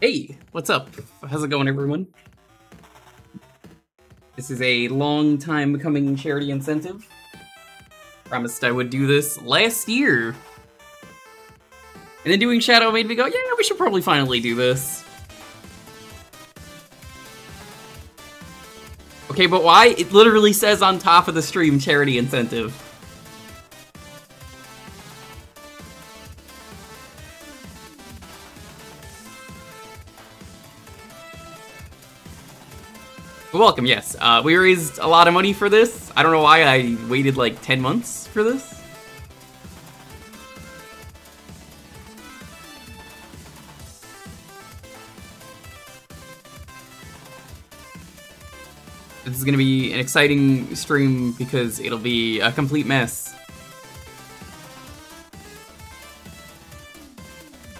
Hey, what's up? How's it going, everyone? This is a long time coming charity incentive. Promised I would do this last year. And then doing Shadow made me go, yeah, we should probably finally do this. Okay, but why? It literally says on top of the stream, charity incentive. Welcome, yes. Uh, we raised a lot of money for this. I don't know why I waited like 10 months for this. This is gonna be an exciting stream because it'll be a complete mess.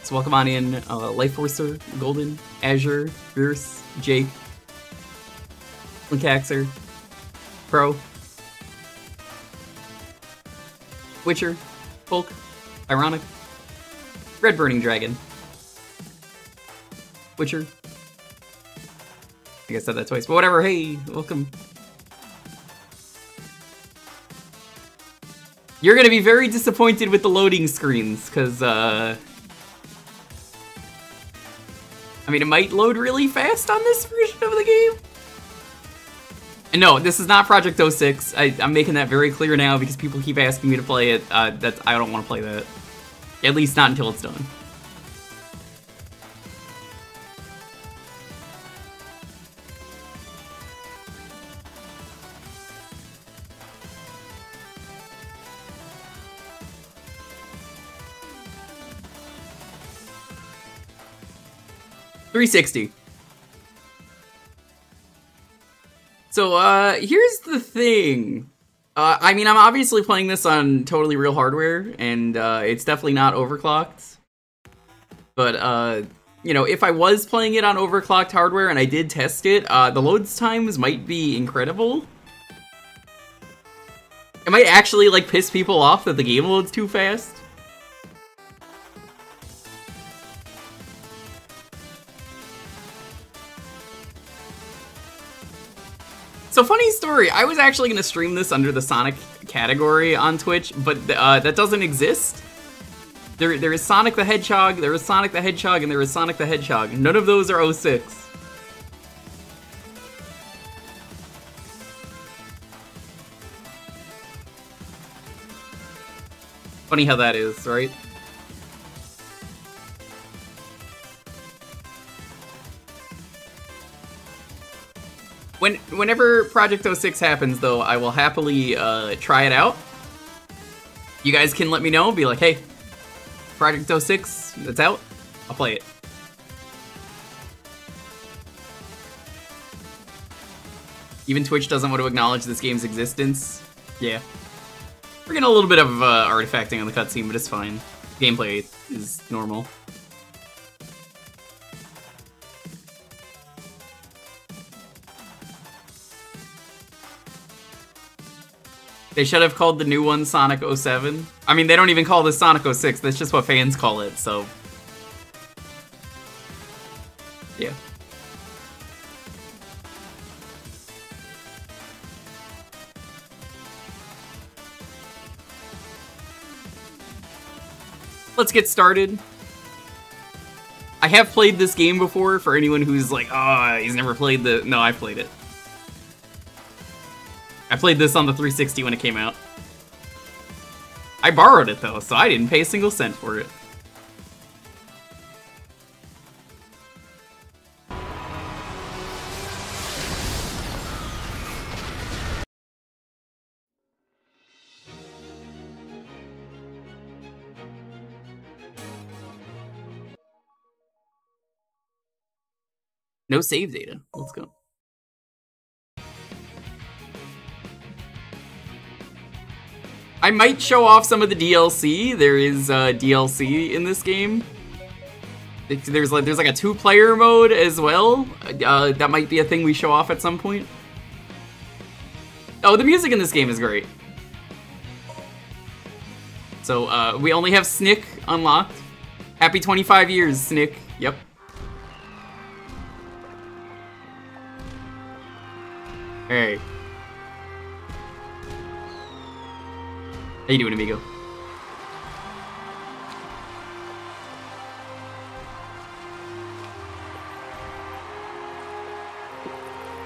So welcome on in, uh, Lifeforcer, Golden, Azure, Fierce, Jake, Linkaxer, Pro, Witcher, Folk, Ironic, Red Burning Dragon, Witcher, I think I said that twice, but whatever, hey, welcome. You're gonna be very disappointed with the loading screens, because, uh... I mean, it might load really fast on this version of the game. And no, this is not Project 06. I, am making that very clear now because people keep asking me to play it. Uh, that I don't want to play that. At least not until it's done. Three sixty. So, uh, here's the thing. Uh, I mean, I'm obviously playing this on totally real hardware, and uh, it's definitely not overclocked. But, uh, you know, if I was playing it on overclocked hardware and I did test it, uh, the loads times might be incredible. It might actually, like, piss people off that the game loads too fast. So funny story, I was actually to stream this under the Sonic category on Twitch, but uh, that doesn't exist. There, there is Sonic the Hedgehog, there is Sonic the Hedgehog, and there is Sonic the Hedgehog. None of those are 06. Funny how that is, right? When whenever Project 06 happens, though, I will happily uh, try it out. You guys can let me know. Be like, hey, Project 06, that's out. I'll play it. Even Twitch doesn't want to acknowledge this game's existence. Yeah. We're getting a little bit of uh, artifacting on the cutscene, but it's fine. Gameplay is normal. They should have called the new one Sonic 07. I mean, they don't even call this Sonic 06. That's just what fans call it, so... Yeah. Let's get started. I have played this game before for anyone who's like, oh, he's never played the... No, I played it. I played this on the 360 when it came out. I borrowed it though, so I didn't pay a single cent for it. No save data. Let's go. I might show off some of the DLC. There is uh, DLC in this game. There's like there's like a two-player mode as well. Uh, that might be a thing we show off at some point. Oh, the music in this game is great. So uh, we only have Snick unlocked. Happy 25 years, Snick. Yep. All right. How you doing, amigo?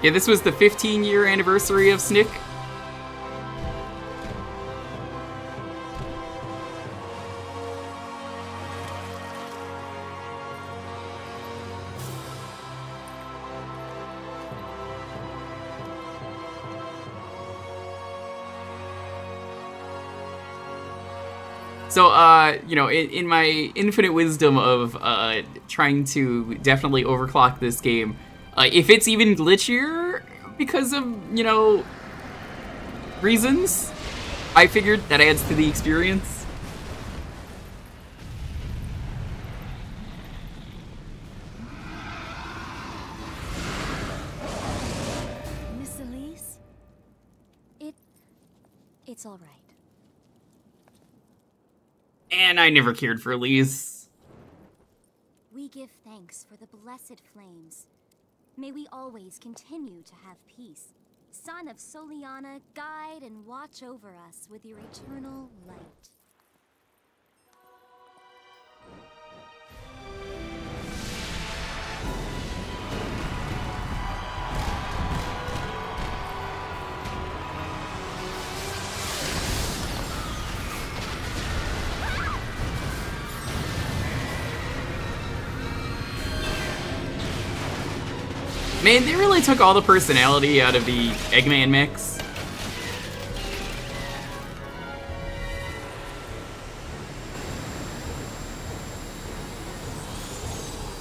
Yeah, this was the 15 year anniversary of Snick. So, uh, you know, in, in, my infinite wisdom of uh, trying to definitely overclock this game, uh, if it's even glitchier because of, you know, reasons, I figured that adds to the experience. And I never cared for Elise. We give thanks for the blessed flames. May we always continue to have peace. Sun of Soleanna, guide and watch over us with your eternal light. Man, they really took all the personality out of the Eggman mix.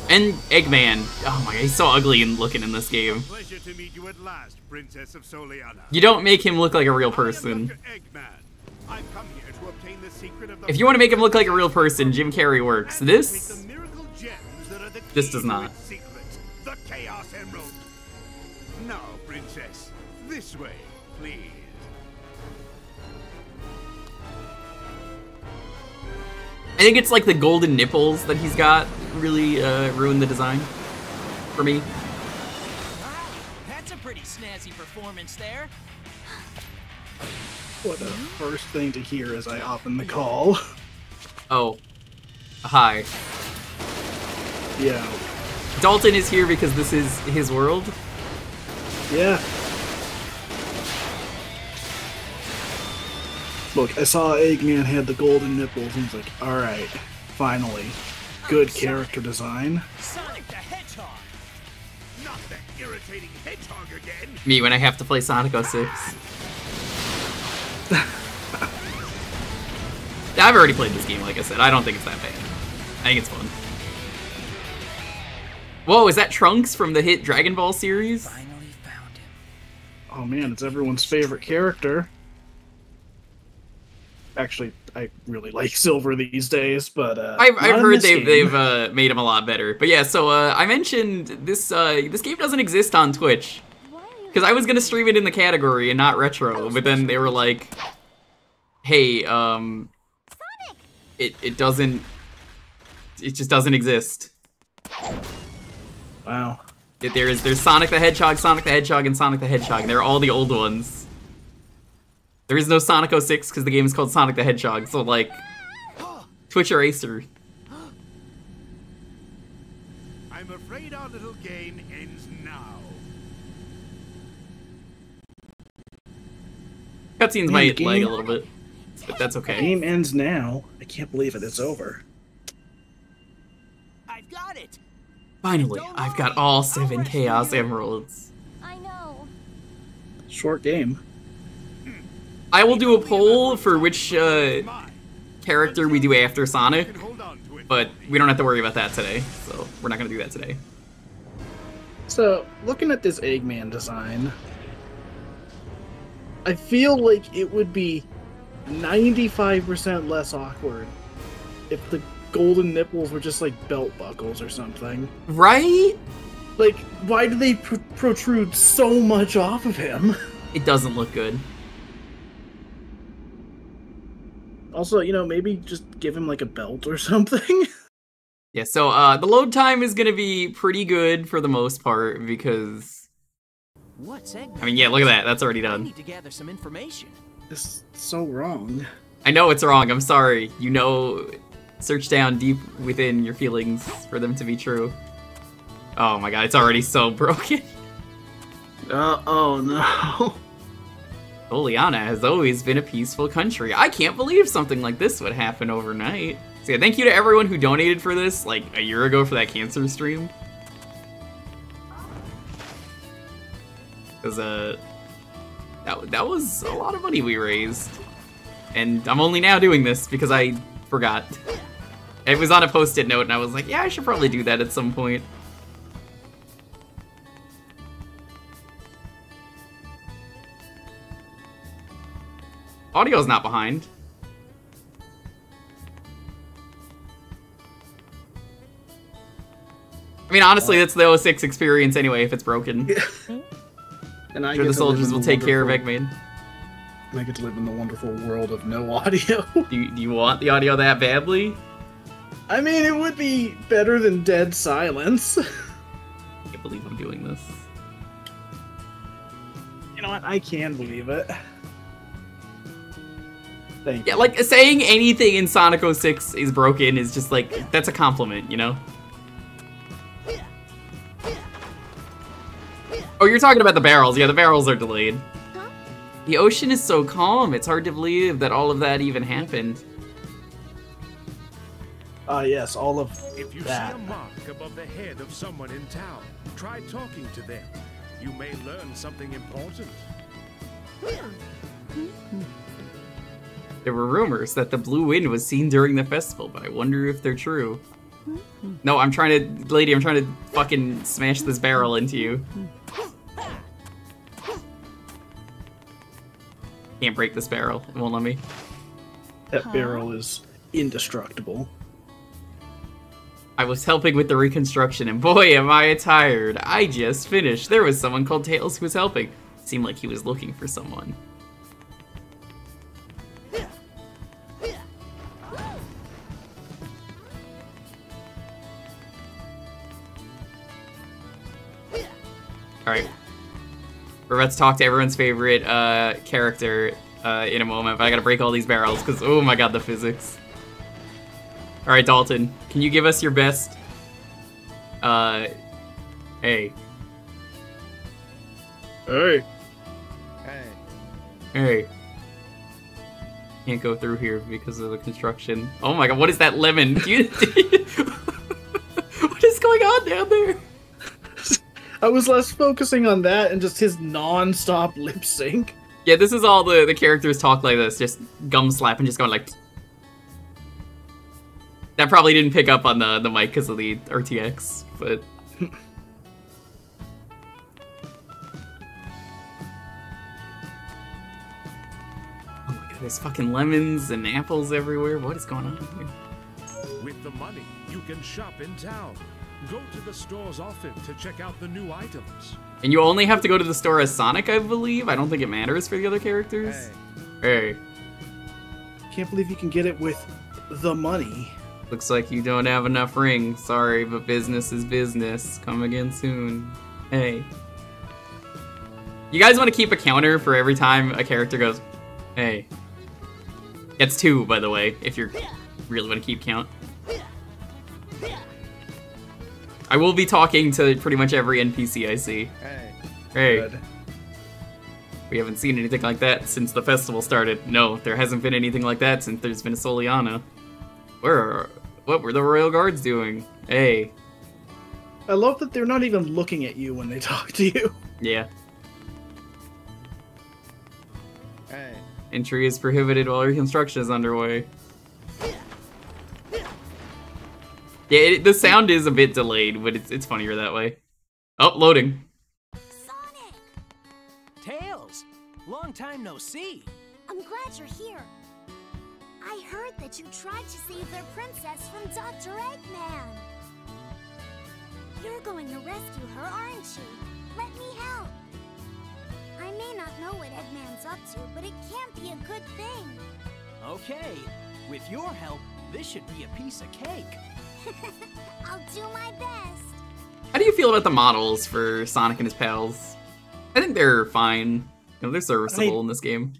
And Eggman. Oh my god, he's so ugly and looking in this game. Pleasure to meet you at last, Princess of Soleanna. You don't make him look like a real person. I've come here to obtain the secret of the If you want to make him look like a real person, Jim Carrey works. This, the miracle gems that are the This does not. Think it's like the golden nipples that he's got really uh, ruined the design for me. Wow, that's a pretty snazzy performance there. What the first thing to hear as I open the call. Oh, hi. yeah. Dalton is here because this is his world. Yeah. Look, I saw Eggman had the golden nipples and was like, alright, finally. Good character design. Sonic the Hedgehog. Not the irritating hedgehog again. Me when I have to play Sonic 06. I've already played this game, like I said. I don't think it's that bad. I think it's fun. Whoa, is that Trunks from the hit Dragon Ball series? Finally found him. Oh man, it's everyone's favorite character. Actually, I really like Silver these days, but uh, I've, I've heard they've game. they've uh, made him a lot better. But yeah, so uh, I mentioned this uh, this game doesn't exist on Twitch Why are you because I was gonna stream it in the category and not retro, but then they were like, "Hey, um, it it doesn't, it just doesn't exist." Wow. There's there's Sonic the Hedgehog, Sonic the Hedgehog, and Sonic the Hedgehog. and They're all the old ones. There is no Sonic 06 because the game is called Sonic the Hedgehog. So like, Twitch Eraser. I'm afraid our little game ends now. Cutscenes Man, might the lag a little bit, but that's okay. Game ends now. I can't believe it. It's over. I've got it. Finally, I've got all seven Chaos Emeralds. I know. Short game. I will do a poll for which uh, character we do after Sonic, can hold on to it. but we don't have to worry about that today, so we're not gonna do that today. So, looking at this Eggman design, I feel like it would be 95% less awkward if the golden nipples were just like belt buckles or something. Right? Like, why do they pr- protrude so much off of him? It doesn't look good. Also, you know, maybe just give him like a belt or something. Yeah, so uh, the load time is gonna be pretty good for the most part because What's Eggman? I mean, yeah, look at that. That's already I done. need to gather some information. This is so wrong. I know it's wrong. I'm sorry. You know, search down deep within your feelings for them to be true. Oh my god, it's already so broken. Uh, oh no. Oleana has always been a peaceful country. I can't believe something like this would happen overnight. So yeah, thank you to everyone who donated for this, like, a year ago for that cancer stream. Because, uh, that, that was a lot of money we raised. And I'm only now doing this because I forgot. It was on a post-it note, and I was like, yeah, I should probably do that at some point. Audio's not behind. I mean, honestly, that's the 06 experience anyway, if it's broken. And I sure get the live soldiers in will the take care of wonderful- Eggman. And I get to live in the wonderful world of no audio. Do you, do you want the audio that badly? I mean, it would be better than dead silence. I can't believe I'm doing this. You know what? I can believe it. Thank Yeah, you. like, saying anything in Sonic 06 is broken is just like, that's a compliment, you know? Oh, you're talking about the barrels. Yeah, the barrels are delayed. The ocean is so calm, it's hard to believe that all of that even happened. Ah, yes, all of If you that. see a mark above the head of someone in town, try talking to them. You may learn something important. There were rumors that the blue wind was seen during the festival, but I wonder if they're true. Hmm. No, I'm trying to, lady, I'm trying to fucking smash this barrel into you. Can't break this barrel. It won't let me. That barrel is indestructible. I was helping with the reconstruction, and boy, am I tired. I just finished. There was someone called Tails who was helping. Seemed like he was looking for someone. Alright. We're about to talk to everyone's favorite uh, character uh, in a moment, but I gotta break all these barrels, because oh my god, the physics. Alright, Dalton, can you give us your best? Uh, hey, Hey. hey. Can't go through here because of the construction. Oh my god, what is that lemon? Do you, do you- what is going on down there? I was less focusing on that and just his non-stop lip sync. Yeah, this is all the, the characters talk like this, just gum slapping, just going like. That probably didn't pick up on the, the mic because of the RTX, but. oh my god, there's fucking lemons and apples everywhere. What is going on here? With the money, you can shop in town. Go to the stores often to check out the new items. And you only have to go to the store as Sonic, I believe. I don't think it matters for the other characters. Hey, Can't believe you can get it with the money. looks like you don't have enough rings. Sorry, but business is business. Come again soon. Hey. You guys want to keep a counter for every time a character goes, hey. It's two, by the way, if you're really want to keep count. I will be talking to pretty much every NPC I see. Hey. Hey. Good. We haven't seen anything like that since the festival started. No, there hasn't been anything like that since there's been a Soleanna. Where are, what were the Royal Guards doing? Hey, I love that they're not even looking at you when they talk to you. yeah. Hey. Entry is prohibited while reconstruction is underway. Yeah, it, the sound is a bit delayed, but it's, it's funnier that way. Oh, loading. Sonic! Tails! Long time no see. I'm glad you're here. I heard that you tried to save their princess from Dr. Eggman. You're going to rescue her, aren't you? Let me help. I may not know what Eggman's up to, but it can't be a good thing. Okay, with your help, this should be a piece of cake. I'll do my best. How do you feel about the models for Sonic and his pals? I think they're fine. You know, they're serviceable I- in this game.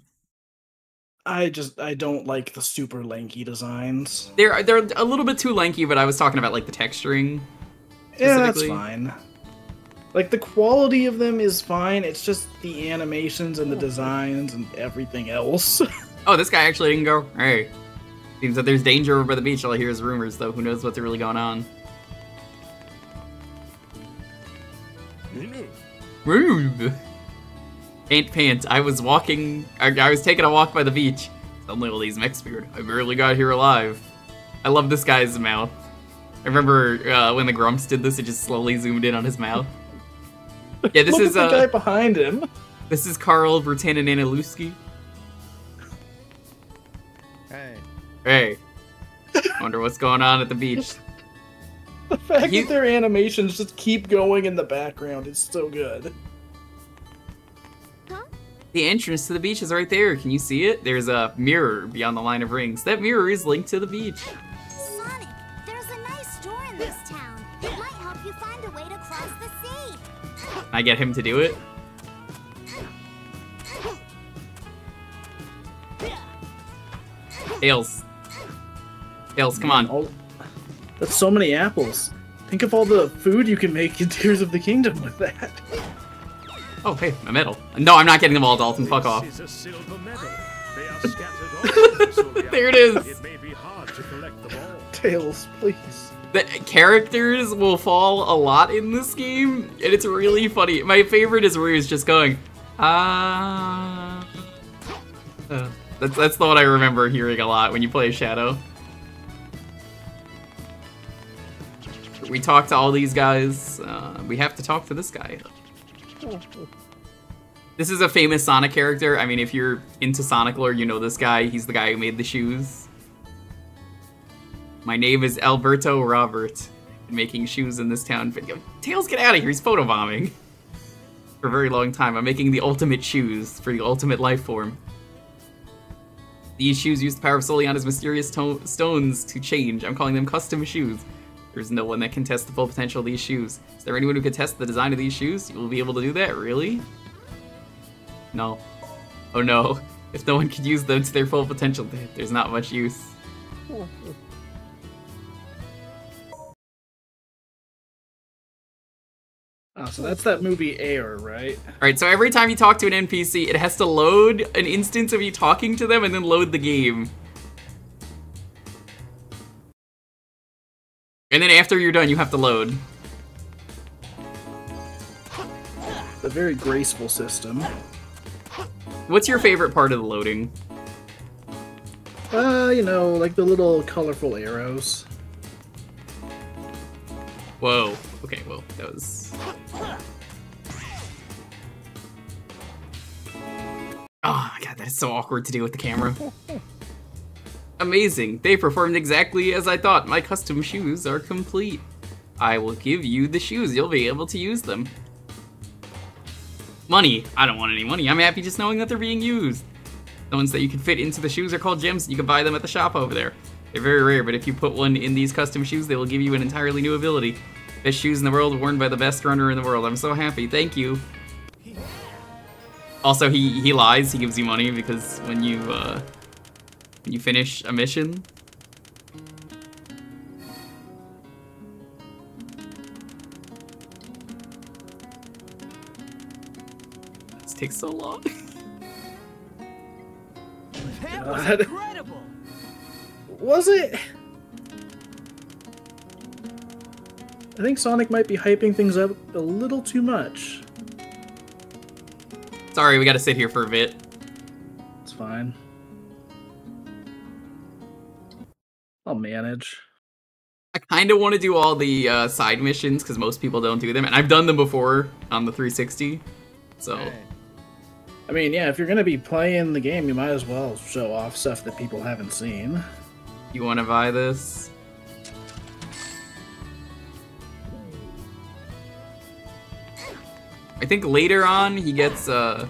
I just I don't like the super lanky designs. They're they're a little bit too lanky, but I was talking about like the texturing. Yeah, that's fine. Like the quality of them is fine. It's just the animations and the oh. designs and everything else. Oh, this guy actually didn't go. Hey, seems that there's danger over by the beach. All I hear is rumors, though. Who knows what's really going on? Pant pant. I was walking. I, I was taking a walk by the beach. Suddenly, all these mechs appeared. I barely got here alive. I love this guy's mouth. I remember uh, when the Grumps did this, it just slowly zoomed in on his mouth. Yeah, this Look is at the uh, guy behind him. this is Karl Bertanen Hey. Hey, wonder what's going on at the beach. The fact You- that their animations just keep going in the background is so good. The entrance to the beach is right there. Can you see it? There's a mirror beyond the line of rings. That mirror is linked to the beach. Sonic, there's a nice store in this town. It might help you find a way to cross the sea. I get him to do it. Tails. Tails, come on. All- That's so many apples. Think of all the food you can make in Tears of the Kingdom with that. Oh, hey, a medal. No, I'm not getting them all, Dalton. Fuck off. This is a silver medal. They are scattered all over Soleanna. There it is. It may be hard to collect them all. Tails, please. The characters will fall a lot in this game, and it's really funny. My favorite is where he's just going, ah. Uh, that's that's the one I remember hearing a lot when you play Shadow. We talk to all these guys. Uh, we have to talk to this guy. This is a famous Sonic character. I mean, if you're into Sonic lore, you know this guy. He's the guy who made the shoes. My name is Alberto Robert. Making shoes in this town. Yo, Tails, get out of here! He's photobombing. For a very long time, I'm making the ultimate shoes for the ultimate life form. These shoes use the power of Soleanna's mysterious to- stones to change. I'm calling them custom shoes. There's no one that can test the full potential of these shoes. Is there anyone who could test the design of these shoes? You will be able to do that, really? No. Oh no. If no one could use them to their full potential, there's not much use. Oh, so that's that movie Air, right? Alright, so every time you talk to an NPC, it has to load an instance of you talking to them and then load the game. And then after you're done, you have to load. A very graceful system. What's your favorite part of the loading? Uh, you know, like the little colorful arrows. Whoa. Okay, well, that was. Oh my god, that is so awkward to do with the camera. Amazing. They performed exactly as I thought. My custom shoes are complete. I will give you the shoes. You'll be able to use them. Money. I don't want any money. I'm happy just knowing that they're being used. The ones that you can fit into the shoes are called gems, you can buy them at the shop over there. They're very rare, but if you put one in these custom shoes, they will give you an entirely new ability. Best shoes in the world, worn by the best runner in the world. I'm so happy. Thank you. Also, he he lies. He gives you money because when you uh, when you finish a mission. This takes so long. That was incredible! Was it? I think Sonic might be hyping things up a little too much. Sorry, we got to sit here for a bit. It's fine. I'll manage. I kind of want to do all the uh, side missions because most people don't do them, and I've done them before on the 360. So. I mean, yeah, if you're gonna be playing the game, you might as well show off stuff that people haven't seen. you want to buy this? I think later on he gets uh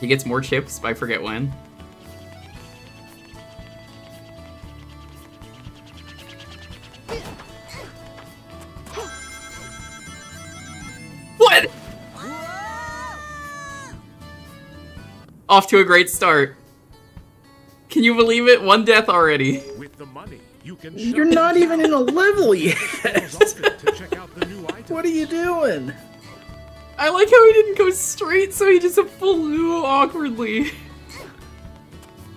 he gets more chips, but I forget when. Off to a great start. Can you believe it? One death already. With the money, you can You're not even in a level yet. to check out the new items. what are you doing? I like how he didn't go straight, so he just flew awkwardly.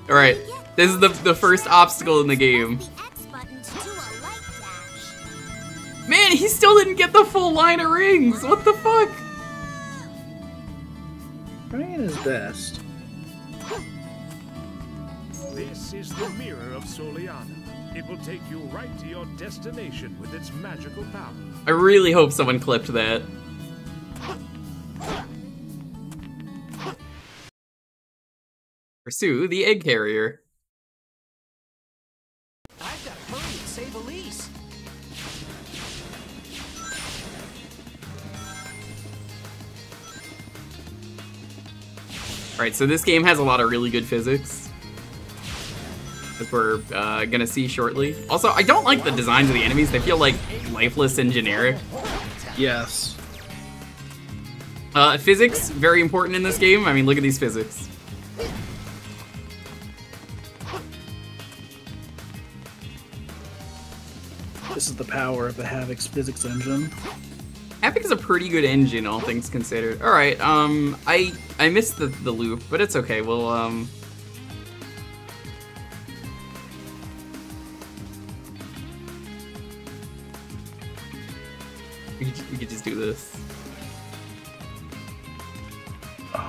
Alright, this is the, the first obstacle in the game. The X button to do a light dash. Man, he still didn't get the full line of rings! What the fuck? Trying his best. This is the mirror of Soleanna. It will take you right to your destination with its magical power. I really hope someone clipped that. Pursue the egg carrier. I've got to hurry and save Elise. Alright, so this game has a lot of really good physics. As we're uh, gonna see shortly. Also, I don't like the designs of the enemies. They feel like lifeless and generic. Yes. Uh, physics, very important in this game. I mean, look at these physics. This is the power of the Havok's physics engine. Epic is a pretty good engine, all things considered. Alright, um, I I missed the, the loop, but it's okay. We'll, um...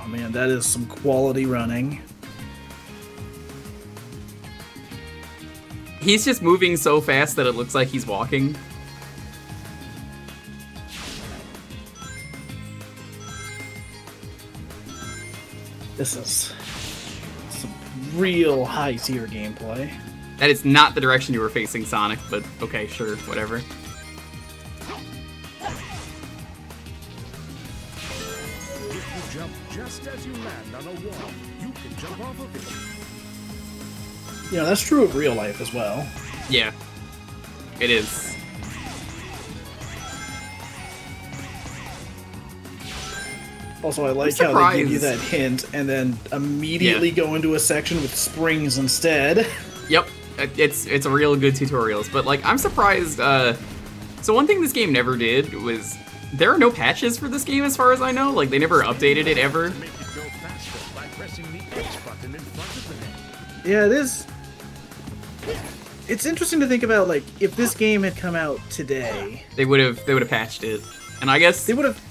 man, that is some quality running. He's just moving so fast that it looks like he's walking. This is some real high tier gameplay. That is not the direction you were facing, Sonic, but okay, sure, whatever. On a wall, you can jump off of it. You know, that's true of real life as well. Yeah. It is. Also, I like how they give you that hint and then immediately go into a section with springs instead. Yep, it's it's a real good tutorials. But like, I'm surprised. Uh, so one thing this game never did was there are no patches for this game, as far as I know. Like they never updated it ever. In front of the. Yeah, it is. It's interesting to think about, like, if this game had come out today, They would have they would have patched it, and I guess they would have.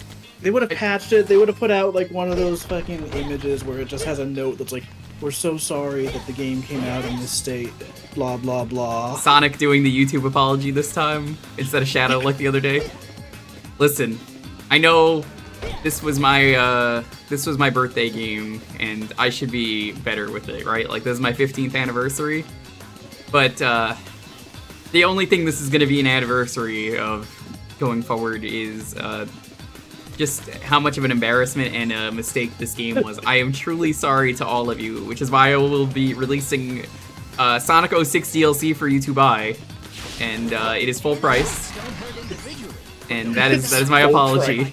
They would have patched it. They would have put out like one of those fucking images where it just has a note that's like, "We're so sorry that the game came out in this state." Blah blah blah. Sonic doing the YouTube apology this time instead of Shadow like the other day. Listen, I know this was my uh, this was my birthday game, and I should be better with it, right? Like this is my 15th anniversary, but uh, the only thing this is going to be an anniversary of going forward is uh, just how much of an embarrassment and a mistake this game was. I am truly sorry to all of you, which is why I will be releasing uh, Sonic 06 DLC for you to buy, and uh, it is full price, Don't hurt individually. and that is that is my apology.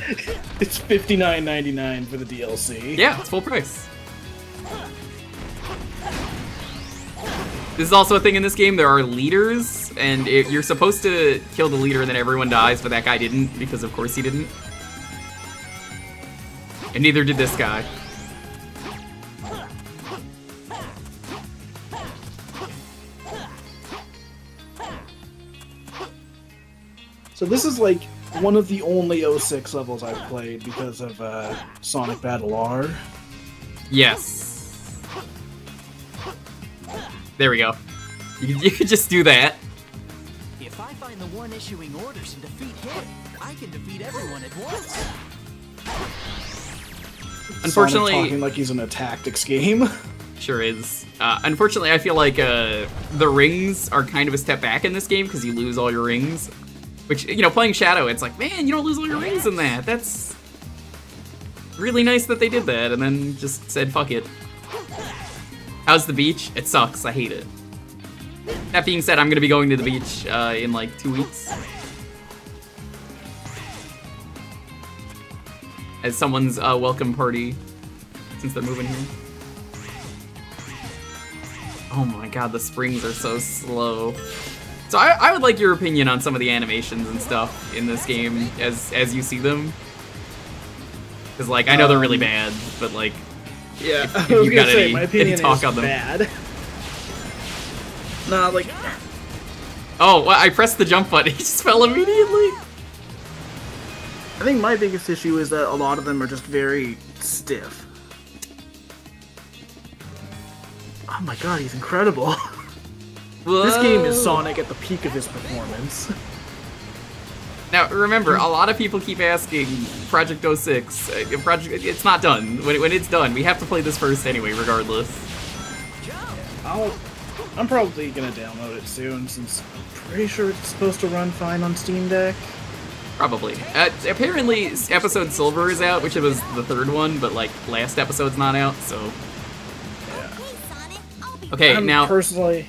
Price. Bit. It's fifty nine ninety nine for the DLC. Yeah, it's full price. This is also a thing in this game. There are leaders, and it, you're supposed to kill the leader, and then everyone dies. But that guy didn't, because of course he didn't. And neither did this guy. So this is like one of the only 06 levels I've played because of uh, Sonic Battle R. Yes. There we go. You, could- you could just do that. If I find the one issuing orders and defeat him, I can defeat everyone at once. Unfortunately, Sonic talking like he's in a tactics game. Sure is. Uh, unfortunately, I feel like uh, the rings are kind of a step back in this game because you lose all your rings. Which, you know, playing Shadow, it's like, man, you don't lose all your rings in that. That's really nice that they did that and then just said, fuck it. How's the beach? It sucks. I hate it. That being said, I'm going to be going to the beach uh, in like two weeks. As someone's uh, welcome party since they're moving here. Oh my god, the springs are so slow. So I, I would like your opinion on some of the animations and stuff in this game as as you see them. Because like I know they're really Um, bad, but like Yeah, If- if you got say any- my any opinion talk is on them. bad. Nah, like oh well, I pressed the jump button, he just fell immediately. I think my biggest issue is that a lot of them are just very stiff. Oh my god, he's incredible. this game is Sonic at the peak of his performance. Now remember, a lot of people keep asking Project 06. Uh, Project, it's not done. When, when it's done, we have to play this first anyway, regardless. I'll, I'm probably gonna download it soon since I'm pretty sure it's supposed to run fine on Steam Deck. Probably. Uh, apparently, episode Silver is out, which was the third one, but like last episode's not out. So Hey, Sonic, I'll be okay, I'm now personally,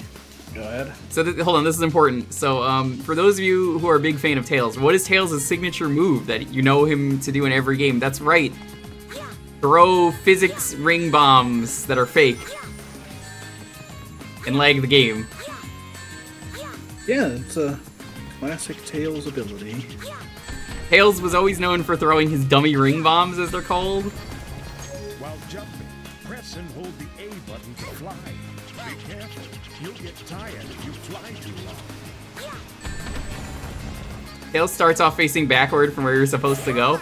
go ahead. so th- hold on, this is important. So um, for those of you who are a big fan of Tails, what is Tails' signature move that you know him to do in every game? That's right. Throw physics ring bombs that are fake and lag the game. Yeah, it's a classic Tails ability. Tails was always known for throwing his dummy ring bombs, as they're called. While jumping, press and hold the tired if you fly too long. Tails starts off facing backward from where you're supposed to go.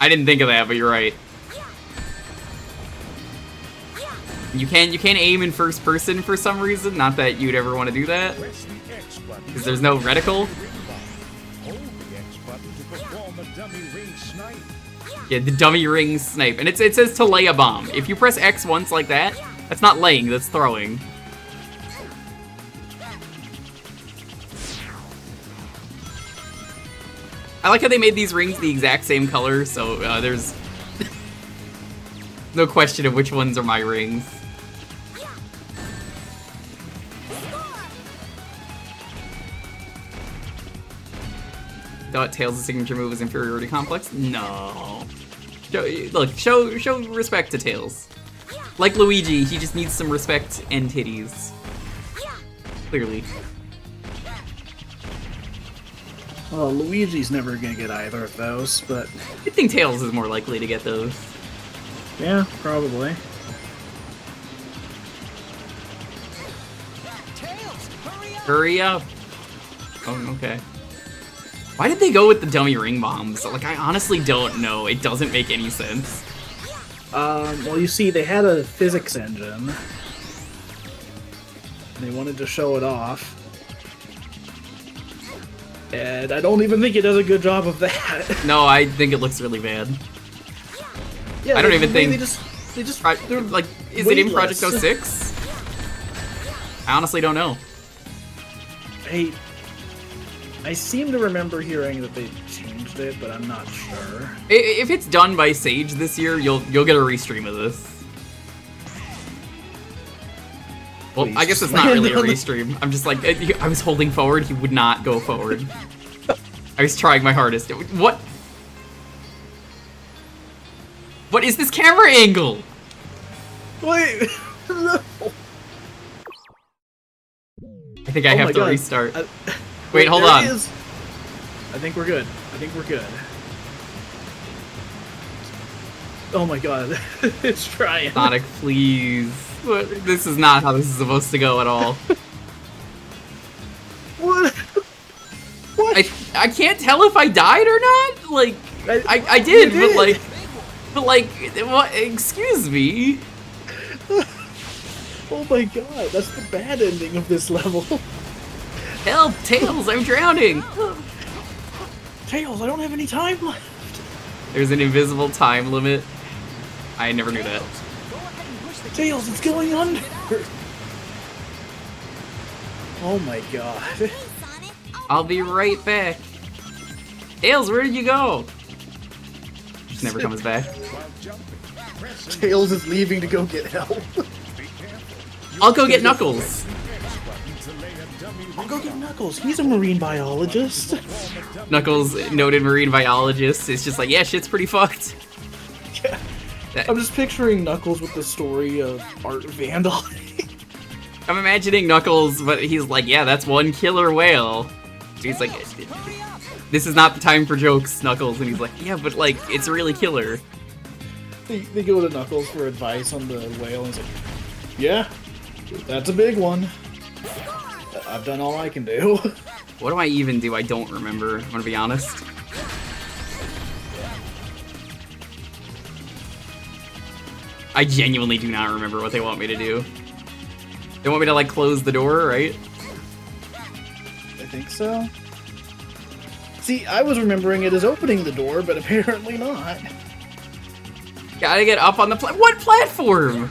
I didn't think of that, but you're right. You can you can aim in first person for some reason. Not that you'd ever want to do that, Press the X button. because there's no reticle. The X button to perform a dummy ring snipe. Yeah, the dummy ring snipe, and it's, it says to lay a bomb. If you press X once like that, that's not laying, that's throwing. I like how they made these rings the exact same color, so uh, there's no question of which ones are my rings. Thought Tails' signature move is inferiority complex? No. Show, look, show show respect to Tails. Like Luigi, he just needs some respect and titties. Clearly. Well, Luigi's never gonna get either of those, but I think Tails is more likely to get those. yeah, probably. Tails, hurry up! Hurry up. Oh, okay. Why did they go with the dummy ring bombs? Like, I honestly don't know. It doesn't make any sense. Um, well, you see, they had a physics engine. They wanted to show it off. And I don't even think it does a good job of that. No, I think it looks really bad. yeah, I don't even think- they just they just, they're like, is it in. Project 06? I honestly don't know. I I seem to remember hearing that they changed it, but I'm not sure. If it's done by Sage this year, you'll you'll get a restream of this. Well, I guess it's not really a restream. I'm just like I was holding forward, he would not go forward. I was trying my hardest. What? What is this camera angle? Wait. no. I think I Oh have to God. restart. I- Wait, hold on. I think we're good. I think we're good. Oh my god, it's trying. Sonic, please. What? This is not how this is supposed to go at all. What? What? I I can't tell if I died or not. Like I- I, I did, you but did. like but like what excuse me. Oh my god, that's the bad ending of this level. Help, Tails, I'm drowning. Tails, I don't have any time left. There's an invisible time limit. I never knew that. Tails, it's going under. Oh my god. I'll be right back. Tails, where did you go? Just never comes back. While jumping, press and Tails is leaving to go get help. I'll go get Knuckles. X button to lay a dummy I'll go get Knuckles. He's a marine biologist. form a dummy Knuckles, noted marine biologist, is just like, yeah, shit's pretty fucked. That- I'm just picturing Knuckles with the story of Art Vandal. I'm imagining Knuckles, but he's like, yeah, that's one killer whale. He's like, this is not the time for jokes, Knuckles. And he's like, yeah, but like, it's really killer. they, they go to Knuckles for advice on the whale, and he's like, "Yeah, that's a big one. I've done all I can do." What do I even do? I don't remember. I'm gonna be honest. I genuinely do not remember what they want me to do. They want me to like close the door, right? I think so. See, I was remembering it as opening the door, but apparently not. Gotta get up on the pla- what platform?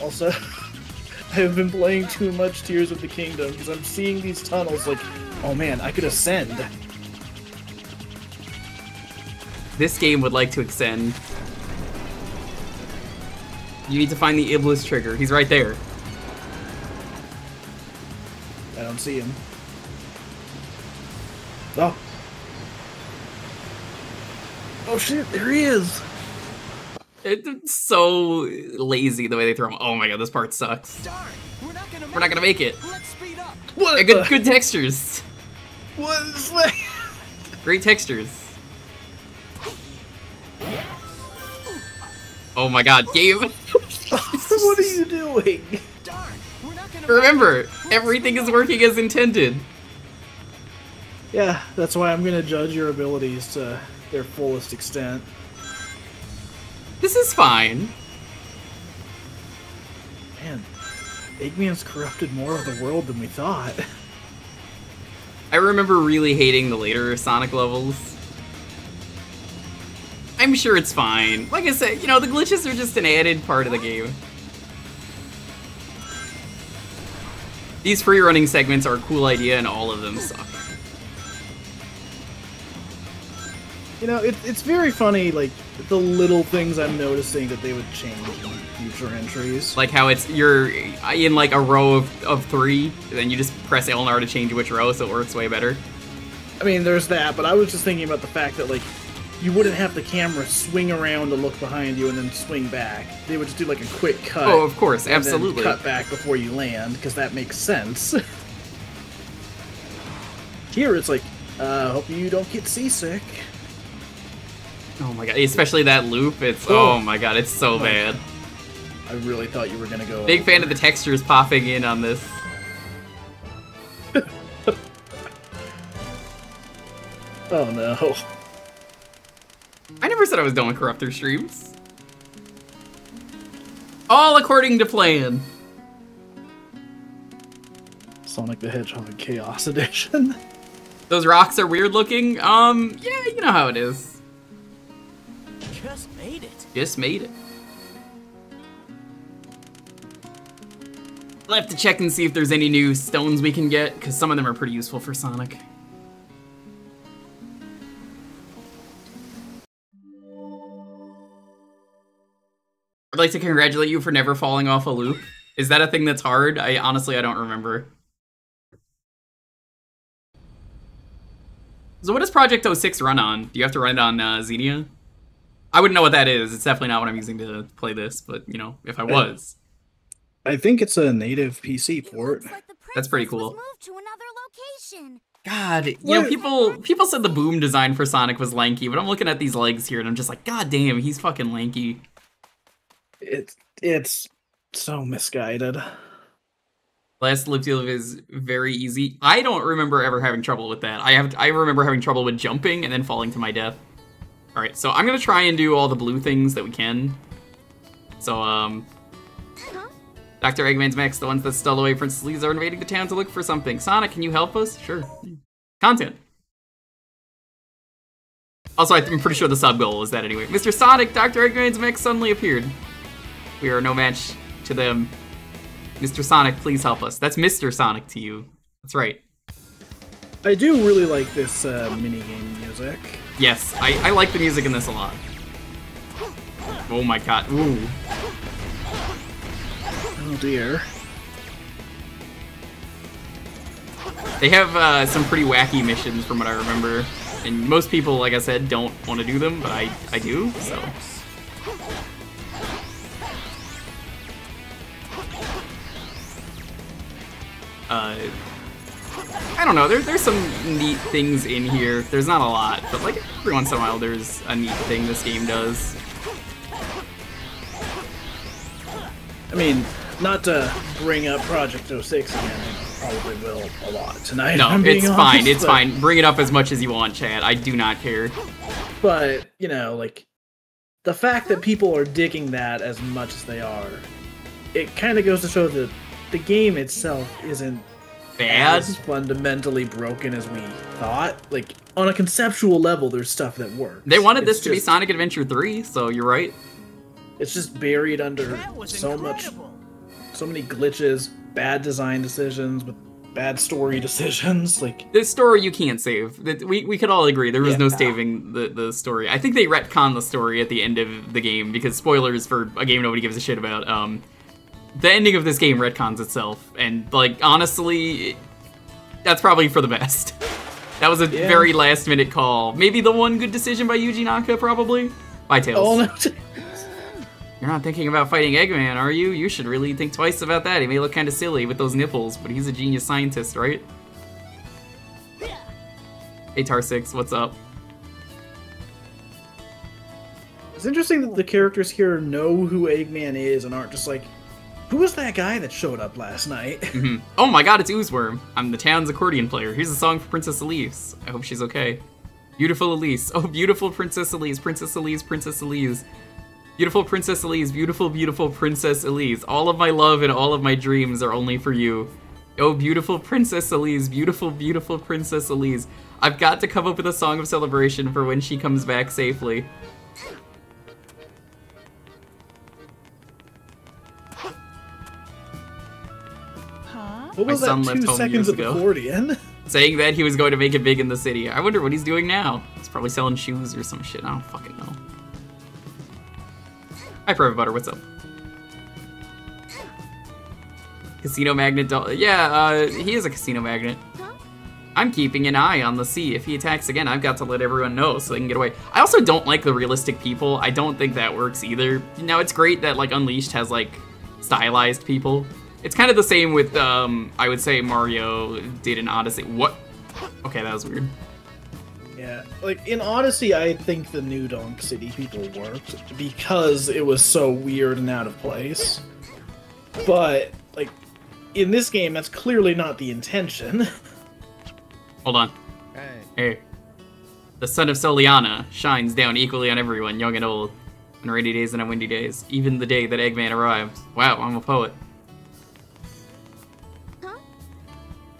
Also, I have been playing too much Tears of the Kingdom because I'm seeing these tunnels like, oh man, I could ascend. This game would like to extend. You need to find the Iblis trigger. He's right there. I don't see him. Oh. Oh shit, there he is! It's so lazy the way they throw him. Oh my god, this part sucks. Darn! We're not gonna We're not gonna make it. Let's speed up! What? Good, good textures. What is that? Great textures. Oh my god, game. what are you doing? Darn! We're not gonna Remember, everything is working as intended. Yeah, that's why I'm gonna judge your abilities to their fullest extent. This is fine. Man, Eggman's corrupted more of the world than we thought. I remember really hating the later Sonic levels. I'm sure it's fine. Like I said, you know, the glitches are just an added part of the game. These free running segments are a cool idea and all of them suck. You know, it, it's very funny, like, the little things I'm noticing that they would change in future entries. Like how it's you're in like a row of, of three, and then you just press Elnar to change which row, so it works way better. I mean, there's that, but I was just thinking about the fact that, like, you wouldn't have the camera swing around to look behind you and then swing back. They would just do, like, a quick cut. Oh, of course, absolutely. cut back before you land, because that makes sense. Here, it's like, uh, hope you don't get seasick. Oh my god, especially that loop. It's oh, Oh. my god, it's so bad. I really thought you were gonna go. Big fan of the textures popping in on this. Oh no. I never said I was done with Corruptor streams. All according to plan. Sonic the Hedgehog Chaos Edition. Those rocks are weird looking. Um, yeah, you know how it is. Just made it. Just made it. I'll have to check and see if there's any new stones we can get, because some of them are pretty useful for Sonic. I'd like to congratulate you for never falling off a loop. Is that a thing that's hard? I honestly I don't remember. So what does Project 06 run on? Do you have to run it on uh, Xenia? I wouldn't know what that is. It's definitely not what I'm using to play this, but you know, if I was. I think it's a native PC port. Like That's pretty cool. to another location. God, you know, people people said the boom design for Sonic was lanky, but I'm looking at these legs here and I'm just like, God damn, he's fucking lanky. It's it's so misguided. Last loop de loop is very easy. I don't remember ever having trouble with that. I have I remember having trouble with jumping and then falling to my death. All right, so I'm gonna try and do all the blue things that we can. So um, Dr. Eggman's Max, the ones that stole away Princess Elise are invading the town to look for something. Sonic, can you help us? Sure. Content. Also, I'm pretty sure the sub goal is that anyway. Mr. Sonic, Dr. Eggman's mech suddenly appeared. We are no match to them. Mr. Sonic, please help us. That's Mr. Sonic to you. That's right. I do really like this uh, minigame music. Yes, I, I like the music in this a lot. Oh my god. Ooh. Oh dear. They have uh, some pretty wacky missions from what I remember And most people, like I said, don't want to do them, but I, I do, so. Uh, I don't know, there, there's some neat things in here. There's not a lot, but like every once in a while there's a neat thing this game does. I mean, not to bring up Project 06 again, I probably will a lot tonight. No, it's fine, it's fine. Bring it up as much as you want, Chad. I do not care. But, you know, like, the fact that people are digging that as much as they are, it kind of goes to show that the game itself isn't Bad? as fundamentally broken as we thought. Like, on a conceptual level, there's stuff that works. They wanted It's this to be Sonic Adventure 3, so you're right. It's just buried under That was so much, so many glitches, bad design decisions with bad story decisions. Like, The story you can't save. We, we could all agree there was Yeah. no saving the, the story. I think they retcon the story at the end of the game because spoilers for a game nobody gives a shit about. Um, the ending of this game retcons itself, and like honestly, that's probably for the best. That was a Yeah. very last minute call. Maybe the one good decision by Yuji Naka, probably. By Tails. oh no, You're not thinking about fighting Eggman, are you? You should really think twice about that. He may look kind of silly with those nipples, but he's a genius scientist, right? Hey Tar6, what's up? it's interesting that the characters here know who Eggman is and aren't just like, who was that guy that showed up last night? Mhm. Oh my god, it's Oozeworm. I'm the town's accordion player. Here's a song for Princess Elise. I hope she's okay. Beautiful Elise. Oh, beautiful Princess Elise. Princess Elise, Princess Elise. Beautiful Princess Elise. Beautiful, beautiful Princess Elise. All of my love and all of my dreams are only for you. Oh, beautiful Princess Elise. Beautiful, beautiful Princess Elise. I've got to come up with a song of celebration for when she comes back safely. What was that two home seconds of ago. accordion? Saying that he was going to make it big in the city. I wonder what he's doing now. He's probably selling shoes or some shit. I don't fucking know. Hi, Private Butter. What's up? Casino magnet. doll- Yeah, uh, he is a casino magnet. I'm keeping an eye on the sea. If he attacks again, I've got to let everyone know so they can get away. I also don't like the realistic people. I don't think that works either. Now, it's great that, like, Unleashed has, like, stylized people. It's kind of the same with, um, I would say Mario did in Odyssey. What? Okay, that was weird. Yeah, like in Odyssey, I think the New Donk City people worked because it was so weird and out of place. But like in this game, that's clearly not the intention. Hold on. Hey. The sun of Soleanna shines down equally on everyone, young and old, on rainy days and on windy days, even the day that Eggman arrives. Wow, I'm a poet.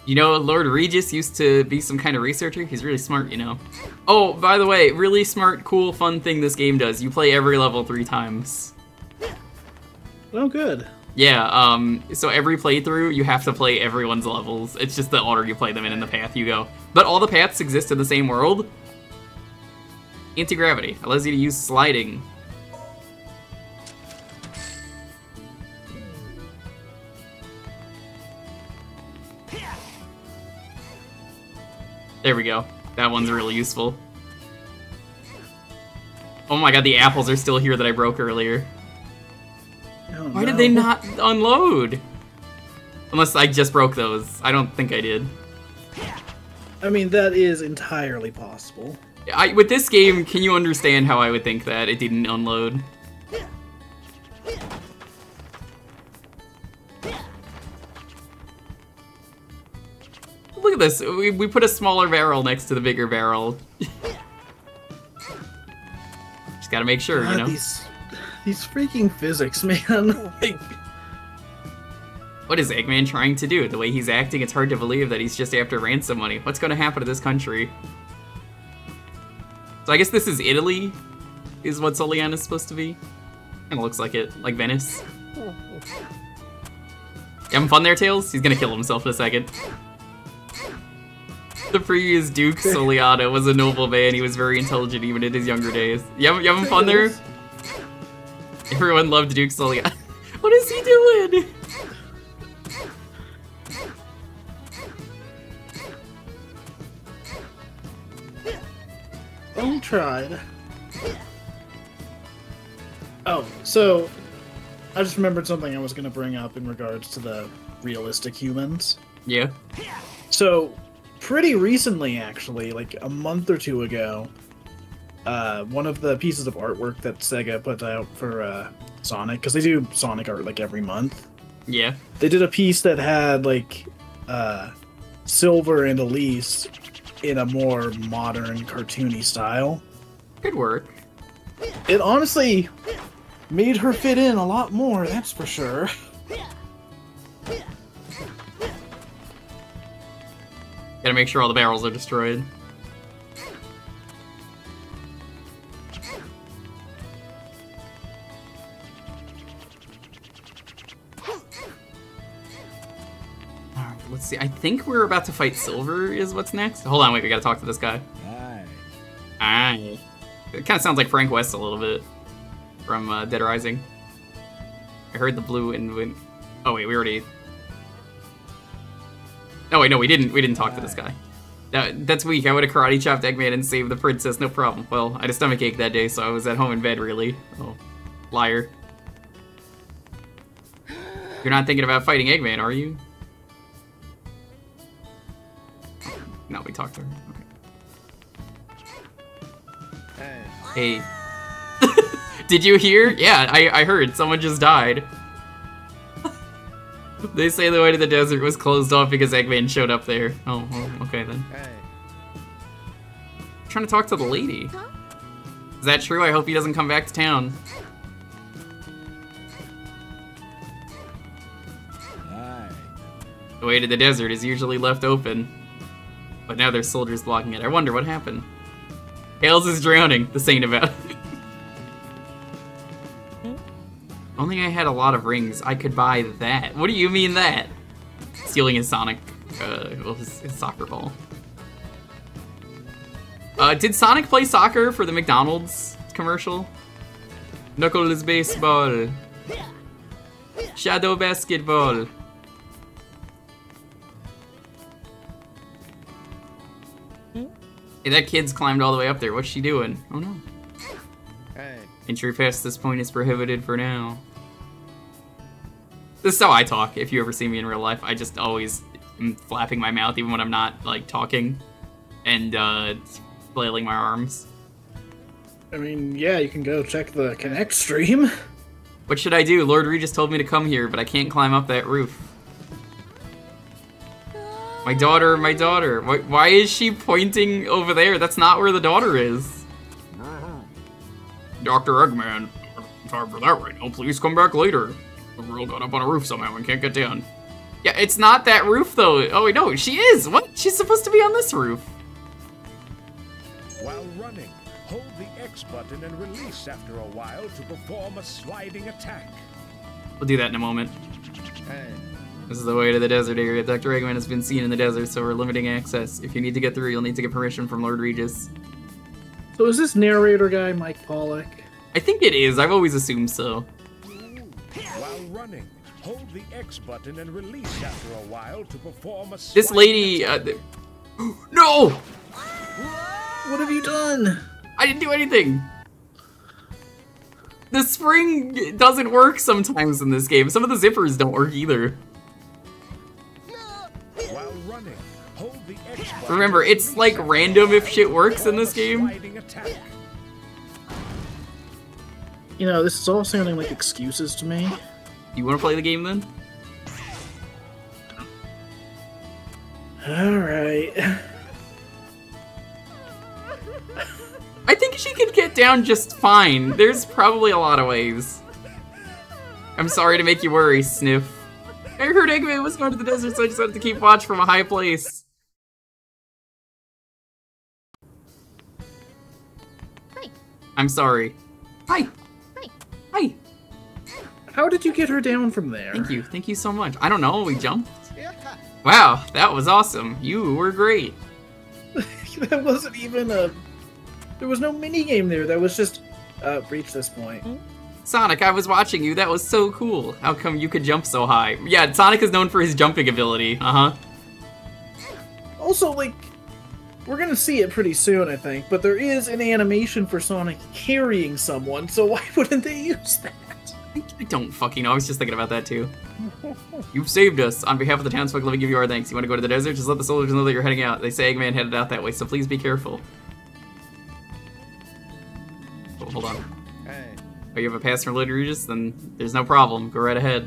You know, Lord Regis used to be some kind of researcher. He's really smart, you know. Oh, by the way, really smart, cool, fun thing this game does. You play every level three times. oh, good. Yeah, um, so every playthrough, you have to play everyone's levels. It's just the order you play them in and the path you go. But all the paths exist in the same world. Anti-gravity allows you to use sliding. There we go. That one's really useful. Oh my god, the apples are still here that I broke earlier. Oh, Why did they not unload? Unless I just broke those. I don't think I did. I mean, that is entirely possible. I, with this game, can you understand how I would think that it didn't unload? Look at this. We, we put a smaller barrel next to the bigger barrel. Just gotta make sure, you know? these these freaking physics, man. like, What is Eggman trying to do? The way he's acting, it's hard to believe that he's just after ransom money. What's going to happen to this country? So I guess this is Italy, is what Soleanna is supposed to be. Kind of looks like it, like Venice. You having fun there, Tails? He's gonna kill himself in a second. The previous Duke Soleanna was a noble man. He was very intelligent even in his younger days. You having, you having fun there? Everyone loved Duke Soleanna. what is he doing? tried. Oh, so I just remembered something I was going to bring up in regards to the realistic humans. Yeah. So, pretty recently, actually, like a month or two ago, uh, one of the pieces of artwork that Sega put out for uh, Sonic, because they do Sonic art like every month, Yeah. they did a piece that had like uh, Silver and Elise in a more modern, cartoony style. Good work. It honestly made her fit in a lot more, that's for sure. Gotta make sure all the barrels are destroyed. Alright, Let's see. I think we're about to fight Silver. Is what's next? Hold on, wait. We gotta talk to this guy. Aye. Aye. It kind of sounds like Frank West a little bit from uh, Dead Rising. I heard the blue and went. Oh wait, we already. Oh wait, no, we didn't. We didn't talk to this guy. That, that's weak. I would have karate chopped Eggman and saved the princess, no problem. Well, I had a stomach ache that day, so I was at home in bed. Really. Oh, liar. You're not thinking about fighting Eggman, are you? No, we talked to her. Okay. Hey. Did you hear? Yeah, I, I heard. Someone just died. they say the way to the desert was closed off because Eggman showed up there. Oh, well, okay then. I'm trying to talk to the lady. Is that true? I hope he doesn't come back to town. The way to the desert is usually left open. But now there's soldiers blocking it. I wonder what happened. Tails is drowning, the saint about. Only I had a lot of rings, I could buy that. What do you mean that? Stealing his Sonic, uh, his soccer ball. Uh, did Sonic play soccer for the McDonald's commercial? Knuckles baseball. Shadow basketball. Hey, that kid's climbed all the way up there. What's she doing? Oh no. Entry past this point is prohibited for now. This is how I talk. If you ever see me in real life, I just always am flapping my mouth even when I'm not like talking and uh, flailing my arms. I mean, yeah, you can go check the Connect stream. What should I do? Lord Regis told me to come here, but I can't climb up that roof. My daughter, my daughter. Why, why is she pointing over there? That's not where the daughter is. Dr. Eggman, sorry for that right now. Please come back later. The girl got up on a roof somehow and can't get down. Yeah, it's not that roof though. Oh, wait, no, she is. What? She's supposed to be on this roof. While running, hold the X button and release after a while to perform a sliding attack. We'll do that in a moment. This is the way to the desert area. Dr. Eggman has been seen in the desert, so we're limiting access. If you need to get through, you'll need to get permission from Lord Regis. So is this narrator guy Mike Pollock? I think it is. I've always assumed so. While running, hold the X button and release after a while to perform a This lady, uh, th- no! What have you done? I didn't do anything. The spring doesn't work sometimes in this game. Some of the zippers don't work either. Remember, it's like random if shit works in this game. You know, this is all sounding like excuses to me. You want to play the game then? Alright. I think she could get down just fine. There's probably a lot of ways. I'm sorry to make you worry, Sniff. I heard Eggman was going to the desert, so I just had to keep watch from a high place. I'm sorry. Hi. Hi. Hi. How did you get her down from there? Thank you. Thank you so much. I don't know. We jumped. Wow, that was awesome. You were great. that wasn't even a. There was no mini game there. That was just uh, reach this point. Sonic, I was watching you. That was so cool. How come you could jump so high? Yeah, Sonic is known for his jumping ability. Uh huh. Also, like, we're gonna see it pretty soon, I think. But there is an animation for Sonic carrying someone, so why wouldn't they use that? I don't fucking know. I was just thinking about that too. You've saved us. On behalf of the townsfolk, let me give you our thanks. You want to go to the desert? Just let the soldiers know that you're heading out. They say Eggman headed out that way, so please be careful. Oh, hold on. Hey, Oh, you have a pass from Lord Regis? Then there's no problem. Go right ahead.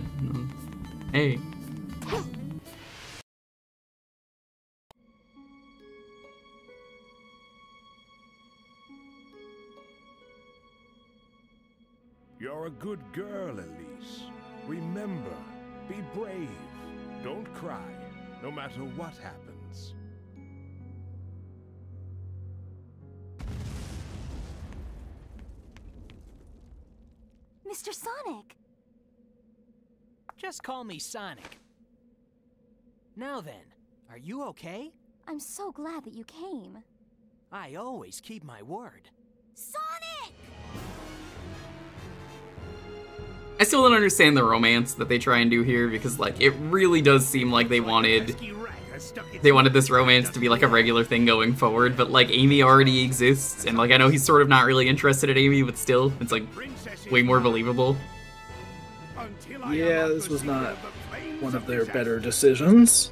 Hey. A good girl, Elise. Remember, be brave. Don't cry, no matter what happens. Mr. Sonic! Just call me Sonic. Now then, are you okay? I'm so glad that you came. I always keep my word. Sonic! I still don't understand the romance that they try and do here because, like, it really does seem like they wanted they wanted this romance to be like a regular thing going forward. But like, Amy already exists, and like, I know he's sort of not really interested in Amy, but still, it's like way more believable. Yeah, this was not one of their better decisions.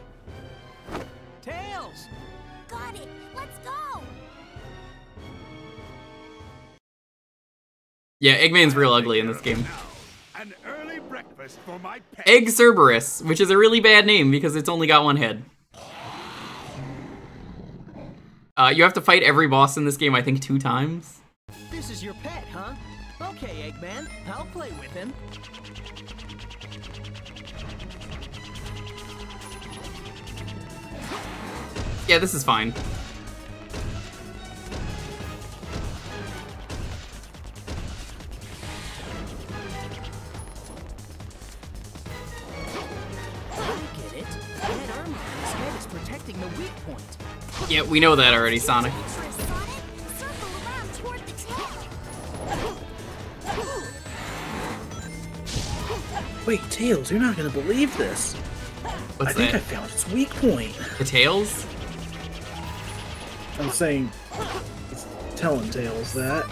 Tails! Got it! Let's go! Yeah, Eggman's real ugly in this game. Egg Cerberus, which is a really bad name because it's only got one head. Uh, you have to fight every boss in this game, I think, two times. This is your pet, huh? Okay, Eggman, I'll play with him. Yeah, this is fine. Protecting the weak point. Yeah, we know that already, Sonic. Dangerous, Sonic! Circle around toward the tail! Wait, Tails, you're not gonna believe this. I What's think I found its weak point. The tails? I'm saying, it's telling Tails that.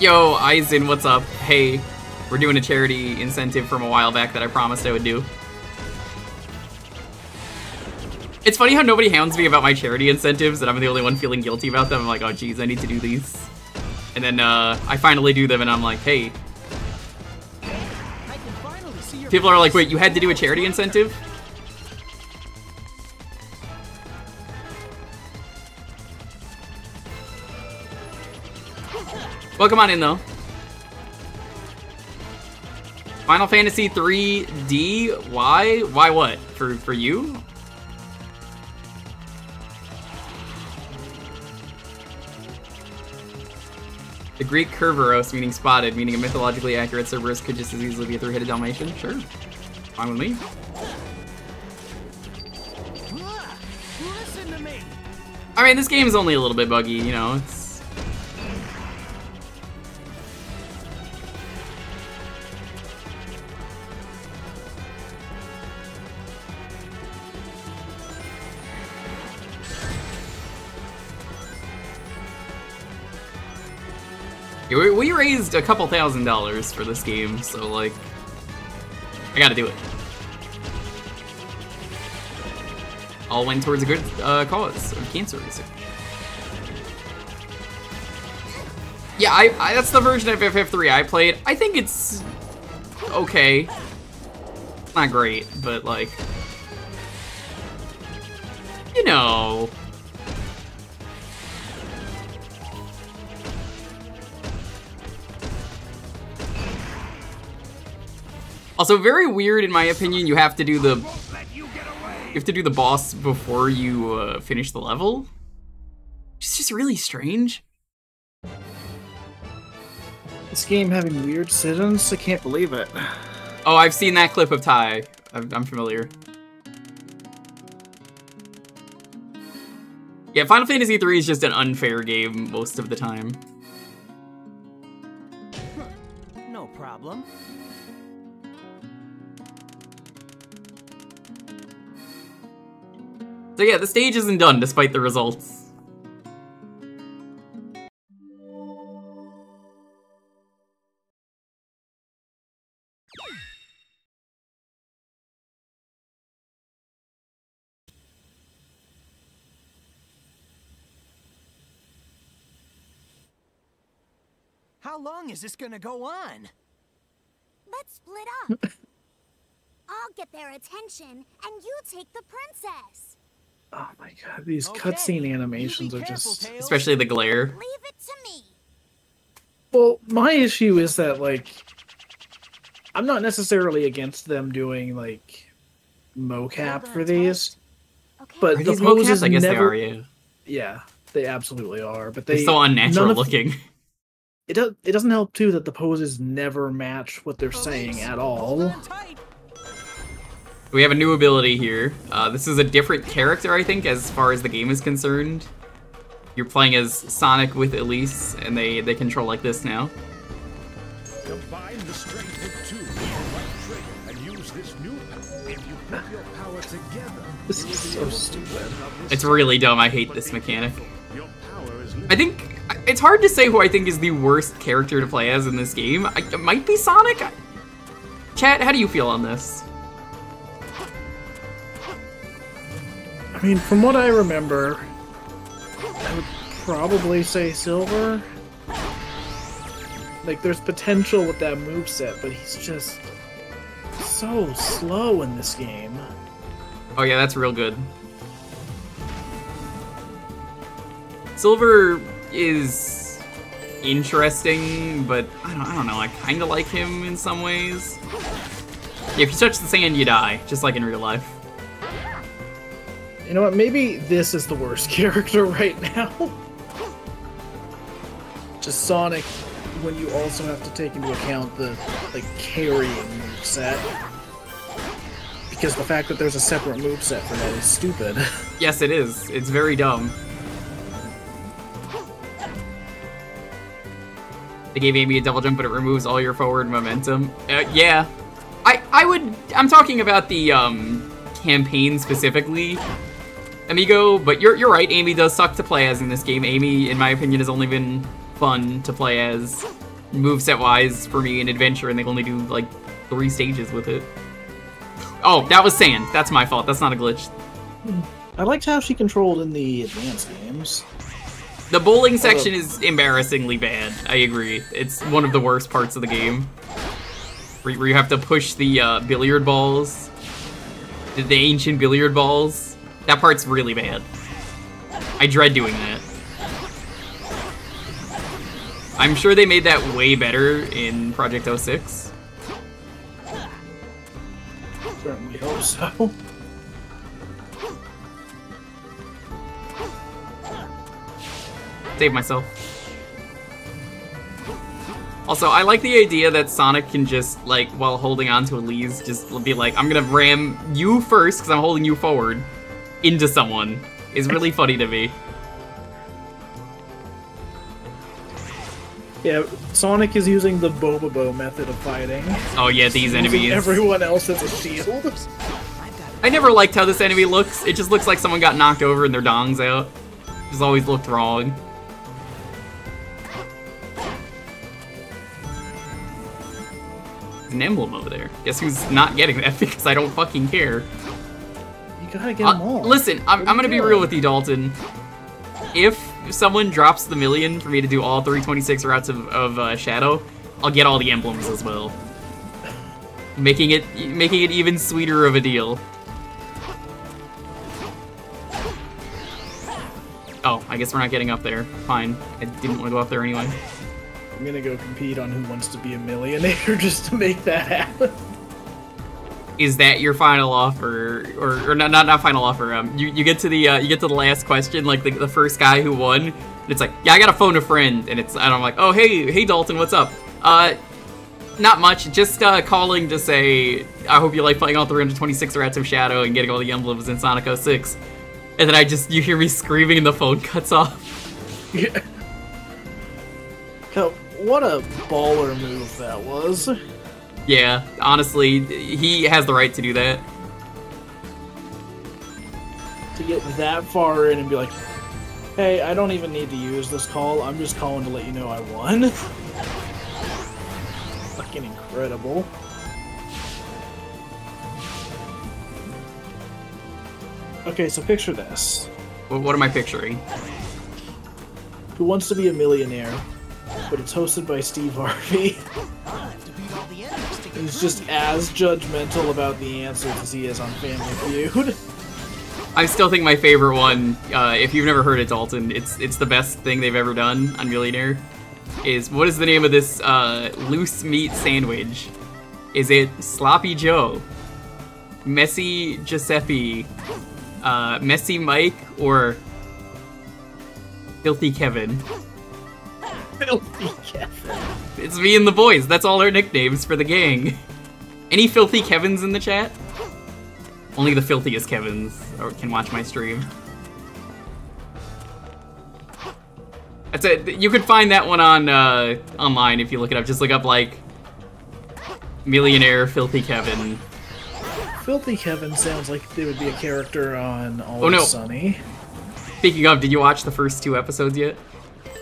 Yo, Aizen, what's up? Hey, we're doing a charity incentive from a while back that I promised I would do. It's funny how nobody hounds me about my charity incentives, and I'm the only one feeling guilty about them. I'm like, oh geez, I need to do these. And then uh, I finally do them, and I'm like, hey. People are like, wait, you had to do a charity incentive? Welcome on in, though. Final Fantasy 3D? Why? Why what? For for you? The Greek Kerberos, meaning spotted, meaning a mythologically accurate Cerberus could just as easily be a three-headed Dalmatian? Sure. Fine with me. Listen to me. I mean, this game is only a little bit buggy, you know, it's... We we raised a couple thousand dollars for this game, so like, I gotta do it. All went towards a good uh, cause of cancer research. Yeah, I, I that's the version of FF3 I played. I think it's okay. Not great, but like, you know. Also, very weird in my opinion. You have to do the you have to do the boss before you uh, finish the level. It's just really strange. This game having weird sit-ins, I can't believe it. Oh, I've seen that clip of Ty. I'm, I'm familiar. Yeah, Final Fantasy III is just an unfair game most of the time. No problem. So yeah, the stage isn't done despite the results. How long is this gonna go on? Let's split up. I'll get their attention, and you take the princess. Oh my god, these Okay, cutscene animations be are just. Tails. Especially the glare. Leave it to me. Well, my issue is that like, I'm not necessarily against them doing like mocap for these, Okay. but Are the these mocaps? poses I guess never. they are, yeah. Yeah, they absolutely are. But They're so unnatural none of- looking. It does. It doesn't help too that the poses never match what they're saying at hold all. On tight. We have a new ability here. Uh, this is a different character, I think, as far as the game is concerned. You're playing as Sonic with Elise, and they, they control like this now. Combine the strength of two with the right trigger and use this new power. If you put your power together, This is so stupid. learn how this It's really dumb. I hate this mechanic. careful. Your power is I think it's hard to say who I think is the worst character to play as in this game. I, it might be Sonic. I- Chat, how do you feel on this? I mean, from what I remember, I would probably say Silver. Like, there's potential with that moveset, but he's just so slow in this game. Oh yeah, that's real good. Silver is interesting, but I don't, I don't know. I kind of like him in some ways. If you touch the sand, you die, just like in real life. You know what? Maybe this is the worst character right now. Just Sonic, when you also have to take into account the like carrying moveset. Because the fact that there's a separate moveset for that is stupid. Yes, it is. It's very dumb. They gave Amy a double jump, but it removes all your forward momentum. Uh, yeah, I I would. I'm talking about the um campaign specifically, Amigo. But you're you're right. Amy does suck to play as in this game. Amy, in my opinion, has only been fun to play as, moveset wise for me in adventure, and they only do like three stages with it. Oh, that was sand. That's my fault. That's not a glitch. I liked how she controlled in the advanced games. The bowling section is embarrassingly bad. I agree. It's one of the worst parts of the game. Where you have to push the uh, billiard balls, the ancient billiard balls. That part's really bad. I dread doing that. I'm sure they made that way better in Project 06. Certainly hope so. Save myself. Also, I like the idea that Sonic can just, like, while holding on to Elise, just be like, I'm gonna ram you first, because I'm holding you forward, into someone. Is really funny to me. Yeah, Sonic is using the Bobobo method of fighting. Oh yeah, these Using enemies. everyone else as a shield. I've I never liked how this enemy looks. It just looks like someone got knocked over and their dong's out. Just always looked wrong. There's an emblem over there. Guess who's not getting that because I don't fucking care. Gotta get Uh, them all. listen, I'm, I'm gonna be real with you, Dalton. If someone drops the million for me to do all 326 routes of, of uh, Shadow, I'll get all the emblems as well. Making it making it even sweeter of a deal. Oh, I guess we're not getting up there. Fine. I didn't want to go up there anyway. I'm gonna go compete on Who Wants to Be a Millionaire just to make that happen. Is that your final offer, or, or not, not not final offer? Um, you, you get to the uh, you get to the last question, like the, the first guy who won, it's like, yeah, I gotta phone a friend, and it's and I'm like, oh hey hey Dalton, what's up? Uh, not much, just uh, calling to say I hope you like playing all 326 Rats of Shadow and getting all the emblems in Sonic 06. and then I just you hear me screaming and the phone cuts off. Yeah. What a baller move that was. Yeah, honestly, he has the right to do that. To get that far in and be like, hey, I don't even need to use this call. I'm just calling to let you know I won. Fucking incredible. Okay, so picture this. What am I picturing? Who wants to be a millionaire? But it's hosted by Steve Harvey. I'll have to beat all the enemies to get He's just as judgmental about the answers as he is on Family Feud. I still think my favorite one, uh, if you've never heard it, Dalton, it's it's the best thing they've ever done on Millionaire. Is what is the name of this uh, loose meat sandwich? Is it Sloppy Joe, Messy Giuseppe, uh, Messy Mike, or Filthy Kevin? Filthy Kevin. It's me and the boys. That's all our nicknames for the gang. Any filthy Kevins in the chat? Only the filthiest Kevins can watch my stream. That's it. You could find that one on uh, online if you look it up. Just look up like millionaire filthy Kevin. Filthy Kevin sounds like they would be a character on Always Oh, no. Sunny. Speaking of, did you watch the first two episodes yet?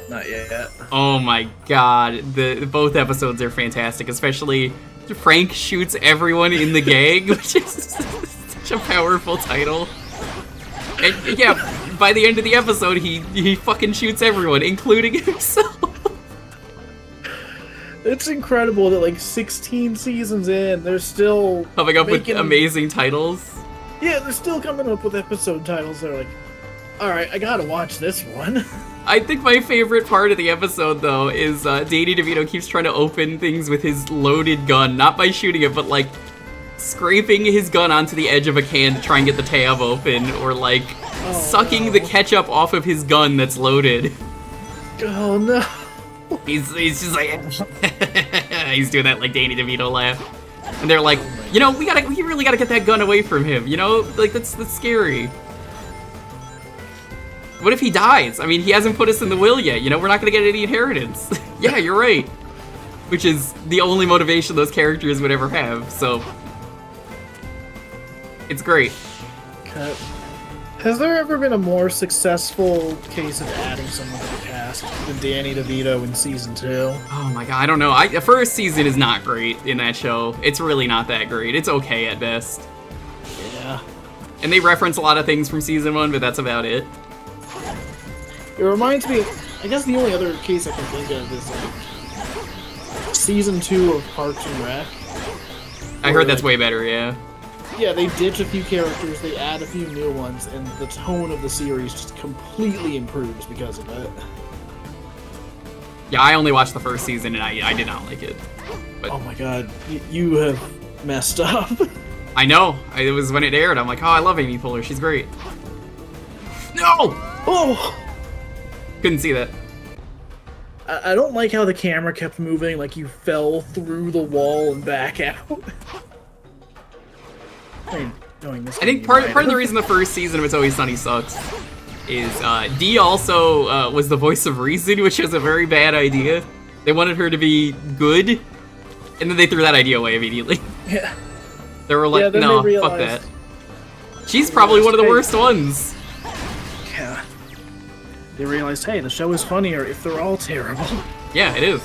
Not yet. Oh my god, the both episodes are fantastic, especially Frank shoots everyone in the gang, which is such a powerful title. And yeah, by the end of the episode, he he fucking shoots everyone, including himself. It's incredible that like 16 seasons in, they're still Coming up with amazing titles. Yeah, they're still coming up with episode titles. They're like, all right, I gotta watch this one. I think my favorite part of the episode, though, is uh, Danny DeVito keeps trying to open things with his loaded gun, not by shooting it, but like scraping his gun onto the edge of a can to try and get the tab open, or like sucking the ketchup off of his gun that's loaded. oh no. He's he's just like he's doing that like Danny DeVito laugh, and they're like, you know, we gotta we really gotta get that gun away from him. You know, like that's that's scary. What if he dies? I mean, he hasn't put us in the will yet. You know, we're not gonna get any inheritance. yeah, you're right. Which is the only motivation those characters would ever have. So it's great. Cut. Has there ever been a more successful case of adding someone to the cast than Danny DeVito in season two? Oh my god, I don't know. I, the first season is not great in that show. It's really not that great. It's okay at best. Yeah. And they reference a lot of things from season one, but that's about it. It reminds me. I guess the only other case I can think of is like season two of Parks and Rec. I heard that's way better, yeah. Yeah, they ditch a few characters, they add a few new ones, and the tone of the series just completely improves because of it. Yeah, I only watched the first season and I, I did not like it. But Oh my god, y- you have messed up. I know. I, it was when it aired. I'm like, oh, I love Amy Poehler. She's great. No! Oh! Couldn't see that. I I don't like how the camera kept moving, like you fell through the wall and back out. I mean, knowing this I think part part of the reason the first season of It's Always Sunny sucks is uh, Dee also uh, was the voice of Reason, which was a very bad idea. They wanted her to be good, and then they threw that idea away immediately. Yeah. They were like, Yeah, no, fuck that. She's probably one of the worst ones. They realized, hey, the show is funnier if they're all terrible. Yeah, it is.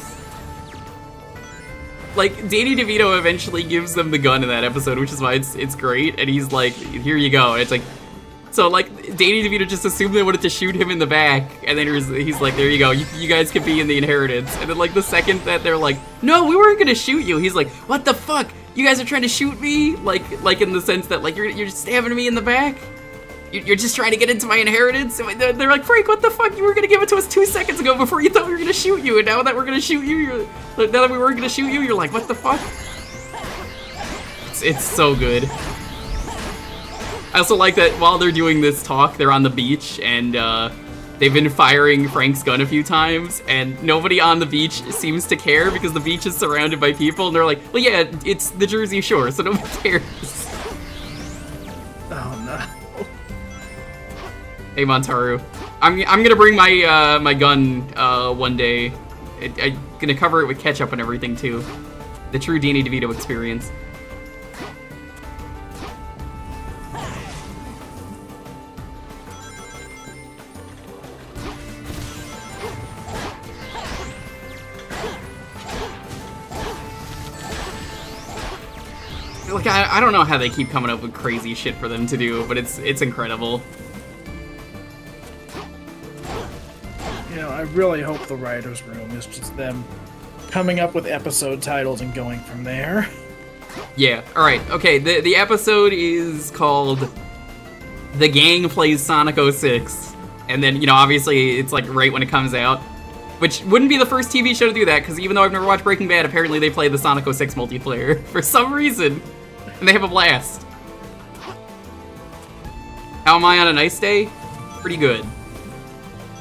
Like Danny DeVito eventually gives them the gun in that episode, which is why it's it's great. And he's like, "Here you go." And it's like, so like Danny DeVito just assumed they wanted to shoot him in the back, and then he's, he's like, "There you go. You, you guys can be in the inheritance." And then like the second that they're like, "No, we weren't gonna shoot you," he's like, "What the fuck? You guys are trying to shoot me?" Like like in the sense that like you're you're stabbing me in the back. You- You're just trying to get into my inheritance. They're like, Frank, what the fuck? You were gonna give it to us two seconds ago before you thought we were gonna shoot you, and now that we're gonna shoot you, you're now that we weren't gonna shoot you, you're like, what the fuck? It's, it's so good. I also like that while they're doing this talk, they're on the beach and uh, they've been firing Frank's gun a few times, and nobody on the beach seems to care because the beach is surrounded by people, and they're like, well, yeah, it's the Jersey Shore, so nobody cares. Oh no. Hey Montaru, I'm I'm gonna bring my uh, my gun uh, one day. I, I'm gonna cover it with ketchup and everything too. The true Danny DeVito experience. Like I, I don't know how they keep coming up with crazy shit for them to do, but it's it's incredible. You know, I really hope the writer's room is just them coming up with episode titles and going from there. Yeah. All right. Okay. The the episode is called "The Gang Plays Sonic 06," and then you know obviously it's like right when it comes out, which wouldn't be the first TV show to do that because even though I've never watched Breaking Bad, apparently they play the Sonic 06 multiplayer for some reason, and they have a blast. How am I on a nice day? Pretty good.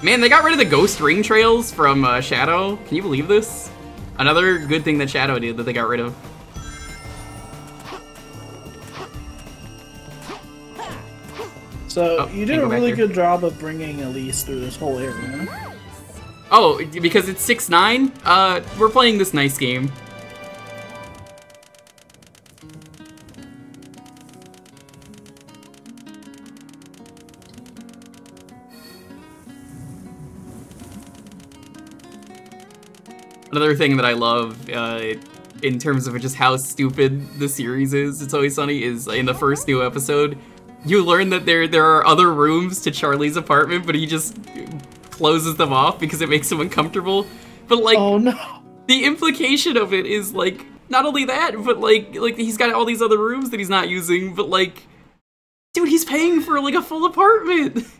Man, they got rid of the ghost ring trails from uh, Shadow. Can you believe this? Another good thing that Shadow did that they got rid of. So Oh, you did a really good job of bringing Elise through this whole area. Oh, because it's 6 9 Uh, we're playing this nice game. Another thing that I love, uh, in terms of just how stupid the series is, It's Always Sunny, is in the first new episode, you learn that there there are other rooms to Charlie's apartment, but he just closes them off because it makes him uncomfortable. But like Oh no! the implication of it is like not only that, but like like he's got all these other rooms that he's not using, but like dude, he's paying for like a full apartment.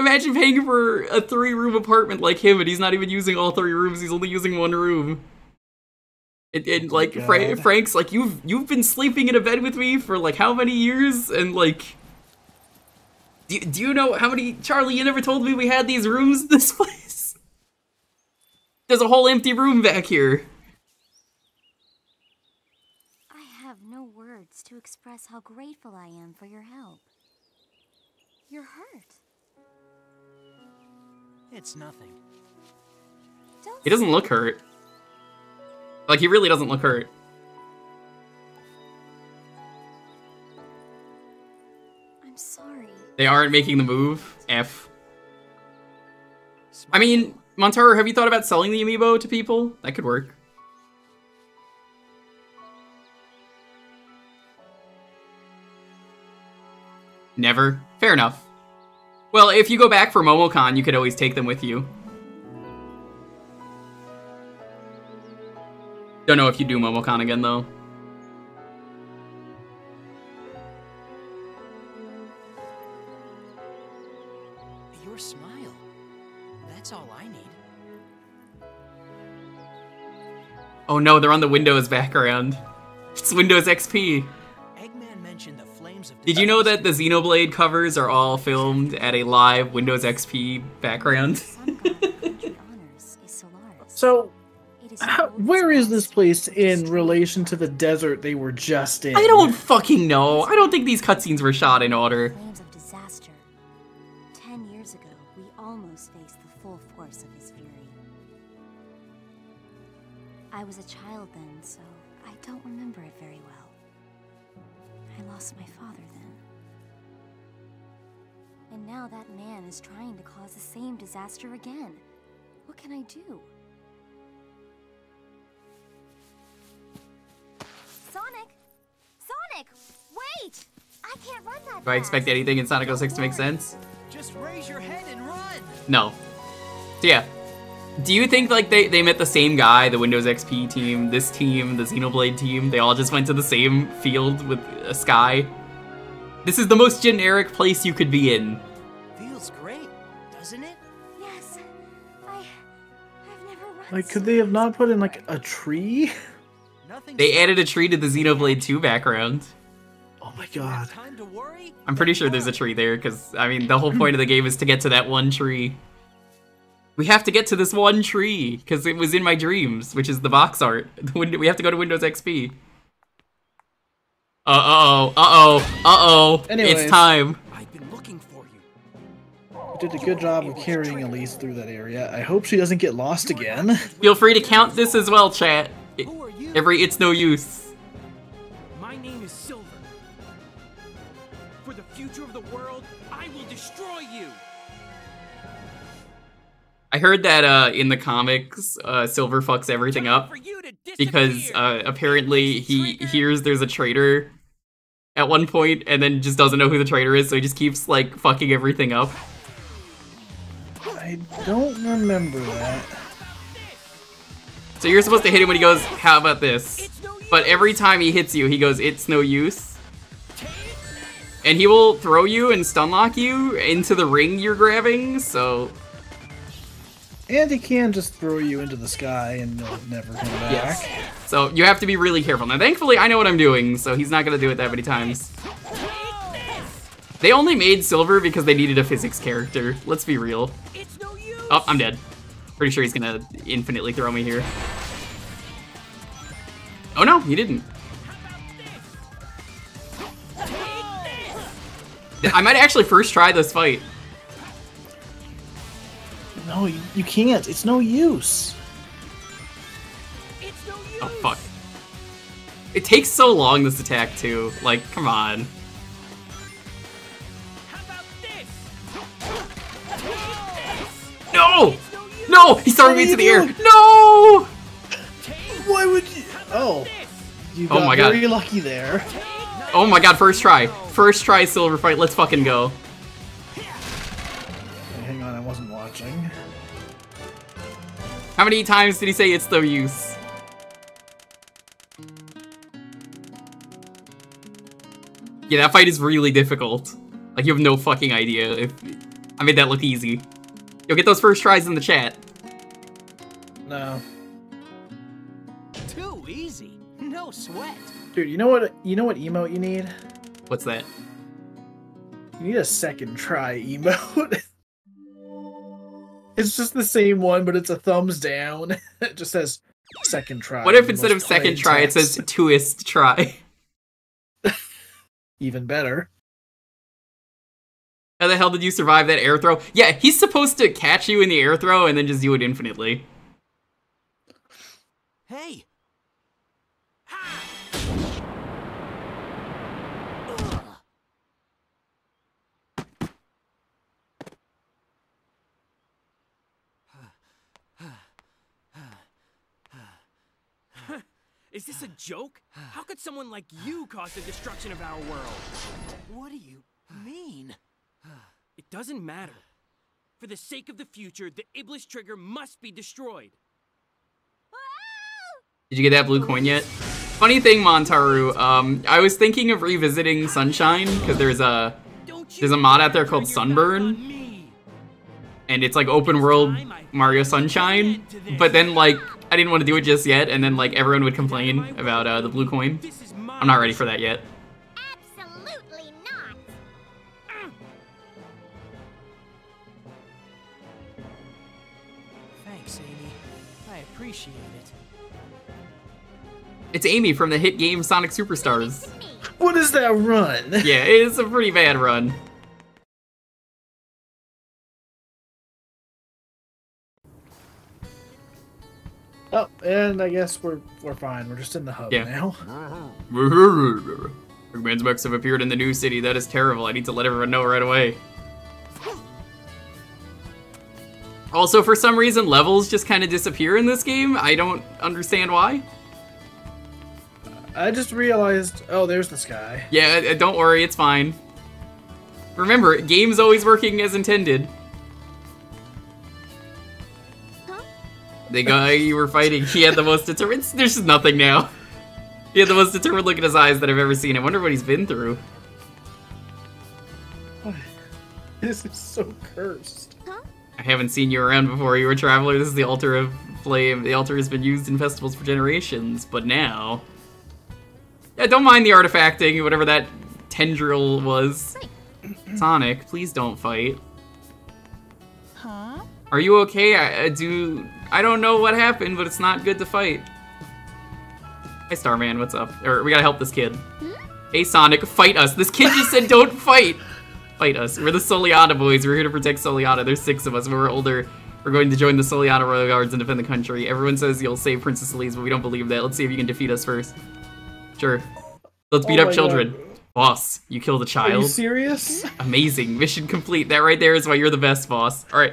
Imagine paying for a three room apartment like him and he's not even using all three rooms, he's only using one room. And, and oh like Fra- Frank's like you've you've been sleeping in a bed with me for like how many years and like do, do you know how many Charlie you never told me we had these rooms in this place? There's a whole empty room back here. I have no words to express how grateful I am for your help. You're hurt. It's nothing. Don't He doesn't look hurt. Like he really doesn't look hurt. I'm sorry. They aren't making the move. F. I mean, Montaro, have you thought about selling the amiibo to people? That could work. Never. Fair enough. Well, if you go back for MomoCon, you could always take them with you. Don't know if you do MomoCon again, though. Your smile. That's all I need. Oh no, they're on the Windows background. It's Windows XP. Did you know that the Xenoblade covers are all filmed at a live Windows XP background? Sun God country honors is Solaris. So how, where is this place in relation to the desert they were just in? I don't fucking know. I don't think these cutscenes were shot in order. Flames of disaster. Ten years ago, we almost faced the full force of his fury. I was a child now that man is trying to cause the same disaster again. What can I do? Sonic! Sonic! Wait! I can't run that Do I expect fast. anything in Sonic 06 to make sense? Just raise your head and run. No. So yeah. Do you think like they, they met the same guy, the Windows XP team, this team, the Xenoblade team, they all just went to the same field with a sky? This is the most generic place you could be in. Like, could they have not put in like a tree? Nothing. They added a tree to the Xenoblade 2 background. Oh my god! Time to worry. I'm pretty sure there's a tree there, because, I mean, the whole point of the game is to get to that one tree. We have to get to this one tree, because it was in my dreams, which is the box art. We have to go to Windows XP. Uh-oh, uh-oh, uh-oh, Anyways. it's time. I did a good job of carrying Elise through that area. I hope she doesn't get lost again. Feel free to count this as well, chat. It- Who are you? every it's no use. My name is Silver. For the future of the world, I will destroy you. I heard that uh, in the comics, uh, Silver fucks everything up for you to because uh, apparently he hears there's a traitor at one point and then just doesn't know who the traitor is, so he just keeps like fucking everything up. I don't remember that. So you're supposed to hit him when he goes, "How about this?" It's no use. But every time he hits you, he goes, "It's no use." And he will throw you and stun lock you into the ring you're grabbing. So And he can just throw you into the sky and you'll never come back. yes, so you have to be really careful. Now, thankfully, I know what I'm doing, so he's not gonna do it that many times. They only made Silver because they needed a physics character. Let's be real. It's. Oh, I'm dead. Pretty sure he's gonna infinitely throw me here. Oh no, he didn't. I might actually first try this fight. No, you, you can't. It's no use. It's no use. Oh fuck. It takes so long this attack too. Like, come on. No! No He's throwing me into the air. No! Why would you? Oh, you Oh my God. very lucky there. Oh my god, first try. First try silver fight. Let's fucking go. Hang on, I wasn't watching. How many times did he say it's no use? Yeah, that fight is really difficult. Like, you have no fucking idea if... I made that look easy. You'll get those first tries in the chat. No, Too easy. No sweat. dude. You know what? You know what emote you need? What's that? You need a second try emote. it's just the same one, but it's a thumbs down. it just says second try. What if instead of second plain try, it says twist try? even better? How the hell did you survive that air throw? Yeah, he's supposed to catch you in the air throw and then just do it infinitely. Hey. Is this a joke? How could someone like you cause the destruction of our world? What do you mean? Doesn't matter. For the sake of the future, the Iblis trigger must be destroyed. Did you get that blue coin yet? Funny thing, Montaru, um, I was thinking of revisiting Sunshine, because there's a, There's a mod out there called turn your back Sunburn. and it's like open world Mario Sunshine, but then like, I didn't want to do it just yet, and then like everyone would complain about uh, the blue coin. This is my I'm not ready for that yet. It's Amy from the hit game Sonic Superstars. What is that run? Yeah, it's a pretty bad run. Oh, and I guess we're we're fine. We're just in the hub Yeah. now. Eggman's mechs have appeared in the new city. That is terrible. I need to let everyone know right away. Also, for some reason, levels just kind of disappear in this game. I don't understand why. I just realized. Oh, there's the sky. Yeah, uh, don't worry, it's fine. Remember, game's always working as intended. Huh? The guy you were fighting, he had the most determined. There's just nothing now. He had the most determined look in his eyes that I've ever seen. I wonder what he's been through. This is so cursed. I haven't seen you around before. You were a traveler. This is the altar of flame. The altar has been used in festivals for generations, but now. Yeah, don't mind the artifacting, whatever that tendril was. Sonic, please don't fight. Huh? Are you okay? I, I do. I don't know what happened, but it's not good to fight. Hey, Starman, what's up? Or we gotta help this kid. Hmm? Hey, Sonic, fight us. This kid just said don't fight. Fight us. We're the Soleanna boys. We're here to protect Soleanna. There's six of us. When we're older, we're going to join the Soleanna Royal Guards and defend the country. Everyone says you'll save Princess Elise, but we don't believe that. Let's see if you can defeat us first. Sure. Let's beat Oh up children. God. Boss, you killed a Are you child. serious? Amazing. Mission complete. That right there is why you're the best boss. Alright.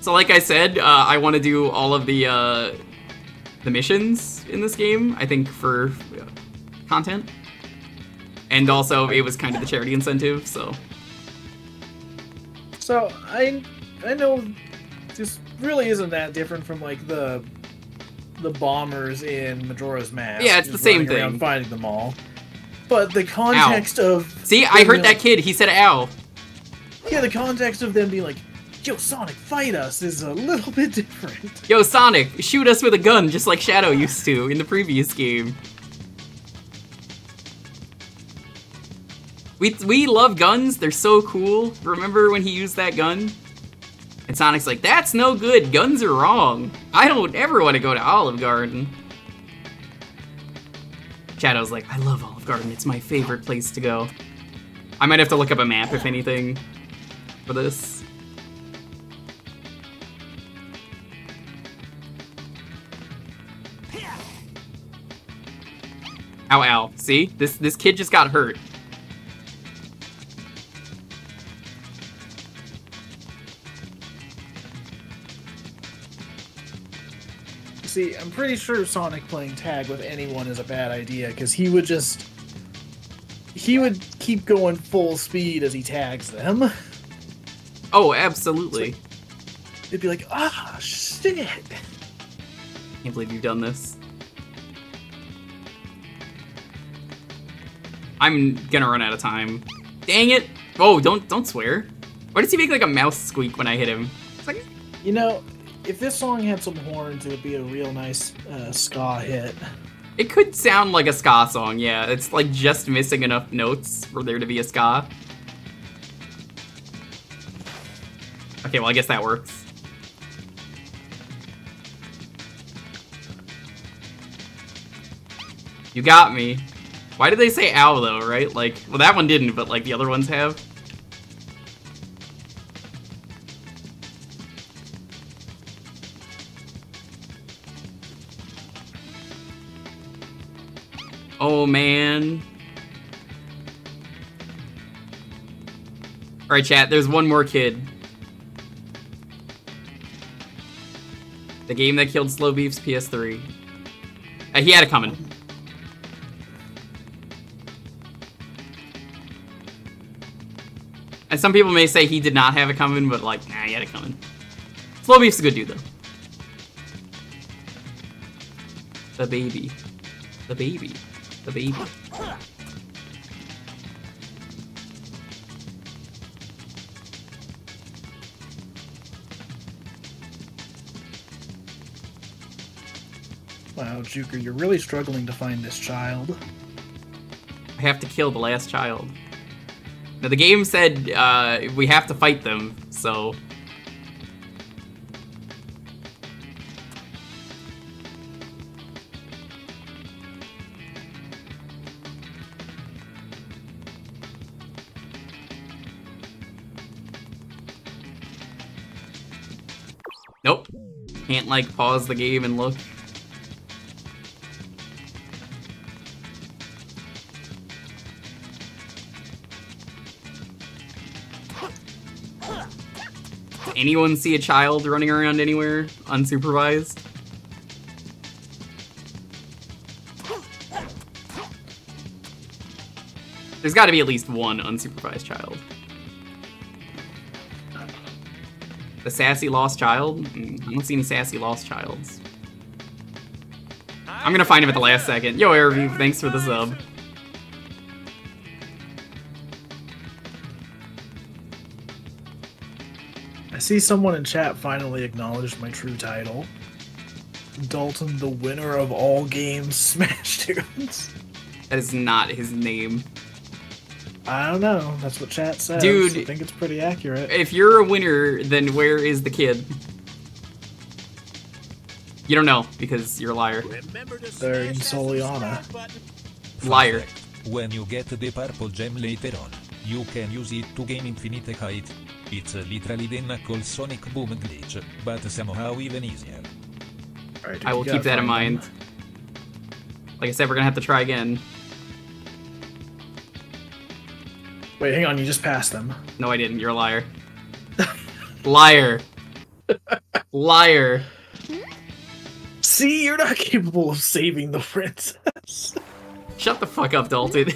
So like I said, uh, I want to do all of the uh, the missions in this game, I think for uh, content. And also it was kind of the charity incentive, so So I I know this really isn't that different from like the the bombers in Majora's Mask. Yeah, it's the same thing. Fighting them all. But the context of See, I heard that like- kid, he said ow. Yeah, the context of them being like, "Yo, Sonic, fight us," is a little bit different. Yo, Sonic, shoot us with a gun just like Shadow used to in the previous game. We, we love guns, they're so cool. Remember when he used that gun? And Sonic's like, that's no good, guns are wrong. I don't ever want to go to Olive Garden. Shadow's like, I love Olive Garden, it's my favorite place to go. I might have to look up a map, if anything, for this. Ow, ow. See? This this kid just got hurt. See, I'm pretty sure Sonic playing tag with anyone is a bad idea because he would just he would keep going full speed as he tags them. Oh, absolutely. It'd be like, ah, shit. Can't believe you've done this. I'm gonna run out of time. Dang it! Oh, don't don't swear. Why does he make like a mouse squeak when I hit him? It's like, You know, if this song had some horns, it would be a real nice uh, ska hit. it could sound like a ska song, yeah. It's like just missing enough notes for there to be a ska. Okay, well I guess that works. You got me. Why did they say ow though, right? Like, well that one didn't, but like the other ones have. Oh man. Alright, chat, there's one more kid. The game that killed Slowbeef's PS3. Uh, he had it coming. And some people may say he did not have it coming, but like, nah, he had it coming. Slowbeef's a good dude, though. The baby. The baby. The baby. Wow, Jewker, you're really struggling to find this child. I have to kill the last child. Now, the game said uh, we have to fight them, so. Can't, like, pause the game and look. anyone see a child running around anywhere unsupervised? There's got to be at least one unsupervised child. The sassy lost child? Mm, I don't see any sassy lost childs. I'm gonna find him at the last second. Yo, Airview, thanks for the sub. I see someone in chat finally acknowledged my true title. Dalton, the winner of all games, Smash Tunes. That is not his name. I don't know. That's what chat says. Dude. I think it's pretty accurate. If you're a winner, then where is the kid? You don't know because you're a liar. They're in Soleanna. Liar. When you get the purple gem later on, You can use it to gain infinite height. It's literally the knuckle sonic boom glitch, but somehow even easier. All right, I will keep that in mind. them. Like I said, we're gonna have to try again. Wait, hang on. You just passed them. No, I didn't. You're a liar. liar. liar. See, you're not capable of saving the princess. Shut the fuck up, Dalton.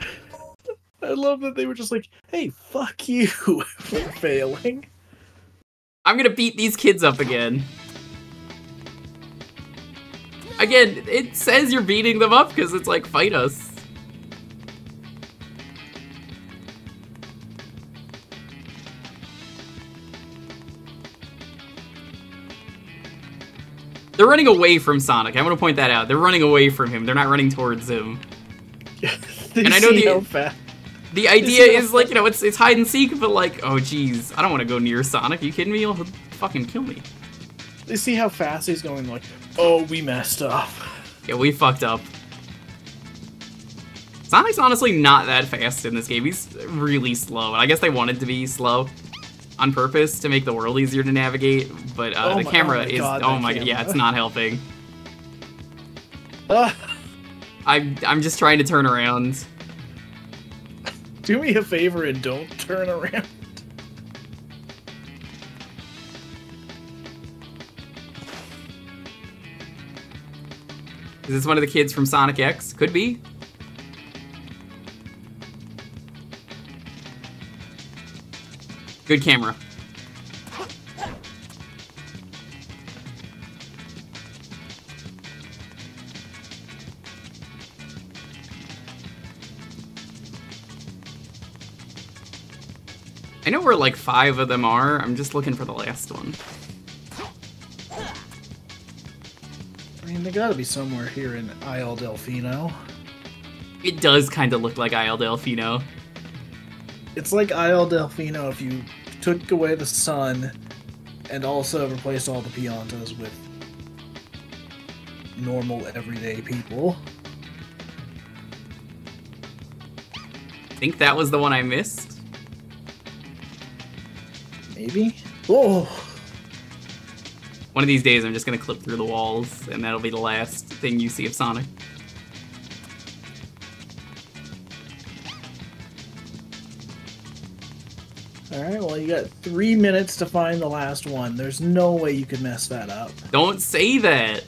I love that they were just like, "Hey, fuck you for failing." I'm gonna beat these kids up again. Again, it says you're beating them up because it's like, fight us. They're running away from Sonic. I'm gonna point that out. They're running away from him. They're not running towards him. And I know the-. The idea is like, you know, it's it's hide and seek, but like, oh geez, I don't want to go near Sonic. you kidding me? He'll fucking kill me. They see how fast he's going. Like, oh, we messed up. Yeah, we fucked up. Sonic's honestly not that fast in this game. He's really slow. And I guess they wanted to be slow on purpose to make the world easier to navigate, but uh, Oh the my- camera oh my is God, oh my yeah, it's not helping. Ah, I'm I'm just trying to turn around. do me a favor and don't turn around. Is this one of the kids from Sonic X? Could be. Good camera. I know where like five of them are. I'm just looking for the last one. I mean, they gotta be somewhere here in Isle Delfino. It does kind of look like Isle Delfino. It's like Isle Delfino if you took away the sun and also replaced all the Piantas with normal, everyday people. I think that was the one I missed. Maybe? Oh! One of these days, I'm just gonna clip through the walls, and that'll be the last thing you see of Sonic. Alright, well, you got three minutes to find the last one. There's no way you could mess that up. Don't say that.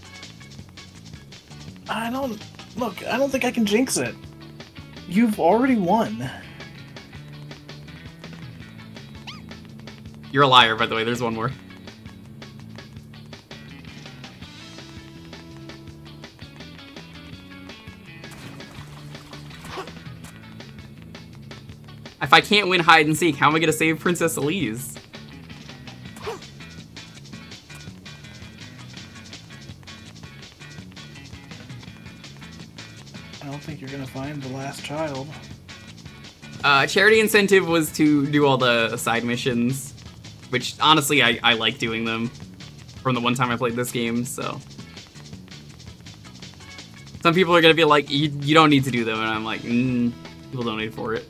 I don't. Look, I don't think I can jinx it. You've already won. You're a liar, by the way. There's one more. I can't win hide and seek, how am I gonna save Princess Elise? I don't think you're gonna find the last child. Uh, charity incentive was to do all the side missions, which honestly I, I like doing them from the one time I played this game, so. Some people are gonna be like, you, you don't need to do them, and I'm like, mm, people donate for it.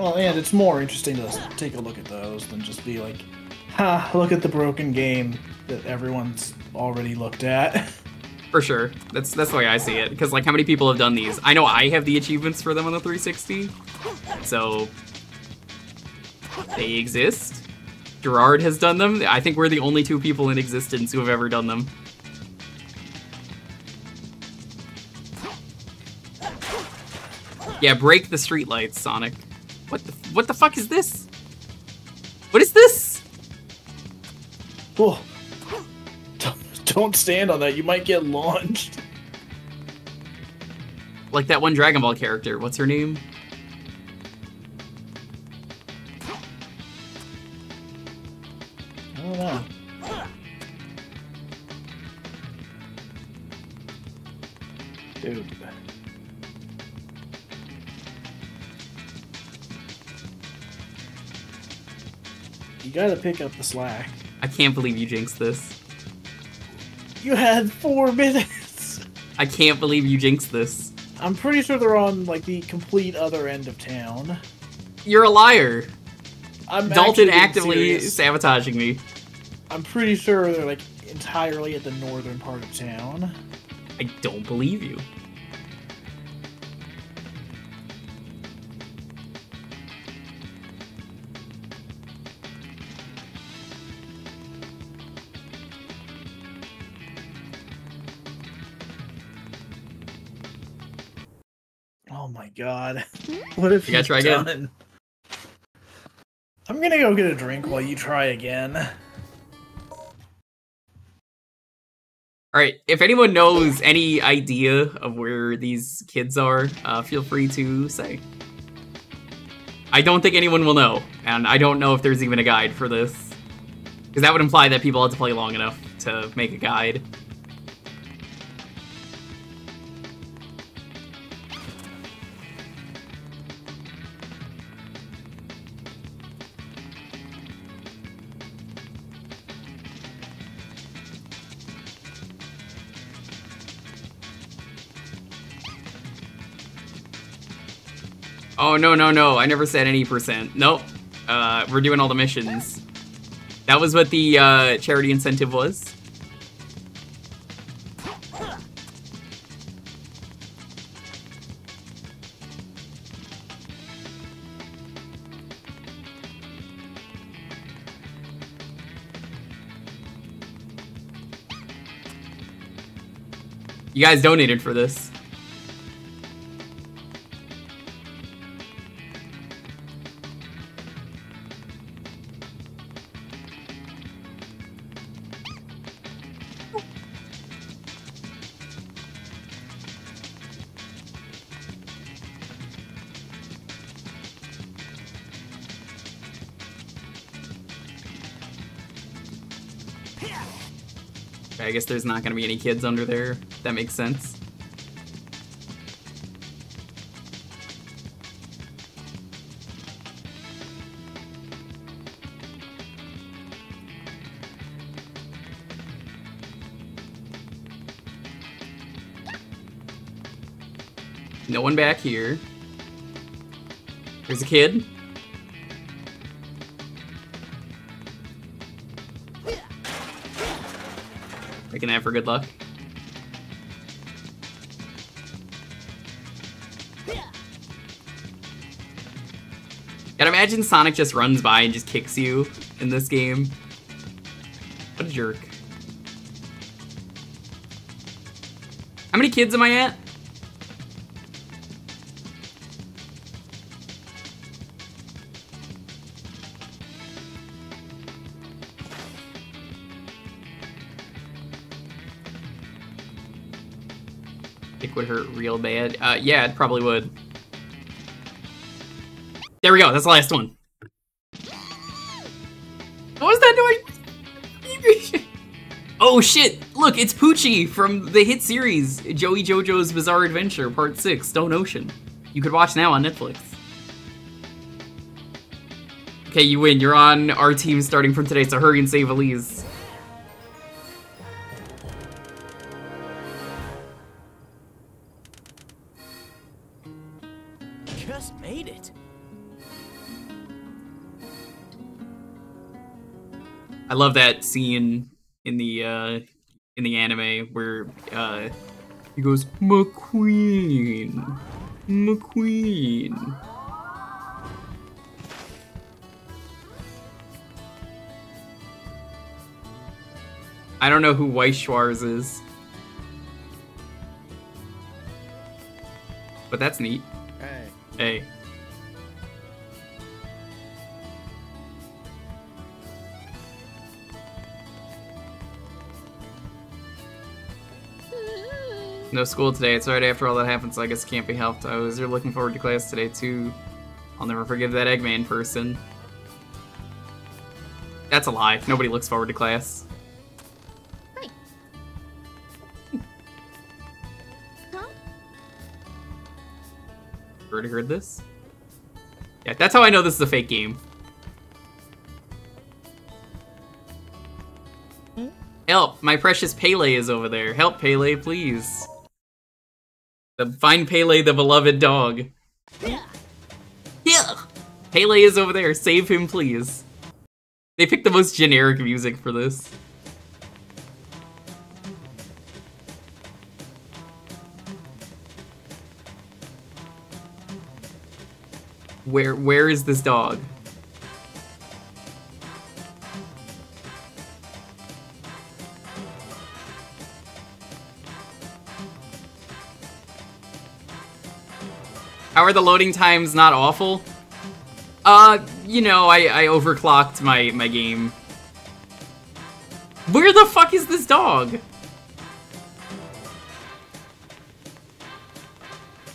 Well, and it's more interesting to take a look at those than just be like, ha, look at the broken game that everyone's already looked at. For sure. That's that's the way I see it. Because like how many people have done these? I know I have the achievements for them on the 360. So they exist. Gerard has done them. I think we're the only two people in existence who have ever done them. Yeah, break the streetlights, Sonic. What the what the fuck is this? What is this? Whoa. Don't, don't stand on that, you might get launched. Like that one Dragon Ball character. What's her name? I don't know. You gotta pick up the slack. I can't believe you jinxed this. You had four minutes. I can't believe you jinxed this. I'm pretty sure they're on like the complete other end of town. You're a liar. I'm Dalton actively serious. sabotaging me. I'm pretty sure they're like entirely at the northern part of town. I don't believe you. God. What if You gotta try again. done? I'm gonna go get a drink while you try again. Alright, if anyone knows any idea of where these kids are, uh, feel free to say. I don't think anyone will know, and I don't know if there's even a guide for this. Because that would imply that people had to play long enough to make a guide. Oh, no, no, no. I never said any percent. Nope. Uh, we're doing all the missions. That was what the uh, charity incentive was. You guys donated for this. There's not gonna be any kids under there. That makes sense. No one back here. There's a kid. For good luck. Gotta imagine Sonic just runs by and just kicks you in this game. What a jerk. How many kids am I at? Uh, yeah, it probably would. There we go. That's the last one. What was that noise? oh shit! Look, it's Poochie from the hit series Joey JoJo's Bizarre Adventure Part Six: Stone Ocean. You could watch now on Netflix. Okay, you win. You're on our team starting from today, so hurry and save Elise. Love that scene in the uh in the anime where uh he goes McQueen McQueen I don't know who Weiss Schwarz is. But that's neat. Hey. Hey. No school today. It's right after all that happened, so I guess it can't be helped. I was looking forward to class today, too. I'll never forgive that Eggman person. That's a lie. Nobody looks forward to class. Huh? Already heard this? Yeah, that's how I know this is a fake game. Hmm? Help! My precious Pele is over there. Help, Pele, please. The find Pele, the beloved dog. Yeah. Pele is over there. Save him, please. They picked the most generic music for this. Where where is this dog? Are the loading times not awful? Uh, you know, I, I overclocked my, my game. Where the fuck is this dog? Can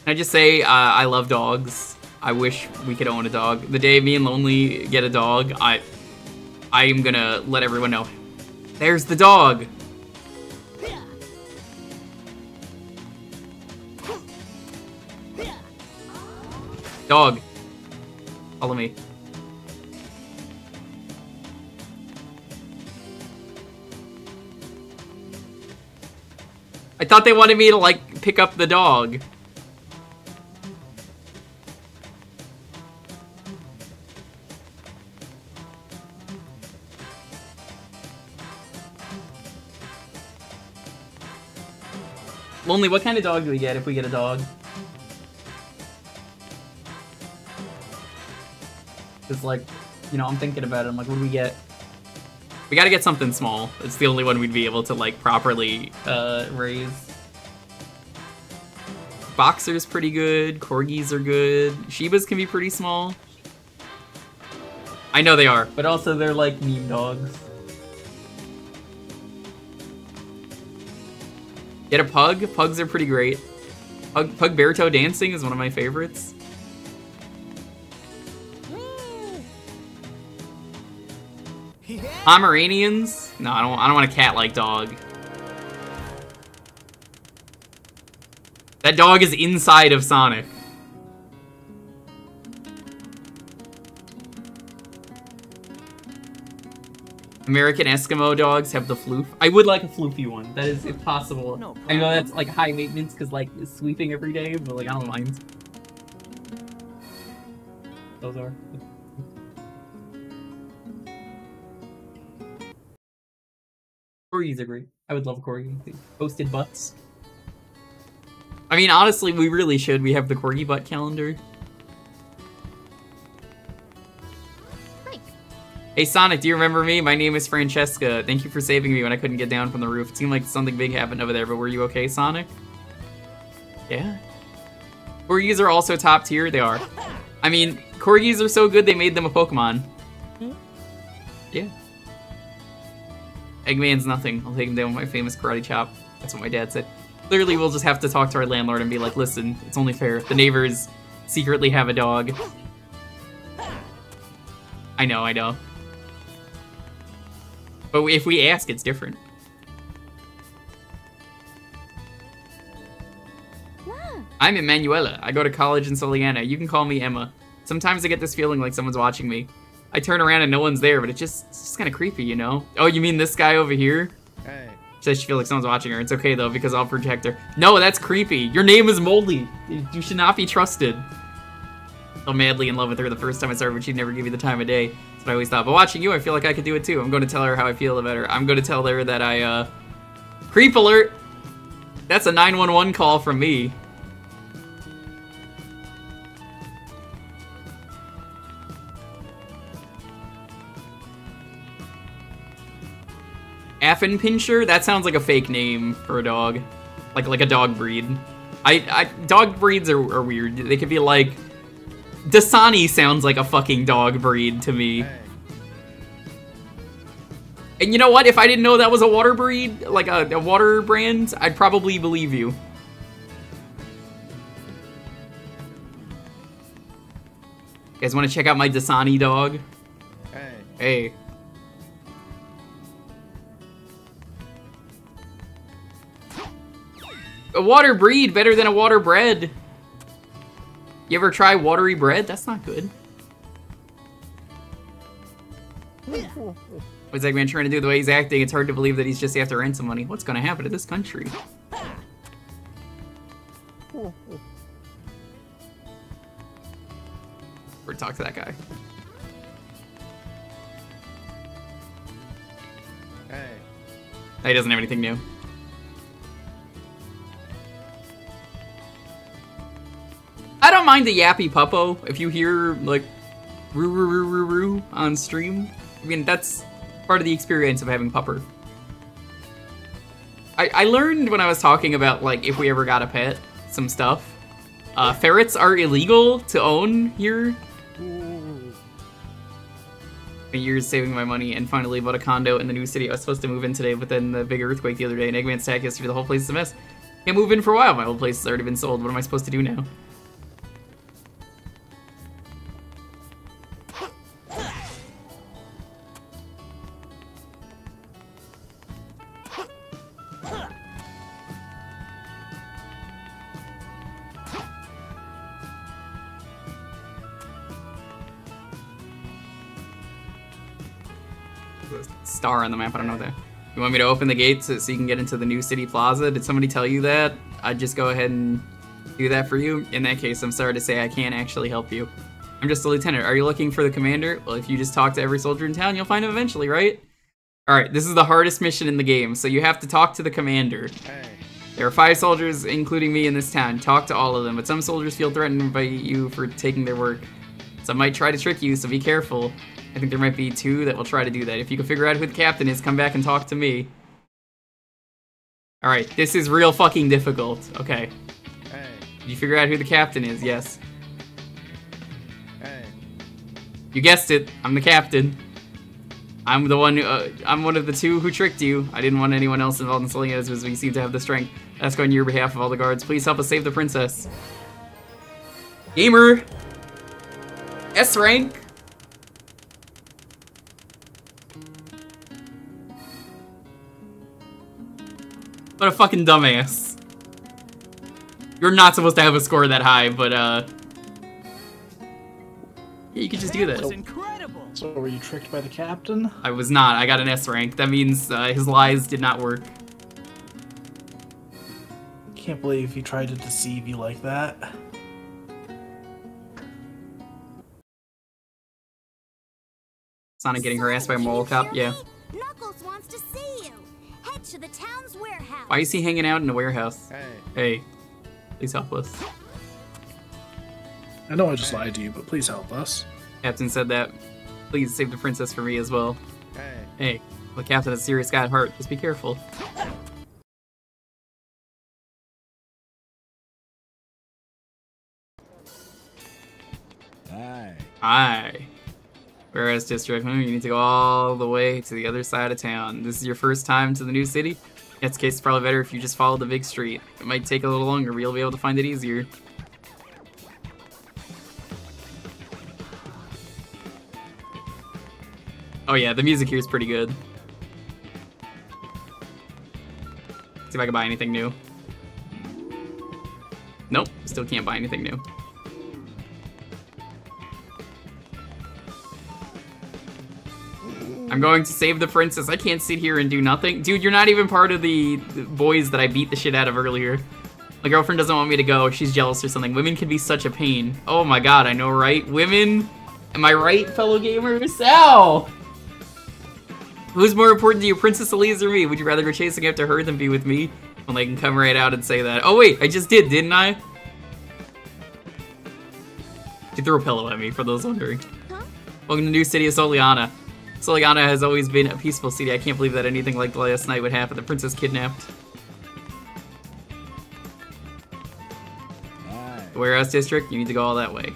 I just say, uh, I love dogs. I wish we could own a dog. The day me and Lonely get a dog, I, I am gonna let everyone know. There's the dog. Dog. Follow me. I thought they wanted me to, like, pick up the dog. Lonely, what kind of dog do we get if we get a dog? Because, like, you know, I'm thinking about it. I'm like, what do we get? We gotta get something small. It's the only one we'd be able to, like, properly uh, raise. Boxer's pretty good. Corgis are good. Shibas can be pretty small. I know they are, but also they're, like, meme dogs. Get a pug? Pugs are pretty great. Pug, pug Berto dancing is one of my favorites. Pomeranians? No, I don't. I don't want a cat-like dog. That dog is inside of Sonic. American Eskimo dogs have the floof. I would like a floofy one. That is, if possible. No I know that's like high maintenance because like it's sweeping every day, but like I don't mind. Those are. Corgis are great. I would love a corgi. Posted butts. I mean, honestly, we really should. We have the corgi butt calendar. Great. Hey Sonic, do you remember me? My name is Francesca. Thank you for saving me when I couldn't get down from the roof. It seemed like something big happened over there, but were you okay, Sonic? Yeah. Corgis are also top tier. They are. I mean, corgis are so good they made them a Pokemon. Hmm? Yeah. Eggman's nothing. I'll take him down with my famous karate chop. That's what my dad said. Clearly, we'll just have to talk to our landlord and be like, listen, it's only fair. The neighbors secretly have a dog. I know, I know. But if we ask, it's different. I'm Emanuela. I go to college in Soleanna. You can call me Emma. Sometimes I get this feeling like someone's watching me. I turn around and no one's there, but it just, it's just kind of creepy, you know? Oh, you mean this guy over here? Hey. Says she feels like someone's watching her. It's okay though, because I'll protect her. No, that's creepy. Your name is Moldy. You you should not be trusted. I'm madly in love with her the first time I started, but she'd never give me the time of day. That's what I always thought. But watching you, I feel like I could do it too. I'm going to tell her how I feel about her. I'm going to tell her that I, uh... Creep alert! That's a 911 call from me. Affenpinscher? That sounds like a fake name for a dog. Like like a dog breed. I, I dog breeds are, are weird. They could be like Dasani sounds like a fucking dog breed to me. Hey. And you know what? If I didn't know that was a water breed, like a, a water brand, I'd probably believe you. You guys want to check out my Dasani dog? Hey. Hey. A water breed better than a water bread. You ever try watery bread? That's not good. What What's Eggman trying to do? The way he's acting, it's hard to believe that he's just after ransom money. What's gonna happen to this country? Or talk to that guy. Hey. He doesn't have anything new. I don't mind the yappy puppo if you hear like roo roo roo roo roo on stream. I mean that's part of the experience of having pupper. I, I learned when I was talking about like if we ever got a pet, some stuff. Uh, ferrets are illegal to own here. A years saving my money and finally bought a condo in the new city I was supposed to move in today, but then the big earthquake the other day and Eggman's attack yesterday, the whole place is a mess. Can't move in for a while, my old place has already been sold. What am I supposed to do now? Star on the map, I don't know that. You want me to open the gates so so you can get into the new city plaza? Did somebody tell you that? I'd just go ahead and do that for you. In that case, I'm sorry to say I can't actually help you. I'm just a lieutenant. Are you looking for the commander? Well, if you just talk to every soldier in town, you'll find him eventually, right? Alright, this is the hardest mission in the game, so you have to talk to the commander. Hey. There are five soldiers, including me, in this town. Talk to all of them, but some soldiers feel threatened by you for taking their work. Some might try to trick you, so be careful. I think there might be two that will try to do that. If you can figure out who the captain is, come back and talk to me. Alright, this is real fucking difficult. Okay. Hey. Did you figure out who the captain is? Yes. Hey. You guessed it. I'm the captain. I'm the one. Who, uh, I'm one of the two who tricked you. I didn't want anyone else involved in selling it, as we seem to have the strength. Ask on your behalf of all the guards. Please help us save the princess. Gamer. S rank. What a fucking dumbass. You're not supposed to have a score that high, but uh. Yeah, you could just do That that. was incredible. So were you tricked by the captain? I was not. I got an S rank. That means uh, his lies did not work. Can't believe he tried to deceive you like that. Sonic getting harassed by a moral cop. Yeah. Knuckles wants to see you. Head to the town's warehouse. Why is he hanging out in a warehouse? Hey. Hey, please help us. I know I just lied to you, but please help us. Captain said that. Please save the princess for me as well. Hey. Hey, the captain is a serious guy at heart. Just be careful. Aye. Aye. Whereas district, you need to go all the way to the other side of town. This is your first time to the new city? In that case, it's probably better if you just follow the big street. It might take a little longer, but you'll be able to find it easier. Oh yeah, the music here is pretty good. See if I can buy anything new. Nope, still can't buy anything new. I'm going to save the princess. I can't sit here and do nothing. Dude, you're not even part of the boys that I beat the shit out of earlier. My girlfriend doesn't want me to go. She's jealous or something. Women can be such a pain. Oh my god, I know, right? Women? Am I right, fellow gamers? Ow! Who's more important to you, Princess Elise or me? Would you rather go chasing after her than be with me? When they can come right out and say that. Oh wait, I just did, didn't I? She threw a pillow at me, for those wondering. Huh? Welcome to New City of Soleanna. Soleanna has always been a peaceful city. I can't believe that anything like last night would happen. The princess kidnapped. The warehouse district, you need to go all that way.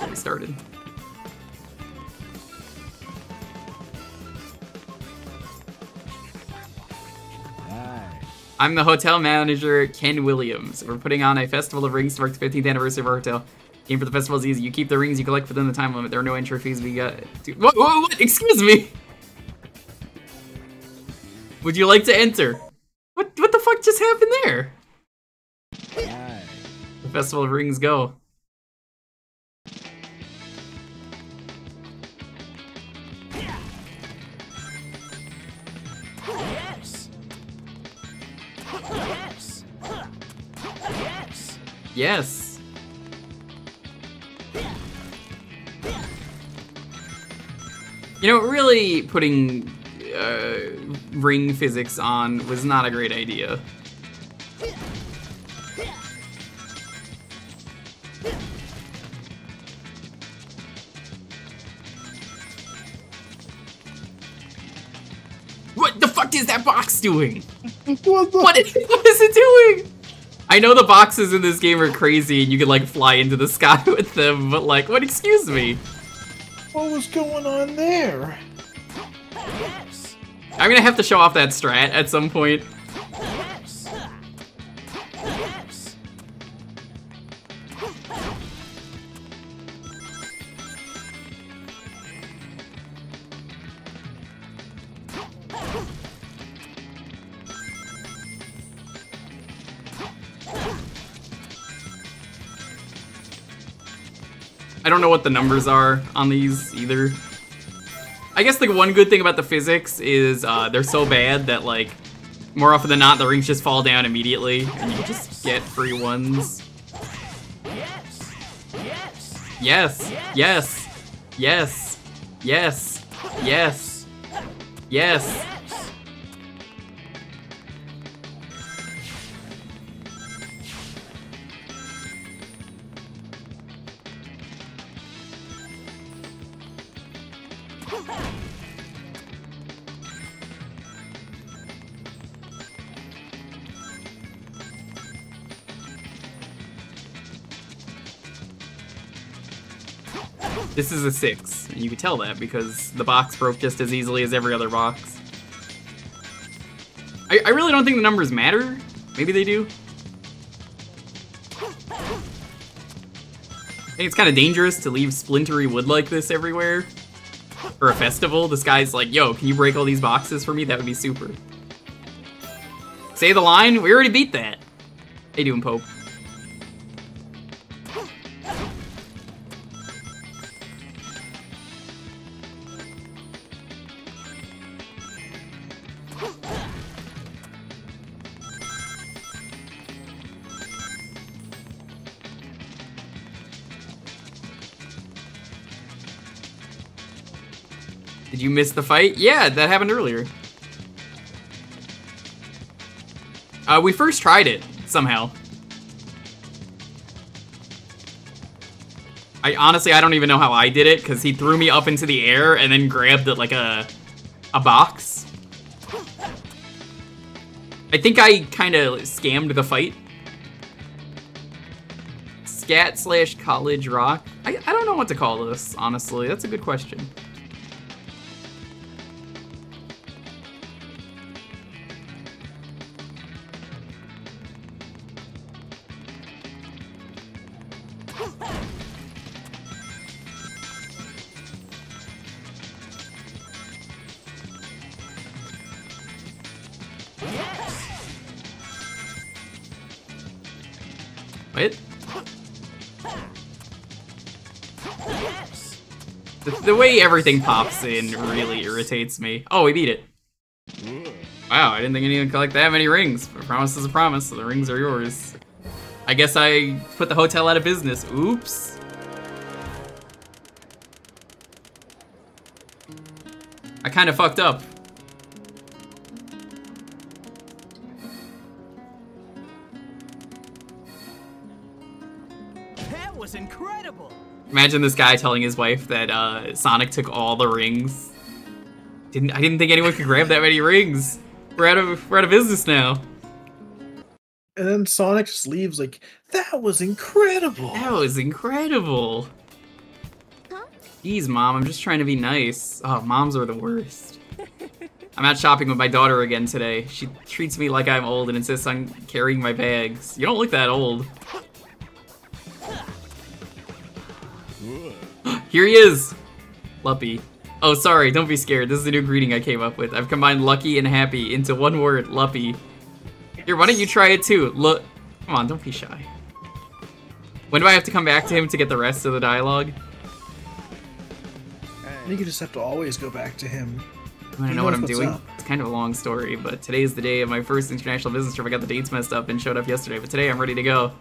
Okay. Started. I'm the hotel manager, Ken Williams. We're putting on a festival of rings to mark the 15th anniversary of our hotel. Game for the festival is easy. You keep the rings you collect within the time limit. There are no entry fees. We got. What, what, what? Excuse me. Would you like to enter? What? What the fuck just happened there? Yeah. The festival of rings go. Yes. You know, really putting uh, ring physics on was not a great idea. What the fuck is that box doing? What? What is, what is it doing? I know the boxes in this game are crazy and you can like fly into the sky with them, but like, what? Excuse me. What was going on there? I'm gonna have to show off that strat at some point. Don't know what the numbers are on these either. I guess the one good thing about the physics is uh, they're so bad that like more often than not the rings just fall down immediately and you just get free ones. Yes. Yes. Yes, yes, yes, yes, yes, This is a six, and you can tell that because the box broke just as easily as every other box. I, I really don't think the numbers matter. Maybe they do. I think it's kind of dangerous to leave splintery wood like this everywhere. For a festival, this guy's like, yo, can you break all these boxes for me? That would be super. Say the line, we already beat that. How you doing, Pope? Did you miss the fight? Yeah, that happened earlier. Uh, we first tried it, somehow. I honestly, I don't even know how I did it, because he threw me up into the air and then grabbed it like a, a box. I think I kind of scammed the fight. Scat slash college rock? I, I don't know what to call this, honestly. That's a good question. Way everything pops in really irritates me. Oh, we beat it. Wow, I didn't think anyone could collect that many rings. A promise is a promise, so the rings are yours. I guess I put the hotel out of business. Oops. I kind of fucked up. Imagine this guy telling his wife that uh, Sonic took all the rings. Didn't I didn't think anyone could grab that many rings. We're out of we're out of business now. And then Sonic just leaves like, that was incredible. That was incredible. Geez, mom, I'm just trying to be nice. Oh, moms are the worst. I'm out shopping with my daughter again today. She treats me like I'm old and insists on carrying my bags. You don't look that old. Here he is! Luppy. Oh, sorry, don't be scared. This is a new greeting I came up with. I've combined lucky and happy into one word, Luppy. Here, why don't you try it too? Look. Come on, don't be shy. When do I have to come back to him to get the rest of the dialogue? I think you just have to always go back to him. I He know what I'm doing. up. It's kind of a long story, but today's the day of my first international business trip. I got the dates messed up and showed up yesterday, but today I'm ready to go.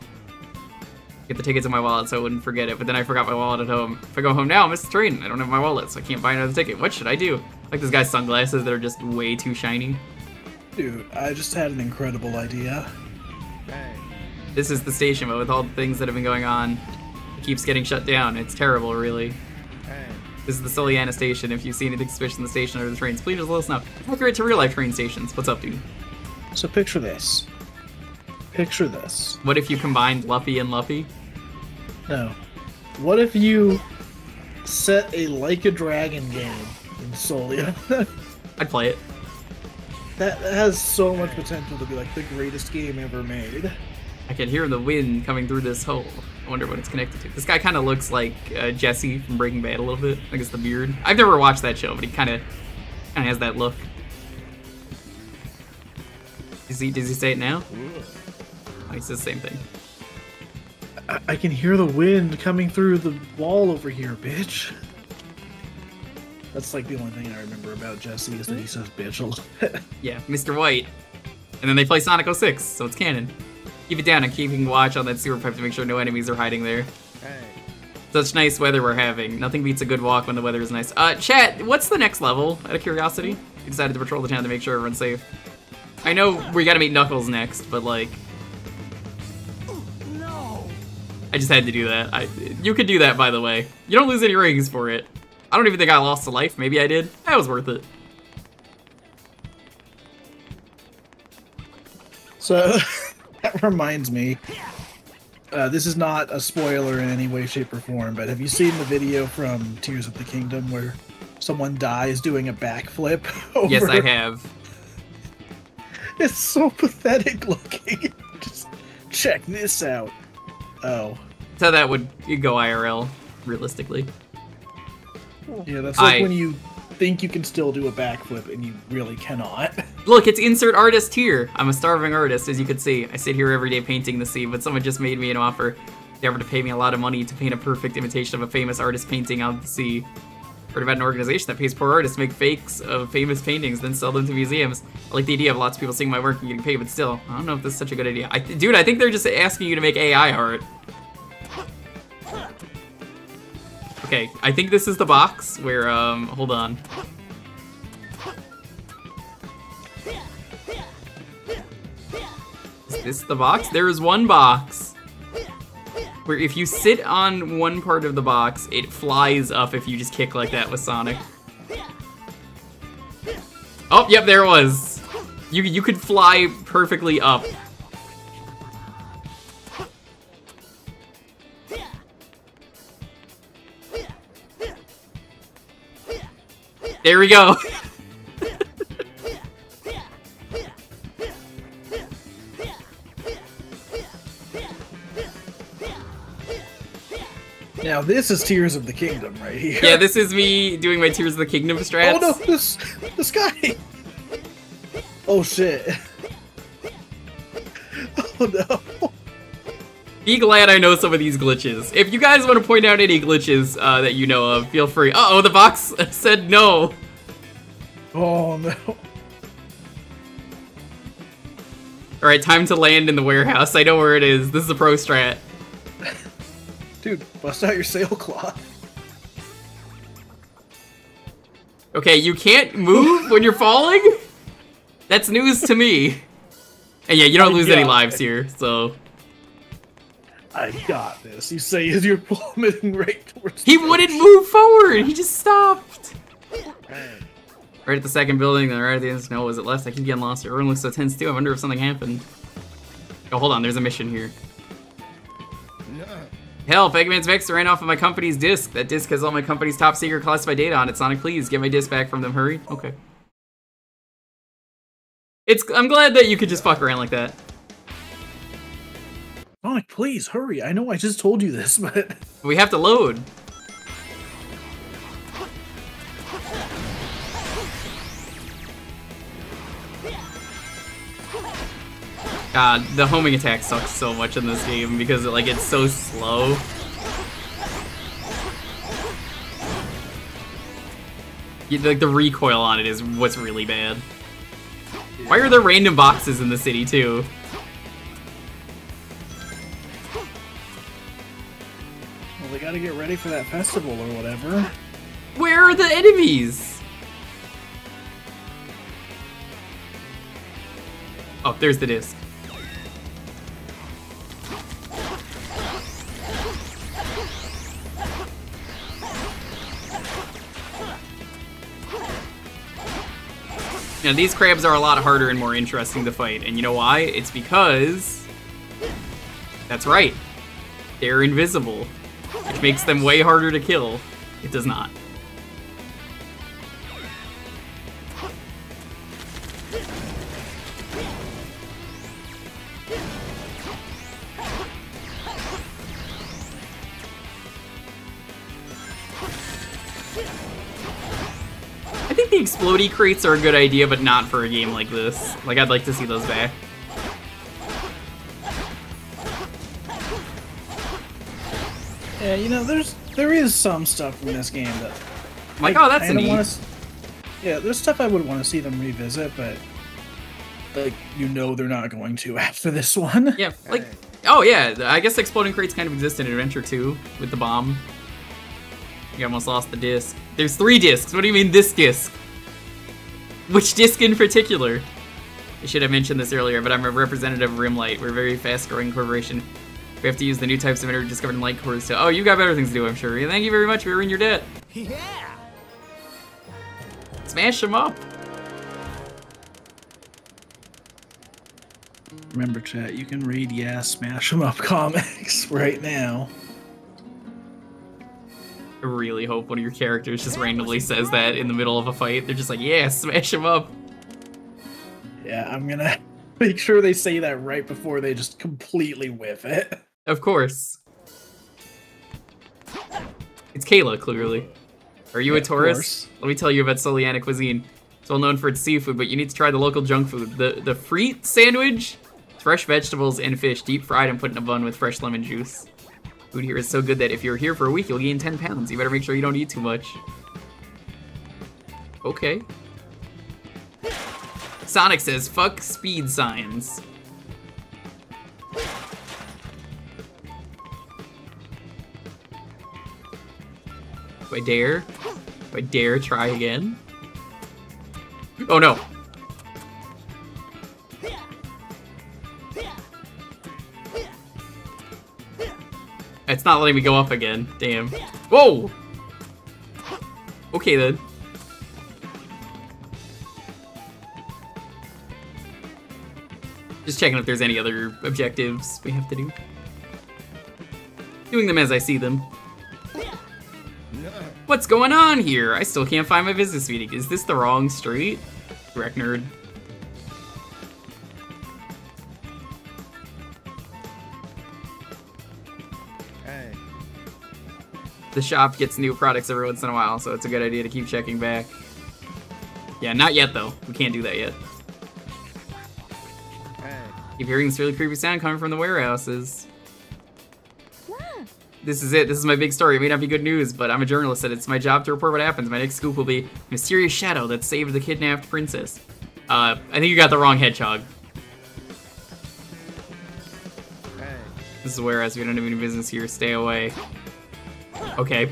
Get the tickets in my wallet so I wouldn't forget it, but then I forgot my wallet at home. If I go home now, I miss the train. I don't have my wallet, so I can't buy another ticket. What should I do? Like this guy's sunglasses that are just way too shiny. Dude, I just had an incredible idea. This is the station, but with all the things that have been going on, it keeps getting shut down. It's terrible, really. This is the Soleanna station. If you see anything suspicious in the station or the trains, please just let us know. Accurate to real life train stations. What's up, dude? So picture this. Picture this. What if you combined Luffy and Luffy? No. What if you set a Like a Dragon game in Solia? I'd play it. that has so much potential to be like the greatest game ever made. I can hear the wind coming through this hole. I wonder what it's connected to. This guy kind of looks like uh, Jesse from Breaking Bad a little bit. I guess the beard. I've never watched that show, but he kind of kind of has that look. Does he, does he say it now? He says the same thing. I, I can hear the wind coming through the wall over here, bitch. That's like the only thing I remember about Jesse is that he says bitch a lot. Yeah, Mr. White. And then they play Sonic 06, so it's canon. Keep it down and keeping watch on that sewer pipe to make sure no enemies are hiding there. Hey. Such nice weather we're having. Nothing beats a good walk when the weather is nice. Uh, chat, what's the next level, out of curiosity? You decided to patrol the town to make sure everyone's safe. I know we gotta meet Knuckles next, but like... I just had to do that. I, you could do that, by the way. You don't lose any rings for it. I don't even think I lost a life. Maybe I did. That was worth it. So that reminds me. Uh, this is not a spoiler in any way, shape, or form, but have you seen the video from Tears of the Kingdom where someone dies doing a backflip? Over... Yes, I have. It's so pathetic looking. Just check this out. Oh, So that would go IRL, realistically. yeah, that's like I- when you think you can still do a backflip and you really cannot. Look, it's insert artist here. I'm a starving artist, as you can see. I sit here every day painting the sea, but someone just made me an offer. They offered to pay me a lot of money to paint a perfect imitation of a famous artist painting of the sea. Heard about an organization that pays poor artists to make fakes of famous paintings, then sell them to museums. I like the idea of lots of people seeing my work and getting paid, but still, I don't know if this is such a good idea. I, dude, I think they're just asking you to make AI art. Okay, I think this is the box where, um, hold on. Is this the box? There is one box where if you sit on one part of the box, it flies up if you just kick like that with Sonic. Oh, yep, there it was. You, you could fly perfectly up. There we go. Now this is Tears of the Kingdom right here. yeah, this is me doing my Tears of the Kingdom strats. Oh no, this this guy. Oh shit. Oh no. Be glad I know some of these glitches. If you guys want to point out any glitches uh, that you know of, feel free. Uh oh, the box said no. Oh no. Alright, time to land in the warehouse. I know where it is. This is a pro strat. Dude, bust out your sailcloth. Okay, you can't move when you're falling? That's news to me. And yeah, you don't lose any lives it. here, so. I got this. You say as you're plummeting right towards. He wouldn't move forward! He just stopped! Right at the second building, then right at the end. No, was it left? I keep getting lost. Everyone looks so tense too. I wonder if something happened. Oh, hold on. There's a mission here. Help! Eggman's Vexor ran off of my company's disk. That disk has all my company's top secret classified data on it. Sonic, please get my disk back from them. Hurry. Okay. It's. I'm glad that you could just fuck around like that. Sonic, please hurry. I know I just told you this, but We have to load. God, the homing attack sucks so much in this game because it, like it's so slow. Yeah, Like the recoil on it is what's really bad. Why are there random boxes in the city too? Well, they gotta get ready for that festival or whatever. Where are the enemies? Oh, there's the disc. Now, these crabs are a lot harder and more interesting to fight, and you know why? It's because... That's right. They're invisible, which makes them way harder to kill. It does not. Think the explodey crates are a good idea, but not for a game like this. Like, I'd like to see those back. Yeah, you know, there's there is some stuff from this game that I'm like, oh, that's I a don't neat. wanna Yeah, there's stuff I would want to see them revisit, but like you know they're not going to after this one. Yeah, like, oh yeah, I guess exploding crates kind of exist in Adventure 2 with the bomb. You almost lost the disc. There's three discs. What do you mean this disc? Which disc in particular? I should have mentioned this earlier, but I'm a representative of Rimlight. We're a very fast-growing corporation. We have to use the new types of energy discovered in light cores to. Oh, you got better things to do, I'm sure. Thank you very much for in your debt. Yeah! Smash them up. Remember, chat, you can read yeah, Smash Them up comics right now. I really hope one of your characters just randomly says that in the middle of a fight. They're just like, yeah, smash them up. Yeah, I'm gonna make sure they say that right before they just completely whiff it. Of course. It's Kayla, clearly. Are you Yeah, a of tourist? Let me tell you about Soleanna cuisine. It's well known for its seafood, but you need to try the local junk food. The the frite sandwich, it's fresh vegetables and fish, deep fried and put in a bun with fresh lemon juice. Food here is so good that if you're here for a week, you'll gain 10 pounds. You better make sure you don't eat too much. Okay. Sonic says, fuck speed signs. Do I dare? Do I dare try again? Oh no. It's not letting me go up again. Damn. Whoa! Okay then. Just checking if there's any other objectives we have to do. Doing them as I see them. What's going on here? I still can't find my business meeting. Is this the wrong street? Nerd. The shop gets new products every once in a while, so it's a good idea to keep checking back. Yeah, not yet though. We can't do that yet. Hey. Keep hearing this really creepy sound coming from the warehouses. This is it. This is my big story. It may not be good news, but I'm a journalist and it's my job to report what happens. My next scoop will be mysterious shadow that saved the kidnapped princess. Uh, I think you got the wrong hedgehog. Hey. This is whereas we don't have any business here. Stay away. Okay.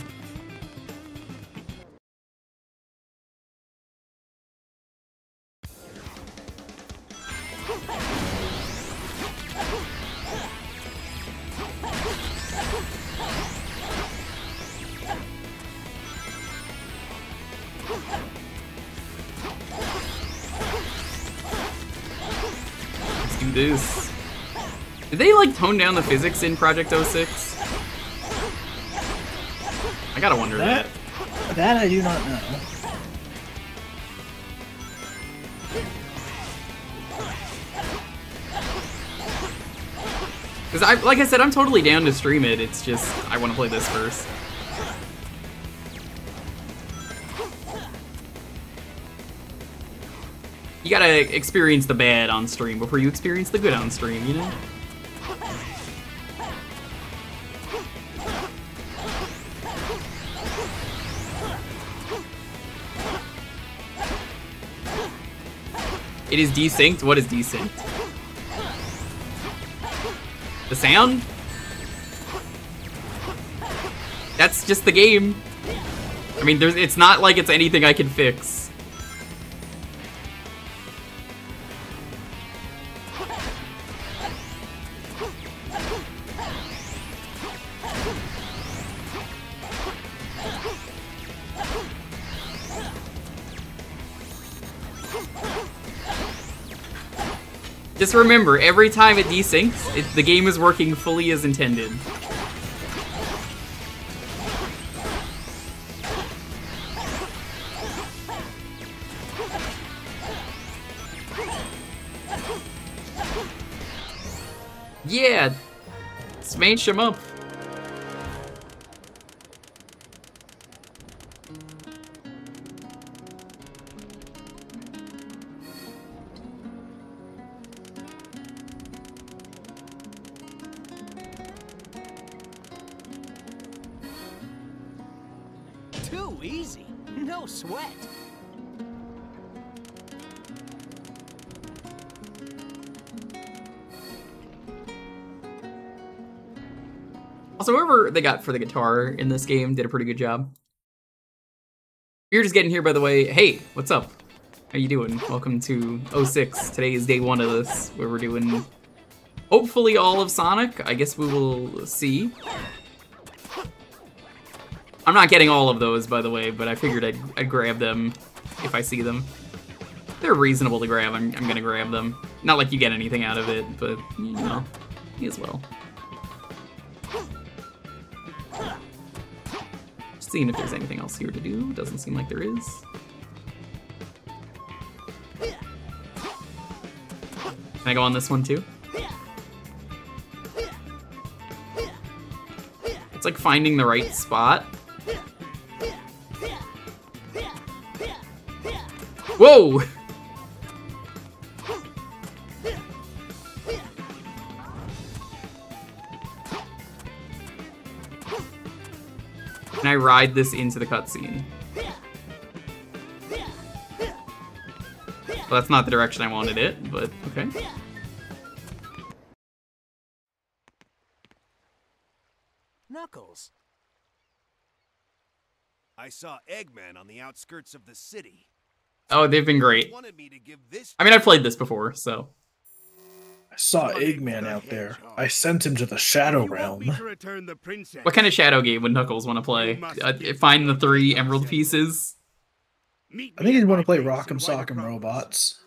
Let's do this. Did they like tone down the physics in Project 06? I gotta wonder that. That I do not know. Because I, like I said, I'm totally down to stream it. It's just I want to play this first. You gotta experience the bad on stream before you experience the good on stream, you know? It is desynced? What is desynced? The sound? that's just the game. I mean, there's it's not like it's anything I can fix. Just remember, every time it desyncs, it, the game is working fully as intended. Yeah! Smash him up. Easy. No sweat. Also, whoever they got for the guitar in this game did a pretty good job. You're just getting here, by the way, hey, what's up? How you doing? Welcome to 06. Today is day one of this, where we're doing hopefully all of Sonic. I guess we will see. I'm not getting all of those, by the way, but I figured I'd, I'd grab them if I see them. They're reasonable to grab. I'm, I'm gonna grab them. Not like you get anything out of it, but, you know, as well. Just seeing if there's anything else here to do. Doesn't seem like there is. Can I go on this one too? It's like finding the right spot. Whoa! Can I ride this into the cutscene? Well, that's not the direction I wanted it, but okay. Knuckles. I saw Eggman on the outskirts of the city. Oh, they've been great. Wanted me to give this I mean, I've played this before, so. I saw Eggman out there. I sent him to the Shadow You want me Realm. to return the princess? What kind of shadow game would Knuckles want to play? Uh, find the three emerald pieces? I think he'd want to play Rock'em Sock'em Robots.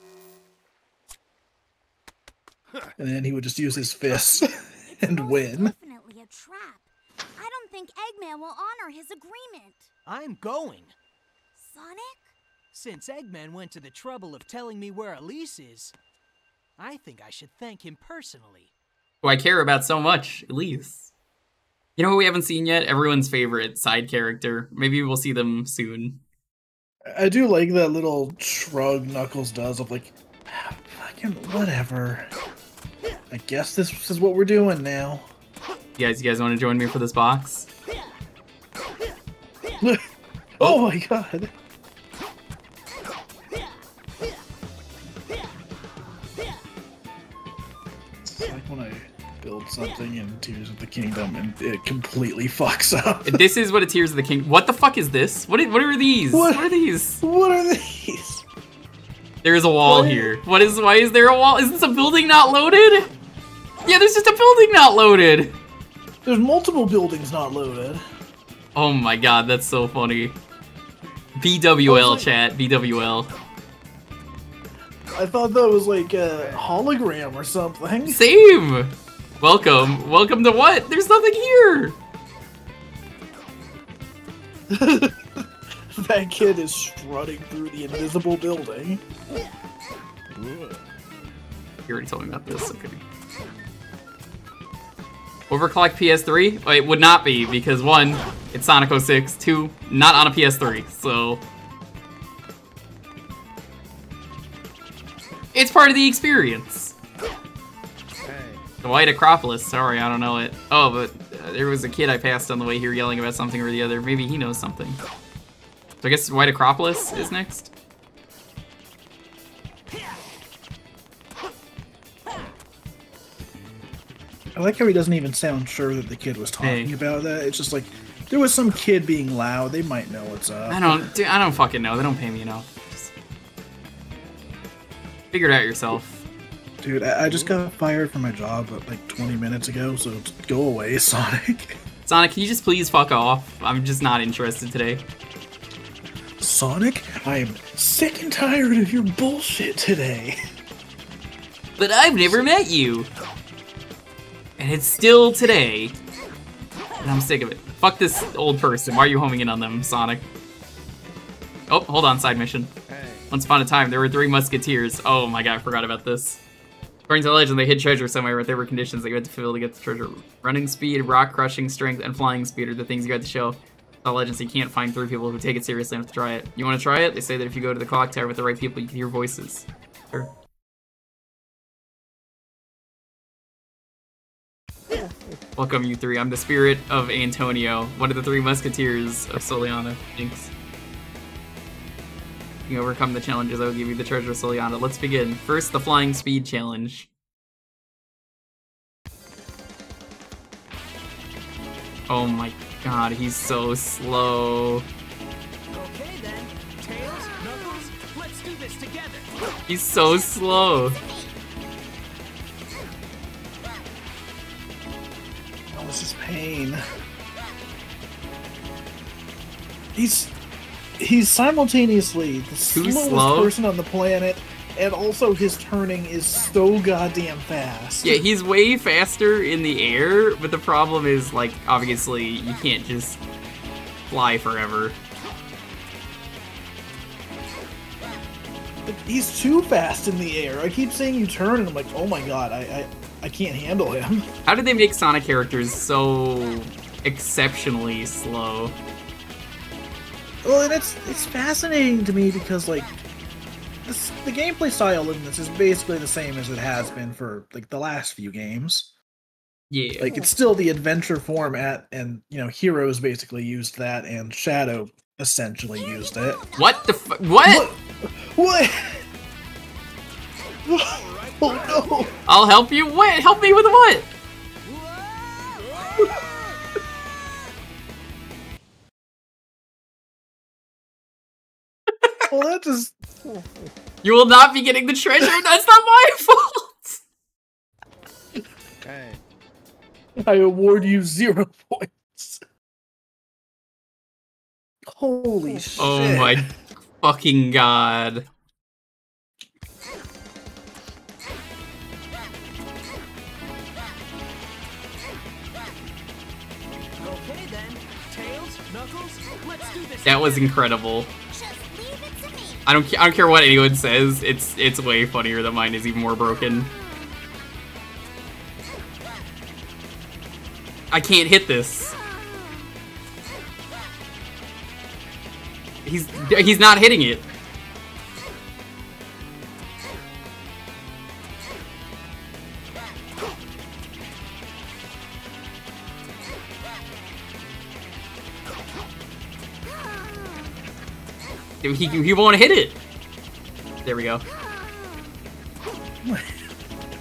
And then he would just use his fists and win. Definitely a trap. I don't think Eggman will honor his agreement. I'm going. Sonic? Since Eggman went to the trouble of telling me where Elise is, I think I should thank him personally. Who I care about so much, Elise. You know who we haven't seen yet? Everyone's favorite side character. Maybe we'll see them soon. I do like that little shrug Knuckles does of like, "Ah, fucking whatever. I guess this is what we're doing now. You guys, you guys want to join me for this box? oh my god. Something in Tears of the Kingdom and it completely fucks up. This is what a Tears of the Kingdom. What the fuck is this? What? i- What are these? What? what are these? What are these? There's a wall What? here. What is? Why is there a wall? Is this a building not loaded? Yeah, there's just a building not loaded. There's multiple buildings not loaded. Oh my god, that's so funny. BWL like- chat, BWL. I thought that was like a hologram or something. Same. Welcome, welcome to what? There's nothing here. that kid is strutting through the invisible building. You already told me about this. Okay. Overclock PS3? Well, it would not be because one, it's Sonic 06. Two, not on a PS3. So it's part of the experience. The White Acropolis. Sorry, I don't know it. Oh, but uh, there was a kid I passed on the way here yelling about something or the other. Maybe he knows something. So I guess White Acropolis is next. I like how he doesn't even sound sure that the kid was talking Hey. about that. It's just like, There was some kid being loud. They might know what's up. I don't. Dude, I don't fucking know. They don't pay me enough. Just figure it out yourself. Dude, I, I just got fired from my job uh, like 20 minutes ago, so go away, Sonic. Sonic, can you just please fuck off? I'm just not interested today. Sonic, I am sick and tired of your bullshit today. But I've never met you. And it's still today. And I'm sick of it. Fuck this old person. Why are you homing in on them, Sonic? Oh, hold on, side mission. Once upon a time, there were three musketeers. Oh my god, I forgot about this. According to the legend, they hid treasure somewhere but there were conditions that you had to fulfill to get the treasure. Running speed, rock crushing strength, and flying speed are the things you had to show. The legends you can't find three people who take it seriously enough to try it. You want to try it? They say that if you go to the clock tower with the right people, you can hear voices. Sure. Welcome, you three. I'm the spirit of Antonio, one of the three musketeers of Soleanna. Thanks. You overcome the challenges, I will give you the treasure of Soleanna. Let's begin. First, the flying speed challenge. Oh my god, he's so slow. Okay then. Tails, Knuckles, let's do this together. He's so slow. Oh, this is pain. He's he's simultaneously the slowest slow? person on the planet, and also his turning is so goddamn fast. Yeah, he's way faster in the air, but the problem is, like, obviously, you can't just fly forever. He's too fast in the air. I keep saying you turn, and I'm like, oh my god, I I, I can't handle him. How did they make Sonic characters so exceptionally slow? Well, and it's it's fascinating to me because like this, the gameplay style in this is basically the same as it has been for like the last few games. Yeah. Like it's still the adventure format, and you know, Heroes basically used that, and Shadow essentially used it. What the fu- What? What? oh no! I'll help you. What? Help me with what? Well, that just You will not be getting the treasure. That's not my fault. Hey. I award you zero points. Holy oh shit! Oh my fucking god. Okay then. Tails, Knuckles, let's do this. That was together. incredible. I don't. I don't care what anyone says. It's it's way funnier that mine is even more broken. I can't hit this. He's he's not hitting it. He, he won't hit it. There we go.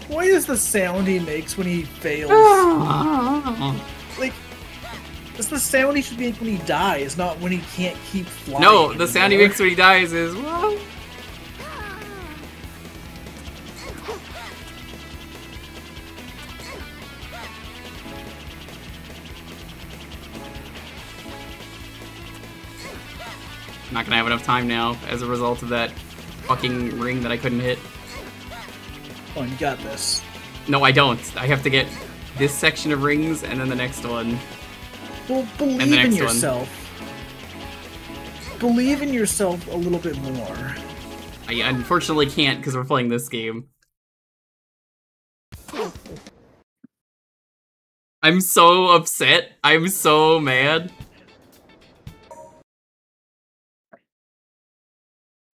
What is the sound he makes when he fails? like, it's the sound he should make when he dies, not when he can't keep flying. No, the sound he makes when he dies is "Whoa." Not gonna have enough time now as a result of that fucking ring that I couldn't hit. Oh, you got this. No, I don't. I have to get this section of rings and then the next one. Well, believe And the in next one. yourself. Believe in yourself a little bit more. I unfortunately can't because we're playing this game. I'm so upset. I'm so mad.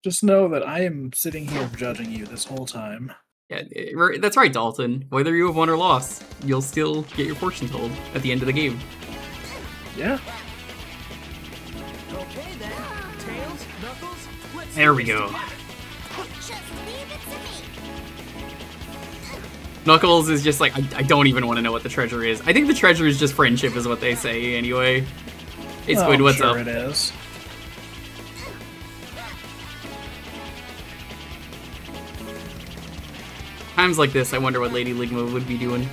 Just know that I am sitting here judging you this whole time. Yeah, eh, that's right, Dalton. Whether you have won or lost, you'll still get your fortune told at the end of the game. Yeah. Okay then. Tails, Knuckles, There we go. Knuckles is just like, I, I don't even want to know what the treasure is. I think the treasure is just friendship, is what they say anyway. Hey, Well, Squid, I'm what's sure up? It is. Times like this, I wonder what Lady Ligma would be doing.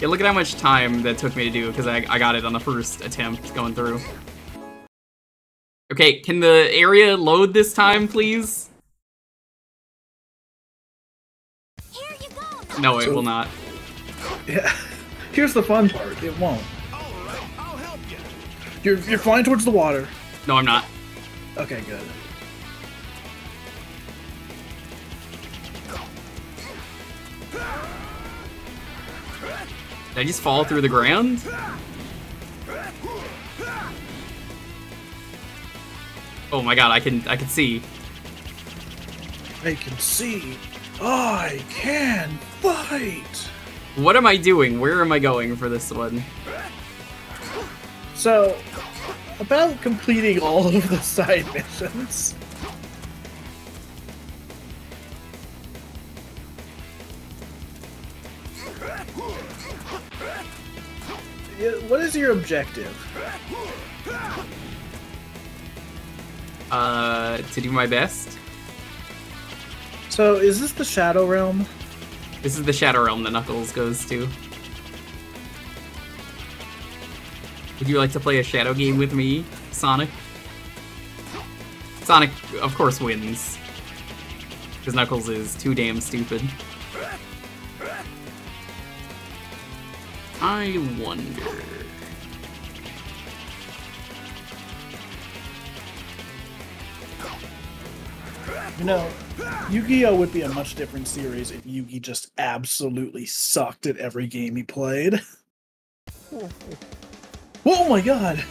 Yeah, look at how much time that took me to do, because I, I got it on the first attempt going through. Okay, can the area load this time, please? Here you go. No, it So- will not. Yeah. Here's the fun part. It won't. You're you're flying towards the water. No, I'm not. Okay, good. Did I just fall through the ground? Oh my god, I can I can see. I can see. I can fight. What am I doing? Where am I going for this one? So, about completing all of the side missions. What is your objective? Uh, to do my best. So, is this the Shadow Realm? This is the Shadow Realm that Knuckles goes to. Would you like to play a Shadow game with me, Sonic? Sonic, of course, wins. Because Knuckles is too damn stupid. I wonder. You know, Yu-Gi-Oh would be a much different series if Yugi just absolutely sucked at every game he played. oh my god!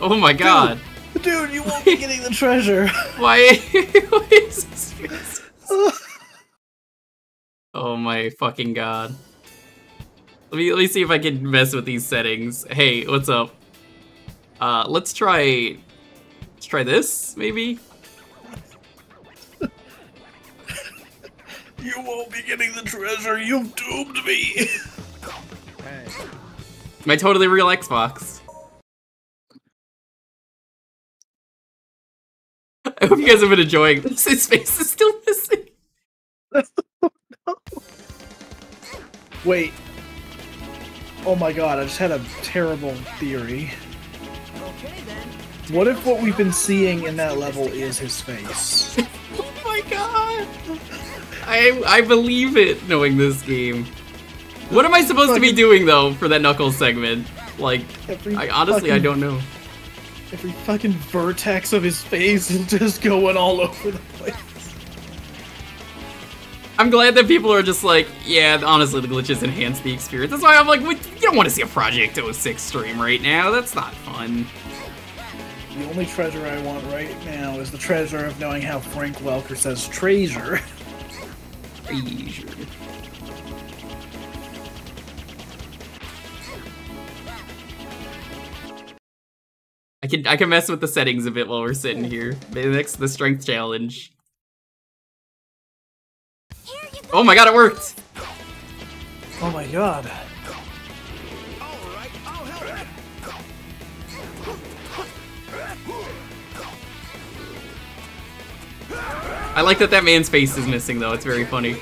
Oh my god! Dude, you won't be getting the treasure! Why? Why is this face? Oh my fucking god. Let me let me see if I can mess with these settings. Hey, what's up? Uh, let's try. Let's try this, maybe. you won't be getting the treasure, you've doomed me! My totally real Xbox. Hope you guys have been enjoying this. His face is still missing. Wait. Oh my god, I just had a terrible theory. What if what we've been seeing in that level is his face? Oh my god! I I believe it, knowing this game. What am I supposed to be doing though for that Knuckles segment? Like, I honestly I don't know. Every fucking vertex of his face is just going all over the place. I'm glad that people are just like, yeah, honestly, the glitches enhance the experience. That's why I'm like, you don't want to see a Project 06 stream right now. That's not fun. The only treasure I want right now is the treasure of knowing how Frank Welker says treasure. Treasure. I can I can mess with the settings a bit while we're sitting here. Maybe next the strength challenge. Here you go. Oh my god, it worked! Oh my god. Alright, I'll help you. I like that that man's face is missing though. It's very funny.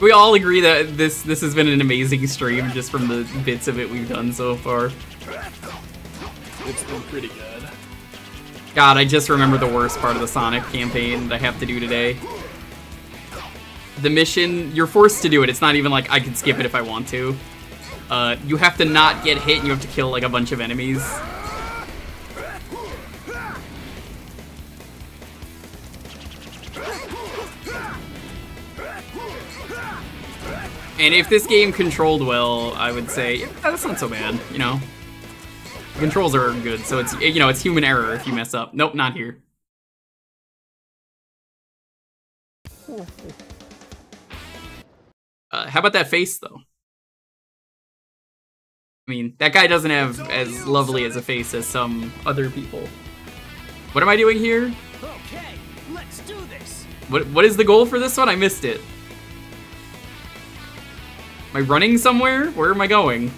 We all agree that this this has been an amazing stream just from the bits of it we've done so far. It's been pretty good. God, I just remember the worst part of the Sonic campaign that I have to do today. The mission, you're forced to do it. It's not even like I can skip it if I want to. Uh, you have to not get hit and you have to kill like a bunch of enemies. And if this game controlled well, I would say, yeah, that's not so bad, you know? The controls are good, so it's, you know, it's human error if you mess up. Nope, not here. Uh, how about that face, though? I mean, that guy doesn't have as lovely as a face as some other people. What am I doing here? Okay, let's do this. What What is the goal for this one? I missed it. Am I running somewhere? Where am I going?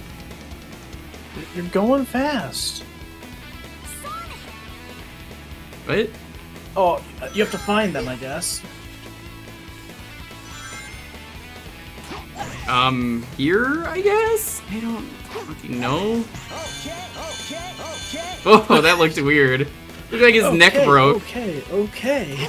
You're going fast. What? Oh, you have to find them, I guess. Um, here, I guess? I don't fucking know. Okay, okay, okay. Oh, that looked weird. Looked like his neck broke. Okay, okay.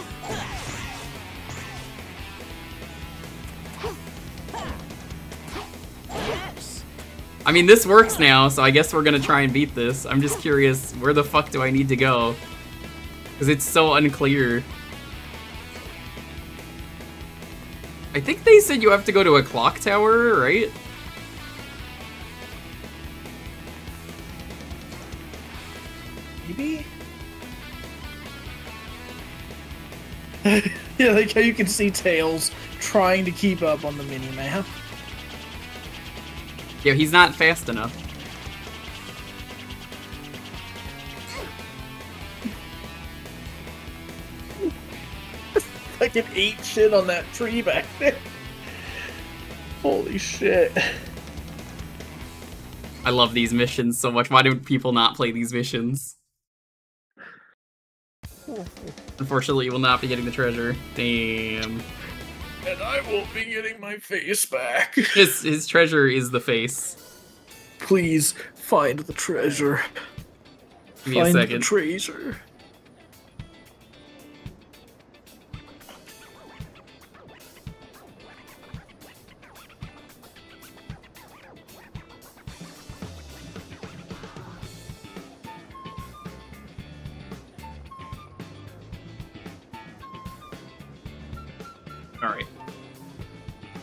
I mean, this works now, so I guess we're gonna try and beat this. I'm just curious, where the fuck do I need to go? Because it's so unclear. I think they said you have to go to a clock tower, right? Maybe? yeah, like how you can see Tails trying to keep up on the mini map. Yeah, he's not fast enough. I it eat shit on that tree back there. Holy shit. I love these missions so much. Why do people not play these missions? Unfortunately, you will not be getting the treasure. Damn. And I won't be getting my face back. His, his treasure is the face. Please find the treasure. Give me a find the second. treasure.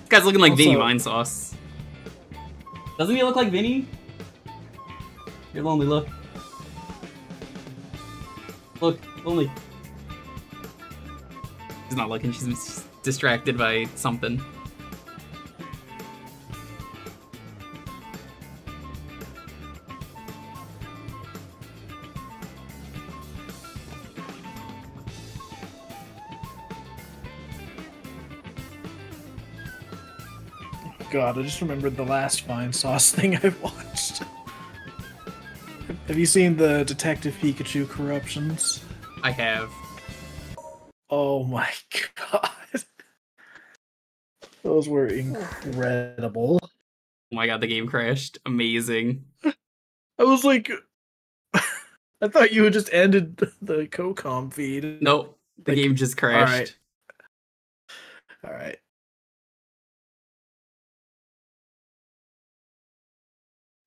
This guy's looking like Vinny Also- Vinesauce. Doesn't he look like Vinny? You're lonely, look. Look, lonely. She's not looking, she's distracted by something. God, I just remembered the last Vinesauce thing I watched. Have you seen the Detective Pikachu corruptions? I have. Oh my god. Those were incredible. Oh my god, the game crashed. Amazing. I was like, I thought you had just ended the COCOM feed. Nope, the Like, game just crashed. alright. All right.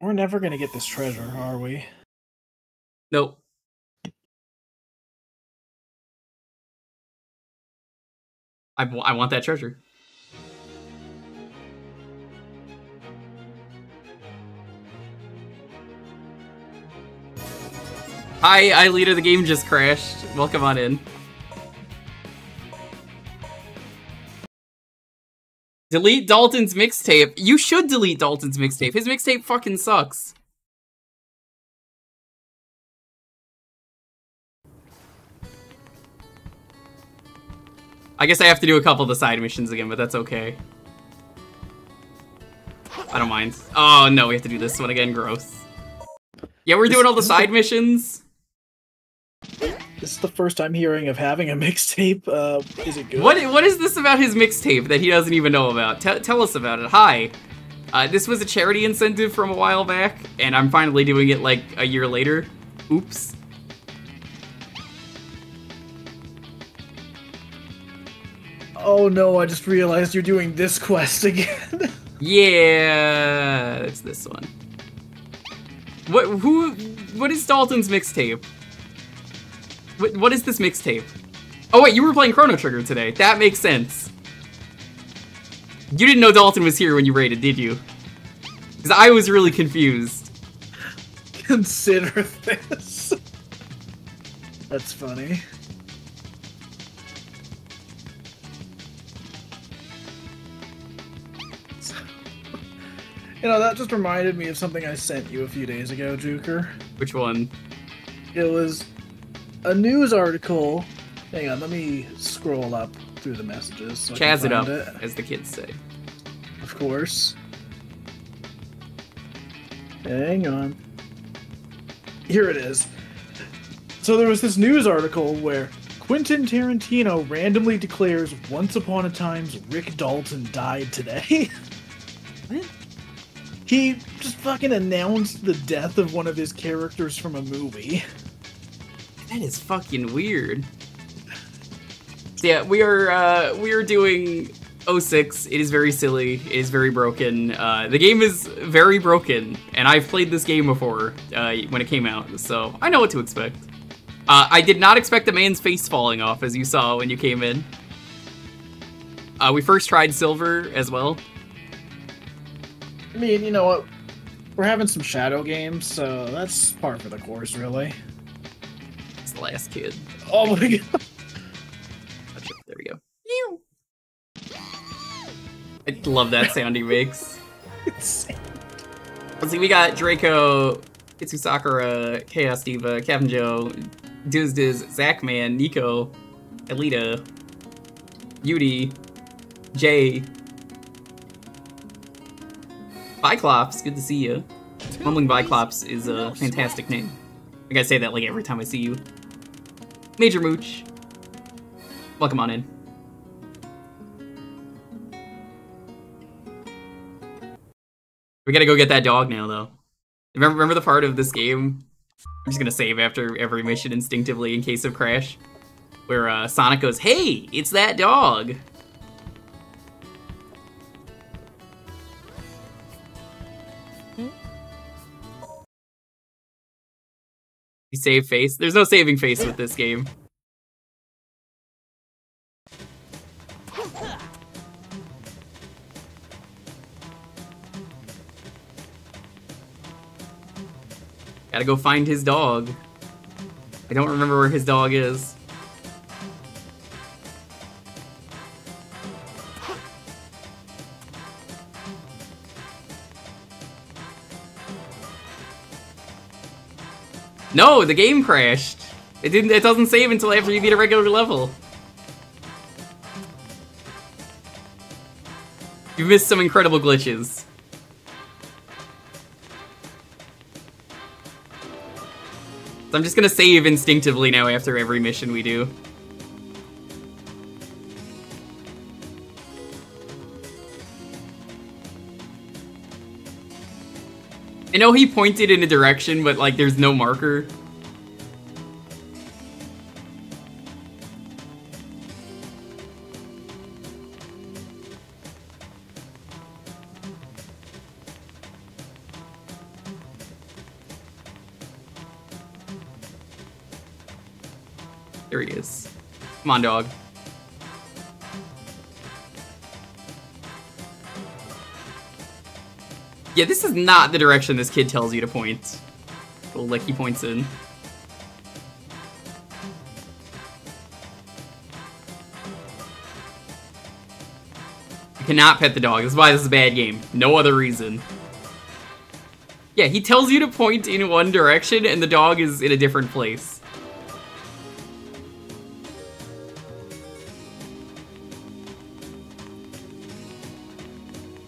We're never gonna get this treasure, are we? Nope. I, I want that treasure. Hi, I leader. The game just crashed. Welcome on in. Delete Dalton's mixtape. You should delete Dalton's mixtape. His mixtape fucking sucks. I guess I have to do a couple of the side missions again, but that's okay. I don't mind. Oh no, we have to do this one again. Gross. Yeah, we're doing all the side missions. This is the first time hearing of having a mixtape. Uh, is it good? What what is this about his mixtape that he doesn't even know about? Te- tell us about it. Hi. Uh, this was a charity incentive from a while back, and I'm finally doing it like a year later. Oops. Oh no! I just realized you're doing this quest again. Yeah, it's this one. What who what is Dalton's mixtape? What what is this mixtape? Oh wait, you were playing Chrono Trigger today. That makes sense. You didn't know Dalton was here when you raided, did you? Because I was really confused. Consider this. That's funny. You know, that just reminded me of something I sent you a few days ago, Jewker. Which one? It was a news article. Hang on, let me scroll up through the messages. So Chaz it up, find as the kids say. Of course. Hang on. Here it is. So there was this news article where Quentin Tarantino randomly declares Once Upon a Time's Rick Dalton died today. What? He just fucking announced the death of one of his characters from a movie. That is fucking weird. Yeah, we are uh, we are doing 06. It is very silly. It is very broken. Uh, the game is very broken, and I've played this game before uh, when it came out, so I know what to expect. Uh, I did not expect a man's face falling off, as you saw when you came in. Uh, we first tried silver as well. I mean, you know what? We're having some shadow games, so that's par for the course, really. It's last kid. Oh my god. There we go. I love that sound he makes. It's Let's see, we got Draco, Itsu Sakura, Chaos Diva, Kevin Joe, Diz Diz, Zachman, Nico, Elita, Yudi, Jay, Biclops, good to see you. Mumbling Biclops is a fantastic name. I gotta say that like every time I see you. Major Mooch, welcome on in. We gotta go get that dog now, though. Remember, remember the part of this game? I'm just gonna save after every mission instinctively in case of crash, where uh, Sonic goes, "Hey, it's that dog." You save face. There's no saving face with this game. Gotta go find his dog. I don't remember where his dog is. No, the game crashed. It didn't. It doesn't save until after you beat a regular level. You missed some incredible glitches. So I'm just gonna save instinctively now after every mission we do. I know he pointed in a direction, but like there's no marker. There he is. Come on, dog. Yeah, this is not the direction this kid tells you to point. Little lick he points in. You cannot pet the dog. That's why this is a bad game. No other reason. Yeah, he tells you to point in one direction and the dog is in a different place.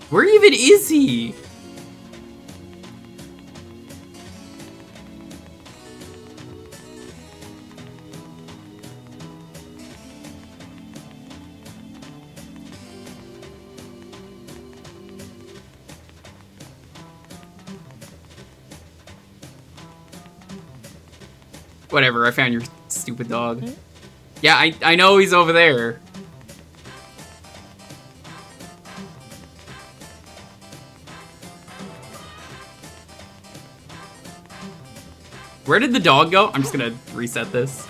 Where even is he? Whatever, I found your stupid dog. Mm-hmm. Yeah, I, I know he's over there. Where did the dog go? I'm just gonna reset this.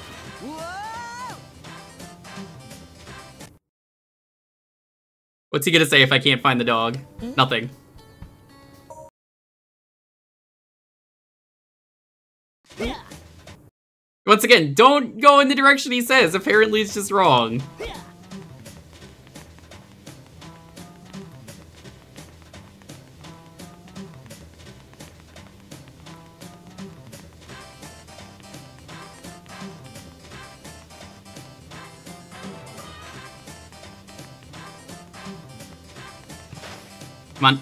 What's he gonna say if I can't find the dog? Mm-hmm. Nothing. Once again, don't go in the direction he says. Apparently it's just wrong. Come on.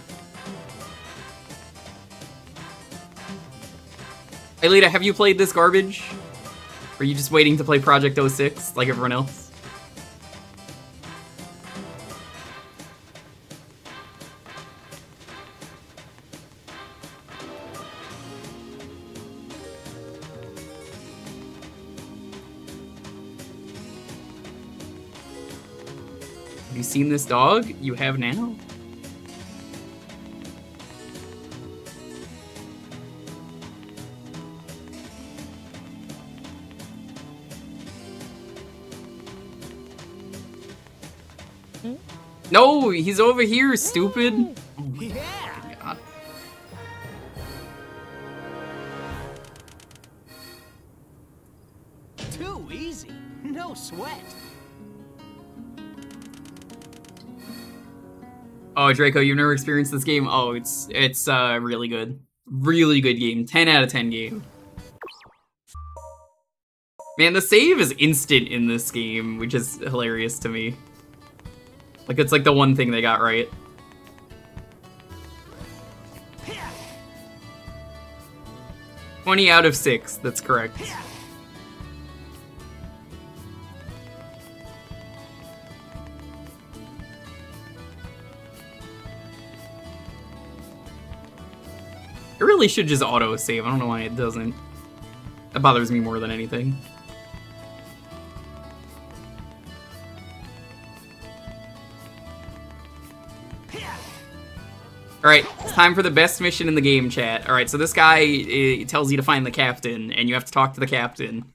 Alita, have you played this garbage? Are you just waiting to play Project 06 like everyone else? Have you seen this dog? You have now? No, he's over here, stupid. Oh Yeah! God. Too easy. No sweat. Oh, Draco, you've never experienced this game? Oh, it's it's uh really good. Really good game. 10 out of 10 game. Man, the save is instant in this game, which is hilarious to me. Like it's like the one thing they got right. Twenty out of six, that's correct. It really should just auto save. I don't know why it doesn't. That bothers me more than anything. Alright, it's time for the best mission in the game, chat. Alright, so this guy eh, tells you to find the captain, and you have to talk to the captain.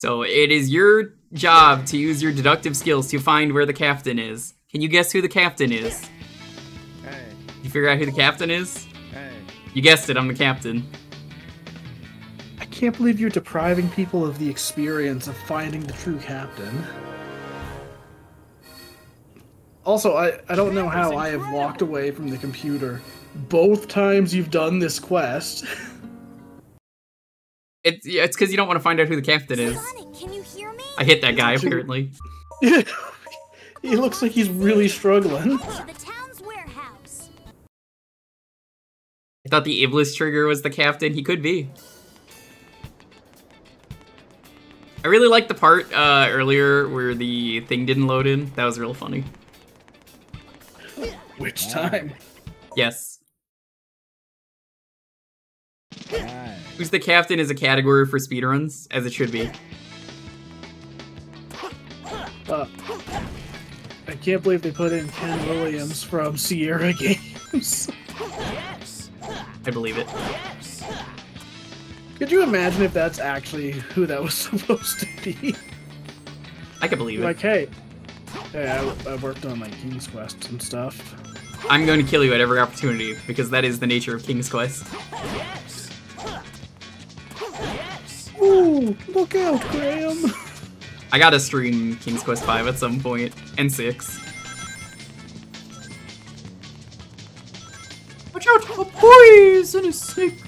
So it is your job to use your deductive skills to find where the captain is. Can you guess who the captain is? Hey, You figure out who the captain is? hey. You guessed it, I'm the captain. I can't believe you're depriving people of the experience of finding the true captain. Also, I, I don't know how I have walked away from the computer both times you've done this quest. It's yeah, it's because you don't want to find out who the captain is. Sonic, can you hear me? I hit that guy apparently. he looks like he's really struggling. To the town's warehouse. I thought the Iblis trigger was the captain. He could be. I really liked the part uh, earlier where the thing didn't load in. That was real funny. Which time? Yes. Who's the captain is a category for speedruns, as it should be. Uh, I can't believe they put in Ken Williams from Sierra Games. I believe it. Could you imagine if that's actually who that was supposed to be? I can believe it. Like, hey, hey, I, I worked on like King's Quest and stuff. I'm going to kill you at every opportunity because that is the nature of King's Quest. Ooh, look out, Graham! I gotta stream King's Quest 5 at some point, and 6. Watch out, a poisonous snake!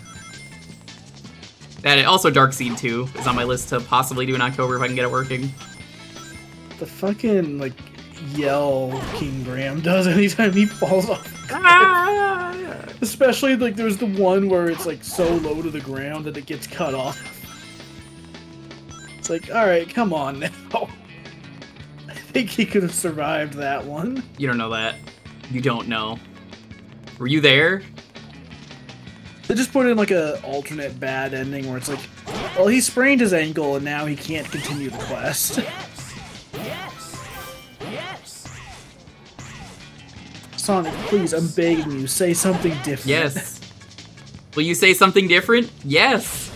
That also Dark Seed 2 is on my list to possibly do in October if I can get it working. The fucking like yell King Graham does anytime he falls off. Ah! Especially like there's the one where it's like so low to the ground that it gets cut off. It's like, alright, come on now. I think he could have survived that one. You don't know that. You don't know. Were you there? They just put in like a alternate bad ending where it's like, well, he sprained his ankle and now he can't continue the quest. Yes! Yes! Sonic, please, I'm begging you, say something different. Yes. Will you say something different? Yes.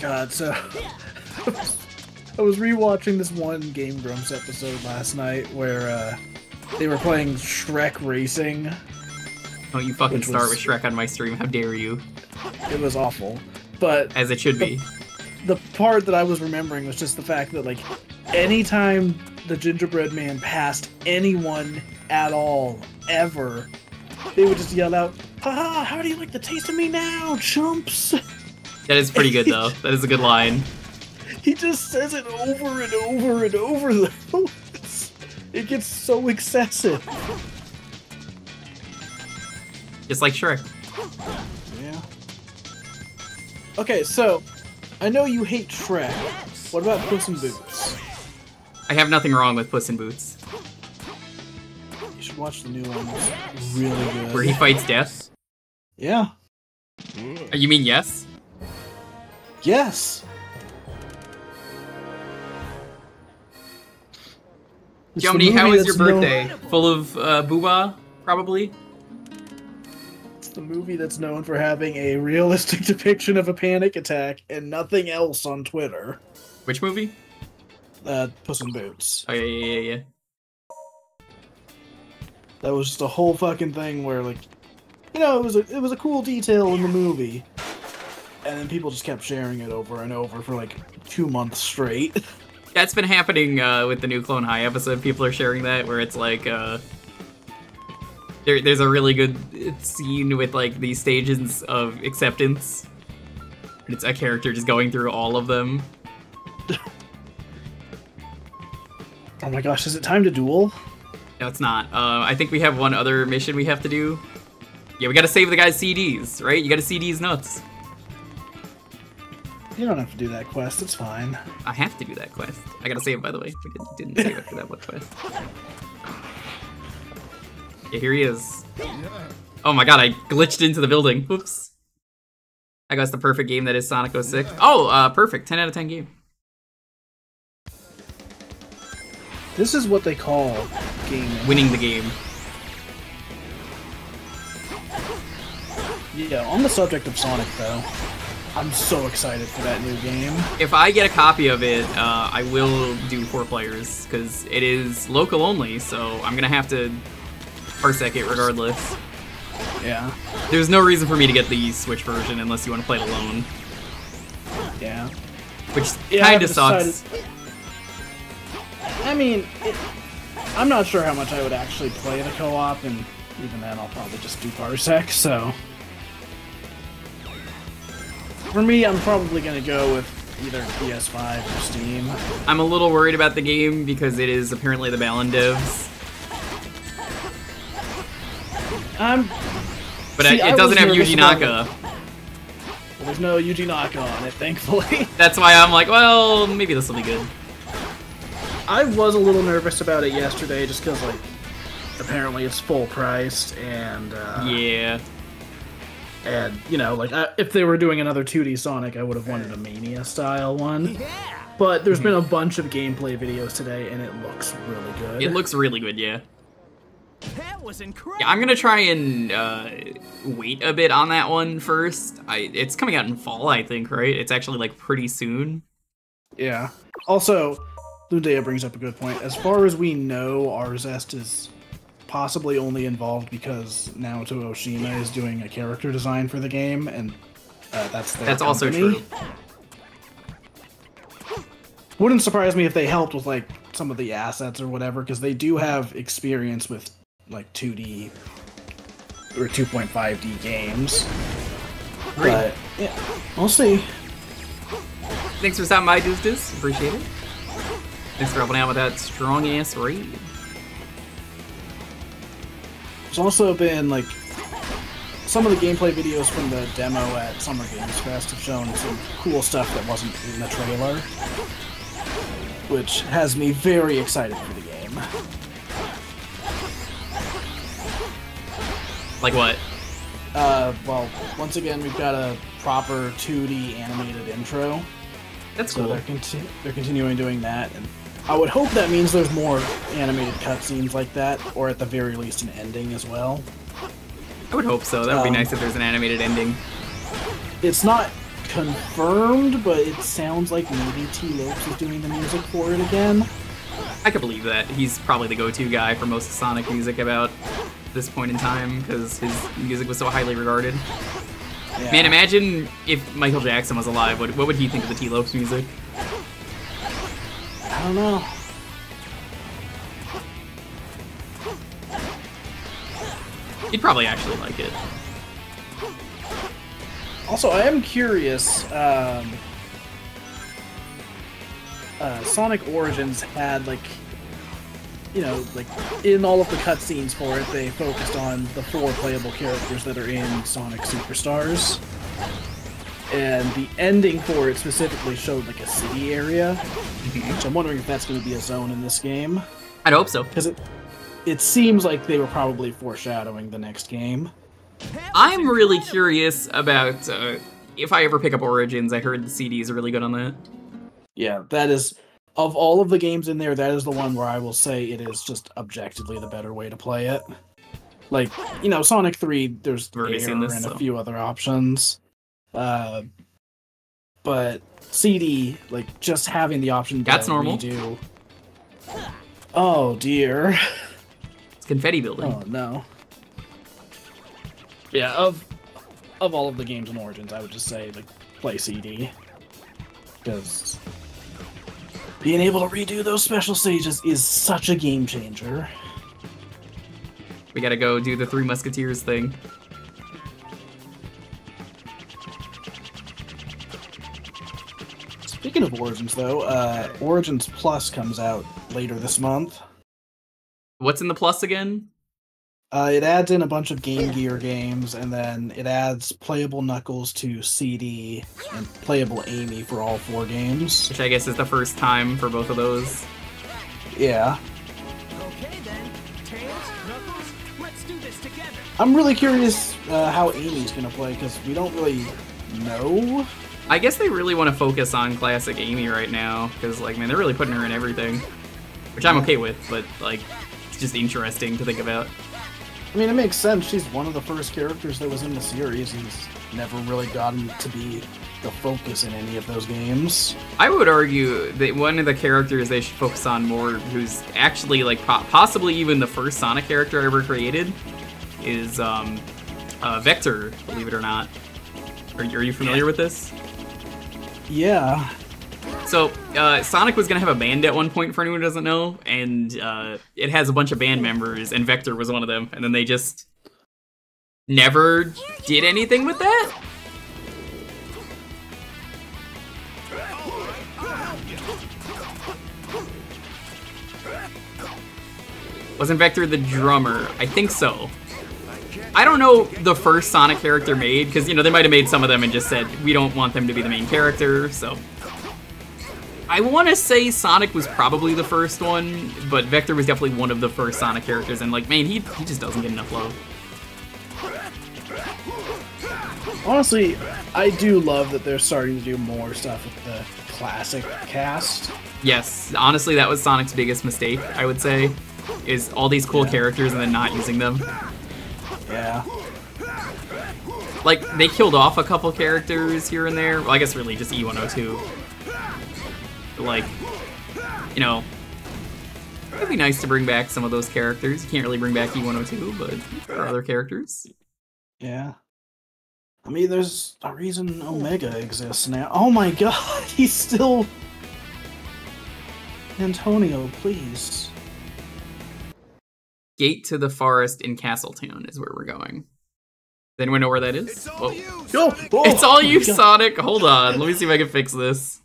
God, so I was rewatching this one Game Grumps episode last night where uh, they were playing Shrek Racing. Don't you fucking start was- with Shrek on my stream. How dare you? It was awful, but As it should be. The part that I was remembering was just the fact that like anytime the gingerbread man passed anyone at all ever, they would just yell out, "Haha! How do you like the taste of me now, chumps?" That is pretty good though. That is a good line. He just says it over and over and over though. It gets so excessive. Just like Shrek. Yeah. Okay, so I know you hate Shrek. What about Puss in Boots? I have nothing wrong with Puss in Boots. You should watch the new one. It's really good. Where he fights death. Yeah. Uh, You mean yes? Yes. It's Jomny, how was your birthday? Full of uh, booba, probably? The movie that's known for having a realistic depiction of a panic attack and nothing else on Twitter. Which movie? Uh, Puss in Boots. Oh, yeah, yeah, yeah, yeah. That was just a whole fucking thing where, like, you know, it was a it was a cool detail in the movie, and then people just kept sharing it over and over for like two months straight. That's been happening uh, with the new Clone High episode. People are sharing that where it's like, uh, there, there's a really good scene with like these stages of acceptance. And It's a character just going through all of them. Oh my gosh, is it time to duel? No, it's not. Uh, I think we have one other mission we have to do. Yeah, we gotta save the guy's CDs, right? You gotta CDs nuts. You don't have to do that quest. It's fine. I have to do that quest. I gotta save, by the way. We didn't, didn't save it for that one quest. Here he is. Oh my god, I glitched into the building. Oops. I guess the perfect game that is Sonic 06. Oh, uh, perfect. 10 out of 10 game. This is what they call gaming. Winning the game. Yeah. On the subject of Sonic, though, I'm so excited for that new game. If I get a copy of it, uh, I will do four players, because it is local only, so I'm gonna have to parsec it regardless. Yeah. There's no reason for me to get the Switch version unless you want to play it alone, Yeah. which Yeah, kind of sucks. I mean, it, I'm not sure how much I would actually play the co-op, and even then, I'll probably just do Parsec. So, for me, I'm probably gonna go with either PS5 or Steam. I'm a little worried about the game because it is apparently the Balan devs, I'm. but See, it, I it doesn't have nervous Yuji Naka. There's no Yuji Naka on it, thankfully. That's why I'm like, well, maybe this will be good. I was a little nervous about it yesterday, just because like apparently it's full priced and uh, Yeah. and you know like I, if they were doing another 2D Sonic, I would have wanted a Mania style one. But there's been a bunch of gameplay videos today, and it looks really good. It looks really good, yeah. That was incredible. Yeah, I'm gonna try and uh, wait a bit on that one first. I it's coming out in fall, I think, right? It's actually like pretty soon. yeah. Also, Lundea brings up a good point. As far as we know, Arzest is possibly only involved because Naoto Oshima is doing a character design for the game, and uh, that's their That's also true. Wouldn't surprise me if they helped with like some of the assets or whatever, because they do have experience with like 2D or 2.5D games. But yeah, we'll see. Thanks for stopping by, Deuce Deuce. Appreciate it. Thanks for helping out with that strong ass raid. There's also been like some of the gameplay videos from the demo at Summer Games Fest have shown some cool stuff that wasn't in the trailer, which has me very excited for the game. Like what? Uh, well, once again, we've got a proper 2D animated intro. That's So cool. they're, conti- they're continuing doing that, and I would hope that means there's more animated cutscenes like that, or at the very least an ending as well. I would hope so. That would be Um, nice if there's an animated ending. It's not confirmed, but it sounds like maybe Tee Lopes is doing the music for it again. I could believe that. He's probably the go-to guy for most Sonic music about this point in time because his music was so highly regarded. Yeah. Man, imagine if Michael Jackson was alive. What, what would he think of the Tee Lopes music? I don't know. He'd probably actually like it. Also, I am curious. Um, uh, Sonic Origins had like you know, like in all of the cutscenes for it, they focused on the four playable characters that are in Sonic Superstars. And the ending for it specifically showed like a city area, which I'm wondering if that's going to be a zone in this game. I'd hope so. Because it, it seems like they were probably foreshadowing the next game. I'm really curious about uh, if I ever pick up Origins. I heard the CD is really good on that. Yeah, that is of all of the games in there, that is the one where I will say it is just objectively the better way to play it. Like, you know, Sonic 3, there's air this, and so. a few other options. Uh, but CD, like, just having the option to That's normal. redo. Oh dear. It's confetti building. Oh no. Yeah, of of all of the games in Origins, I would just say like play CD. Because being able to redo those special stages is such a game changer. We gotta go do the Three Musketeers thing. Speaking of Origins though, uh Origins Plus comes out later this month. What's in the plus again? Uh, it adds in a bunch of Game Gear games, and then it adds playable Knuckles to CD and playable Amy for all four games. Which I guess is the first time for both of those. Yeah. Okay then. Tails, Knuckles, let's do this together. I'm really curious uh, how Amy's gonna play because we don't really know. I guess they really want to focus on classic Amy right now, because like, man, they're really putting her in everything, which I'm okay with. But like, it's just interesting to think about. I mean, it makes sense. She's one of the first characters that was in the series, and has never really gotten to be the focus in any of those games. I would argue that one of the characters they should focus on more, who's actually like po- possibly even the first Sonic character ever created, is um, uh, Vector. Believe it or not. Are, are you familiar with this? Yeah. So, uh, Sonic was gonna have a band at one point, for anyone who doesn't know, and uh, it has a bunch of band members, and Vector was one of them, and then they just never did anything with that. Wasn't Vector the drummer? I think so. I don't know the first Sonic character made, because, you know, they might have made some of them and just said, we don't want them to be the main character, so. I want to say Sonic was probably the first one, but Vector was definitely one of the first Sonic characters, and, like, man, he, he just doesn't get enough love. Honestly, I do love that they're starting to do more stuff with the classic cast. Yes, honestly, that was Sonic's biggest mistake, I would say, is all these cool characters and then not using them. Yeah. Like, they killed off a couple characters here and there. Well, I guess really just E102. But, like, you know, it'd be nice to bring back some of those characters. You can't really bring back E102, but there are other characters. Yeah. I mean, there's a reason Omega exists now. Oh my god, he's still. Antonio, please. Gate to the forest in Castletown is where we're going. Does anyone know where that is? It's all Whoa. you. Go! Oh, It's all oh you. Sonic. Hold on. Let me see if I can fix this.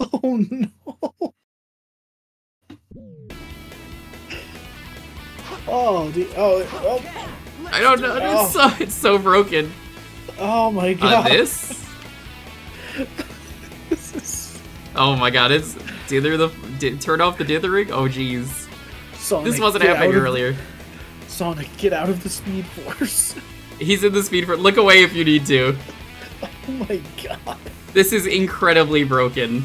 Oh no! Oh, the, oh, oh, I don't know. It's so, it's so broken. oh my Uh, god! this? This is Oh my god, it's dither the turn off the dithering. Oh jeez, Sonic, this wasn't happening earlier. Sonic, get out of the Speed Force! He's in the speed force. Look away if you need to. Oh my god! This is incredibly broken.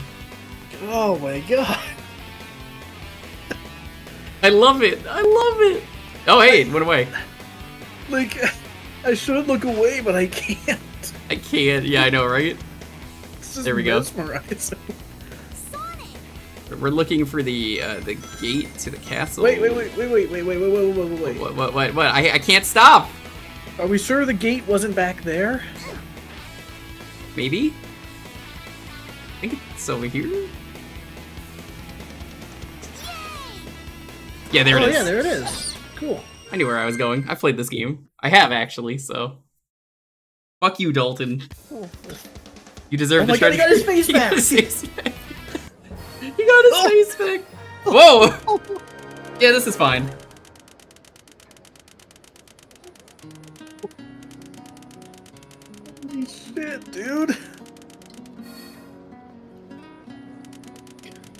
Oh my god! I love it. I love it. Oh hey, it went away. Like, I should look away, but I can't. I can't. Yeah, I know, right? There we go. We're looking for the uh, the gate to the castle. Wait, wait, wait, wait, wait, wait, wait, wait, wait, wait, wait, wait. What? What? What? What? I I can't stop. Are we sure the gate wasn't back there? Maybe. I think it's over here. Yeah, there oh it is. yeah, there it is. Cool. I knew where I was going. I played this game. I have actually, so. Fuck you, Dalton. Oh, you deserve Oh the my God, he got his face He got back! his face back. He got his oh. face back. Whoa! Yeah, this is fine. Holy shit, dude.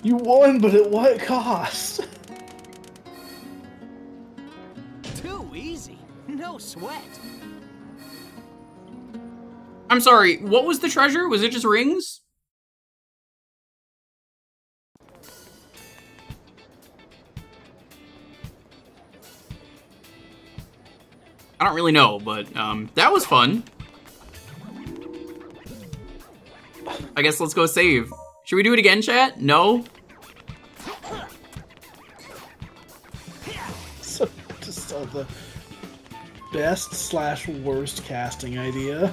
You won, but at what cost? Easy. No sweat. I'm sorry, what was the treasure? Was it just rings? I don't really know, but um, that was fun. I guess let's go save. Should we do it again, chat? No? So, just uh, the best slash worst casting idea.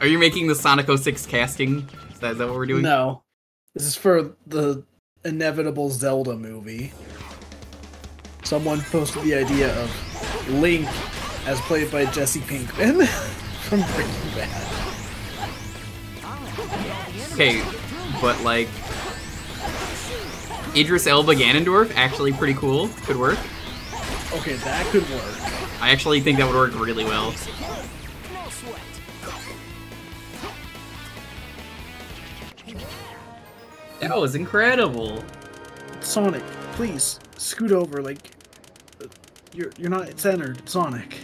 Are you making the Sonic 06 casting? Is that, is that what we're doing? No, this is for the inevitable Zelda movie. Someone posted the idea of Link as played by Jesse Pinkman from Breaking Bad. Okay, but like Idris Elba Ganondorf, actually pretty cool. Could work. Okay, that could work. I actually think that would work really well. That was incredible. Sonic, please scoot over. Like, you're you're not centered, Sonic.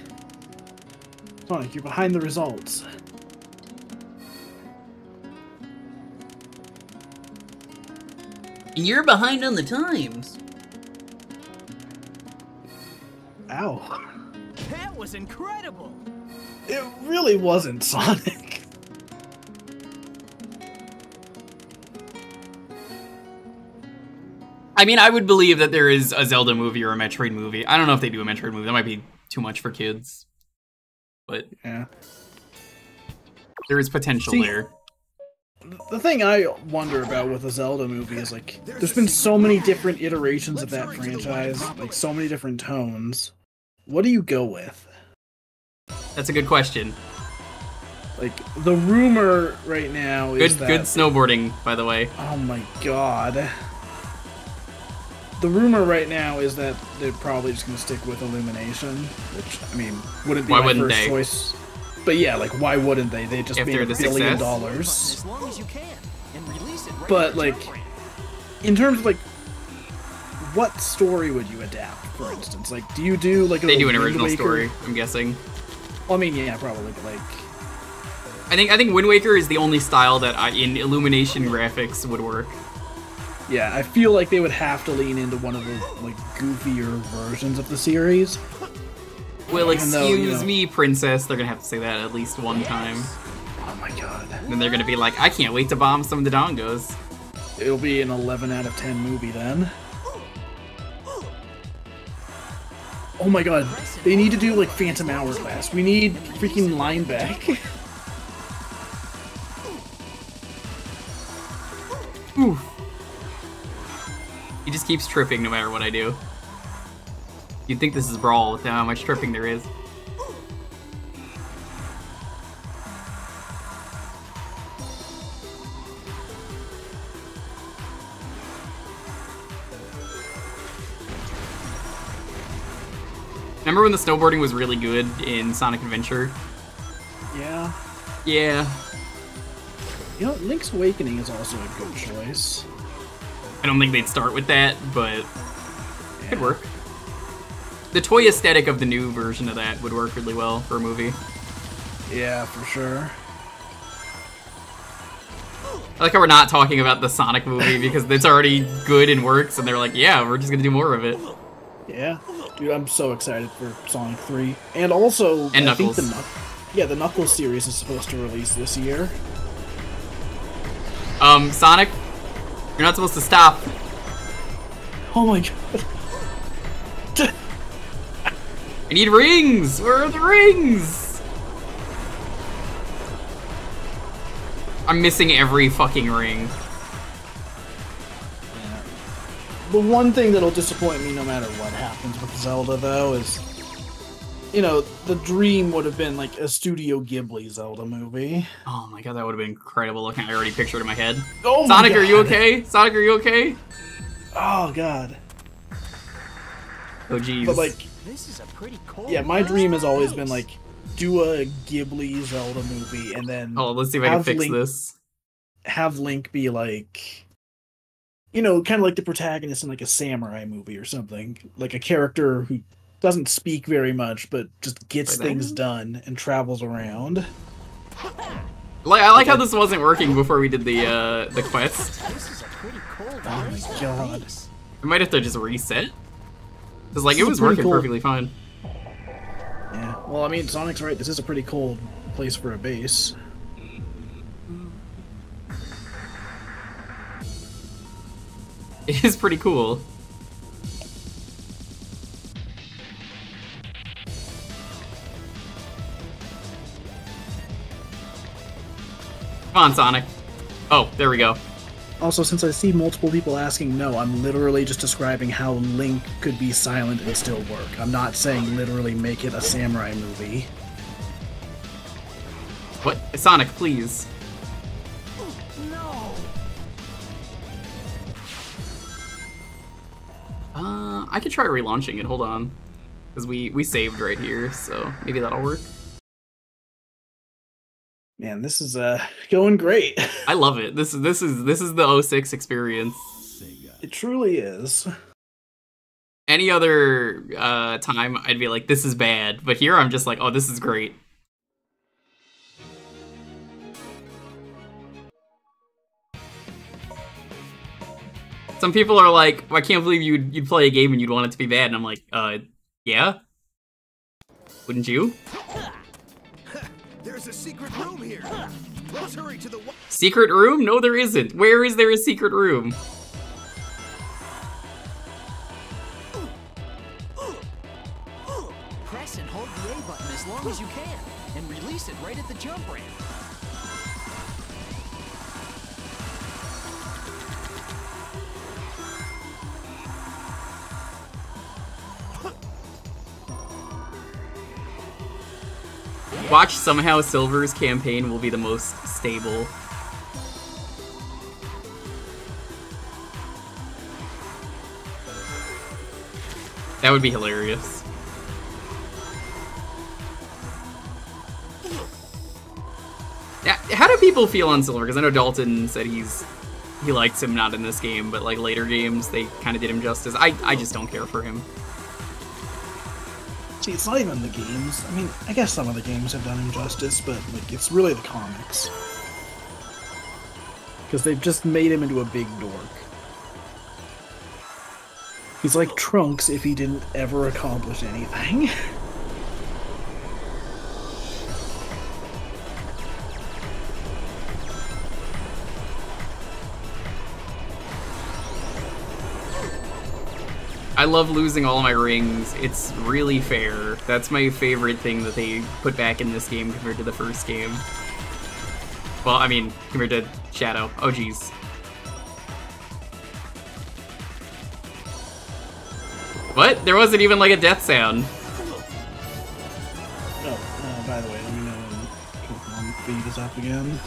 Sonic, you're behind the results. You're behind on the times. Ow. That was incredible. It really wasn't Sonic. I mean, I would believe that there is a Zelda movie or a Metroid movie. I don't know if they do a Metroid movie. That might be too much for kids. But Yeah. there is potential See- there. The thing I wonder about with a Zelda movie is like, there's been so many different iterations of that franchise, like so many different tones. What do you go with? That's a good question. Like the rumor right now Good is that good snowboarding, by the way. Oh my god. The rumor right now is that they're probably just gonna stick with Illumination, which I mean wouldn't be Why my wouldn't first they? choice. But yeah, like why wouldn't they? They just If made a the billion success. dollars. As long as you can. And it right But, like, In terms of like what story would you adapt, for instance? Like do you do like a They do an Wind original Waker- story, I'm guessing. Well, I mean yeah, probably but like I think I think Wind Waker is the only style that I, in Illumination graphics would work. yeah, I feel like they would have to lean into one of the like goofier versions of the series. Well, Even though, excuse you know- me, princess. They're gonna have to say that at least one time. Oh my god. Then they're gonna be like, I can't wait to bomb some of the dongos. It'll be an 11 out of 10 movie then. Oh my god, they need to do like Phantom Hourglass. We need freaking Linebeck. He just keeps tripping no matter what I do. You'd think this is Brawl with how much tripping there is. Remember when the snowboarding was really good in Sonic Adventure? yeah. Yeah. You know, Link's Awakening is also a good choice. I don't think they'd start with that, but could work. The toy aesthetic of the new version of that would work really well for a movie. Yeah, for sure. I like how we're not talking about the Sonic movie because it's already good and works, and they're like, yeah, we're just gonna do more of it. Yeah. Dude, I'm so excited for Sonic 3. And also, And I think the Knuckles. Yeah, the Knuckles series is supposed to release this year. Um, Sonic, you're not supposed to stop. Oh my god. I need rings! Where are the rings? I'm missing every fucking ring. The one thing that'll disappoint me no matter what happens with Zelda, though, is. You know, the dream would have been like a Studio Ghibli Zelda movie. Oh my god, that would have been incredible looking. I already pictured it in my head. Oh my Sonic, are you okay? Sonic, are you okay? Oh god. Oh geez. But like, This is a pretty cold. yeah, my dream has always been like do a Ghibli Zelda movie and then oh, let's see if I can fix Link- this. have Link be like, you know, kind of like the protagonist in like a samurai movie or something, like a character who doesn't speak very much but just gets Like that? things done and travels around. Like I like how this wasn't working before we did the uh the quest. This is a pretty cold. Oh my God. I might have to just reset. Cause like This it is was working cool. perfectly fine. Yeah. Well, I mean, Sonic's right. This is a pretty cold place for a base. It is pretty cool. Come on, Sonic. Oh, there we go. Also, since I see multiple people asking, no, I'm literally just describing how Link could be silent and still work. I'm not saying literally make it a samurai movie. What? Sonic, please. Uh, I could try relaunching it. Hold on, because we we saved right here, so maybe that'll work. Man, this is uh going great. I love it. This is this is this is the 06 experience. It truly is. Any other uh, time, I'd be like, this is bad, but here I'm just like, oh, this is great. Some people are like, I can't believe you'd you'd play a game and you'd want it to be bad, and I'm like, uh, yeah. Wouldn't you? There's a secret room here. Let's hurry to the. Secret room? No, there isn't. Where is there a secret room? Press and hold the A button as long as you can, and release it right at the jump ramp. Watch somehow Silver's campaign will be the most stable. That would be hilarious. How do people feel on Silver? Because I know Dalton said he's he likes him not in this game, but like later games they kind of did him justice. I I just don't care for him. See, it's not even the games. I mean, I guess some of the games have done him justice, but like it's really the comics. Because they've just made him into a big dork. He's like Trunks if he didn't ever accomplish anything. I love losing all my rings. It's really fair. That's my favorite thing that they put back in this game compared to the first game. Well, I mean, compared to Shadow. Oh, jeez. What? There wasn't even like a death sound. Oh, uh, by the way, let me know when Pokemon feed is up again.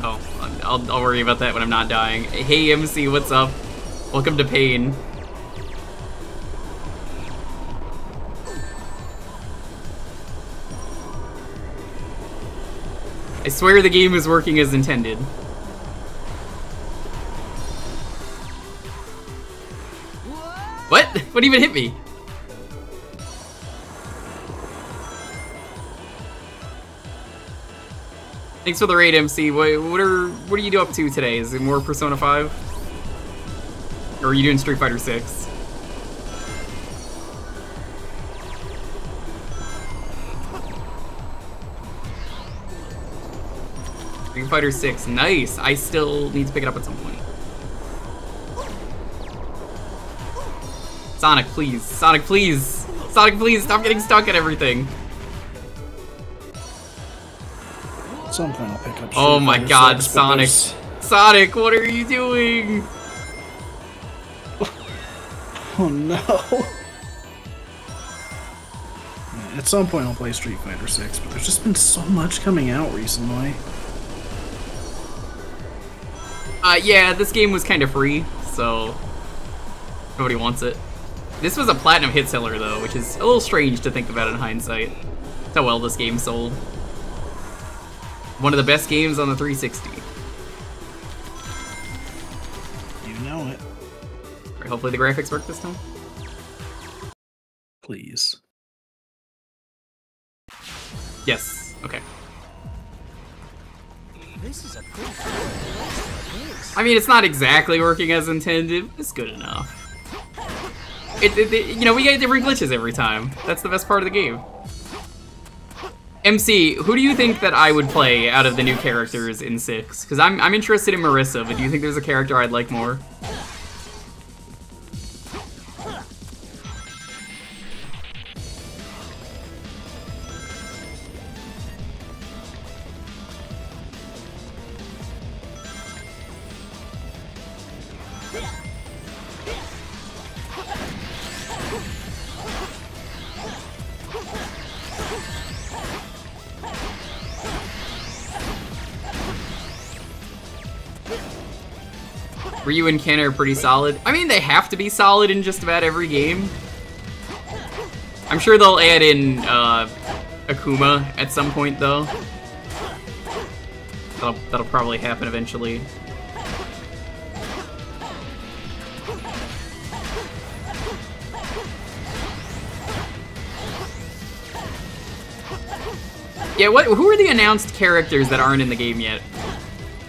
Oh, I'll, I'll worry about that when I'm not dying. Hey, MC, what's up? Welcome to Pain. I swear the game is working as intended. What? What even hit me? Thanks for the raid, MC. What, what are what are you up to today? Is it more Persona 5? Or are you doing Street Fighter 6? Street Fighter 6, nice. I still need to pick it up at some point. Sonic, please. Sonic, please. Sonic, please, stop getting stuck at everything. At some point, I'll pick up. Oh my Fighter god, 6, Sonic. Sonic, what are you doing? Oh no. At some point, I'll play Street Fighter 6, but there's just been so much coming out recently. Uh, yeah, this game was kind of free, so nobody wants it. This was a platinum hit seller though, which is a little strange to think about in hindsight. That's how well this game sold. One of the best games on the 360. You know it. Right, hopefully the graphics work this time. Please. Yes. Okay. This is a cool place for this. I mean, it's not exactly working as intended. It's good enough. It, it, it- you know, we get different glitches every time. That's the best part of the game. MC, who do you think that I would play out of the new characters in six? Because I'm I'm interested in Marisa, but do you think there's a character I'd like more? Ryu and Ken are pretty solid. I mean, they have to be solid in just about every game. I'm sure they'll add in uh, Akuma at some point, though. That'll, that'll probably happen eventually. Yeah, what? Who are the announced characters that aren't in the game yet?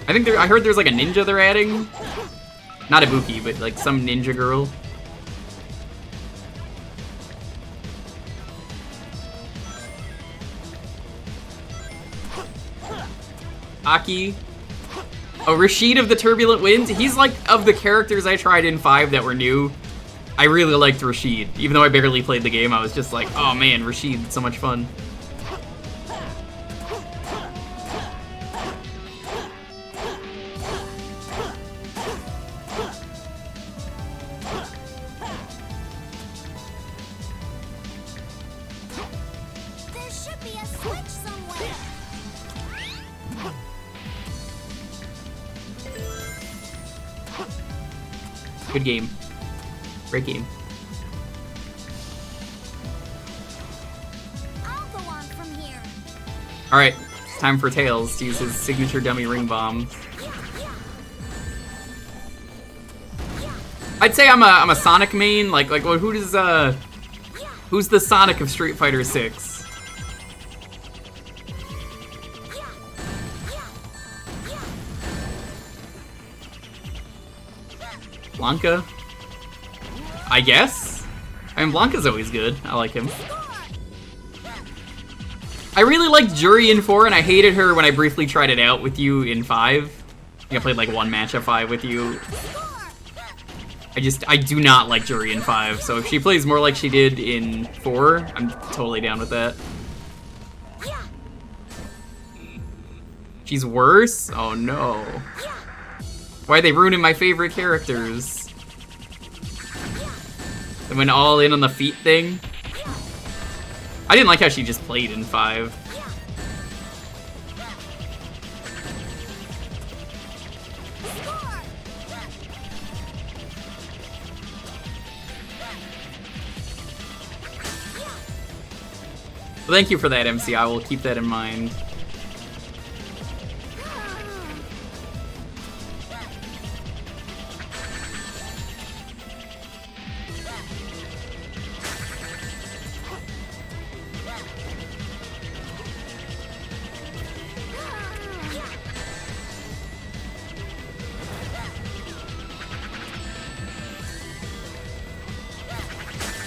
I think. I heard there's like a ninja they're adding. Not Ibuki, but like some ninja girl. Aki. Oh, Rashid of the Turbulent Winds. He's like of the characters I tried in 5 that were new. I really liked Rashid. Even though I barely played the game, I was just like, oh man, Rashid, so much fun. Good game. Great game. I'll go on from here. Alright, time for Tails to use his signature dummy ring bomb. I'd say I'm a I'm a Sonic main. Like like who does uh who's the Sonic of Street Fighter 6? Blanka? I guess? I mean Blanka's always good. I like him. I really liked Juri in 4, and I hated her when I briefly tried it out with you in 5. I I played like one match of 5 with you. I just, I do not like Juri in 5, so if she plays more like she did in 4, I'm totally down with that. She's worse? Oh no. Why are they ruining my favorite characters? They went all in on the feet thing? I didn't like how she just played in 5. Well, thank you for that, MC. I will keep that in mind.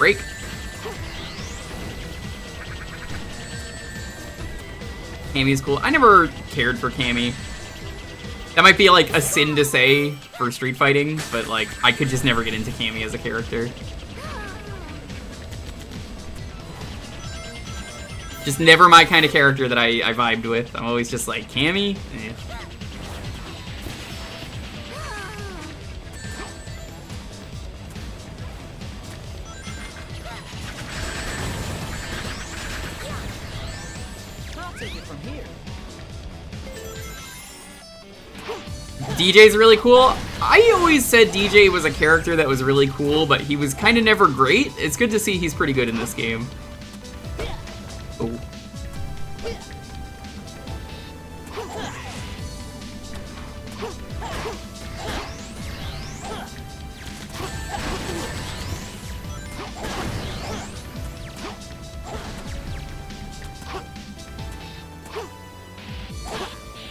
Break. Cammy's cool. I never cared for Cammy. That might be like a sin to say for street fighting, but like I could just never get into Cammy as a character. Just never my kind of character that I, I vibed with. I'm always just like, Cammy? Eh. Dee Jay's really cool. I always said Dee Jay was a character that was really cool, but he was kind of never great. It's good to see he's pretty good in this game.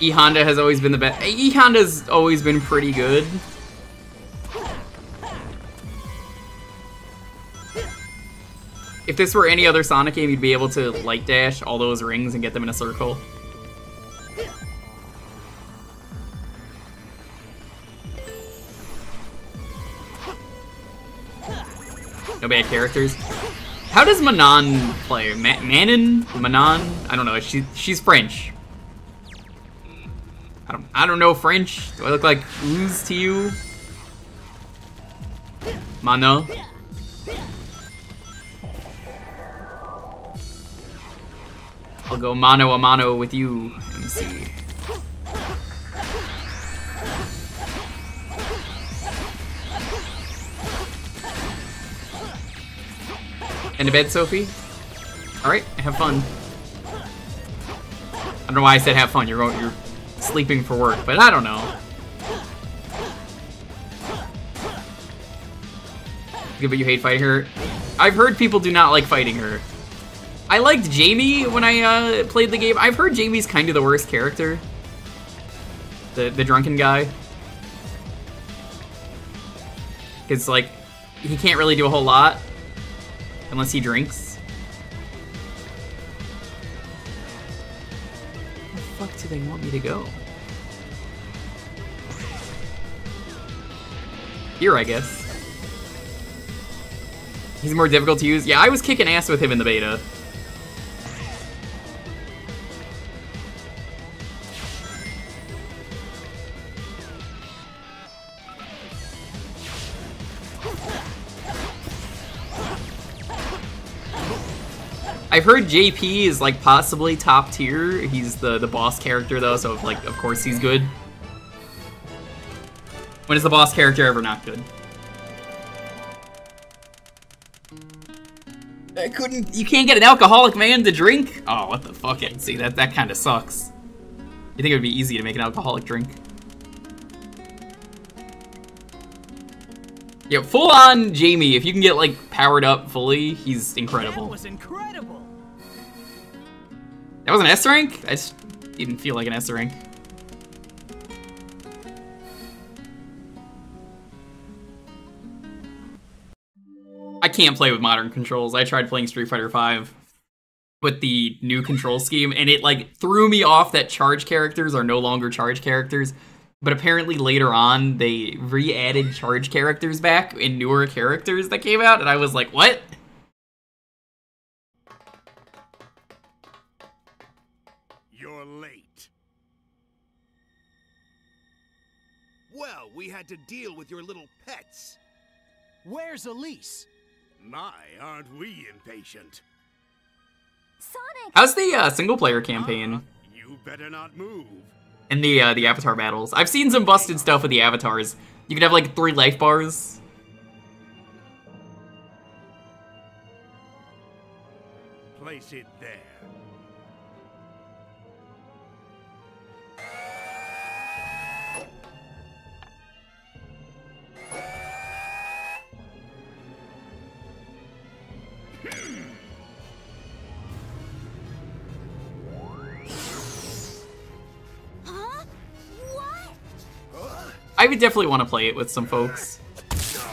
E Honda has always been the best. E Honda's always been pretty good. If this were any other Sonic game, you'd be able to light dash all those rings and get them in a circle. No bad characters. How does Manon play? Ma Manon? Manon? I don't know. She she's French. I don't I don't know French. Do I look like ooze to you? Mano. I'll go mano a mano with you. See. In to bed, Sophie? Alright, have fun. I don't know why I said have fun. You're going, you're sleeping for work, but I don't know. Good, but you hate fighting her. I've heard people do not like fighting her. I liked Jamie when I uh, played the game. I've heard Jamie's kind of the worst character. The the drunken guy. Because, like, he can't really do a whole lot. Unless he drinks. They want me to go? Here, I guess. He's more difficult to use. Yeah, I was kicking ass with him in the beta. I've heard JP is like possibly top tier. He's the the boss character though, so like of course he's good. When is the boss character ever not good? I couldn't. You can't get an alcoholic man to drink. Oh, what the fuck? See that that kind of sucks. You think it would be easy to make an alcoholic drink? Yeah, full on Jamie. If you can get like powered up fully, he's incredible. That was incredible. That was an S rank? I just didn't feel like an S rank. I can't play with modern controls. I tried playing Street Fighter V with the new control scheme, and it like threw me off that charge characters are no longer charge characters. But apparently later on, they re-added charge characters back in newer characters that came out, and I was like, what? You're late. Well, we had to deal with your little pets. Where's Elise? My, aren't we impatient? Sonic! How's the uh, single player campaign You better not move. And the uh, the avatar battles? I've seen some busted stuff with the avatars. You can have like three life bars. Place it there. Would definitely want to play it with some folks. No!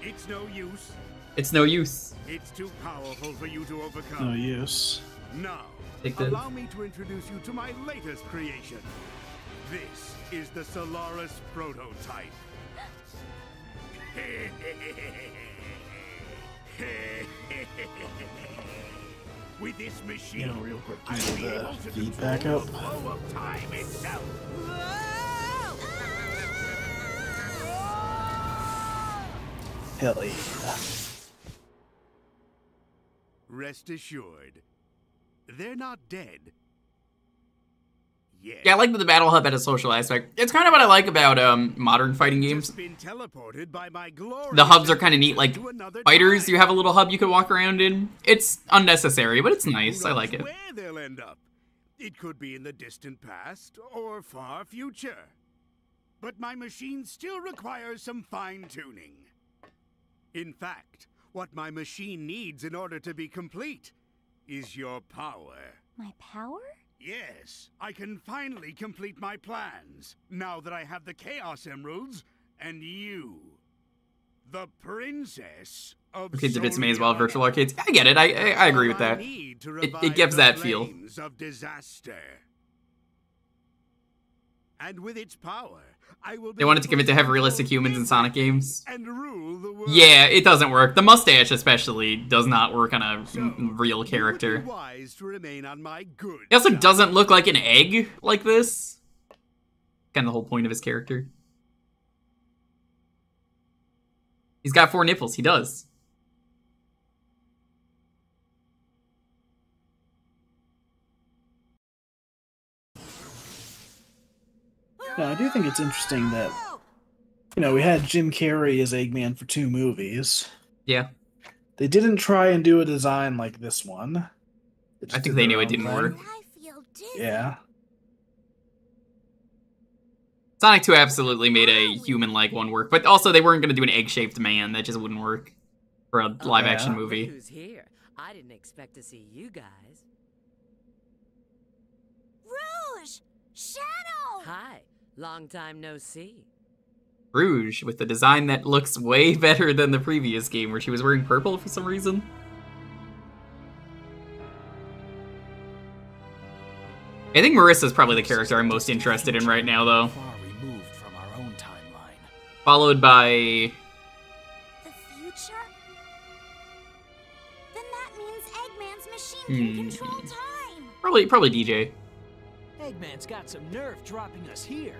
It's no use. It's no use. It's too powerful for you to overcome. No use. Now, Take allow me to introduce you to my latest creation. This is the Solaris prototype. With this machine, You know, real quick, I'll use be the able to feed control back up. Hell yeah. Rest assured, they're not dead. Yes. Yeah, I like that the battle hub had a social aspect. It's kind of what I like about um modern fighting games. Been teleported by my glorious The hubs are kind of neat, like fighters. time. You have a little hub you could walk around in. It's unnecessary, but it's nice. I like it. Where they'll end up. It could be in the distant past or far future. But my machine still requires some fine tuning. In fact, what my machine needs in order to be complete is your power. My power? Yes, I can finally complete my plans now that I have the Chaos Emeralds and you. The Princess of Kids of It's Maze while Soleanna. virtual arcades. I get it. I I, I agree with that. It- it gives that feel. flames Of disaster. And with its power, I will be They wanted to commit to have realistic humans in Sonic games. And rule the world. Yeah, it doesn't work. The mustache, especially, does not work on a So, real you would be character. wise to remain on my good He also doesn't look like an egg like this. Kind of the whole point of his character. He's got four nipples. He does. No, I do think it's interesting that you know we had Jim Carrey as Eggman for two movies. Yeah, They didn't try and do a design like this one. I think they knew it didn't thing. work. I feel dizzy. Yeah. Sonic 2 absolutely made a human-like one work, but also they weren't going to do an egg-shaped man. That just wouldn't work for a oh, live-action yeah. movie. Who's here? I didn't expect to see you guys. Rouge! Shadow! Hi, long time no see. Rouge with the design that looks way better than the previous game where she was wearing purple for some reason. I think Marisa's probably the character I'm most interested in right now, though. Far removed from our own timeline. Followed by. The future? Then that means Eggman's machine can Hmm. control time! Probably, probably Dee Jay. Eggman's got some nerve dropping us here.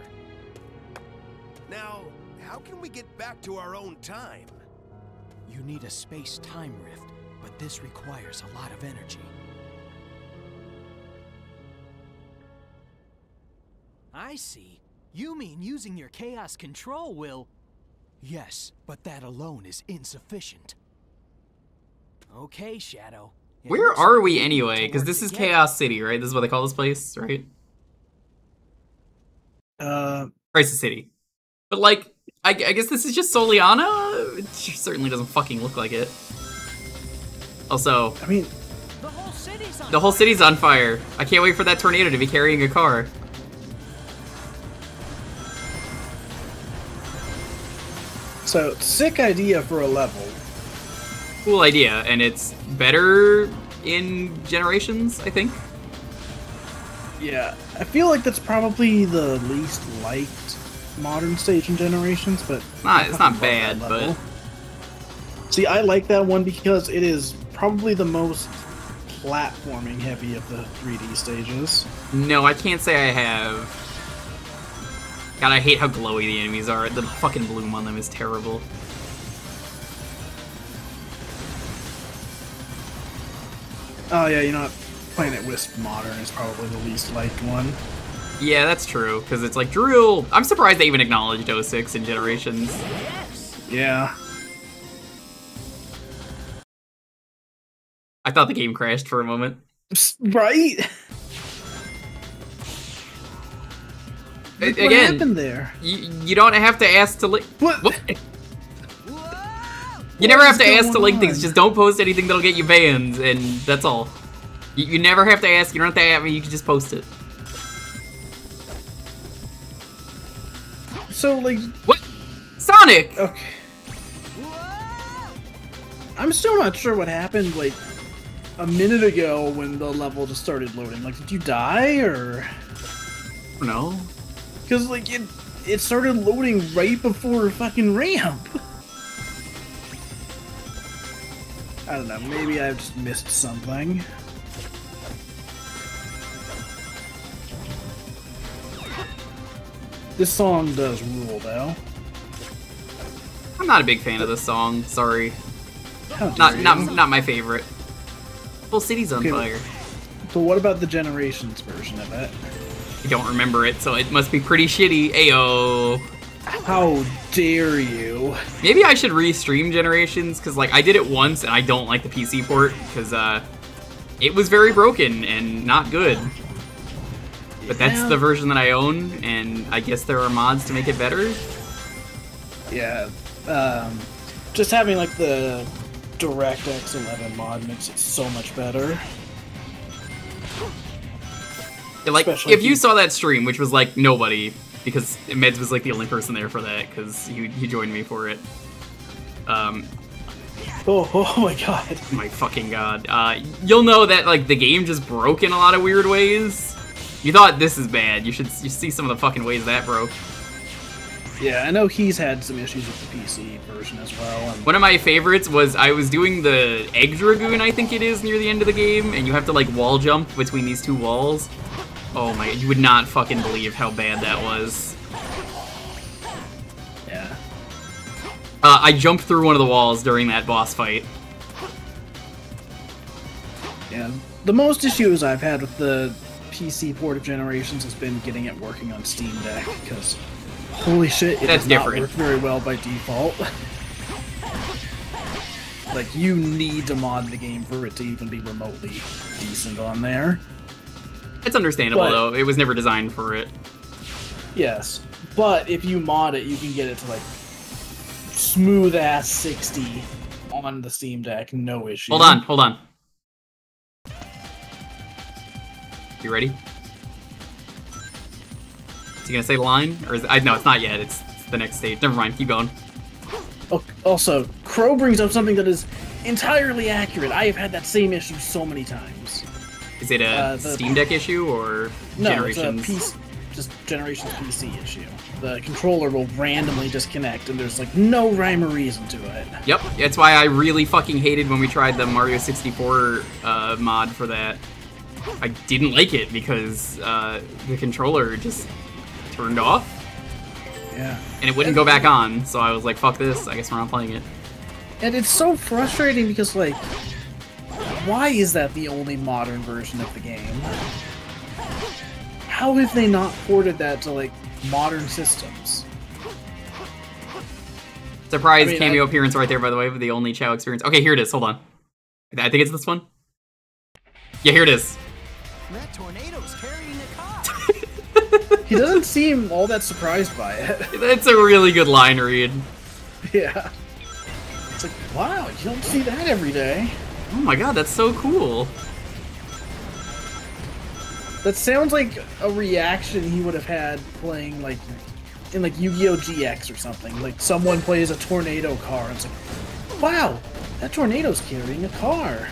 Now, how can we get back to our own time? You need a space-time rift, but this requires a lot of energy. I see. You mean using your chaos control will... Yes, but that alone is insufficient. Okay, Shadow. It Where are we anyway? Because this is together. Chaos City, right? This is what they call this place, right? Uh, Crisis City. But like, I, I guess this is just Soleanna. It certainly doesn't fucking look like it. Also, I mean, The whole city's on the whole city's on fire. I can't wait for that tornado to be carrying a car. so sick idea for a level. Cool idea, and it's better in Generations, I think. Yeah, I feel like that's probably the least liked modern stage in Generations, but Not, it's not bad, but see, I like that one because it is probably the most platforming heavy of the 3D stages. no, I can't say I have. God, I hate how glowy the enemies are. The fucking bloom on them is terrible. Oh yeah, you know what? Planet Wisp Modern is probably the least liked one. Yeah, that's true, because it's like drill. I'm surprised they even acknowledged 06 in Generations. Yeah. I thought the game crashed for a moment. Right? A- Look what happened there? you, you don't have to ask to link. What? What? You never have to ask to link things. Just don't post anything that'll get you banned, and that's all. You, you never have to ask. You don't have to ask me. You can just post it. So like, What? Sonic! okay. I'm still not sure what happened like a minute ago when the level just started loading. Like, did you die or? No. Because like it, it started loading right before a fucking ramp. I don't know. Maybe I've just missed something. This song does rule, though. I'm not a big fan of this song. Sorry. Not you. not not my favorite. Whole city's on Okay, fire. But what about the Generations version of it? I don't remember it, so it must be pretty shitty. Ayo. How dare you? Maybe I should re-stream Generations, because, like, I did it once, and I don't like the PC port, because, uh, it was very broken and not good. But that's Yeah. the version that I own, and I guess there are mods to make it better. Yeah. Um, just having like the DirectX 11 mod makes it so much better. Yeah, Like, Especially if if you you- saw that stream, which was like nobody, because Meds was like the only person there for that, because he, he joined me for it. Um, Oh, oh my god. my fucking god. Uh, you'll know that like the game just broke in a lot of weird ways. You thought this is bad. You should you see some of the fucking ways that broke. Yeah, I know he's had some issues with the PC version as well. And One of my favorites was I was doing the Egg Dragoon, I think it is, near the end of the game, and you have to like wall jump between these two walls. Oh my, you would not fucking believe how bad that was. yeah. Uh, I jumped through one of the walls during that boss fight. Yeah. The most issues I've had with the PC port of Generations has been getting it working on Steam Deck because holy shit, it That's does not work very well by default. like you need to mod the game for it to even be remotely decent on there. It's understandable But- though. It was never designed for it. Yes, but if you mod it, you can get it to like smooth ass 60 on the Steam Deck, no issue. Hold on, hold on. You ready? Is he gonna say line, or is I no? It's not yet. It's, it's the next stage. Never mind. Keep going. Oh, Also, Crow brings up something that is entirely accurate. I have had that same issue so many times. Is it a Uh, the- Steam Deck issue or No, Generations? it's a PC, just Generations PC issue. The controller will randomly disconnect, and there's like no rhyme or reason to it. Yep, that's why I really fucking hated when we tried the Mario 64 uh, mod for that. I didn't like it because uh, the controller just turned off Yeah. and it wouldn't go back on. So I was like, "Fuck this! I guess we're not playing it." And it's so frustrating because, like, why is that the only modern version of the game? How have they not ported that to, like, modern systems? Surprise I mean, cameo I- appearance right there, by the way, with the only Chow experience. Okay, here it is. Hold on. I think it's this one. Yeah, here it is. He doesn't seem all that surprised by it. That's a really good line read. yeah. It's like, wow, you don't see that every day. Oh my god, that's so cool. That sounds like a reaction he would have had playing like in like Yu-Gi-Oh! GX or something. Like someone plays a tornado car and it's like, wow, that tornado's carrying a car.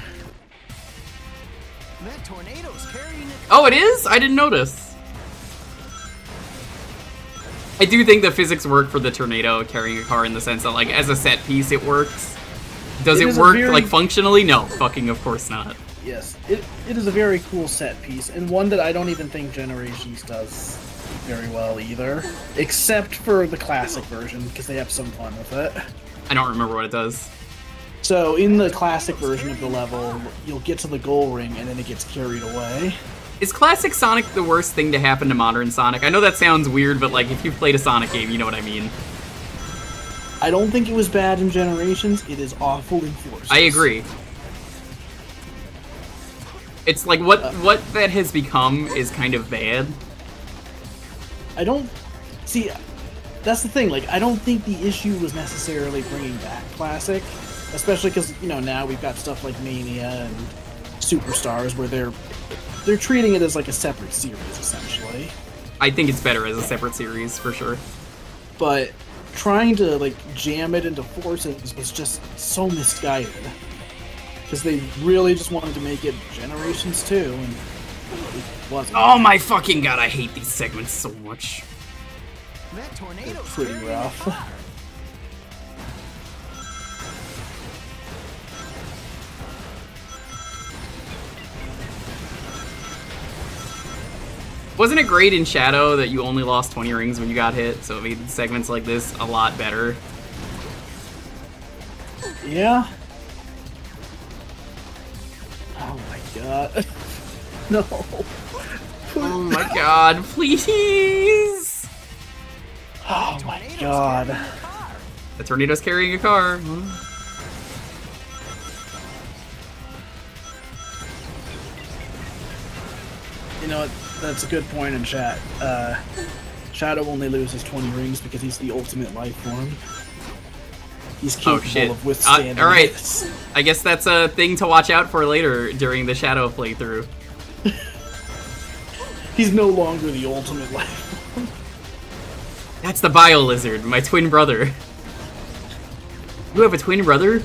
That tornado's carrying a Oh, it is? I didn't notice. I do think the physics work for the tornado carrying a car in the sense that, like, as a set piece, it works. Does It it, work, very- like, functionally? No, fucking of course not. Yes, it, it is a very cool set piece and one that I don't even think Generations does very well either, except for the classic version because they have some fun with it. I don't remember what it does. So in the classic version of the level, you'll get to the goal ring and then it gets carried away. Is classic Sonic the worst thing to happen to modern Sonic? I know that sounds weird, but, like, if you've played a Sonic game, you know what I mean. I don't think it was bad in Generations. It is awful in Forces. I agree. It's like what Uh, what that has become is kind of bad. I don't see. That's the thing. Like, I don't think the issue was necessarily bringing back classic, especially because you know now we've got stuff like Mania and Superstars where they're they're treating it as like a separate series essentially. I think it's better as a separate series for sure. But trying to like jam it into Forces was just so misguided because they really just wanted to make it Generations two, and it wasn't. Oh my fucking god, I hate these segments so much. That tornado's pretty rough. Wasn't it great in Shadow that you only lost 20 rings when you got hit, so it made segments like this a lot better? Yeah. Oh my god. no. Oh my god, please! Oh my god. The tornado's carrying a car. You know what? That's a good point in chat. Uh, Shadow only loses 20 rings because he's the ultimate life form. He's Oh capable shit. of Uh, withstanding Alright, this. I guess that's a thing to watch out for later during the Shadow playthrough. He's no longer the ultimate life. That's the Bio Lizard, my twin brother. You have a twin brother?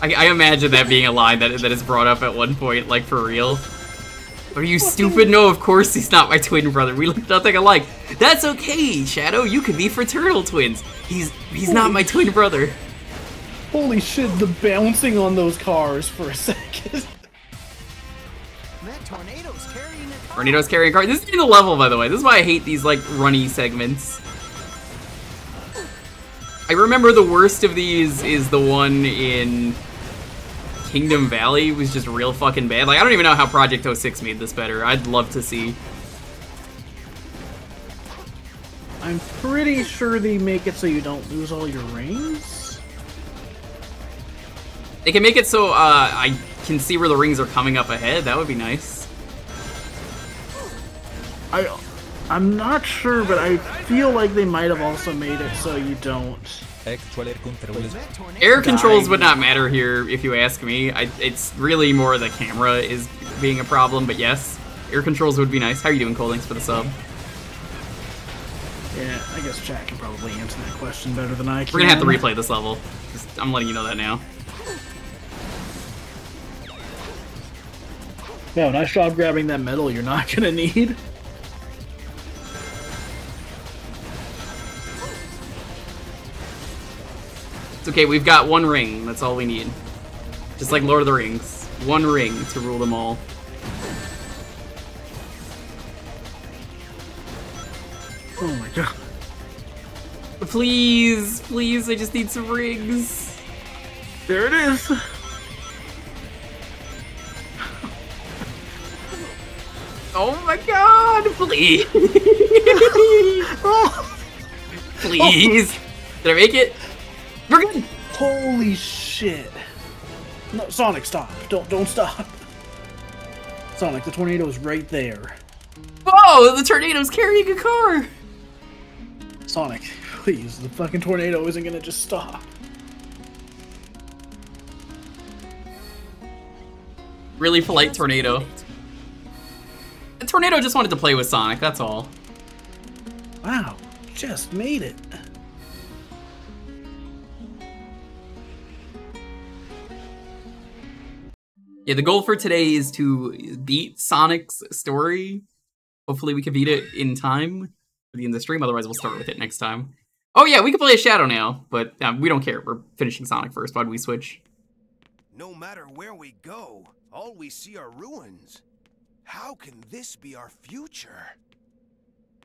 I, I imagine that being a line that, that is brought up at one point, like for real. Are you stupid? No, of course he's not my twin brother. We look nothing alike. That's okay, Shadow. You could be fraternal twins. He's he's not my twin brother. Holy shit, the bouncing on those cars for a second. That tornado's carrying a car. Tornado's carrying a car. This is in the level, by the way. This is why I hate these like runny segments. I remember the worst of these is the one in Kingdom Valley. Was just real fucking bad. Like I don't even know how Project 06 made this better. I'd love to see. I'm pretty sure they make it so you don't lose all your rings. They can make it so uh, I can see where the rings are coming up ahead. That would be nice. I, I'm not sure, but I feel like they might have also made it so you don't. Actual air controls. Would not matter here, if you ask me. I, it's really more the camera is being a problem, but yes, air controls would be nice. How are you doing, Cole? Thanks for the sub. Yeah, I guess chat can probably answer that question better than I can. We're gonna have to replay this level. Just, I'm letting you know that now. Yeah, nice job grabbing that medal you're not gonna need. It's okay, we've got one ring. That's all we need. Just like Lord of the Rings. One ring to rule them all. Oh my god. Please, please, I just need some rings. There it is. Oh my god, please. Oh. please. Did I make it? We're good. Holy shit. No, Sonic, stop. Don't don't stop. Sonic, the tornado's right there. Whoa, the tornado's carrying a car. Sonic, please, the fucking tornado isn't gonna just stop. Really polite tornado. The tornado just wanted to play with Sonic, that's all. Wow, just made it. Yeah, the goal for today is to beat Sonic's story. Hopefully we can beat it in time for the end of the stream, otherwise we'll start with it next time. Oh yeah, we can play a Shadow now, but um, we don't care. We're finishing Sonic first. Why'd we switch? No matter where we go, all we see are ruins. How can this be our future?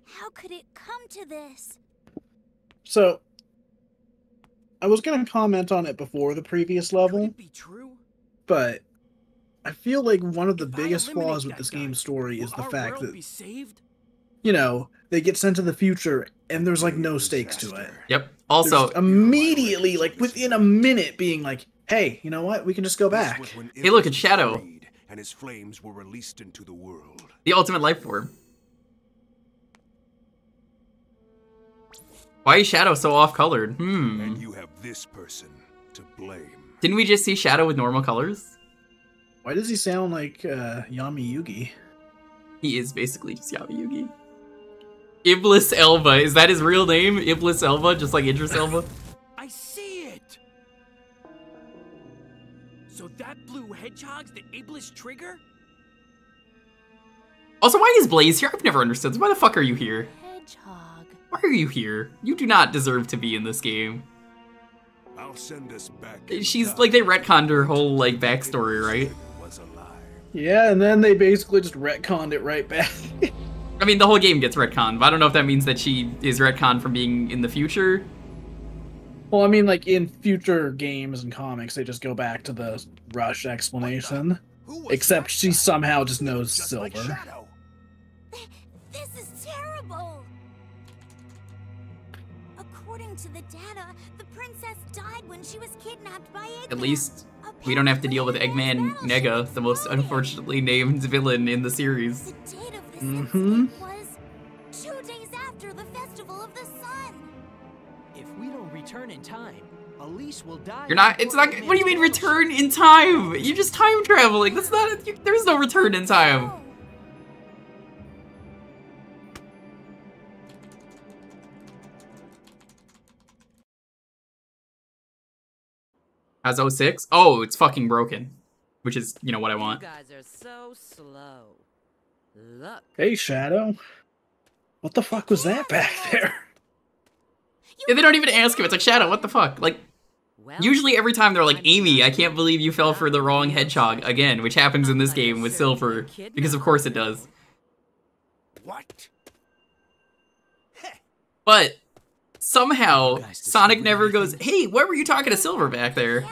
How could it come to this? So, I was gonna comment on it before the previous level, Be true. but I feel like one of the If biggest flaws with this guy, game's story is the fact that saved? you know they get sent to the future and there's like no stakes to it. Yep. Also, just immediately, like within a minute, being like, "Hey, you know what? We can just go back." This was when Hey, look, it's Iblis was Shadow. And his flames were released into the world. the ultimate life form. Why is Shadow so off-colored? Hmm. And you have this person to blame. Didn't we just see Shadow with normal colors? Why does he sound like uh, Yami Yugi? He is basically just Yami Yugi. Iblis Elba. Is that his real name? Iblis Elba, just like Idris Elba? I see it. So that blue hedgehog's the Iblis trigger? Also, why is Blaze here? I've never understood. this. Why the fuck are you here? Hedgehog. Why are you here? You do not deserve to be in this game. I'll send us back. She's like they retconned her whole like backstory, right? Was alive. Yeah, and then they basically just retconned it right back. I mean, the whole game gets retconned, but I don't know if that means that she is retconned from being in the future. well, I mean, like in future games and comics, they just go back to the Rush explanation. Except she somehow just knows Just Silver. like Shadow. This is terrible! According to the data, the princess died when she was kidnapped by Eggman. At least we don't have to deal with Eggman Nega, the most unfortunately named villain in the series. The date of this Mm-hmm. two days after the Festival of the Sun. If we don't return in time, Elise will die. You're not. It's not. What do you mean return in time? You're just time traveling. That's not. You, there's no return in time. No. As 06? Oh, it's fucking broken. Which is, you know, what I You want. guys are so slow. Look. Hey, Shadow. What the fuck was that back there? Yeah, they don't even ask him. It's like Shadow. What the fuck? Like Well, usually every time they're like, Amy, I can't believe you fell for the wrong hedgehog again, which happens in this game with Silver because of course it does. What? But somehow Sonic never goes, "Hey, what were you talking to Silver back there?" Yeah.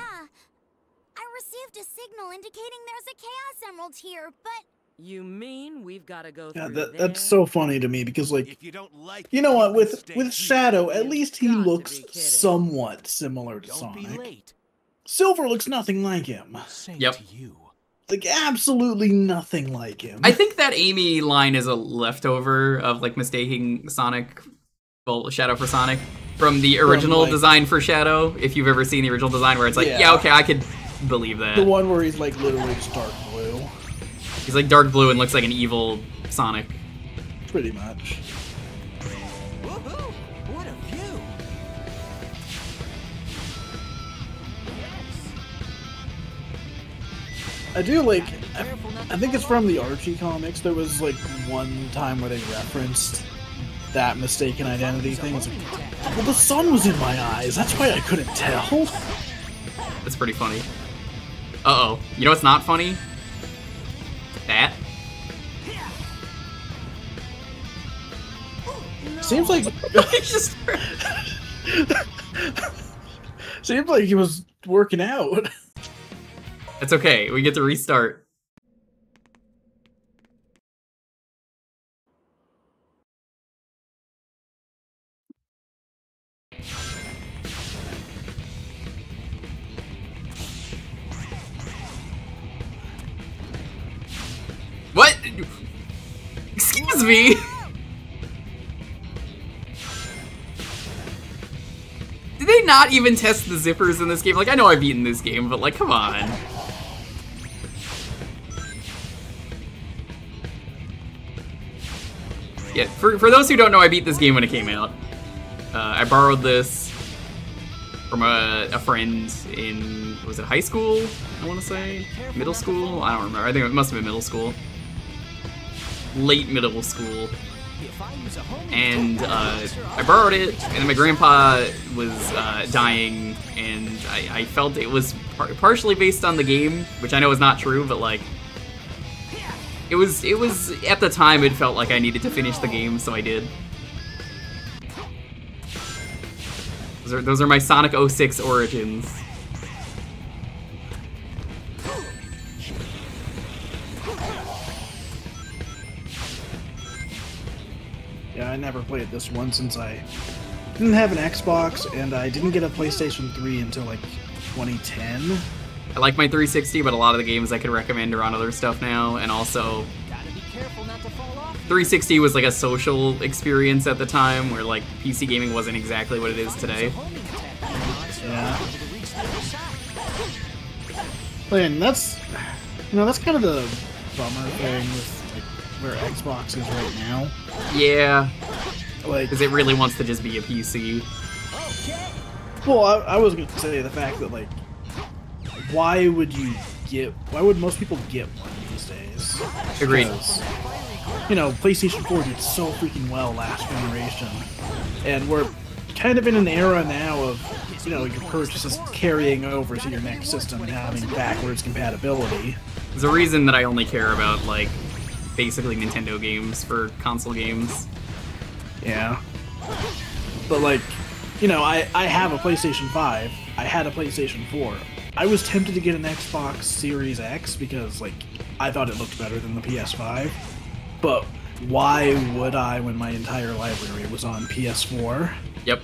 I received a signal indicating there's a Chaos Emerald here, but You mean we've got to go Yeah, through that, that's so funny to me because like If you don't like you know what with with. Shadow at least he looks somewhat similar to Don't be Sonic. late. Silver looks nothing like him. Same Yep. to you. Like absolutely nothing like him. I think that Amy line is a leftover of like mistaking Sonic, well, Shadow for Sonic from the original like- design for Shadow. If you've ever seen the original design, where it's like, yeah, Yeah. okay, I could believe that. the one where he's like literally just dark blue, He's like dark blue and looks like an evil Sonic. pretty much. What a view! I do like. I, Careful not to I think it's from the Archie comics. There was like one time where they referenced that mistaken identity thing. It's like, well, the sun was in my eyes. That's why I couldn't tell. That's pretty funny. Uh oh. You know what's not funny? That. Seems like seems like he was working out. It's okay. We get to restart. Me. Did they not even test the zippers in this game? Like, I know I've beaten this game, but like, come on. Yeah, for, for those who don't know, I beat this game when it came out. Uh, I borrowed this from a, a friend in, was it high school? I want to say? Middle school? I don't remember. I think it must have been middle school. Late middle school. And uh, I borrowed it, and my grandpa was uh, dying, and I, I felt it was par- partially based on the game, which I know is not true, but like, it was it was at the time it felt like I needed to finish the game, so I did. Those are those are my Sonic 06 origins. I never played this one since I didn't have an Xbox and I didn't get a PlayStation 3 until like 2010. I like my 360, but a lot of the games I could recommend are on other stuff now, and also Gotta be careful not to fall off. 360 was like a social experience at the time where like PC gaming wasn't exactly what it is today. Homing attack. Not sure Yeah. I'll be able to reach the other side. And that's, you know, that's kind of the bummer thing with where Xbox is right now. Yeah, Like, because it really wants to just be a PC. well, I, I was going to say the fact that like, why would you get? Why would most people get one these days? Agreed. Because, you know, PlayStation 4 did so freaking well last generation, and we're kind of in an era now of you know your purchases carrying over to your next system and having backwards compatibility. There's a reason that I only care about like basically Nintendo games for console games. Yeah. But like, you know, I I have a PlayStation 5. I had a PlayStation 4. I was tempted to get an Xbox Series X because like I thought it looked better than the PS5. But why would I when my entire library was on PS4? Yep.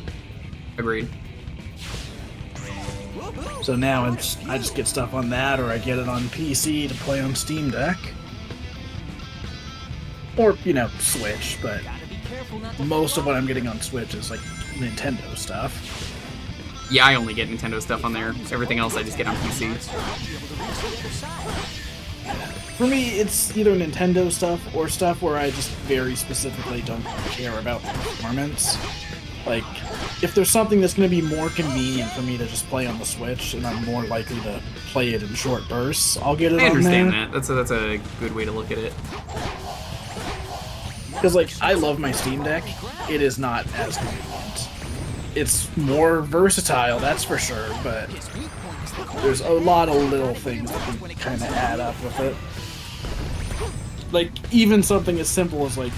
Agreed. So now it's, I just get stuff on that, or I get it on PC to play on Steam Deck. Or, you know, Switch, but most of what I'm getting on Switch is like Nintendo stuff. Yeah, I only get Nintendo stuff on there. Everything else I just get on PC. For me, it's either Nintendo stuff or stuff where I just very specifically don't care about the performance. Like, if there's something that's going to be more convenient for me to just play on the Switch, and I'm more likely to play it in short bursts, I'll get it I on understand there. that. That's a, that's a good way to look at it. Because, like, I love my Steam Deck. It is not as convenient. It's more versatile, that's for sure, but there's a lot of little things that can kind of add up with it. Like, even something as simple as, like,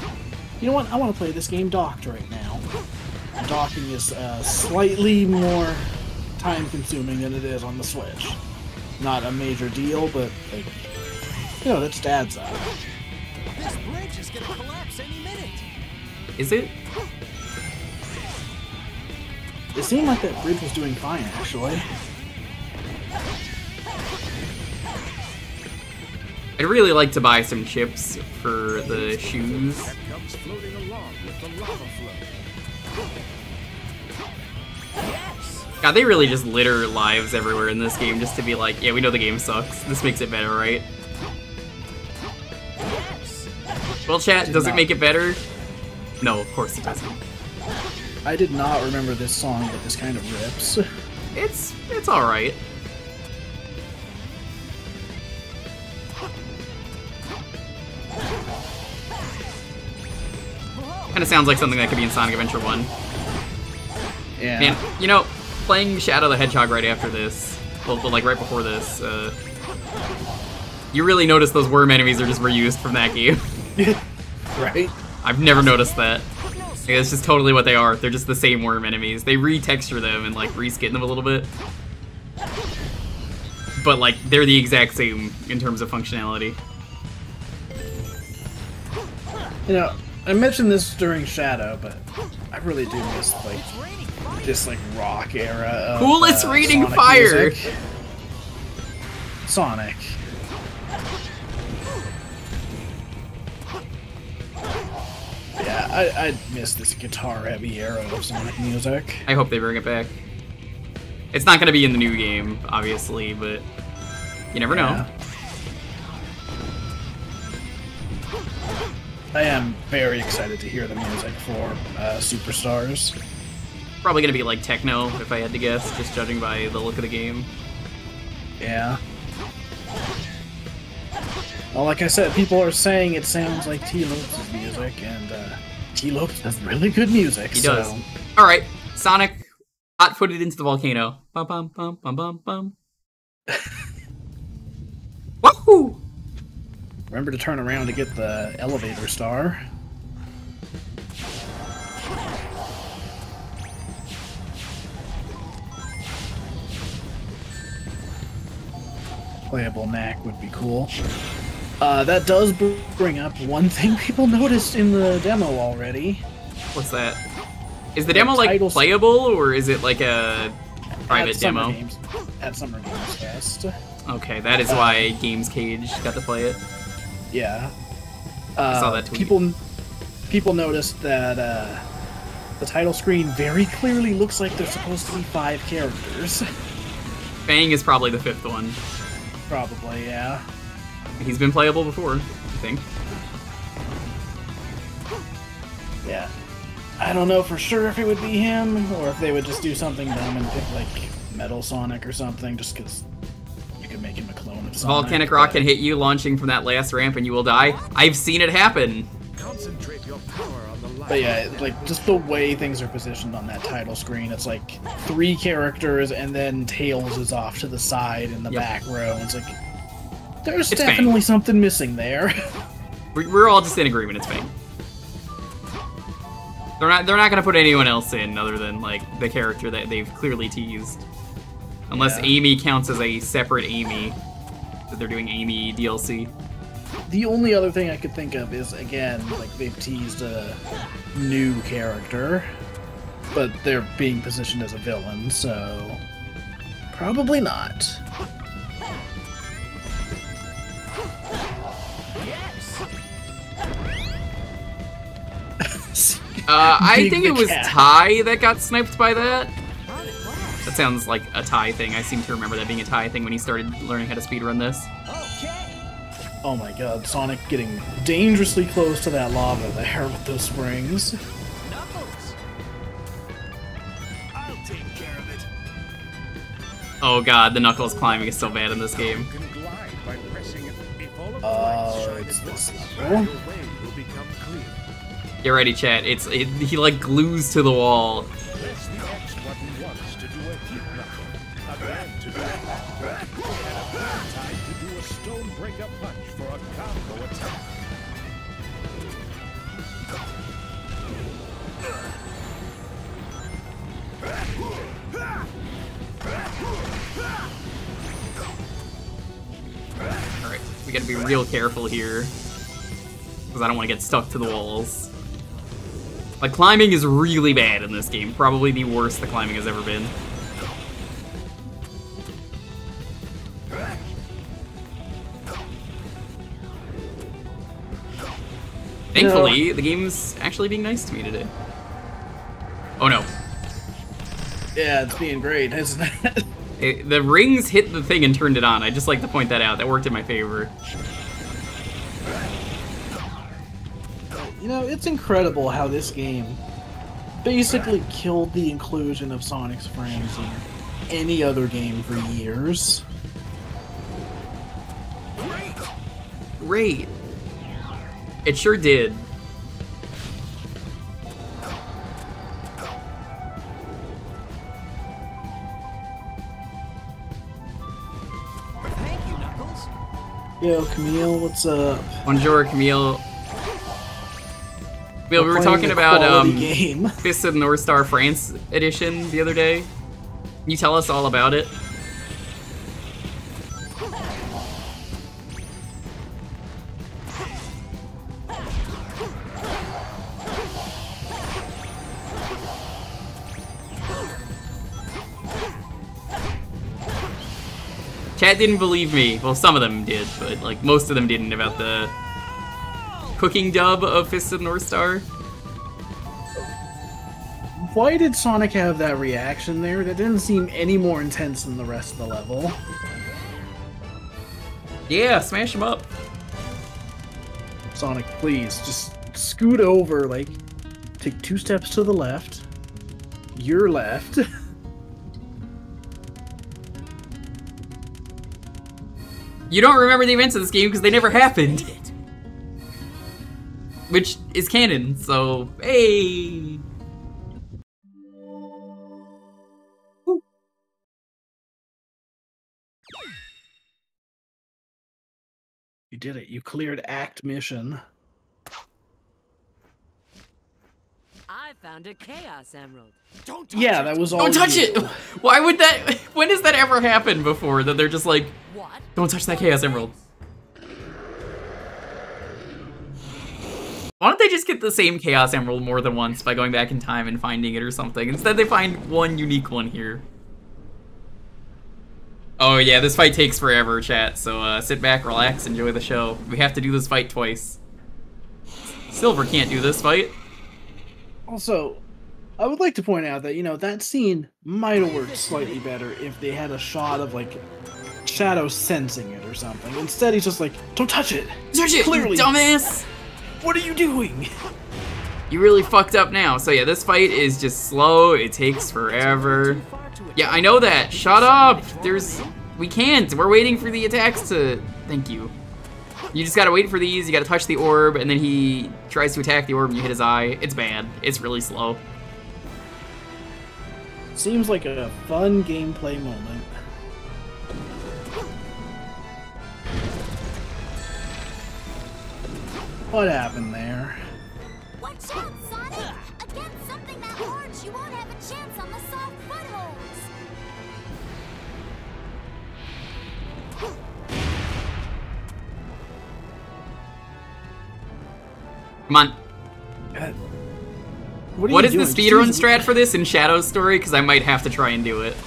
you know what, I want to play this game docked right now. Docking is uh, slightly more time consuming than it is on the Switch. Not a major deal, but, like, you know, that just adds up. This bridge is gonna collapse any minute. Is it? It seemed like that bridge was doing fine, actually. I'd really like to buy some chips for the shoes. Comes floating along with the lava flow. God, they really just litter lives everywhere in this game just to be like, yeah, we know the game sucks. This makes it better, right? Well, chat, does it make it better? No, of course it doesn't. I did not remember this song, but this kind of rips. It's it's all right. Kind of sounds like something that could be in Sonic Adventure 1. Yeah. Man, you know, playing Shadow the Hedgehog right after this, well, but, like right before this, uh, you really notice those worm enemies are just reused from that game. right? I've never noticed that. Like, it's just totally what they are. They're just the same worm enemies. They retexture them and like reskin them a little bit. But like they're the exact same in terms of functionality. You know, I mentioned this during Shadow, but I really do miss like this like rock era. Of, Cool, it's uh, raining Sonic fire! music. Sonic. Yeah, I, I miss this guitar-heavy era of Sonic music. I hope they bring it back. It's not gonna be in the new game, obviously, but you never know. I am very excited to hear the music for uh, Superstars. Probably gonna be like techno, if I had to guess, just judging by the look of the game. Yeah. Well, like I said, people are saying it sounds like Tee Lopes' music, and uh, Tee Lopes does really good music. He so. does. All right, Sonic, hot-footed into the volcano. Bum bum bum bum bum bum. Woohoo! Remember to turn around to get the elevator star. Playable Knack would be cool. Uh, that does bring up one thing people noticed in the demo already. What's that? Is the The demo like playable or is it like a private demo? Games, at Summer Games Fest. Okay, that is why Games Cage got to play it. Yeah. Uh, saw that tweet. People, people noticed that uh, the title screen very clearly looks like there's supposed to be five characters. Fang is probably the fifth one. Probably, yeah. He's been playable before, I think. Yeah. I don't know for sure if it would be him, or if they would just do something dumb and pick, like, Metal Sonic or something, just because you could make him a clone of Sonic. Volcanic rock can hit you launching from that last ramp and you will die. I've seen it happen. Concentrate your power on the light. But yeah, like, just the way things are positioned on that title screen, it's like three characters, and then Tails is off to the side in the Yep. back row. It's like, there's It's definitely something missing there. We- We're all just in agreement. It's Fang. They're not. They're not gonna put anyone else in other than like the character that they've clearly teased. Unless Yeah. Amy counts as a separate Amy. That they're doing Amy DLC. The only other thing I could think of is again, like they've teased a new character, but they're being positioned as a villain, so probably not. Uh, I think it was cat. Ty that got sniped by that. That sounds like a Ty thing. I seem to remember that being a Ty thing when he started learning how to speedrun this. Oh my god, Sonic getting dangerously close to that lava there with those springs. Knuckles! I'll take care of it. Oh god, the Knuckles climbing is so bad in this game. You can glide by Get ready, chat. It's it, he like glues to the wall. Alright, we gotta be real careful here. Because I don't want to get stuck to the walls. Like, climbing is really bad in this game. Probably the worst the climbing has ever been. Thankfully, the game's actually being nice to me today. Oh no. Yeah, it's being great, isn't it? It- the rings hit the thing and turned it on. I just like to point that out. That worked in my favor. You know, it's incredible how this game basically killed the inclusion of Sonic's frames in any other game for years. Great. It sure did. Thank you, Knuckles. Yo, Camille, what's up? Bonjour, Camille. We were talking about um, game. Fist of North Star France edition the other day. Can you tell us all about it? Chat didn't believe me. Well, some of them did, but like most of them didn't about the cooking dub of Fist of North Star. Why did Sonic have that reaction there? That didn't seem any more intense than the rest of the level. Yeah, smash them up. Sonic, please, just scoot over, like, take two steps to the left. Your left. You don't remember the events of this game because they never happened. Which is canon, so hey. You did it. You cleared Act Mission. I found a Chaos Emerald. Don't Yeah, that was all. Don't touch you. it! Why would that when has that ever happened before that they're just like What? don't touch that Chaos Emerald? Why don't they just get the same Chaos Emerald more than once by going back in time and finding it or something? Instead, they find one unique one here. Oh yeah, this fight takes forever, chat. So uh, sit back, relax, enjoy the show. We have to do this fight twice. Silver can't do this fight. Also, I would like to point out that you know that scene might have worked slightly better if they had a shot of like Shadow sensing it or something. Instead, he's just like, "Don't touch it." Touch it, Clearly. dumbass! What are you doing? You really fucked up now. So yeah, this fight is just slow. It takes forever. Yeah, I know that. Shut up. There's, we can't. We're waiting for the attacks to. Thank you. You just gotta wait for these. You gotta touch the orb, and then he tries to attack the orb, and you hit his eye. It's bad. It's really slow. Seems like a fun gameplay moment. What happened there? Watch out, Sonic! Against something that you won't have a chance on the soft footholds! Come on. Uh, what, what is doing? the speedrun strat for this in Shadow's story? Because I might have to try and do it.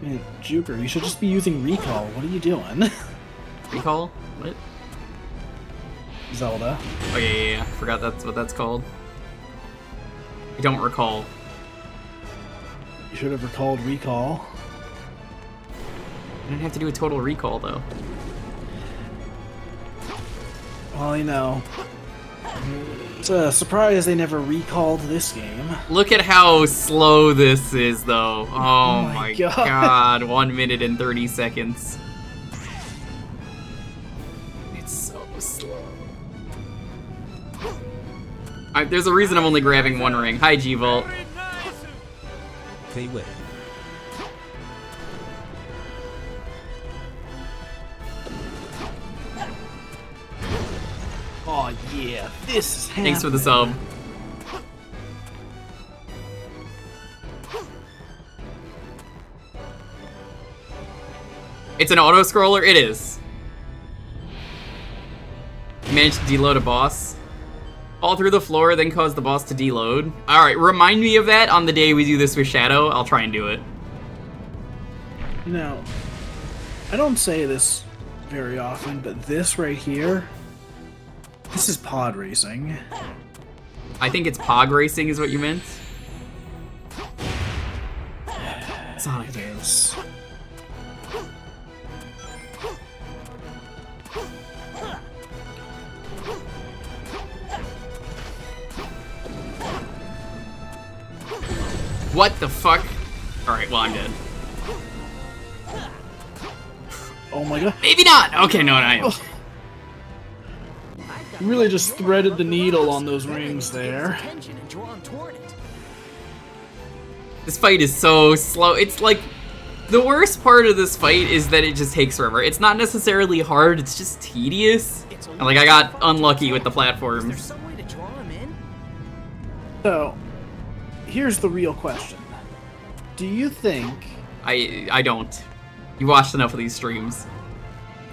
Man, Jewker, you should just be using recall. What are you doing? recall? What? Zelda. Oh yeah, yeah, yeah. I forgot that's what that's called. I don't recall. You should have recalled recall. I didn't have to do a total recall though. Well, you know. It's a surprise they never recalled this game. Look at how slow this is, though. Oh, oh my my God. god. One minute and 30 seconds. I, there's a reason I'm only grabbing one ring. Hi, G-Vault. Fei Wei. Oh yeah, this is Thanks for the sub. It's an auto scroller. It is. Managed to deload a boss. Fall through the floor, then cause the boss to deload. All right, remind me of that on the day we do this with Shadow. I'll try and do it. Know, I don't say this very often, but this right here, this is pod racing. I think it's Pog Racing is what you meant. Sonic. Is. What the fuck? All right, well I'm dead. Oh my god. Maybe not. Okay, no, I am. You really just threaded the needle on those rings there. Attention and drawn toward it. This fight is so slow. It's like the worst part of this fight is that it just takes forever. It's not necessarily hard. It's just tedious. And like I got unlucky with the platforms. Some way to draw him in? So, here's the real question. Do you think I I don't. You watched enough of these streams.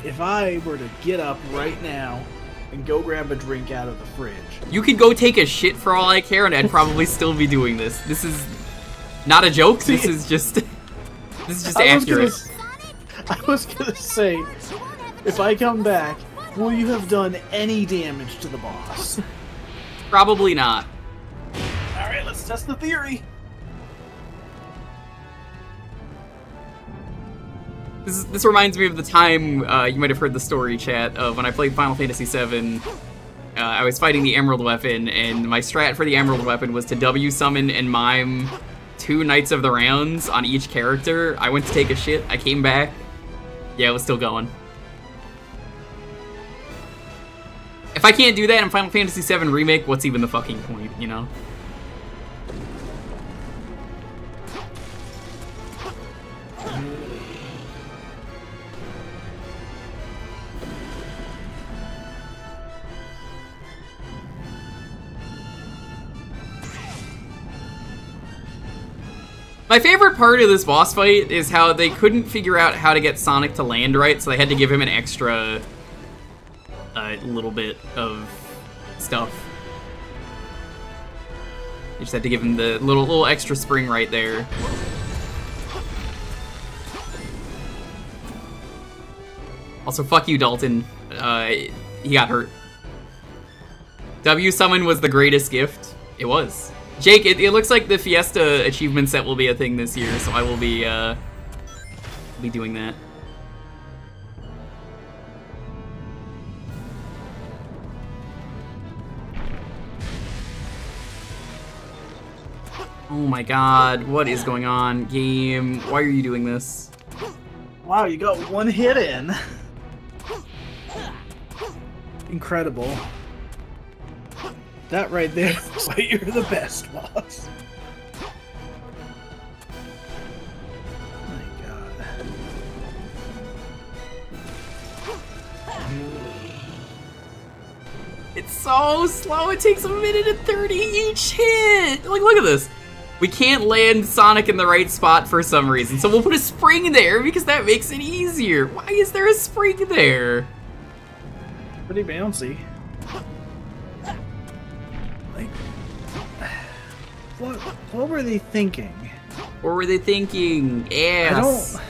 if I were to get up right now and go grab a drink out of the fridge, You could go take a shit for all I care, and I'd probably still be doing this. This is not a joke. This is just this is just I was gonna accurate. I was gonna say, if I come back, will you have done any damage to the boss? Probably not. Alright, let's test the theory. This is, this reminds me of the time uh, you might have heard the story chat of when I played Final Fantasy VII. Uh, I was fighting the Emerald Weapon, and my strat for the Emerald Weapon was to W summon and mime two Knights of the Rounds on each character. I went to take a shit. I came back. Yeah, it was still going. If I can't do that in Final Fantasy VII Remake, what's even the fucking point, you know? My favorite part of this boss fight is how they couldn't figure out how to get Sonic to land right, so they had to give him an extra uh, little bit of stuff. They just had to give him the little little extra spring right there. Also, fuck you, Dalton. Uh, he got hurt. W summon was the greatest gift. It was. Jake, it, it looks like the Fiesta achievement set will be a thing this year, so I will be uh, be doing that. Oh my god, what is going on? Game, why are you doing this? Wow, you got one hit in. Incredible. That right there looks like you're the best boss. My god. It's so slow. It takes a minute and 30 each hit. Like, look at this. We can't land Sonic in the right spot for some reason, so we'll put a spring there because that makes it easier. Why is there a spring there? Pretty bouncy. What what were they thinking? What were they thinking? Ass. I don't.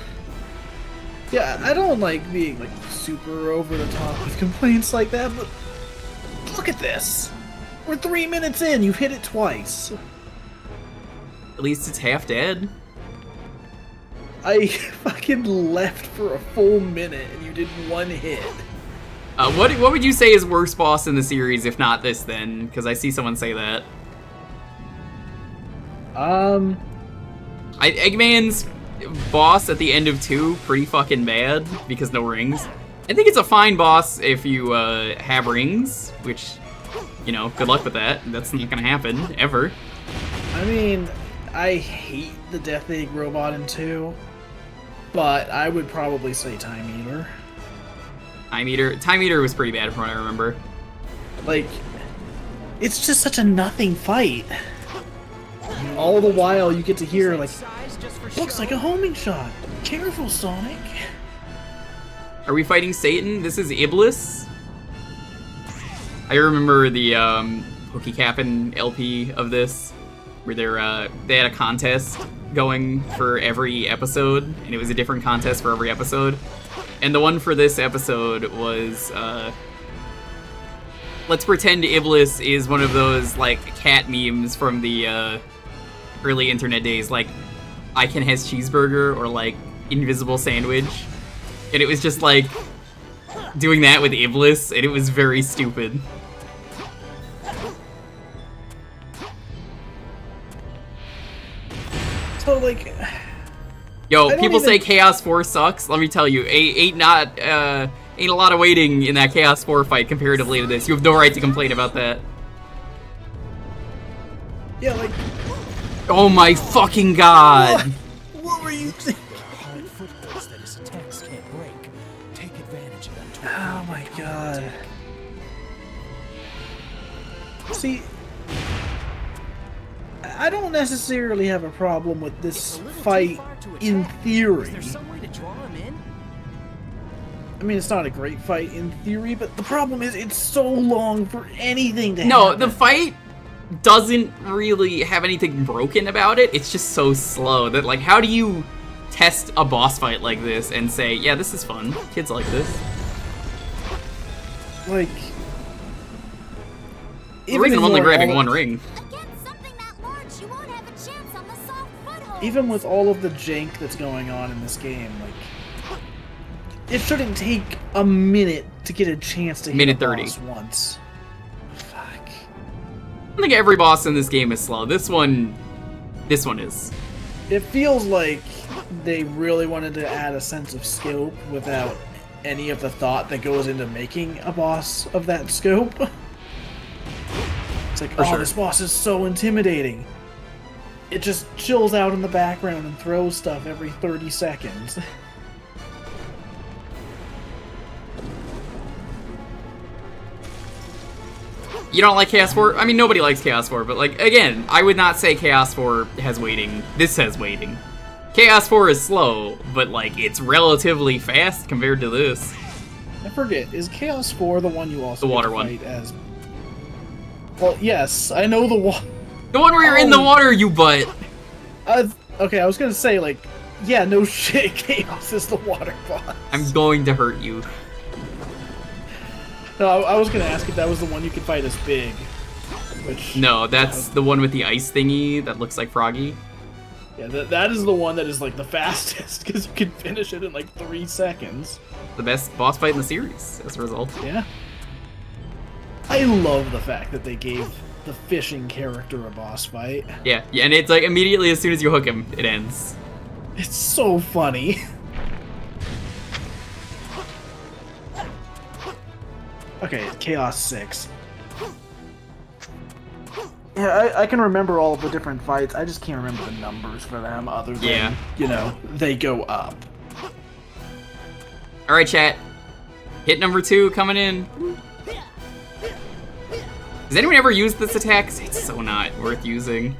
Yeah, I don't like being like super over the top with complaints like that, but look at this. We're three minutes in. You've hit it twice. At least it's half dead. I fucking left for a full minute and you did one hit. Uh, what what would you say is worst boss in the series, if not this? Then, because I see someone say that. Um, I, Eggman's boss at the end of two pretty fucking bad because no rings. I think it's a fine boss if you uh, have rings, which, you know, good luck with that. That's not gonna happen ever. I mean, I hate the Death Egg robot in two, but I would probably say Time Eater. Time Eater, Time Eater was pretty bad from what I remember. Like, it's just such a nothing fight. All the while, you get to hear like, looks like a homing shot. Careful, Sonic. Are we fighting Satan? This is Iblis. I remember the um, Cap and LP of this, where they're, uh, they had a contest going for every episode, and it was a different contest for every episode. And the one for this episode was, uh, let's pretend Iblis is one of those like cat memes from the uh, early internet days, like I can has cheeseburger or like invisible sandwich, and it was just like doing that with Iblis, and it was very stupid. So like, Yo, people say Chaos 4 sucks. Let me tell you, ain't, ain't not uh, ain't a lot of waiting in that Chaos 4 fight comparatively to this. You have no right to complain about that. yeah, like, Oh my fucking god! what were you thinking? Hard footholds that his attacks can't break. Take advantage of that. Oh my god. See, I don't necessarily have a problem with this fight in theory. Is some way to draw him in? I mean, it's not a great fight in theory, but the problem is it's so long for anything to No, happen. No, the fight doesn't really have anything broken about it. It's just so slow that, like, how do you test a boss fight like this and say, yeah, this is fun? Kids like this. like. The reason I'm only grabbing one ring. Against something that large, you won't have a chance on the soft foothold. Even with all of the jank that's going on in this game, like. It shouldn't take a minute to get a chance to hit Minute a 30. boss once. I think every boss in this game is slow. This one, this one is. It feels like they really wanted to add a sense of scope without any of the thought that goes into making a boss of that scope. It's like, For oh, sure. this boss is so intimidating. It just chills out in the background and throws stuff every 30 seconds. You don't like Chaos 4? I mean, nobody likes Chaos 4, but, like, again, I would not say Chaos 4 has waiting. This has waiting. Chaos 4 is slow, but, like, it's relatively fast compared to this. I forget, is Chaos 4 the one you also The water one. fight as? Well, yes, I know the one. The one where you're in the Oh. water, you butt! Uh, okay, I was gonna say, like, yeah, no shit, Chaos is the water boss. I'm going to hurt you. No, I, I was gonna ask if that was the one you could fight as big. Which No, that's the one with the ice thingy that looks like Froggy. yeah, that, that is the one that is like the fastest because you can finish it in like three seconds. The best boss fight in the series, as a result. Yeah. I love the fact that they gave the fishing character a boss fight. Yeah, yeah, and it's like immediately as soon as you hook him, it ends. It's so funny. okay, Chaos 6. Yeah, I, I can remember all the different fights. I just can't remember the numbers for them other than, Yeah. you know, they go up. Alright, chat. Hit number two coming in. Has anyone ever used this attack? It's so not worth using.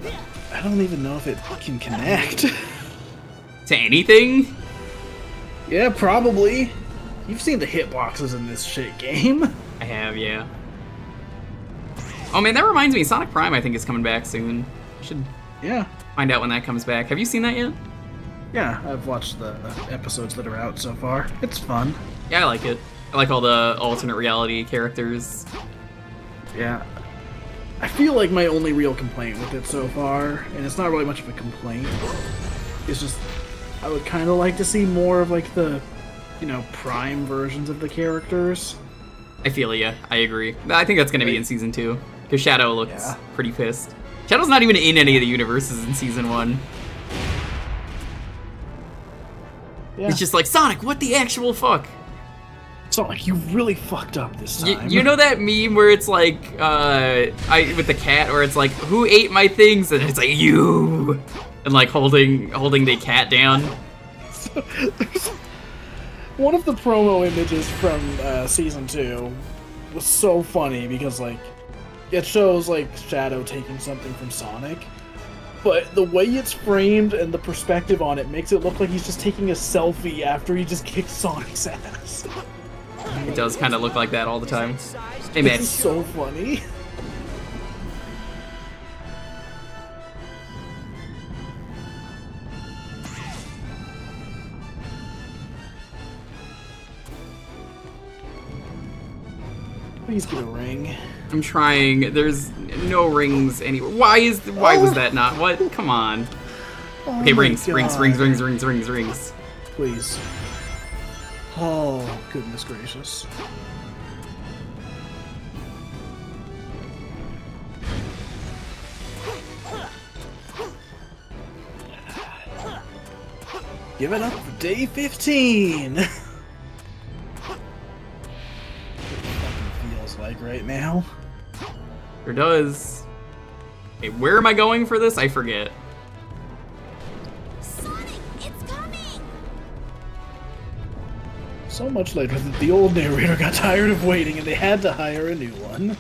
I don't even know if it can connect. To anything? yeah, probably. You've seen the hitboxes in this shit game. I have, yeah. Oh man, that reminds me, Sonic Prime I think is coming back soon. I should Yeah. Find out when that comes back. Have you seen that yet? Yeah, I've watched the episodes that are out so far. It's fun. Yeah, I like it. I like all the alternate reality characters. Yeah. I feel like my only real complaint with it so far, and it's not really much of a complaint, is just I would kind of like to see more of like the, you know, prime versions of the characters. I feel ya. I agree. I think that's gonna be in season two. Because Shadow looks Yeah. pretty pissed. Shadow's not even in any of the universes in season one. Yeah. It's just like Sonic. What the actual fuck? Sonic, you really fucked up this time. you know that meme where it's like, uh, I with the cat, where it's like, "Who ate my things?" and it's like, "You," and like holding holding the cat down. One of the promo images from uh, season two was so funny because like it shows like Shadow taking something from Sonic, but the way it's framed and the perspective on it makes it look like he's just taking a selfie after he just kicked Sonic's ass. It does kind of look like that all the time. Hey man, is so funny. Please get a ring. I'm trying. There's no rings anywhere. Why is why was that not? What? Come on. Oh Okay, rings, rings, rings, rings, rings, rings, rings. Please. Oh, goodness gracious. Give it up for day 15! like right now. There does. Okay, where am I going for this? I forget. So much later that the old narrator got tired of waiting and they had to hire a new one.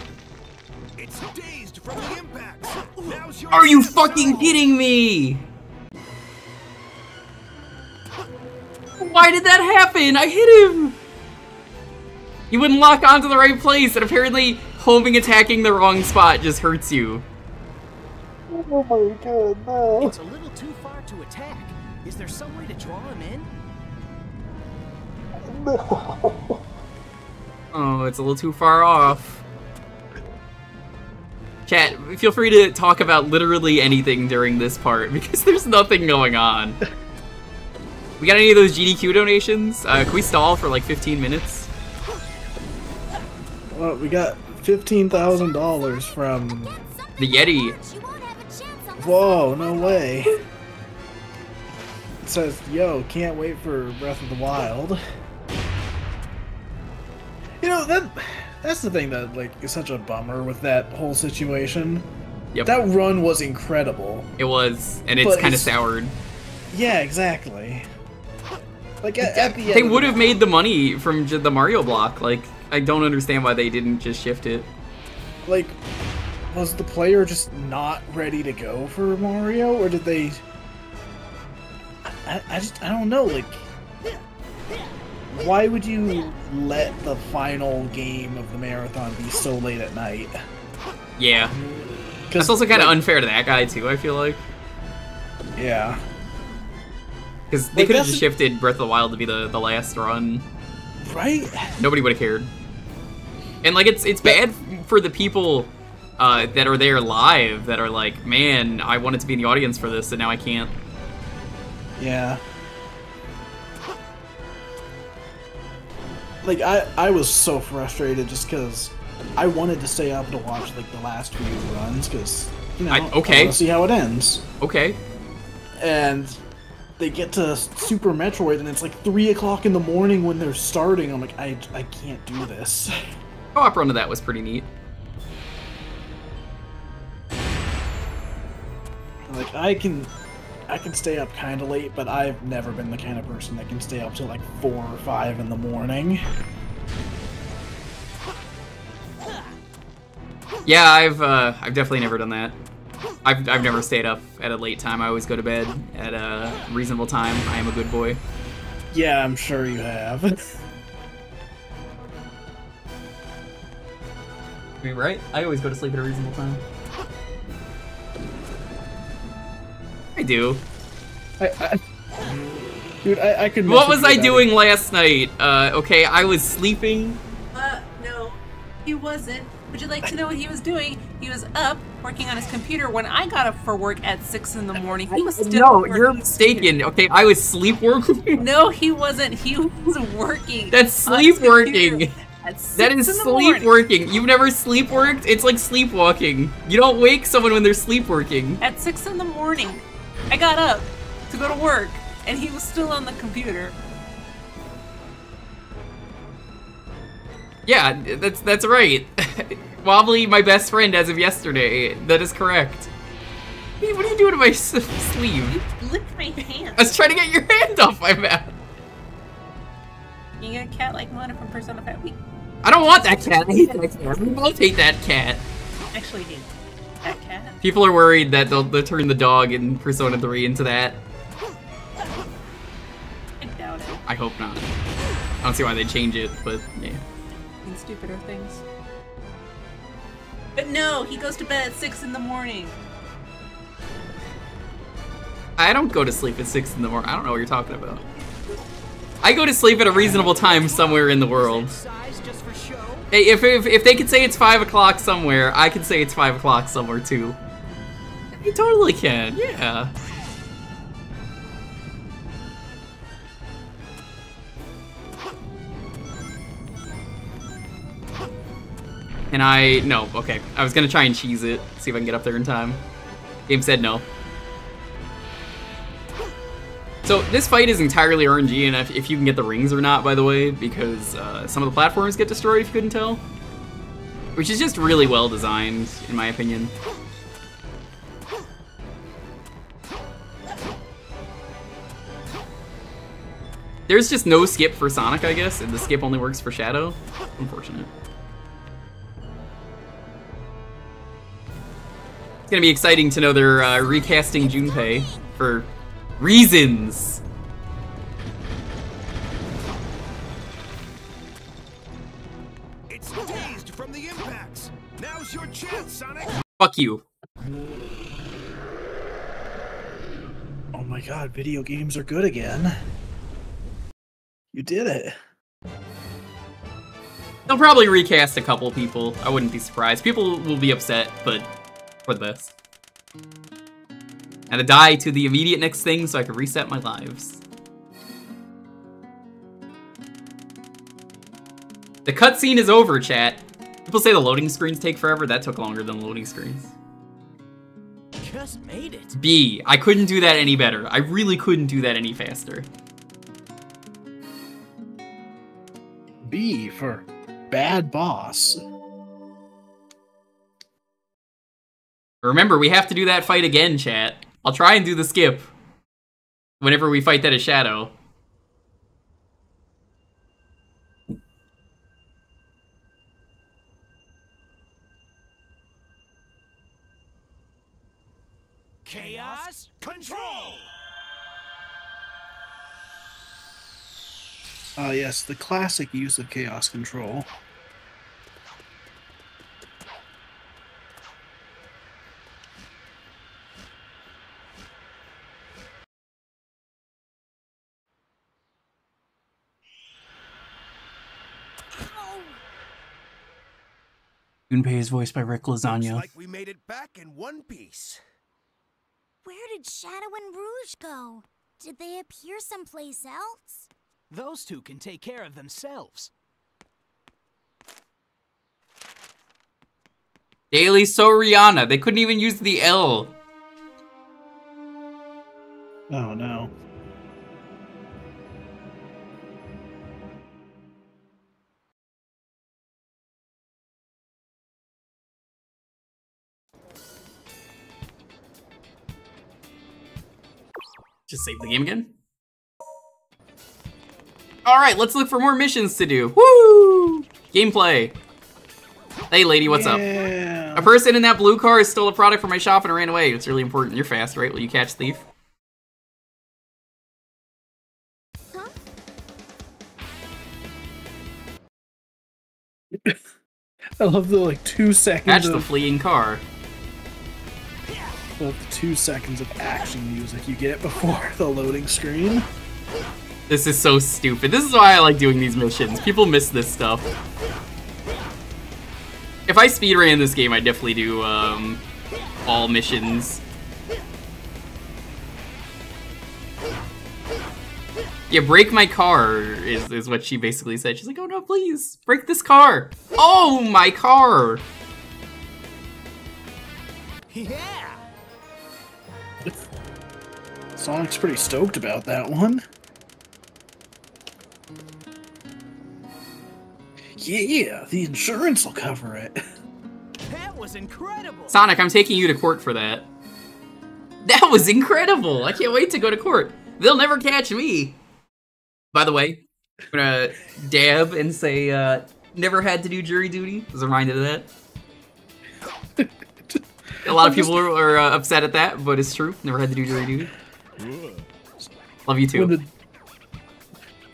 It's dazed from the impacts. Now's your Are you chance. fucking kidding me? Why did that happen? I hit him! You wouldn't lock onto the right place, and apparently homing attacking the wrong spot just hurts you. Oh my god, no. It's a little too far to attack. Is there some way to draw him in? No. Oh, it's a little too far off. Chat, feel free to talk about literally anything during this part, because there's nothing going on. We got any of those GDQ donations? Uh, can we stall for like 15 minutes? Well, we got $15,000 from. The Yeti. Whoa, no way. It says, yo, can't wait for Breath of the Wild. You know, that that's the thing that like is such a bummer with that whole situation. Yep. That run was incredible. It was, and it's kind of soured. Yeah, exactly. Like at, at the end They would have made the money from the Mario block. Like, I don't understand why they didn't just shift it. like was the player just not ready to go for Mario or did they I, I just I don't know like why would you let the final game of the marathon be so late at night? Yeah. That's also kind of like- unfair to that guy, too, I feel like. Yeah. Because they Like, could have just shifted Breath of the Wild to be the, the last run. Right? Nobody would have cared. And, like, it's it's bad for the people uh, that are there live that are like, man, I wanted to be in the audience for this, and now I can't. Yeah. Like I I was so frustrated just cuz I wanted to stay up to watch like the last few runs cuz you know, I- okay. to see how it ends. Okay. and they get to Super Metroid, and it's like three o'clock in the morning when they're starting. I'm like, I, I can't do this. Co-op run of that was pretty neat. Like, I can, I can stay up kind of late, but I've never been the kind of person that can stay up till like four or five in the morning. Yeah, I've uh, I've definitely never done that. I've I've never stayed up at a late time. I always go to bed at a reasonable time. I am a good boy. Yeah, I'm sure you have. I mean, right? I always go to sleep at a reasonable time. I do. I, I, dude, I, I could. What was I you about doing last night? Uh, okay, I was sleeping. Uh, no, he wasn't. Would you like to know what he was doing? He was up working on his computer when I got up for work at six in the morning. He was still No, working. you're mistaken. Okay, I was sleep working. No, he wasn't. He was working. That's on his computer sleepwalking. At That is the morning. sleepwalking. You've never sleepwalked? It's like sleepwalking. You don't wake someone when they're sleepwalking. At six in the morning, I got up to go to work, and he was still on the computer. Yeah, that's that's right. Wobbly, my best friend as of yesterday. That is correct. Hey, What are you doing to my s- sleeve? Licked my hand. I was trying to get your hand off my mouth. You got a cat like Mona from Persona 5 Week. I don't want that cat. I hate that cat. We both hate that cat. Actually, did. That cat. People are worried that they'll, they'll turn the dog in Persona 3 into that. I doubt it. I hope not. I don't see why they'd change it, but yeah. And stupider things. But no, he goes to bed at six in the morning. I don't go to sleep at 6 in the morning. I don't know what you're talking about. I go to sleep at a reasonable time somewhere in the world. If, if, if they can say it's 5 o'clock somewhere, I can say it's 5 o'clock somewhere too. You totally can, yeah. And I, no, okay. I was gonna try and cheese it, see if I can get up there in time. Game said no. So this fight is entirely RNG, and if, if you can get the rings or not, by the way, because uh, some of the platforms get destroyed if you couldn't tell. Which is just really well designed, in my opinion. There's just no skip for Sonic, I guess, and the skip only works for Shadow. Unfortunate. It's gonna be exciting to know they're uh, recasting Junpei for reasons. It's dazed from the impacts. Now's your chance, Sonic. Fuck you. Oh my god, video games are good again. You did it. They'll probably recast a couple people. I wouldn't be surprised. People will be upset, but for this. And to die to the immediate next thing so I can reset my lives. The cutscene is over, chat. People say the loading screens take forever. That took longer than the loading screens. Just made it. B, I couldn't do that any better. I really couldn't do that any faster. B for bad boss. Remember, we have to do that fight again, chat. I'll try and do the skip. Whenever we fight that as Shadow. Chaos control. Ah, yes, the classic use of chaos control. Junpei is voiced by Rick Looks Lasagna. like we made it back in one piece. Where did Shadow and Rouge go? Did they appear someplace else? Those two can take care of themselves. Daily So Rihanna. They couldn't even use the L. Oh no. Just save the game again. Alright, let's look for more missions to do. Woo! Gameplay. Hey lady, what's up? A person in that blue car stole a product from my shop and ran away. It's really important. You're fast, right? Will you catch thief? I love the like two seconds Catch the fleeing car. Of the two seconds of action music you get before the loading screen. This is so stupid. This is why I like doing these missions. People miss this stuff. If I speedran this game, I'd definitely do um, all missions. Yeah, break my car is, is what she basically said. She's like, oh no, please, break this car. Oh, my car. Yeah! Sonic's pretty stoked about that one. Yeah, the insurance will cover it. That was incredible! Sonic, I'm taking you to court for that. That was incredible. I can't wait to go to court. They'll never catch me. By the way, I'm gonna dab and say, uh, never had to do jury duty. Was reminded of that. A lot of people are, are uh, upset at that, but it's true. Never had to do jury duty. Love you too. When, the,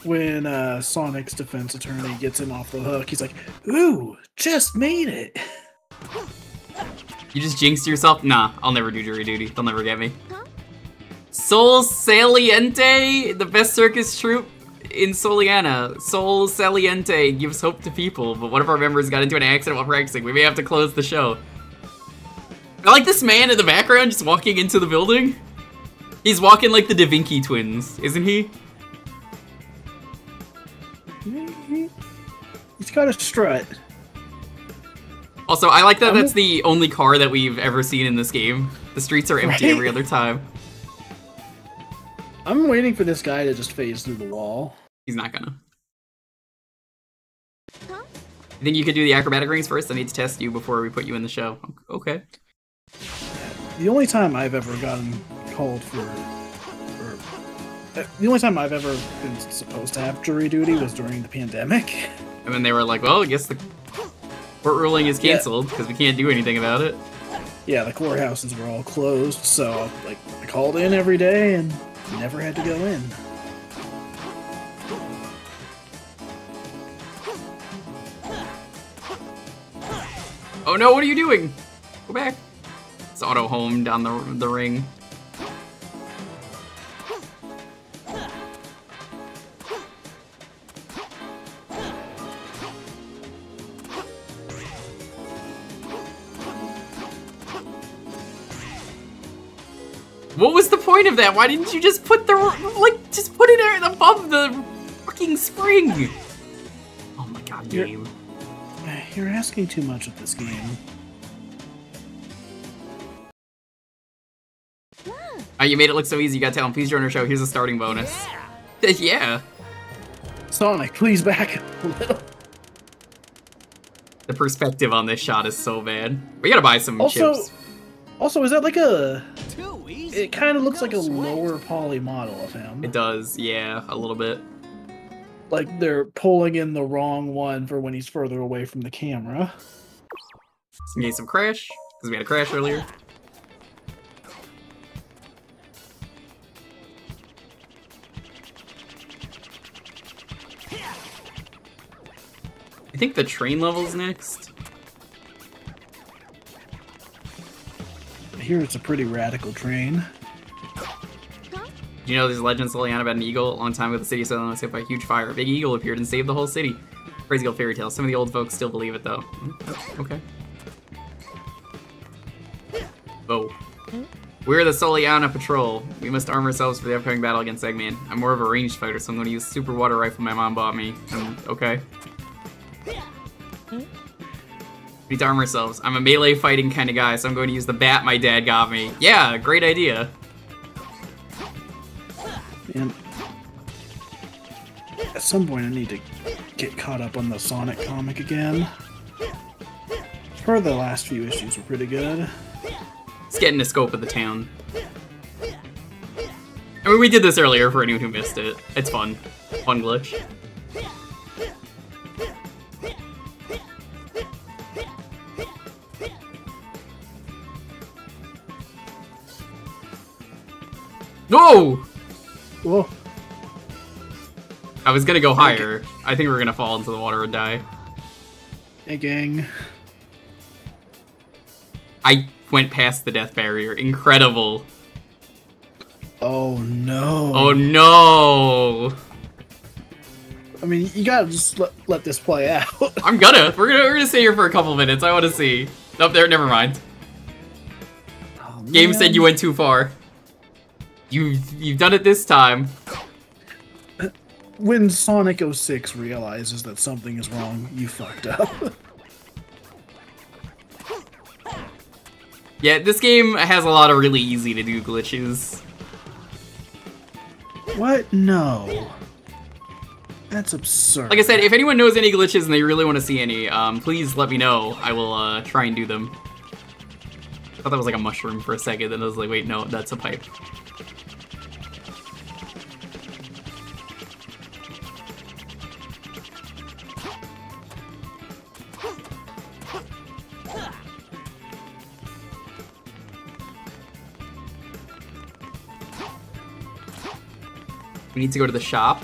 when uh, Sonic's defense attorney gets him off the hook, he's like, "Ooh, just made it." You just jinxed yourself? Nah, I'll never do jury duty. They'll never get me. Sol Saliente, the best circus troupe in Soleanna. Sol Saliente gives hope to people, but one of our members got into an accident while practicing. We may have to close the show. I like this man in the background just walking into the building. He's walking like the Da Vinci twins, isn't he? He's got a strut. Also, I like that I'm- that's the only car that we've ever seen in this game. The streets are empty Right? every other time. I'm waiting for this guy to just phase through the wall. He's not gonna. You think you could do the acrobatic rings first? I need to test you before we put you in the show. Okay. The only time I've ever gotten called for, or uh, the only time I've ever been supposed to have jury duty was during the pandemic. And then they were like, well, I guess the court ruling is canceled because we can't do anything about it. Yeah, the courthouses were all closed, so like I called in every day and never had to go in. Oh no, what are you doing? Go back. It's auto home down the, the ring. What was the point of that? Why didn't you just put the like just put it above the fucking spring? Oh my god, You're- game. You're asking too much of this game. Oh, you made it look so easy. You got to tell him, please join our show. Here's a starting bonus. Yeah. Sonic, please back a little. The perspective on this shot is so bad. We gotta buy some Also, chips. Also, is that like a? Too easy. It kind of looks like a lower poly model of him. It does, yeah, a little bit. Like they're pulling in the wrong one for when he's further away from the camera. Some games some crash, because we had a crash earlier. I think the train level's next. Hear it's a pretty radical train. Do you know there's a legend in Soleanna about an eagle? A long time ago, the city of Soleanna was hit by a huge fire. A big eagle appeared and saved the whole city. Crazy old fairy tale. Some of the old folks still believe it, though. Mm, Okay. Oh. We're the Soleanna Patrol. We must arm ourselves for the upcoming battle against Eggman. I'm more of a ranged fighter, so I'm going to use super water rifle my mom bought me. And, okay. We need to arm ourselves. I'm a melee fighting kind of guy, so I'm going to use the bat my dad got me. Yeah, great idea. And at some point, I need to get caught up on the Sonic comic again. For the last few issues were pretty good. It's getting the scope of the town. I mean, we did this earlier for anyone who missed it. It's fun. Fun glitch. No! Whoa. I was gonna go higher. I think we're gonna fall into the water and die. Hey, gang. I went past the death barrier. Incredible. Oh no. Oh no. I mean, you gotta just let, let this play out. I'm gonna. We're gonna we're gonna stay here for a couple minutes. I want to see. Nope, there. Never mind. Oh, Game said you went too far. You you've done it this time. when Sonic 06 realizes that something is wrong, you fucked up. Yeah, this game has a lot of really easy to do glitches. what? No. That's absurd. Like I said, if anyone knows any glitches and they really want to see any, um, please let me know. I will uh, try and do them. I thought that was like a mushroom for a second, then I was like, wait, no, that's a pipe. We need to go to the shop.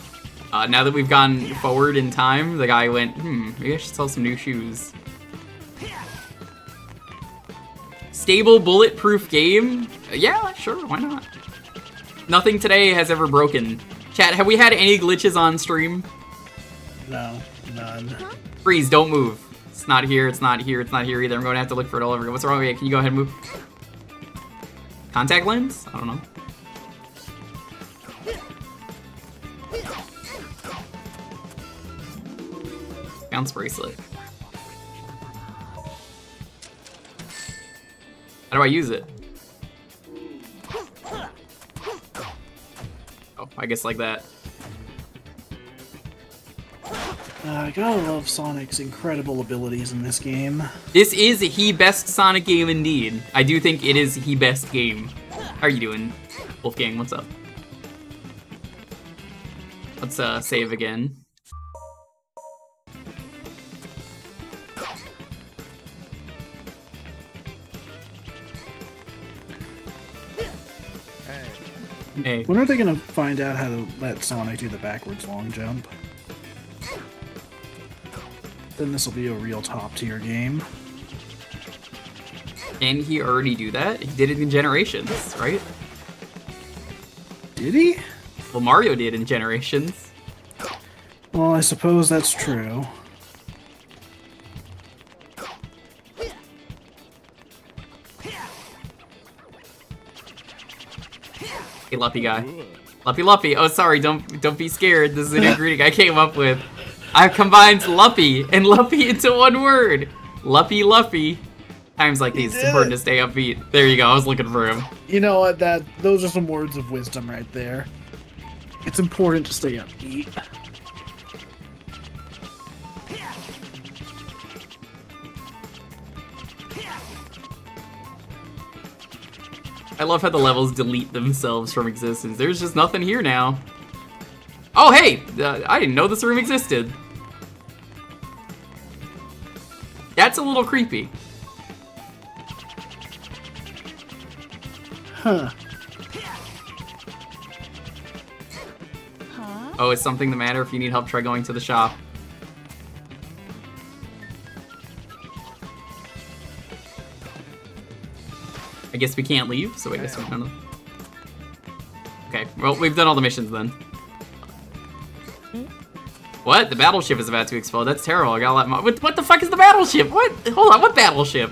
Uh, now that we've gone forward in time, the guy went, hmm, maybe I should sell some new shoes. Stable, bulletproof game? Uh, yeah, sure, why not? Nothing today has ever broken. Chat, have we had any glitches on stream? No, none. Freeze, don't move. It's not here, it's not here, it's not here either. I'm going to have to look for it all over again. What's wrong with you? Can you go ahead and move? Contact lens? I don't know. Bounce bracelet. How do I use it? Oh, I guess like that. Uh, I gotta love Sonic's incredible abilities in this game. This is he best Sonic game indeed. I do think it is he best game. How are you doing, Wolfgang? What's up? Let's uh, save again. Hey. When are they gonna find out how to let Sonic do the backwards long jump? Then this will be a real top tier game. And he already do that? He did it in Generations, right? Did he? Well, Mario did in Generations. Well, I suppose that's true. Hey, Luppy guy. Luppy Luppy. Oh, sorry. Don't don't be scared. This is a new greeting I came up with. I've combined Luppy and Luppy into one word. Luppy Luppy. Times like these, it's important it. to stay upbeat. There you go. I was looking for him. You know what? That those are some words of wisdom right there. It's important to stay upbeat. I love how the levels delete themselves from existence. There's just nothing here now. Oh, hey! Uh, I didn't know this room existed. That's a little creepy. Huh. Oh, is something the matter? If you need help, try going to the shop. I guess we can't leave, so I guess we're gonna... Okay, well, we've done all the missions then. What? The battleship is about to explode. That's terrible. I gotta let my... What, what the fuck is the battleship? What? Hold on, what battleship?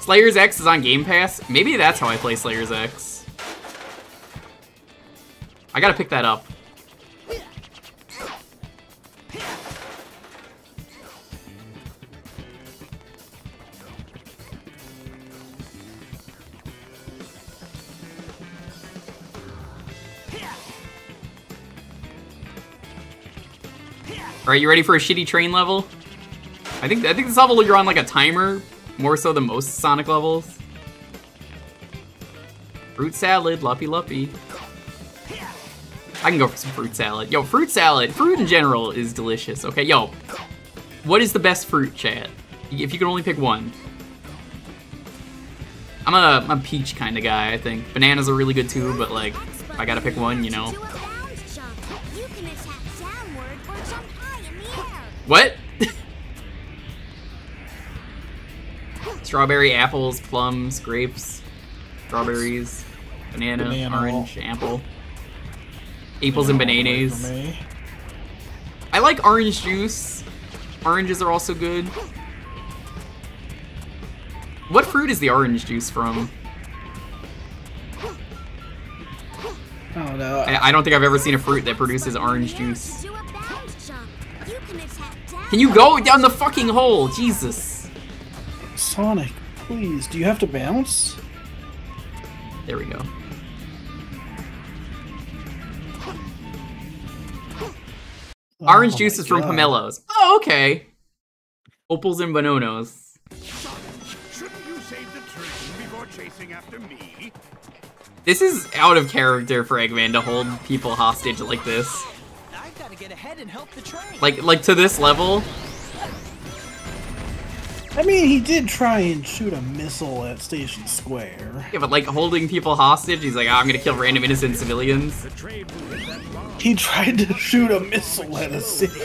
Slayers X is on Game Pass? Maybe that's how I play Slayers X. I gotta pick that up. Alright, you ready for a shitty train level? I think I think this level you're on like a timer, more so than most Sonic levels. Fruit salad, luppy luppy. I can go for some fruit salad. Yo, fruit salad, fruit in general is delicious. Okay, yo, what is the best fruit, chat? If you could only pick one. I'm a, I'm a peach kind of guy, I think. Bananas are really good too, but like, I gotta pick one, you know. What? strawberry, apples, plums, grapes, strawberries, banana, Banana. orange, apple, apples and bananas. I like orange juice. Oranges are also good. What fruit is the orange juice from? Oh no. I, I don't think I've ever seen a fruit that produces orange juice. Can you go down the fucking hole? Jesus. Sonic, please. Do you have to bounce? There we go. Oh Orange Oh juice my is from God. pomelos. Oh, okay. Opals and bononos. Shouldn't you save the train before chasing after me? This is out of character for Eggman to hold people hostage like this. Ahead and help the train. Like, like to this level. I mean, he did try and shoot a missile at Station Square. Yeah, but like holding people hostage, he's like, "Ah, I'm gonna kill random innocent civilians. He tried to shoot a missile at a city.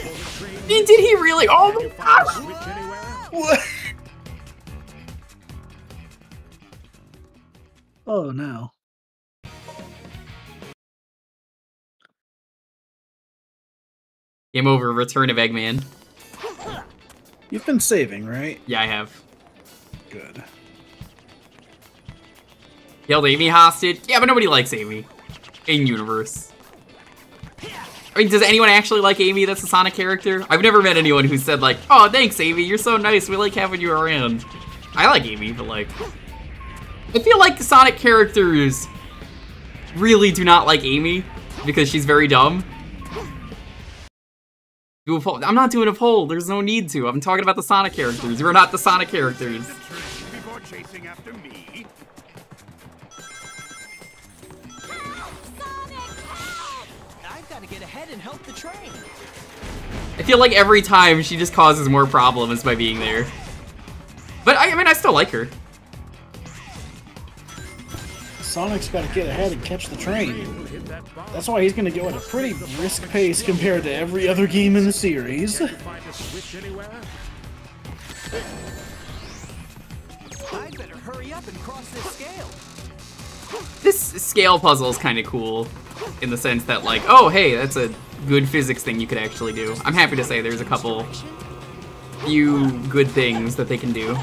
Did he really? Oh my god! What? Oh no. Game over. Return of Eggman. You've been saving, right? Yeah, I have. Good. Held Amy hostage. Yeah, but nobody likes Amy. In universe. I mean, does anyone actually like Amy that's a Sonic character? I've never met anyone who said like, oh, thanks, Amy, you're so nice, we like having you around. I like Amy, but like... I feel like the Sonic characters really do not like Amy because she's very dumb. Do a poll. I'm not doing a poll, there's no need to. I'm talking about the Sonic characters. You're not the Sonic characters. I feel like every time she just causes more problems by being there. But I, I mean, I still like her. Sonic's got to get ahead and catch the train. That's why he's going to go at a pretty brisk pace compared to every other game in the series. Find a? I better hurry up and cross this scale. This scale puzzle is kind of cool in the sense that, like, oh, hey, that's a good physics thing you could actually do. I'm happy to say there's a couple few good things that they can do.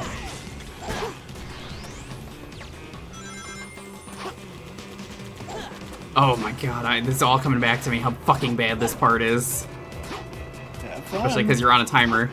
Oh my god, I, this is all coming back to me how fucking bad this part is. Especially because you're on a timer.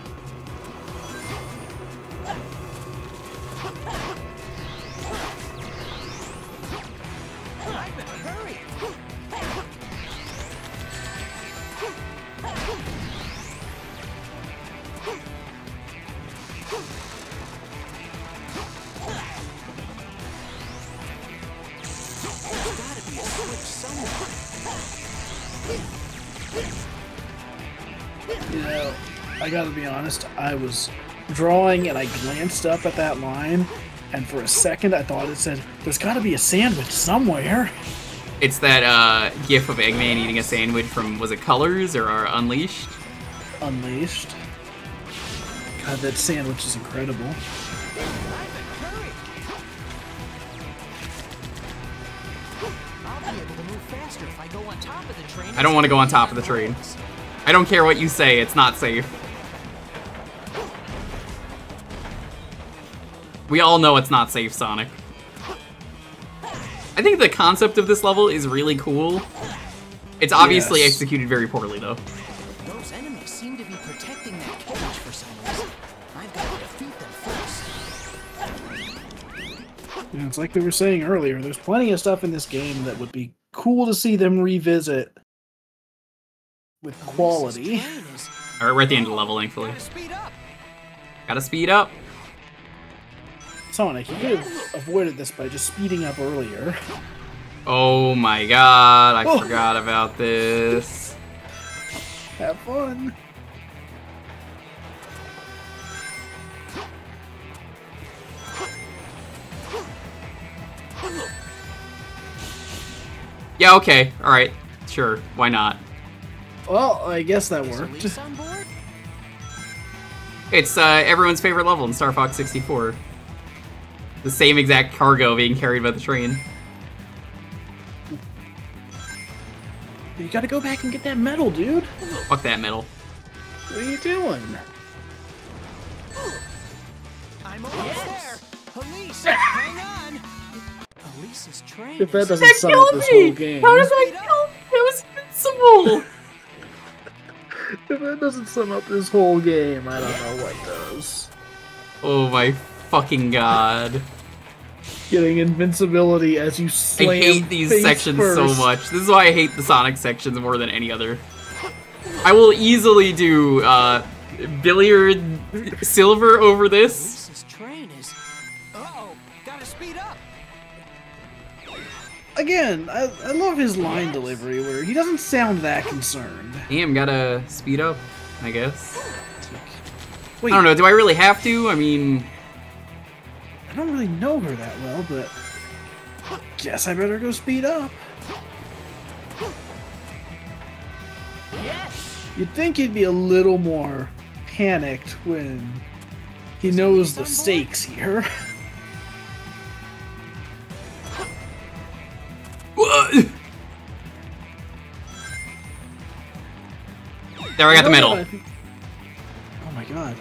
Gotta be honest, I was drawing and I glanced up at that line, and for a second I thought it said, there's gotta be a sandwich somewhere. It's that uh, gif of Eggman eating a sandwich from, was it Colors or uh, Unleashed? Unleashed. God, that sandwich is incredible. I'll be able to move faster if I go on top of the train. I don't want to go on top of the train. I don't care what you say, it's not safe. We all know it's not safe, Sonic. I think the concept of this level is really cool. It's obviously Yes. executed very poorly, though. Those enemies seem to be protecting that cage for some reason. I've got to defeat them first. You know, it's like we were saying earlier, there's plenty of stuff in this game that would be cool to see them revisit with quality. Alright, we're at the end of the level, thankfully. gotta speed up. Gotta speed up. Sonic, you could have avoided this by just speeding up earlier. Oh my god, I Oh. forgot about this. Have fun. Yeah, okay, alright. Sure, why not? Well, I guess that worked. Elise on board? It's uh, everyone's favorite level in Star Fox 64. The same exact cargo being carried by the train. You gotta go back and get that medal, dude. Fuck that metal. What are you doing? I'm almost there. Elise, hang on. Elise's train. If that is- doesn't sum up this whole game. How does that kill me? That was invincible! If that doesn't sum up this whole game, I don't know what does. oh my fucking god. Getting invincibility as you I slam hate these sections first. so much. This is why I hate the Sonic sections more than any other. I will easily do uh, billiard silver over this. Elise's train is. Uh oh, gotta speed up. Again, I, I love his line delivery where he doesn't sound that concerned. Damn, gotta speed up, I guess. Wait, I don't know, do I really have to? I mean, I don't really know her that well, but guess I better go speed up. Yes. You'd think he'd be a little more panicked when he knows the stakes here. there I got the You know medal. what I think- Oh my god.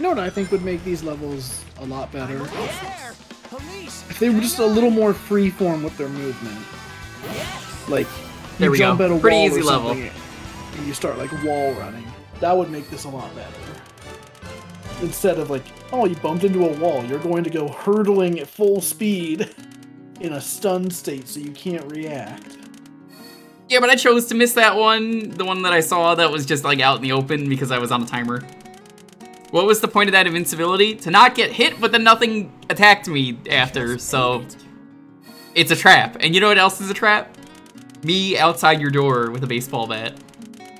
You know what I think would make these levels a lot better? Police. If they were just a little more freeform with their movement. Like, There you we jump go. at a Pretty wall easy or level. something And you start like wall running. That would make this a lot better. Instead of like, oh, you bumped into a wall, you're going to go hurtling at full speed in a stunned state so you can't react. Yeah, but I chose to miss that one. The one that I saw that was just like out in the open because I was on a timer. What was the point of that invincibility? To not get hit, but then nothing attacked me after, so... It's a trap. And you know what else is a trap? Me outside your door with a baseball bat.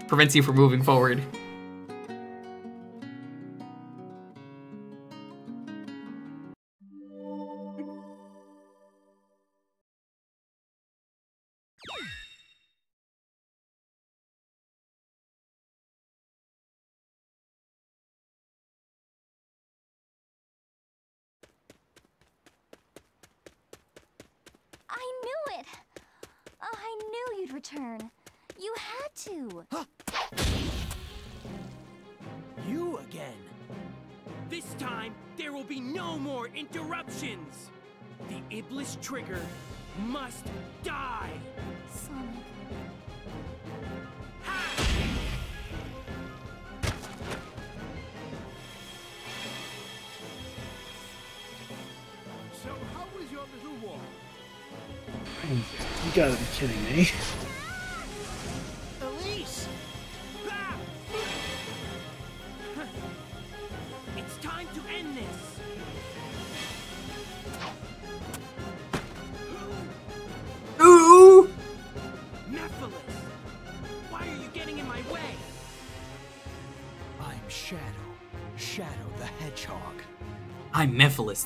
Prevents you from moving forward. Knew you'd return. You had to. You again. This time, there will be no more interruptions. The Iblis trigger must die. Sonic. So how was your little walk? You gotta be kidding me.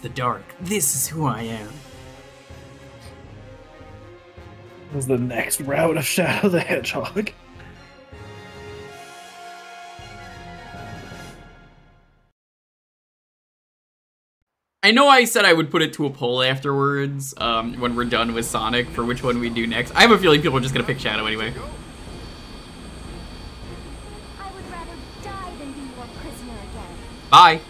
The Dark. This is who I am. This is the next route of Shadow the Hedgehog. I know I said I would put it to a poll afterwards, um, when we're done with Sonic, for which one we do next. I have a feeling people are just gonna pick Shadow anyway. I would rather die than be your prisoner again. Bye.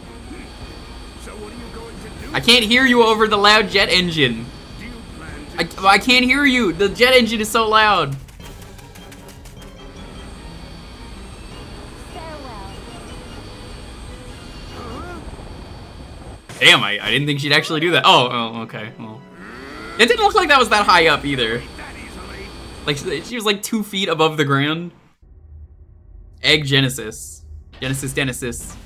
So what are you going to do? I can't hear you over the loud jet engine. I, I can't hear you. The jet engine is so loud. Damn, I, I didn't think she'd actually do that. Oh, oh, okay. Well, it didn't look like that was that high up either. Like she was like two feet above the ground. Egg Genesis, Genesis Genesis.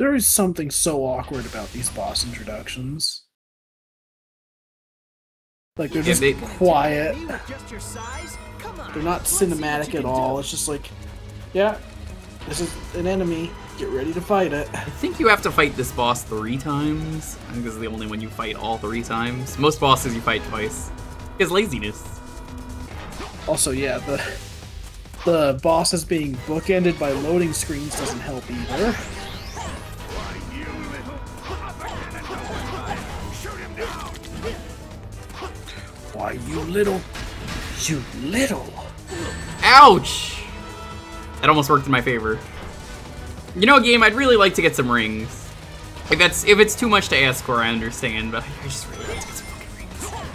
There is something so awkward about these boss introductions. Like they're Yeah, just they- quiet. Just your size? Come on. They're not let's see what cinematic at all. do. It's just like, yeah, this is an enemy. Get ready to fight it. I think you have to fight this boss three times. I think this is the only one you fight all three times. Most bosses you fight twice. Because laziness. Also, yeah, the The bosses being bookended by loading screens doesn't help either. Why you little, you little. Ouch! That almost worked in my favor. You know, game, I'd really like to get some rings. If that's if it's too much to ask for, I understand, but I just really like to get some fucking rings.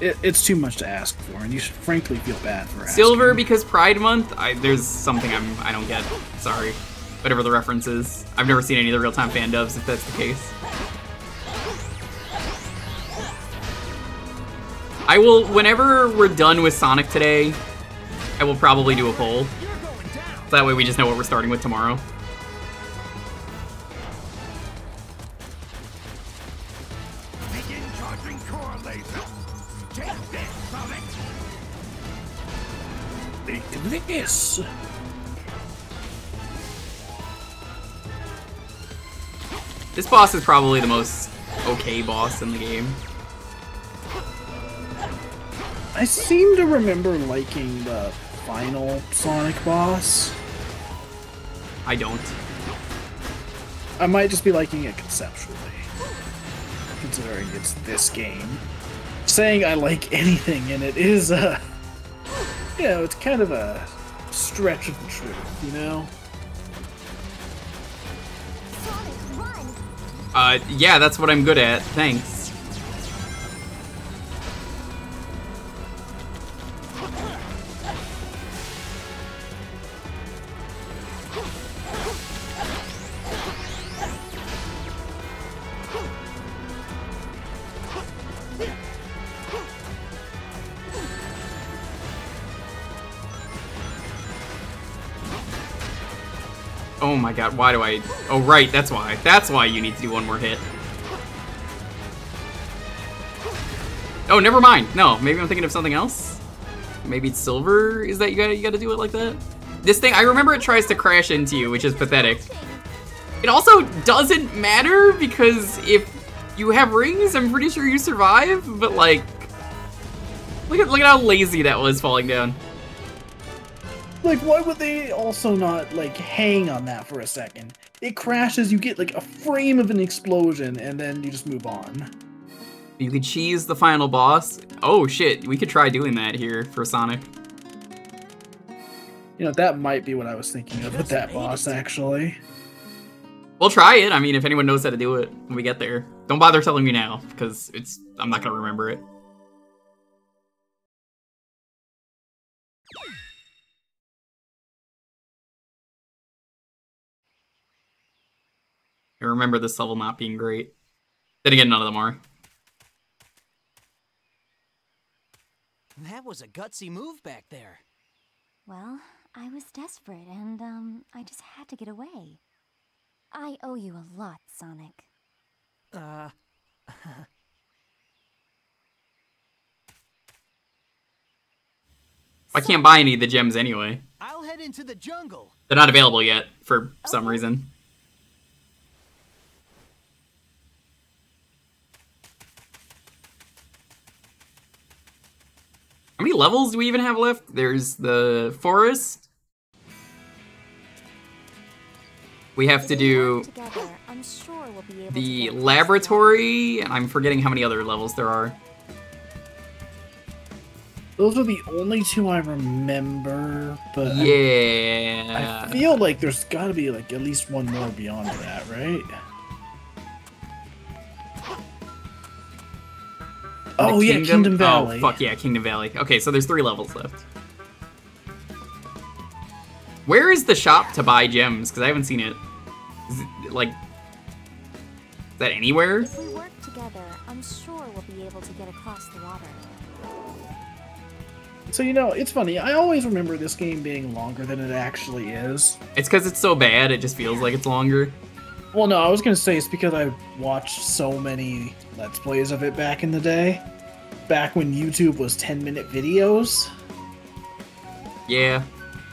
It, it's too much to ask for, and you should frankly feel bad for asking. Silver because Pride Month. I, there's something I'm I don't get. Sorry, whatever the reference is. I've never seen any of the real time fan dubs. If that's the case. I will, whenever we're done with Sonic today, I will probably do a poll. So that way we just know what we're starting with tomorrow. This. This boss is probably the most okay boss in the game. I seem to remember liking the final Sonic boss. I don't. I might just be liking it conceptually, considering it's this game. Saying I like anything in it is, uh, you know, it's kind of a stretch of the truth, you know? Uh, yeah, that's what I'm good at. Thanks. Oh my god, why do I... Oh, right, that's why. That's why you need to do one more hit. Oh, never mind. No, maybe I'm thinking of something else? Maybe it's silver? Is that you gotta, you gotta do it like that? This thing, I remember it tries to crash into you, which is pathetic. It also doesn't matter, because if you have rings, I'm pretty sure you survive, but like... Look at, look at how lazy that was falling down. Like, why would they also not, like, hang on that for a second? It crashes, you get, like, a frame of an explosion, and then you just move on. You could cheese the final boss. Oh shit, we could try doing that here for Sonic. You know, that might be what I was thinking of with that boss, actually. We'll try it. I mean, if anyone knows how to do it when we get there. Don't bother telling me now, because it's I'm not gonna remember it. I remember this level not being great. Then again, none of them are. That was a gutsy move back there. Well, I was desperate and, um, I just had to get away. I owe you a lot, Sonic. Uh. I can't buy any of the gems anyway. I'll head into the jungle. They're not available yet for some reason. How many levels do we even have left? There's the forest. We have to do Together, I'm sure we'll be able to the laboratory, and I'm forgetting how many other levels there are. Those are the only two I remember, but I- Yeah. I feel like there's got to be like at least one more beyond that, right? Oh The yeah, Kingdom oh, Valley. Oh, fuck yeah, Kingdom Valley. Okay, so there's three levels left. Where is the shop to buy gems? Because I haven't seen it. Is it, like, is that anywhere? If we work together, I'm sure we'll be able to get across the water. So you know, it's funny. I always remember this game being longer than it actually is. It's because it's so bad, it just feels like it's longer. Well, no, I was gonna say it's because I watched so many Let's Plays of it back in the day. Back when YouTube was 10 minute videos. Yeah.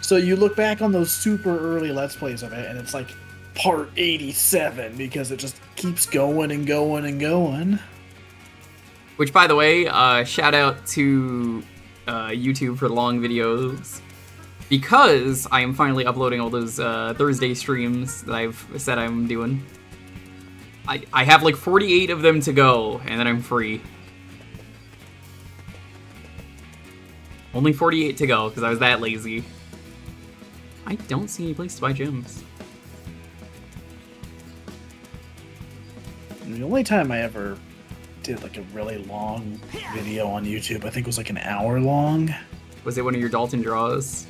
So you look back on those super early Let's Plays of it, and it's like part 87 because it just keeps going and going and going. Which, by the way, uh, shout out to uh, YouTube for long videos. Because I am finally uploading all those uh, Thursday streams that I've said I'm doing. I, I have like 48 of them to go, and then I'm free. Only 48 to go, because I was that lazy. I don't see any place to buy gems. The only time I ever did like a really long video on YouTube, I think it was like an hour long. Was it one of your Dalton draws?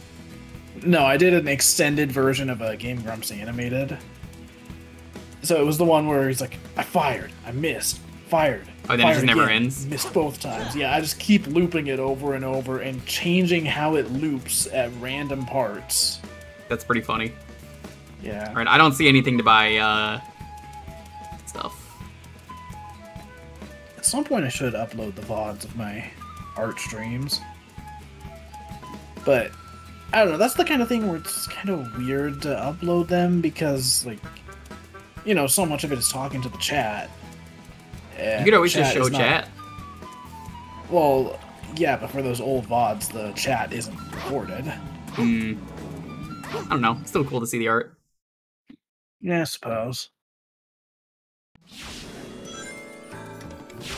No, I did an extended version of a Game Grumps animated. So it was the one where he's like, I fired, I missed, fired. Oh, then it just never again, ends? Missed both times. Yeah, I just keep looping it over and over and changing how it loops at random parts. That's pretty funny. Yeah. Alright, I don't see anything to buy, uh, stuff. At some point, I should upload the VODs of my art streams. But, I don't know, that's the kind of thing where it's kind of weird to upload them because, like, you know, so much of it is talking to the chat. You could always just show is not- chat. Well, yeah, but for those old VODs, the chat isn't recorded. Hmm. I don't know. Still cool to see the art. Yeah, I suppose.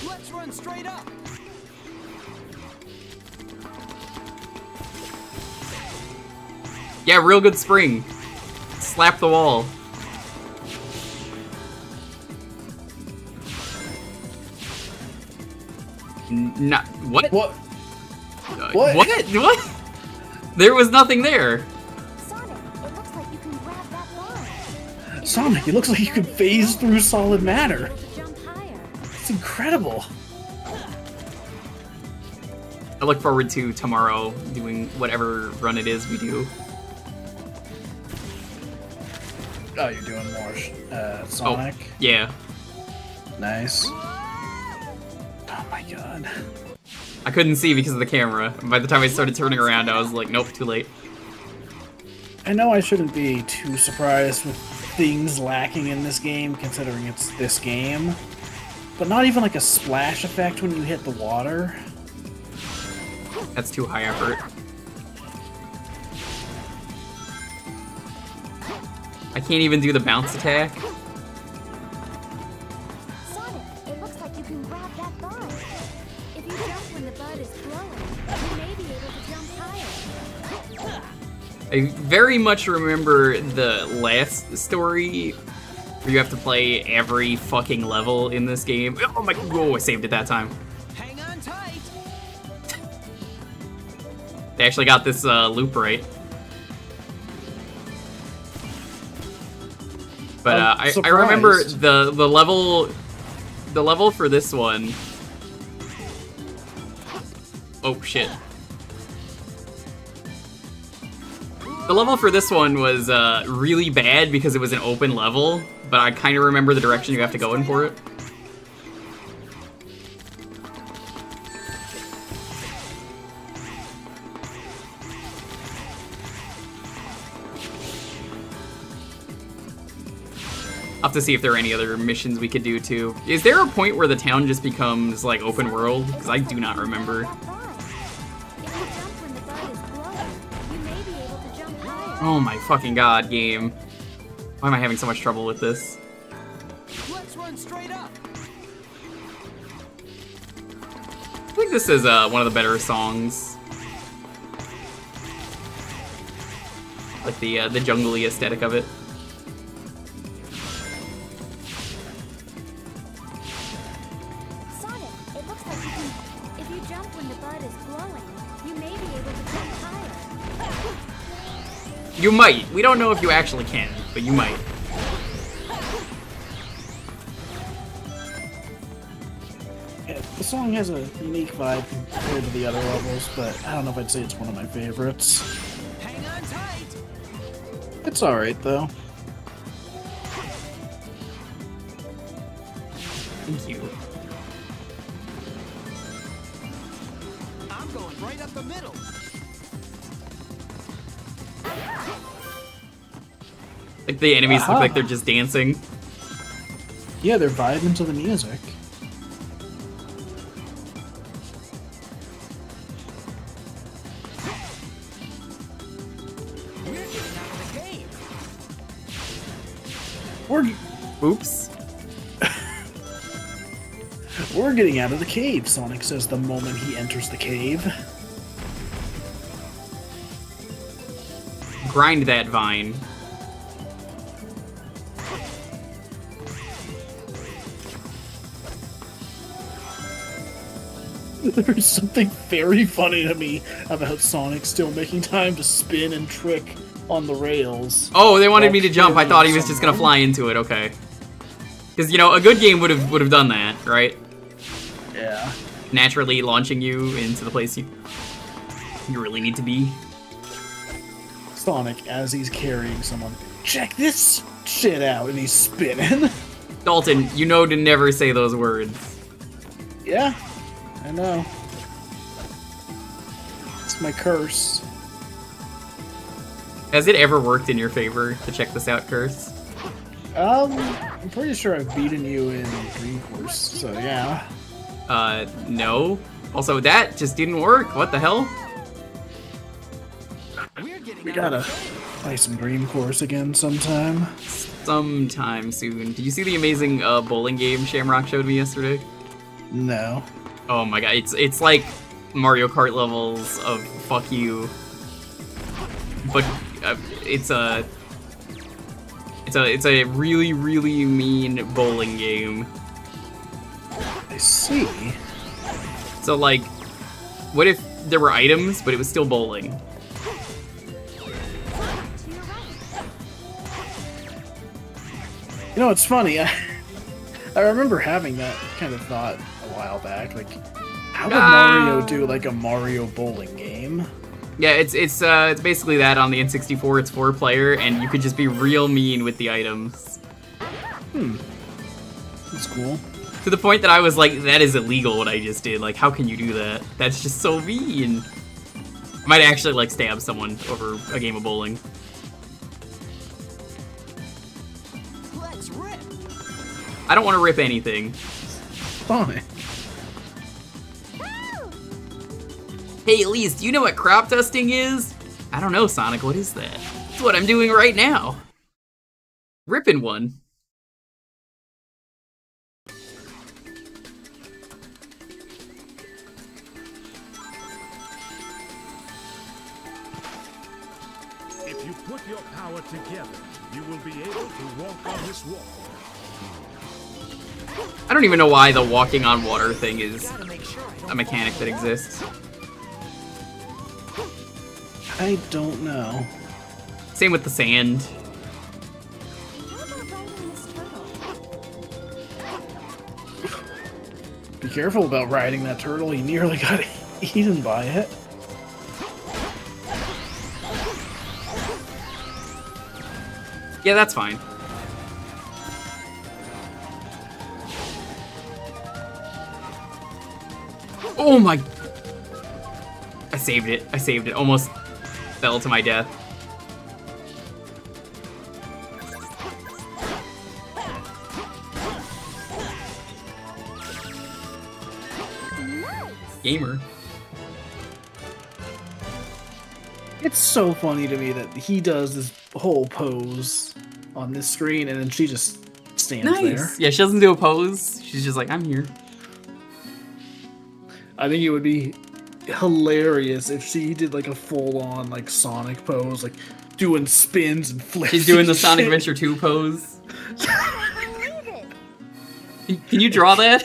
Let's run straight up. Yeah, real good spring. Slap the wall. N- Not what? What? Uh, What? What? What? There was nothing there. Sonic, it looks like you can grab that line. Sonic, it looks like you could phase through solid matter. To jump higher. It's incredible. I look forward to tomorrow doing whatever run it is we do. Oh, you're doing more uh, Sonic? Yeah. Nice. Oh my god. I couldn't see because of the camera. By the time I started turning around, I was like, nope, too late. I know I shouldn't be too surprised with things lacking in this game, considering it's this game. But not even like a splash effect when you hit the water. That's too high effort. I can't even do the bounce attack. Sonic, it looks like you can grab that bar. If you jump when the bud is glowing, you may be able to jump higher. I very much remember the last story where you have to play every fucking level in this game. Oh my, whoa, I saved it that time. Hang on tight. They actually got this uh, loop right. But uh, I, I remember the the level, the level for this one. Oh shit. The level for this one was uh, really bad because it was an open level, but I kind of remember the direction you have to go in for it. I'll have to see if there are any other missions we could do too. Is there a point where the town just becomes like open world? Because I do not remember. That bar. If you jump when the bud is glowing, you may be able to jump higher. Oh my fucking god, game. Why am I having so much trouble with this? Let's run straight up. I think this is uh, one of the better songs. Like the uh, the jungly aesthetic of it. You might. We don't know if you actually can, but you might. The song has a unique vibe compared to the other levels, but I don't know if I'd say it's one of my favorites. Hang on tight. It's alright though. Thank you. I'm going right up the middle. Like the enemies look like they're ah. just dancing. Yeah, they're vibing to the music. We're oops. We're getting out of the cave, Sonic says the moment he enters the cave. Grind that vine. There's something very funny to me about Sonic still making time to spin and trick on the rails. Oh, they wanted me to jump. I thought he was just gonna fly into it. Okay. Because you know, a good game would have would have done that, right? Yeah. Naturally launching you into the place you you really need to be. Sonic, as he's carrying someone, check this shit out, and he's spinning. Dalton, you know to never say those words. yeah, I know. It's my curse. Has it ever worked in your favor to check this out, Curse? Um, I'm pretty sure I've beaten you in Dream Course, so yeah. Uh, no. Also, that just didn't work. What the hell? We gotta play some Dream Course again sometime. Sometime soon. Did you see the amazing uh, bowling game Shamrock showed me yesterday? No. Oh my god, it's it's like Mario Kart levels of fuck you, but uh, it's a it's a it's a really really mean bowling game. I see. So like, what if there were items, but it was still bowling? You know, it's funny. I, I remember having that kind of thought a while back. Like, how would Mario do like a Mario bowling game? Yeah, it's it's uh it's basically that on the N64. It's four player, and you could just be real mean with the items. Hmm. That's cool. To the point that I was like, that is illegal what I just did. Like, how can you do that? That's just so mean. I might actually like stab someone over a game of bowling. I don't want to rip anything. Fine. Hey, Elise, do you know what crop dusting is? I don't know, Sonic. What is that? It's what I'm doing right now. Ripping one. If you put your power together, you will be able to walk on this wall. I don't even know why the walking on water thing is a mechanic that exists. I don't know. Same with the sand. Be careful about riding that turtle. He nearly got eaten by it. Yeah, that's fine. Oh my... I saved it. I saved it. Almost fell to my death. Gamer. It's so funny to me that he does this whole pose on this screen and then she just stands there. Nice. Yeah, she doesn't do a pose. She's just like, I'm here. I think it would be hilarious if she did like a full on like Sonic pose, like doing spins and flips. She's doing the and Sonic shit. Adventure 2 pose. Can can you draw that?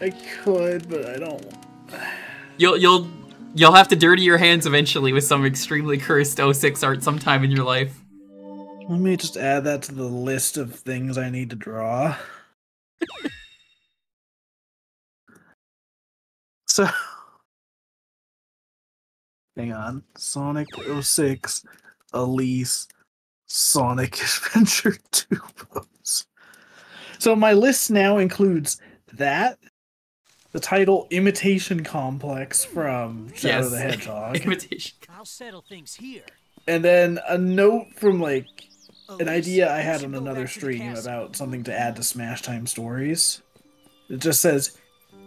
I could, but I don't. You'll you'll you'll have to dirty your hands eventually with some extremely cursed 06 art sometime in your life. Let me just add that to the list of things I need to draw. so, hang on. Sonic 06, Elise, Sonic Adventure 2 pose. So my list now includes that, the title Imitation Complex from Shadow the Hedgehog. Imitation. I'll settle things here. And then a note from like an idea I had on another stream about something to add to Smash Time stories. It just says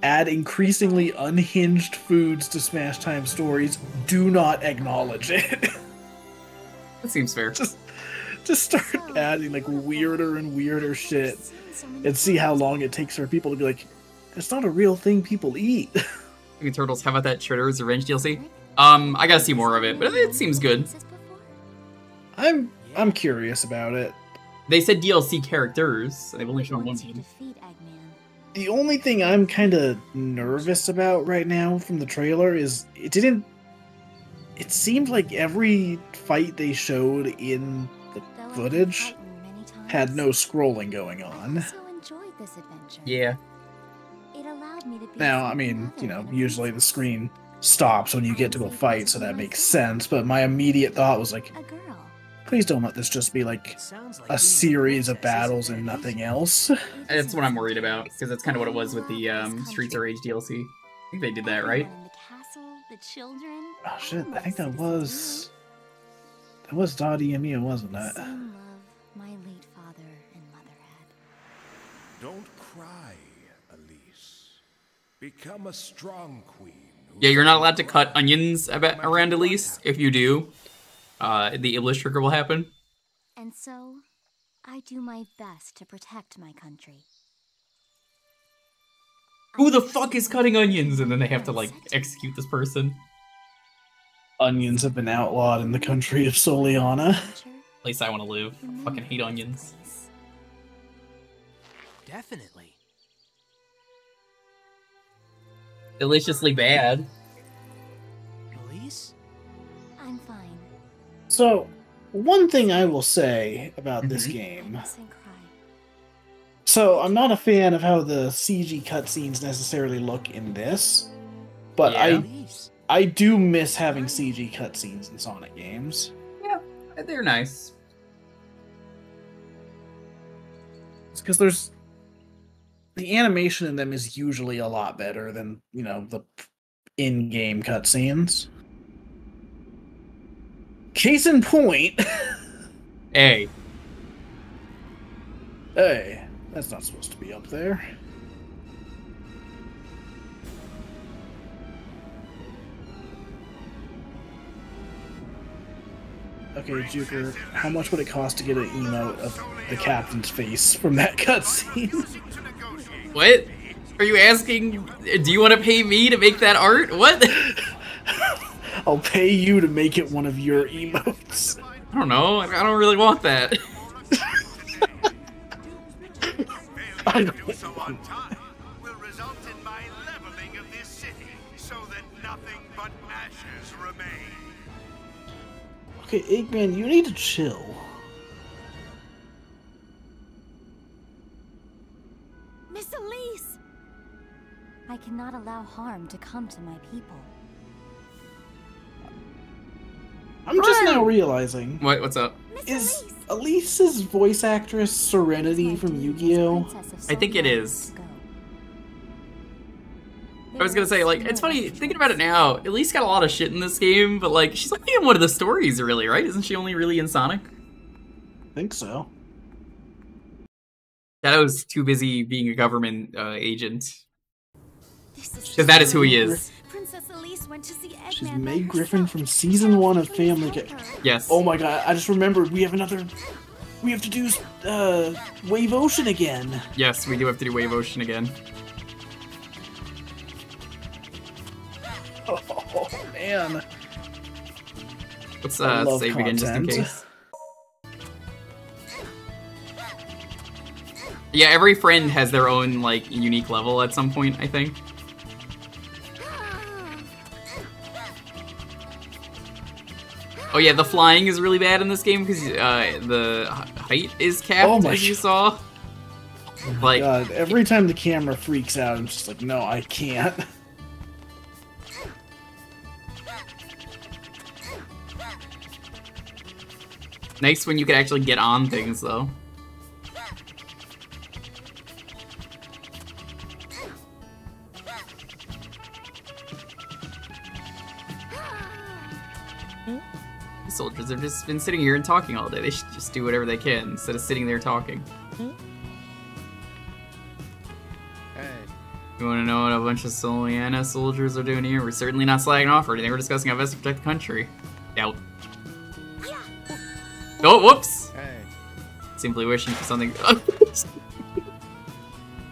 add increasingly unhinged foods to Smash Time stories. Do not acknowledge it. That seems fair. just Just start adding like weirder and weirder shit, and see how long it takes for people to be like, "That's not a real thing people eat." Turtles, how about that Shredder's Revenge DLC? Um, I gotta see more of it, but it seems good. I'm I'm curious about it. They said DLC characters. They've only shown one. Eggman. The only thing I'm kind of nervous about right now from the trailer is it didn't. It seemed like every fight they showed in the footage been frightened many times, had no scrolling going on. also enjoyed this adventure. Yeah. It allowed me to be Now, I mean, you know, usually the screen stops when you get to a fight, so that makes sense. But my immediate thought was like, A girl. Please don't let this just be like a series of battles and nothing else. That's what I'm worried about, because that's kind of what it was with the um, Streets of Rage DLC. I think they did that, right? The castle, the children, Oh shit! I think that was that was Dottie and Mia, wasn't knew it? the same love my late father and mother had. Don't cry, Elise. Become a strong queen. Yeah, you're not allowed to cut onions no about around Elise. If you do, uh, the Iblis trigger will happen. And so, I do my best to protect my country. Who the fuck is cutting onions? And then they have to like execute this person. Onions have been outlawed in the country of Soleanna. Adventure, At least I want to live. you may Fucking hate onions. Definitely. Deliciously bad. So, one thing I will say about this Mhm. I game. So, I'm not a fan of how the CG cutscenes necessarily look in this, but Yeah. I I do miss having CG cutscenes in Sonic games. Yeah, they're nice. It's because there's the animation in them is usually a lot better than you know the in-game cutscenes. Case in point, Hey, hey, that's not supposed to be up there. Okay, Jewker, how much would it cost to get an emote of the captain's face from that cutscene? what? Are you asking? Do you want to pay me to make that art? What? I'll pay you to make it one of your emotes. I don't know. I don't really want that. I to don't do so on time will result in my leveling of this city so that nothing but ashes remain. Okay, Eggman, you need to chill. Miss Elise! I cannot allow harm to come to my people. I'm just now realizing What? What's up? Is Elise's voice actress Serenity from Yu-Gi-Oh? I think it Soleanna is. must go. I was gonna say, like, it's funny thinking about it now. Elise got a lot of shit in this game, but like, she's only in one of the stories, really, right? Isn't she only really in Sonic? I think so. Shadow's too busy being a government uh, agent. Because that is who he is. Princess Elise went to see Eggman She's by Meg Griffin herself. from season one of Family Guy. Yes. Oh my god, I just remembered we have another. We have to do uh, Wave Ocean again. Yes, we do have to do Wave Ocean again. Oh man. Let's I uh, love save again just in case. Yeah, every friend has their own like unique level at some point. I think. Oh yeah, the flying is really bad in this game because uh, the height is capped, Oh my as you saw. Like, God, every time the camera freaks out, I'm just like, no, I can't. nice when you can actually get on things though. Soldiers have just been sitting here and talking all day. They should just do whatever they can instead of sitting there talking. Hey, You want to know what a bunch of Soleanna soldiers are doing here? We're certainly not slacking off or anything. We're discussing how best to protect the country. Doubt. Oh, whoops! hey. Simply wishing for something. I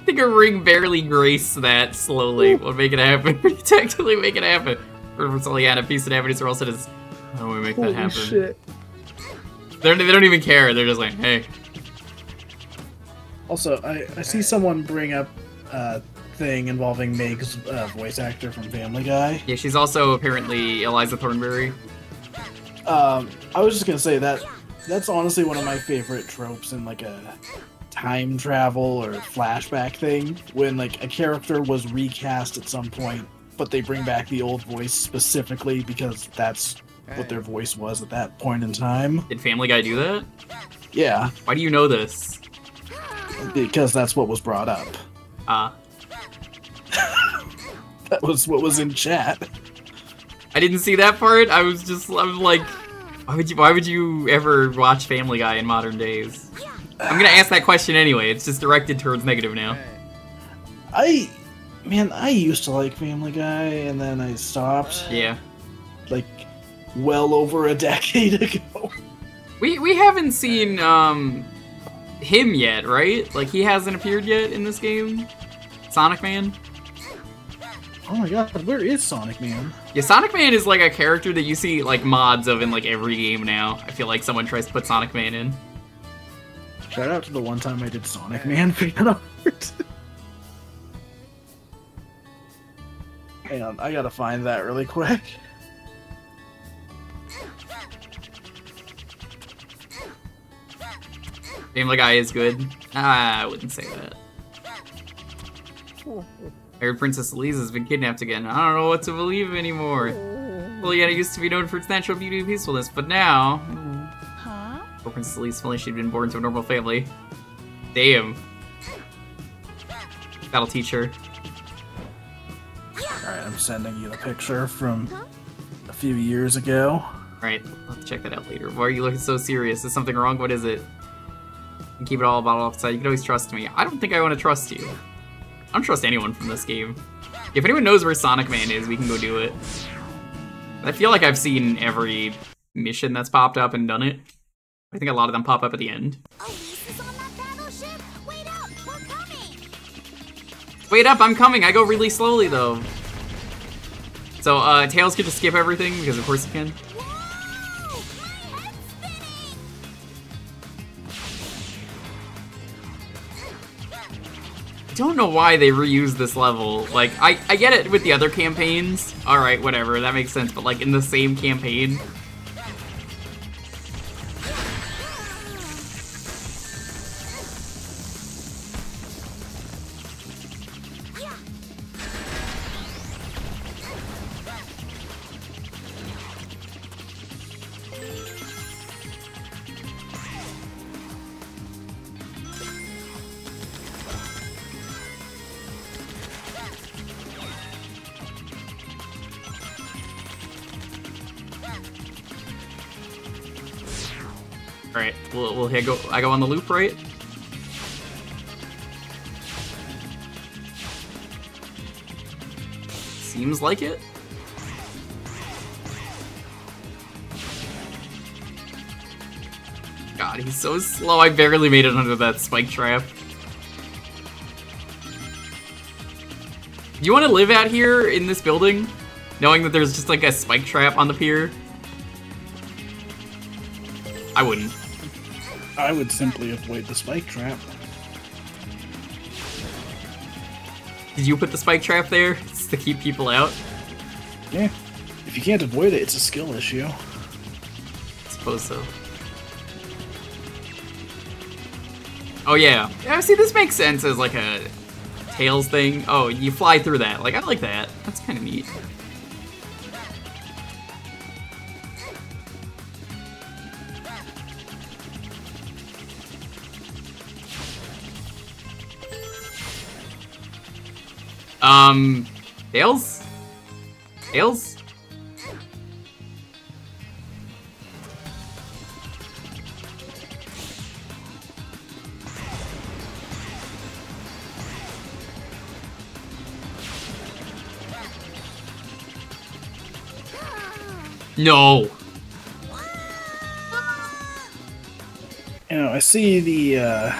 think a ring barely graced that slowly We'll make it happen. Technically make it happen. For Soleanna, peace and happiness are all citizens. How do we make Holy that happen? shit. They're, they don't even care. They're just like, hey. Also, I, I see someone bring up a thing involving Meg's uh, voice actor from Family Guy. Yeah, she's also apparently Eliza Thornberry. Um, I was just gonna say that that's honestly one of my favorite tropes in like a time travel or flashback thing when like a character was recast at some point, but they bring back the old voice specifically because that's what their voice was at that point in time. Did Family Guy do that? Yeah, Why do you know this? because that's what was brought up. Ah. That was what was in chat. I didn't see that part. I was just, I was like, why would you, why would you ever watch Family Guy in modern days? I'm gonna ask that question anyway. It's just directed towards negative now. I, man, I used to like Family Guy, and then I stopped. Yeah. Like, well over a decade ago. We we haven't seen um him yet, right? Like he hasn't appeared yet in this game. Sonic Man. Oh my god, where is Sonic Man? Yeah, Sonic Man is like a character that you see like mods of in like every game now. I feel like someone tries to put Sonic Man in. Shout out to the one time I did Sonic Man fan art. Hang on, I gotta find that really quick. Family Guy is good. Ah, I wouldn't say that. I heard Princess Elise has been kidnapped again. I don't know what to believe anymore. Soleanna used to be known for its natural beauty and peacefulness, but now... Huh? Poor Princess Elise, if only she'd been born to a normal family. Damn. That'll teach her. Alright, I'm sending you the picture from a few years ago. All right, I'll have to check that out later. Why are you looking so serious? Is something wrong? What is it? And keep it all bottled offside. You can always trust me. I don't think I want to trust you. I don't trust anyone from this game. If anyone knows where Sonic Man is, we can go do it. I feel like I've seen every mission that's popped up and done it. I think a lot of them pop up at the end. Wait up, I'm coming. I go really slowly though. So uh, Tails can just skip everything because of course he can. Don't know why they reuse this level. Like, I, I get it with the other campaigns. Alright, whatever, that makes sense. But, like, in the same campaign, we'll go, I go on the loop, right? Seems like it. God, he's so slow. I barely made it under that spike trap. You want to live out here in this building? Knowing that there's just like a spike trap on the pier? I wouldn't. I would simply avoid the spike trap. Did you put the spike trap there just to keep people out? Yeah. If you can't avoid it, it's a skill issue. I suppose so. Oh yeah. Yeah, see this makes sense as like a Tails thing. Oh, you fly through that. Like I like that. That's kind of neat. Um, Tails? Tails? No. Oh Now I see the uh,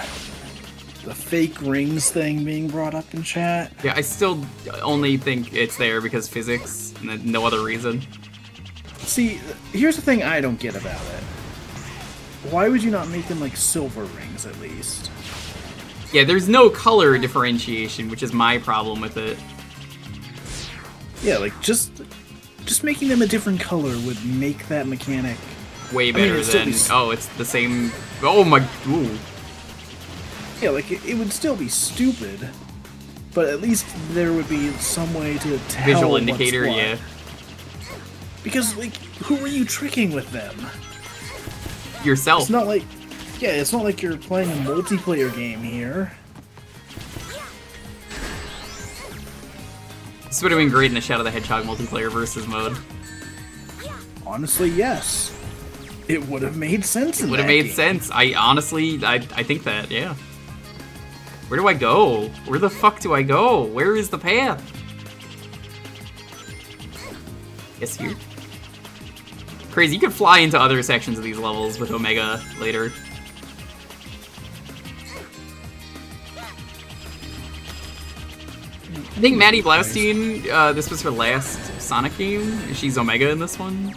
the fake rings thing being brought up in chat. Yeah, I still only think it's there because physics and no other reason. See, here's the thing I don't get about it. Why would you not make them like silver rings at least? Yeah, there's no color differentiation, which is my problem with it. Yeah, like just just making them a different color would make that mechanic Way I mean, better than oh, it's the same. Oh my, ooh. Yeah, like it, it would still be stupid, but at least there would be some way to tell visual indicator. Yeah, Because like, who are you tricking with them? yourself. It's not like, yeah, it's not like you're playing a multiplayer game here. This would have been great in the Shadow the Hedgehog multiplayer versus mode. Honestly, yes, it would have made sense. It would have made game. sense. I honestly, I, I think that, yeah. Where do I go? Where the fuck do I go? Where is the path? Guess here. Crazy, you could fly into other sections of these levels with Omega later. I think Maddie Blaustein, uh, this was her last Sonic game. She's Omega in this one.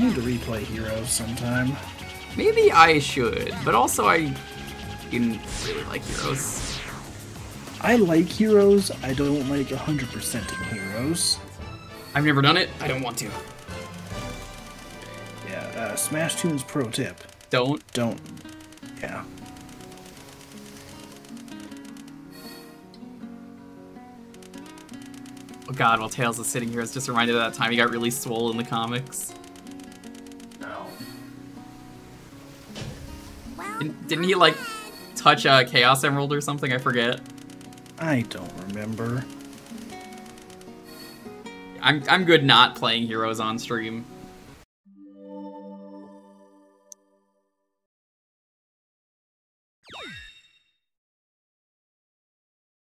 Need to replay Heroes sometime. Maybe I should, but also I didn't really like Heroes. I like Heroes. I don't like 100% of Heroes. I've never done it. I don't want to. Yeah, uh, Smash Tunes pro tip. Don't. Don't. Yeah. Oh god, while Tails is sitting here, I was just reminded of that time he got really swole in the comics. Didn't, didn't he like touch a Chaos Emerald or something? I forget. I don't remember. I'm I'm good not playing Heroes on stream.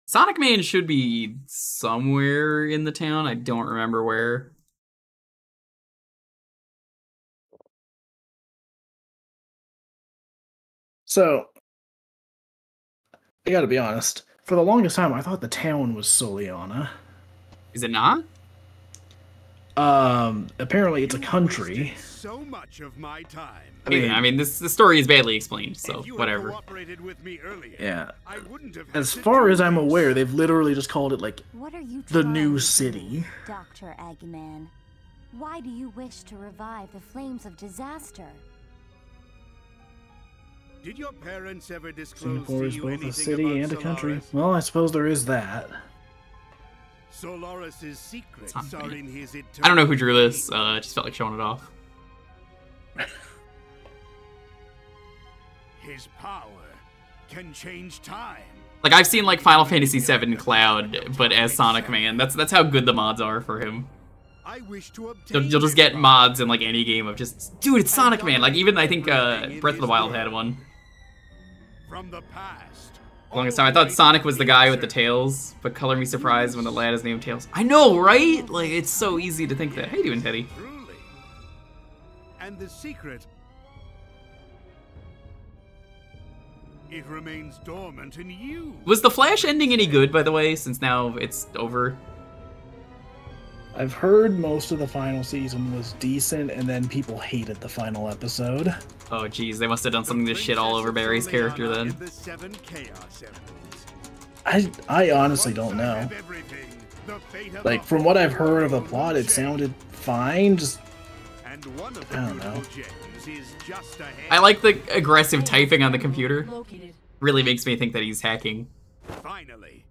Sonic Man should be somewhere in the town. I don't remember where. So, I gotta be honest. For the longest time, I thought the town was Soleanna. Is it not? Um, apparently it's a country. So much of my time. I mean, I mean, this the story is badly explained, so If you whatever. cooperated with me earlier, Yeah. I wouldn't have As far as I'm aware, they've literally just called it like What are you the new city. Dr. Eggman? Why do you wish to revive the flames of disaster? Did your parents ever disclose Singapore to is you both a city and a country. Solaris? Well, I suppose there is that. Solaris's secrets It's are in his I don't know who drew this. Uh, I just felt like showing it off. His power can change time. Like I've seen like Final Fantasy VII Cloud, but as Sonic Man. That's that's how good the mods are for him. I wish to obtain You'll, you'll just get mods in like any game of just, dude, it's Sonic Man. Like even I think uh, Breath of the Wild had one. From the past. Longest time I thought Sonic was the guy with the tails, but color me surprised when the lad is named Tails. I know, right? Like it's so easy to think that. How you doing, Teddy? Truly. And the secret. It remains dormant in you. Was the Flash ending any good, by the way? Since now it's over. I've heard most of the final season was decent, and then people hated the final episode. Oh, geez, they must have done something to shit all over Barry's character then. The seven chaos emeralds. I I honestly don't know. Have everything. The fate of Like from what I've heard of the plot, it sounded fine. Just And one of the I don't know. beautiful gems is just ahead. I like the aggressive typing on the computer. Really makes me think that he's hacking. Finally.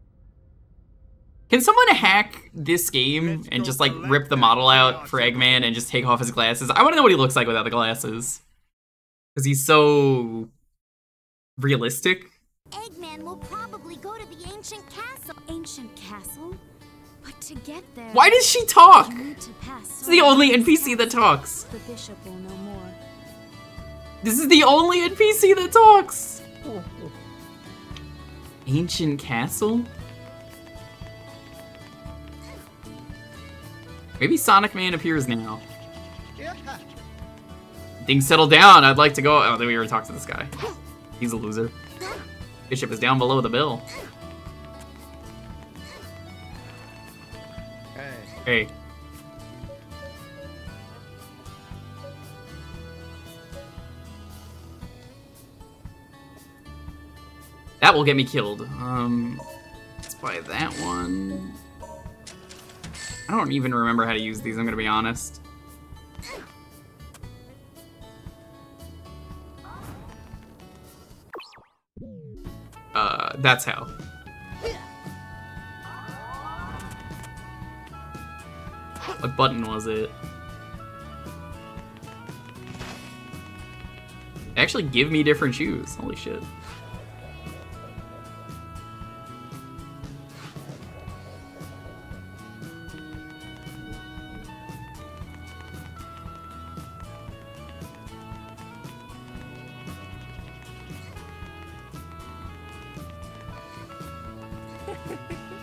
Can someone hack this game and just like rip the model out for Eggman and just take off his glasses? I want to know what he looks like without the glasses. Because he's so realistic. Eggman will probably go to the ancient castle. Ancient castle? But to get there, Why does she talk? you need to pass This is the only NPC that talks. The bishop will know more. This is the only NPC that talks. Oh, oh. Ancient castle? Maybe Sonic Man appears now. Things settle down. I'd like to go. Oh, then we already talked to this guy. He's a loser. Bishop is down below the bill. Hey. Hey. That will get me killed. Um, let's buy that one. I don't even remember how to use these, I'm gonna be honest. Uh, that's how. What button was it? Actually give me different shoes. Holy shit.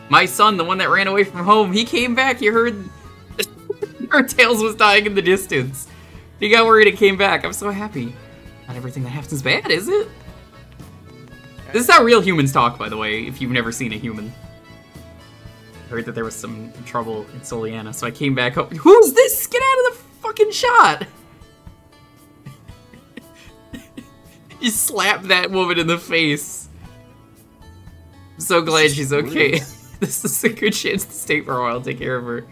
My son, the one that ran away from home, he came back. You heard, heard Tails was dying in the distance. He got worried and came back. I'm so happy. Not everything that happens is bad, is it? This is how real humans talk, by the way, if you've never seen a human. I heard that there was some trouble in Soleanna, so I came back home. Who's this? Get out of the fucking shot! you slapped that woman in the face. I'm so glad she's okay. this is a good chance to stay for a while, take care of her.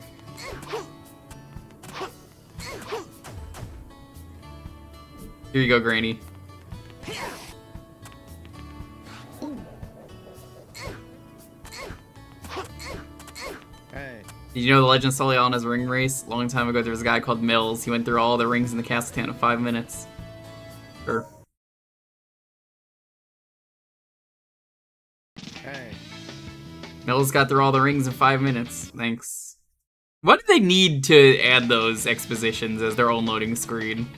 Here you go, Granny. Hey. Did you know the Legend of his ring race? A long time ago, there was a guy called Mills. He went through all the rings in the castle town in five minutes. Sure. Mills got through all the rings in five minutes. Thanks. What do they need to add those expositions as their own loading screen?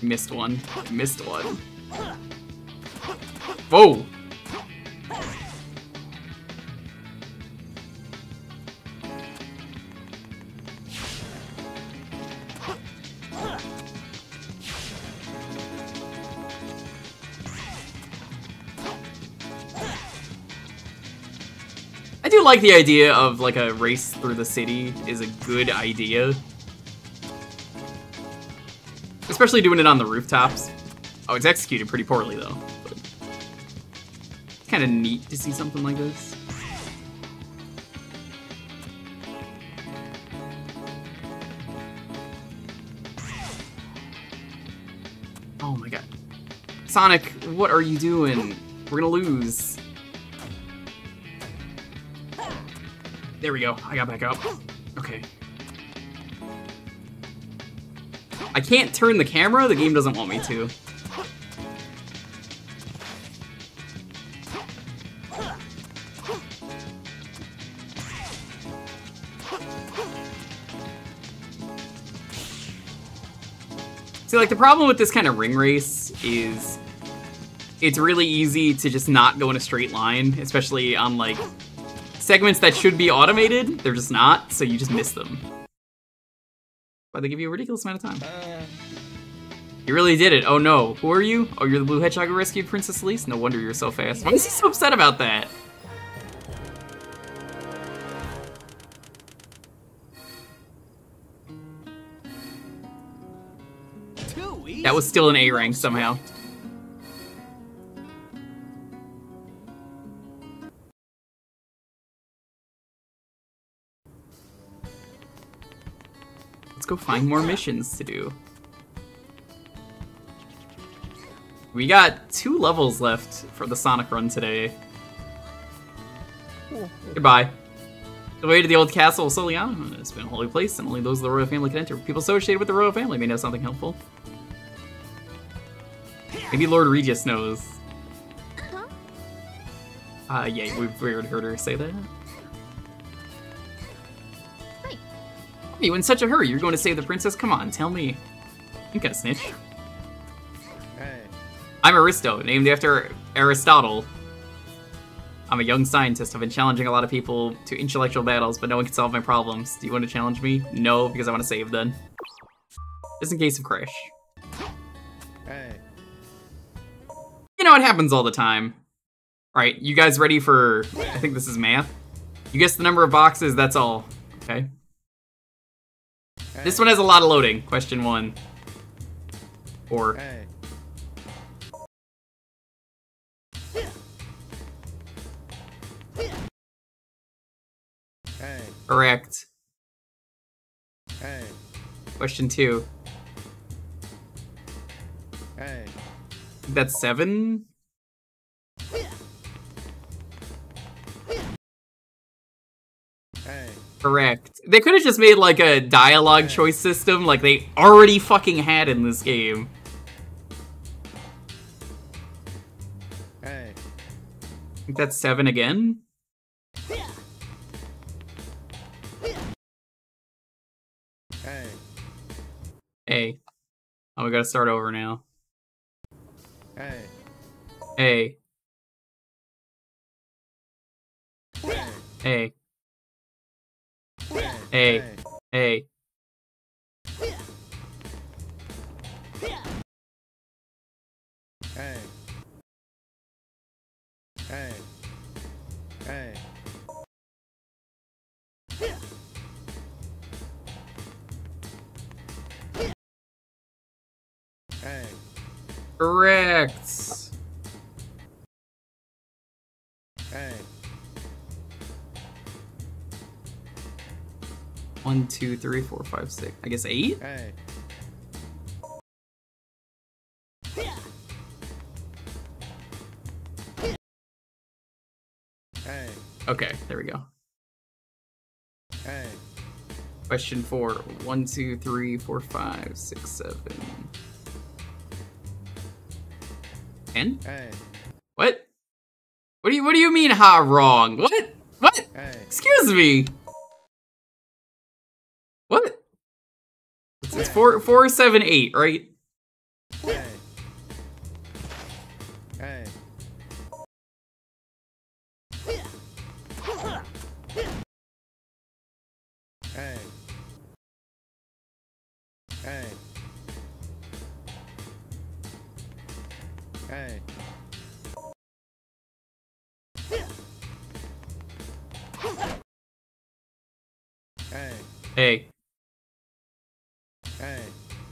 Missed one. Missed one. Whoa! Like the idea of like a race through the city is a good idea. Especially doing it on the rooftops. Oh, it's executed pretty poorly though. But it's kind of neat to see something like this. Oh my god. Sonic, what are you doing? We're gonna lose. There we go. I got back up. Okay. I can't turn the camera. The game doesn't want me to. See, like, the problem with this kind of ring race is it's really easy to just not go in a straight line, especially on, like, segments that should be automated. They're just not, so you just miss them. But they give you a ridiculous amount of time. Uh. You really did it. Oh no. Who are you? Oh, you're the Blue Hedgehog who rescued Princess Elise? No wonder you're so fast. Why is he so upset about that? That was still an A rank somehow. Go find more missions to do. We got two levels left for the Sonic run today. Goodbye. The way to the old castle of Soleanna has been a holy place, and only those of the royal family can enter. People associated with the royal family may know something helpful. Maybe Lord Regis knows. Uh, yeah, we've we heard her say that. You in such a hurry? You're going to save the princess? Come on, tell me. You got a snitch. Hey. I'm Aristo, named after Aristotle. I'm a young scientist. I've been challenging a lot of people to intellectual battles, but no one can solve my problems. Do you want to challenge me? No, because I want to save then. Just in case of crash. Hey. You know, it happens all the time. Alright, you guys ready for... I think this is math. You guess the number of boxes, that's all. Okay. This one has a lot of loading. Question one. Or... Hey. Hey. Correct. Hey. Question two. Hey. That's seven? Correct. They could have just made like a dialogue choice system like they already fucking had in this game. Hey. I think that's seven again? Hey. Hey. Oh, we gotta start over now. Hey. Hey. Hey. Hey. Hey. Hey. Hey. Hey. Hey. Correct. One, two, three, four, five, six. I guess eight? Hey. Hey. Okay, there we go. Hey. Question four. One, two, three, four, five, six, seven. Ten? Hey. What? What do you what do you mean ha wrong? What? What? Hey. Excuse me. It's, four four seven eight, right?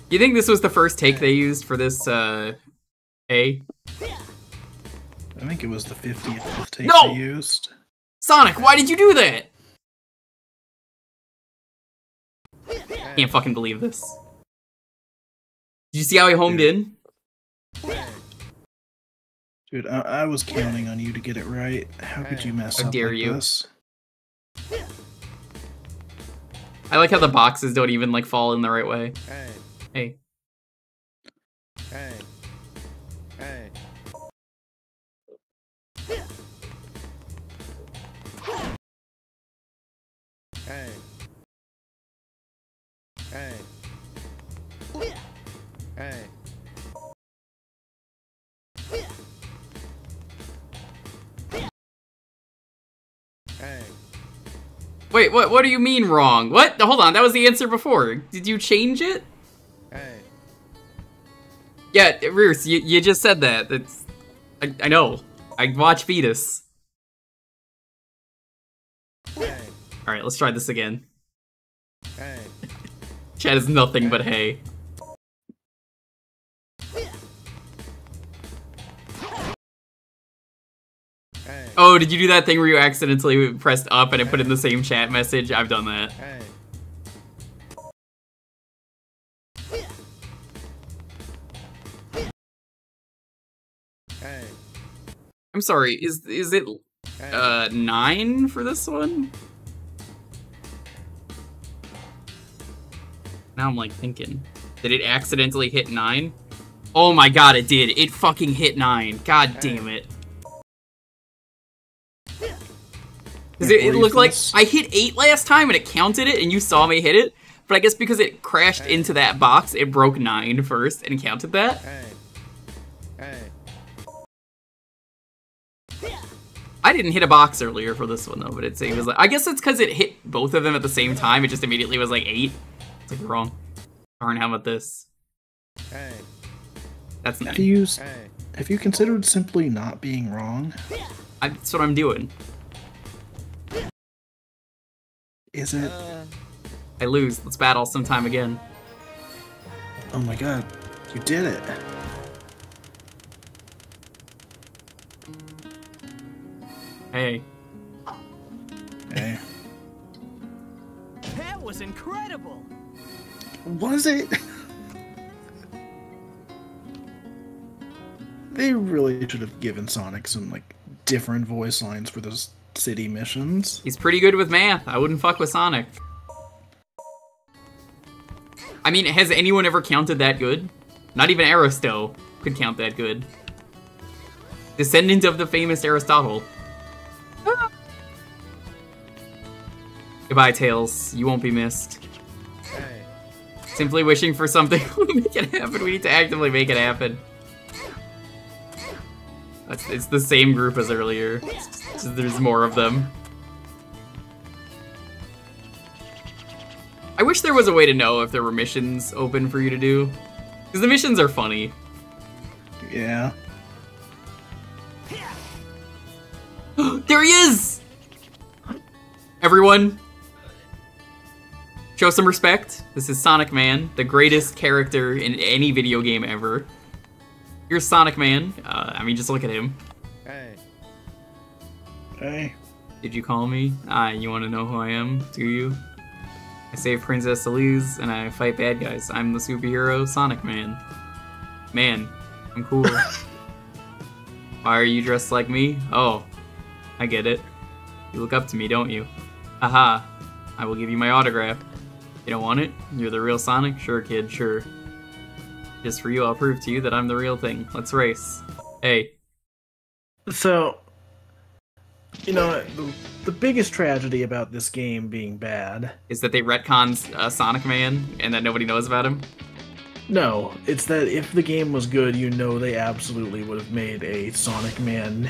You think this was the first take they used for this uh A? I think it was the 50th take No! they used. Sonic, why did you do that? Can't fucking believe this. Did you see how he homed in? Dude, I, I was counting on you to get it right. How could you mess How up dare like you. this? I like how the boxes don't even like fall in the right way. Hey. Hey. Hey. Hey. Hey. Hey. Wait, what what do you mean wrong? What? Hold on, that was the answer before. Did you change it? Hey. Yeah, Rears, you, you just said that. That's I, I know. I watch Fetus. Hey. Alright, let's try this again. Hey. Chat is nothing but hey. Hey. Oh, did you do that thing where you accidentally pressed up and it put in the same chat message? I've done that. I'm sorry, is is it uh nine for this one? Now I'm like thinking. Did it accidentally hit nine? Oh my god, it did. It fucking hit nine. God damn it. Because it, it looked like I hit eight last time and it counted it and you saw me hit it. But I guess because it crashed into that box, it broke nine first and counted that. Didn't hit a box earlier for this one though, but it's it was like I guess it's because it hit both of them at the same time. It just immediately was like eight. It's like wrong. Darn, how about this? Hey. That's Have nice. you s- have you considered simply not being wrong? I, that's what I'm doing. Is it? Uh. I lose. Let's battle sometime again. Oh my god, you did it. Hey. Hey. That was incredible. Was it? they really should have given Sonic some like different voice lines for those city missions. He's pretty good with math. I wouldn't fuck with Sonic. I mean, has anyone ever counted that good? Not even Aristo could count that good. Descendant of the famous Aristotle. Goodbye, Tails. You won't be missed. Simply wishing for something will make it happen. We need to actively make it happen. That's, it's the same group as earlier. It's just there's more of them. I wish there was a way to know if there were missions open for you to do. Because the missions are funny. Yeah. there he is! Everyone, show some respect. This is Sonic Man, the greatest character in any video game ever. Here's Sonic Man. Uh, I mean, just look at him. Hey. Hey. Did you call me? Ah, you want to know who I am? Do you? I save Princess Elise and I fight bad guys. I'm the superhero Sonic Man. Man, I'm cool. Why are you dressed like me? Oh, I get it. You look up to me, don't you? Aha, I will give you my autograph. You don't want it? You're the real Sonic? Sure, kid, sure. Just for you, I'll prove to you that I'm the real thing. Let's race. Hey, So, you know, the, the biggest tragedy about this game being bad. is that they retcons uh, Sonic Man and that nobody knows about him? No, it's that if the game was good, you know they absolutely would have made a Sonic Man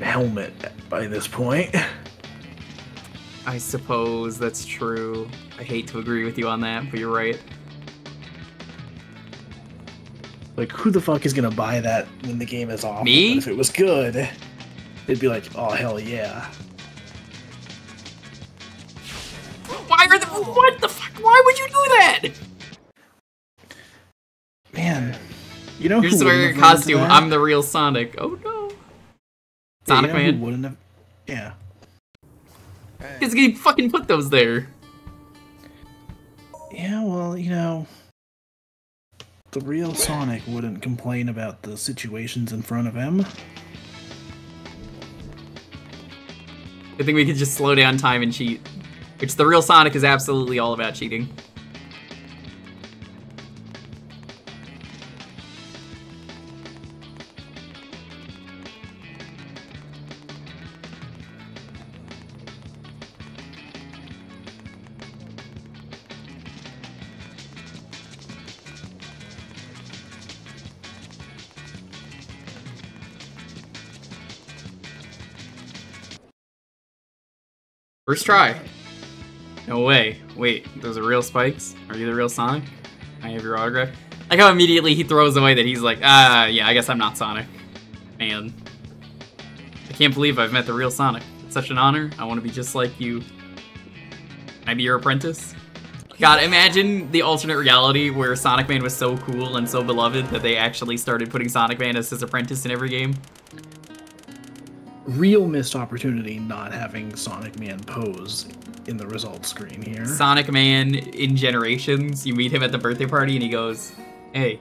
helmet by this point. I suppose that's true. I hate to agree with you on that, but you're right. Like, who the fuck is gonna buy that when the game is awful? Me? But if it was good, it'd be like, oh hell yeah. Why are the what the fuck? Why would you do that? Man, you know You're who wouldn't wearing a have run into costume. I'm the real Sonic. Oh no. Yeah, Sonic you know Man. wouldn't have? Yeah. Because he fucking put those there. Yeah, well, you know, the real Sonic wouldn't complain about the situations in front of him. I think we could just slow down time and cheat. Which the real Sonic is absolutely all about cheating. First try. No way. Wait, those are real spikes? Are you the real Sonic? I have your autograph. Like how immediately he throws away that he's like, ah, yeah, I guess I'm not Sonic. Man. I can't believe I've met the real Sonic. It's such an honor. I want to be just like you. Can I be your apprentice? God, imagine the alternate reality where Sonic Man was so cool and so beloved that they actually started putting Sonic Man as his apprentice in every game. Real missed opportunity not having Sonic Man pose in the results screen here. Sonic Man in Generations, you meet him at the birthday party and he goes, Hey,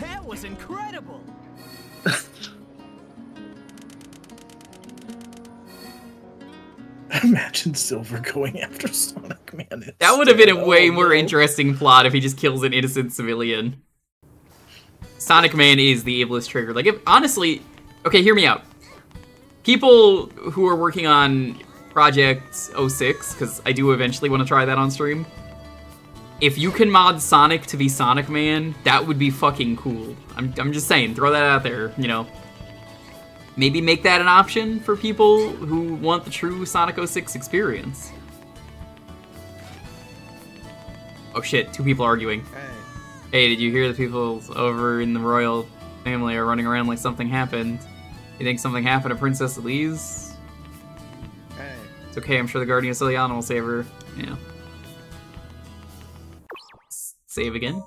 That was incredible. Imagine Silver going after Sonic Man. that would have been a instead. way more no. interesting plot if he just kills an innocent civilian. Sonic Man is the ablest trigger. Like, if honestly, okay, hear me out. People who are working on Project 06, because I do eventually want to try that on stream. If you can mod Sonic to be Sonic Man, that would be fucking cool. I'm, I'm just saying, throw that out there, you know. maybe make that an option for people who want the true Sonic 06 experience. Oh shit, two people arguing. Hey, did you hear the people over in the royal family are running around like something happened? You think something happened to Princess Elise? Hey. It's okay, I'm sure the Guardian of Soleanna will save her. Yeah. Save again?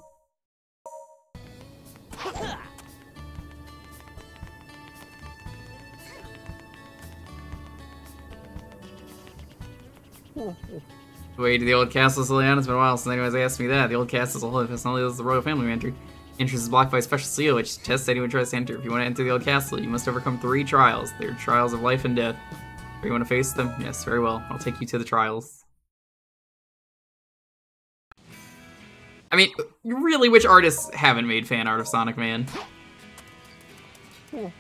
Way to the old castle of Soleanna. It's been a while since anyone's asked me that. The old castle is a whole as the royal family entered. Entrance is blocked by a special seal, which tests anyone tries to enter. If you want to enter the old castle, you must overcome three trials. They're trials of life and death. Do you want to face them? Yes, very well. I'll take you to the trials. I mean, really, which artists haven't made fan art of Sonic Man?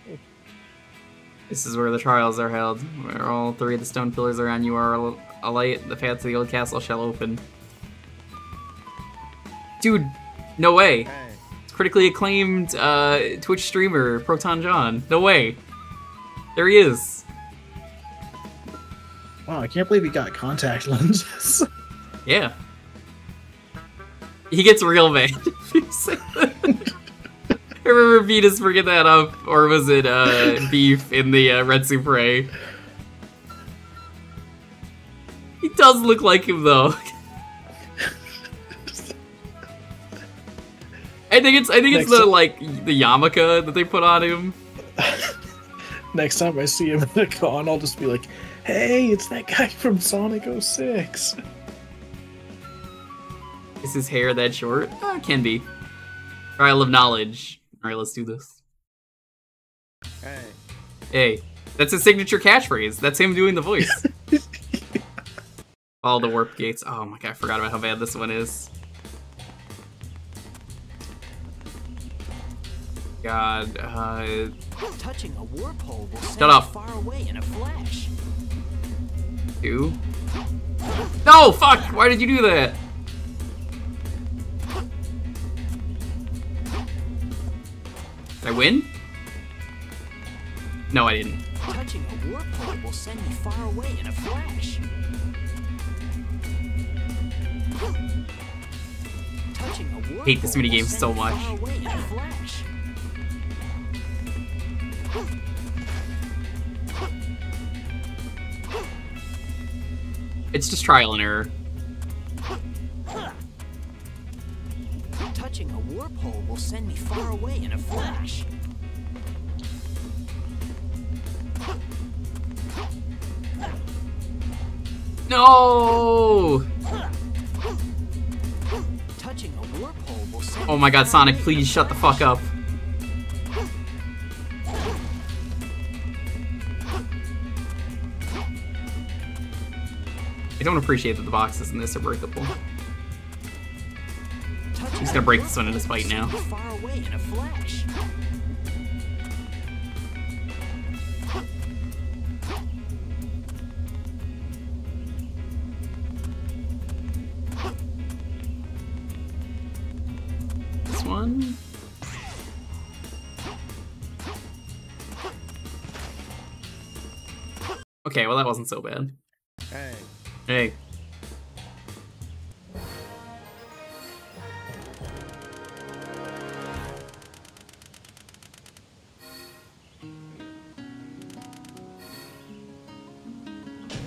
This is where the trials are held, where all three of the stone pillars around you are al- alight. The path to the old castle shall open. Dude, no way. It's critically acclaimed uh, Twitch streamer ProtonJon. No way. There he is. Wow, I can't believe he got contact lenses. Yeah. He gets real mad. if you say that. I remember Venus bringing that up, or was it uh, Beef in the uh, Retsupurae? He does look like him though. I think it's I think it's the like the yarmulke that they put on him. Next time I see him at a con, I'll just be like, "Hey, it's that guy from Sonic 06." Is his hair that short? Uh, can be. Trial of knowledge. Alright, let's do this. Hey. Hey, that's his signature catchphrase. That's him doing the voice. All the warp gates. Oh my god, I forgot about how bad this one is. God, uh, Touching a warp hole will send Shut up. far away in a flash. two. No, fuck! Why did you do that? Did I win? No, I didn't. Touching a warp hole will send you far away in a flash. Touching a warp Hate this minigame so you much. It's just trial and error. Touching a warp hole will send me far away in a flash. No! Touching a warp hole will send Oh my god, Sonic, please shut the fuck up. Don't appreciate that the boxes in this are breakable. He's gonna break this one in his fight now. This one? Okay, well that wasn't so bad. Hey. Hey.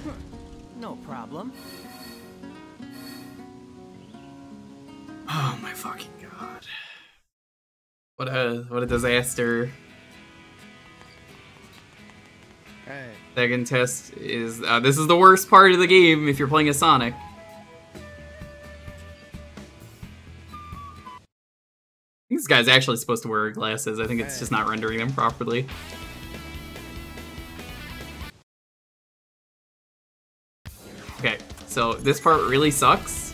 Hmm. No problem. Oh my fucking god. What a what a disaster. Second test is uh, this is the worst part of the game if you're playing as Sonic. This guy's actually supposed to wear glasses. I think it's just not rendering them properly. Okay, so this part really sucks.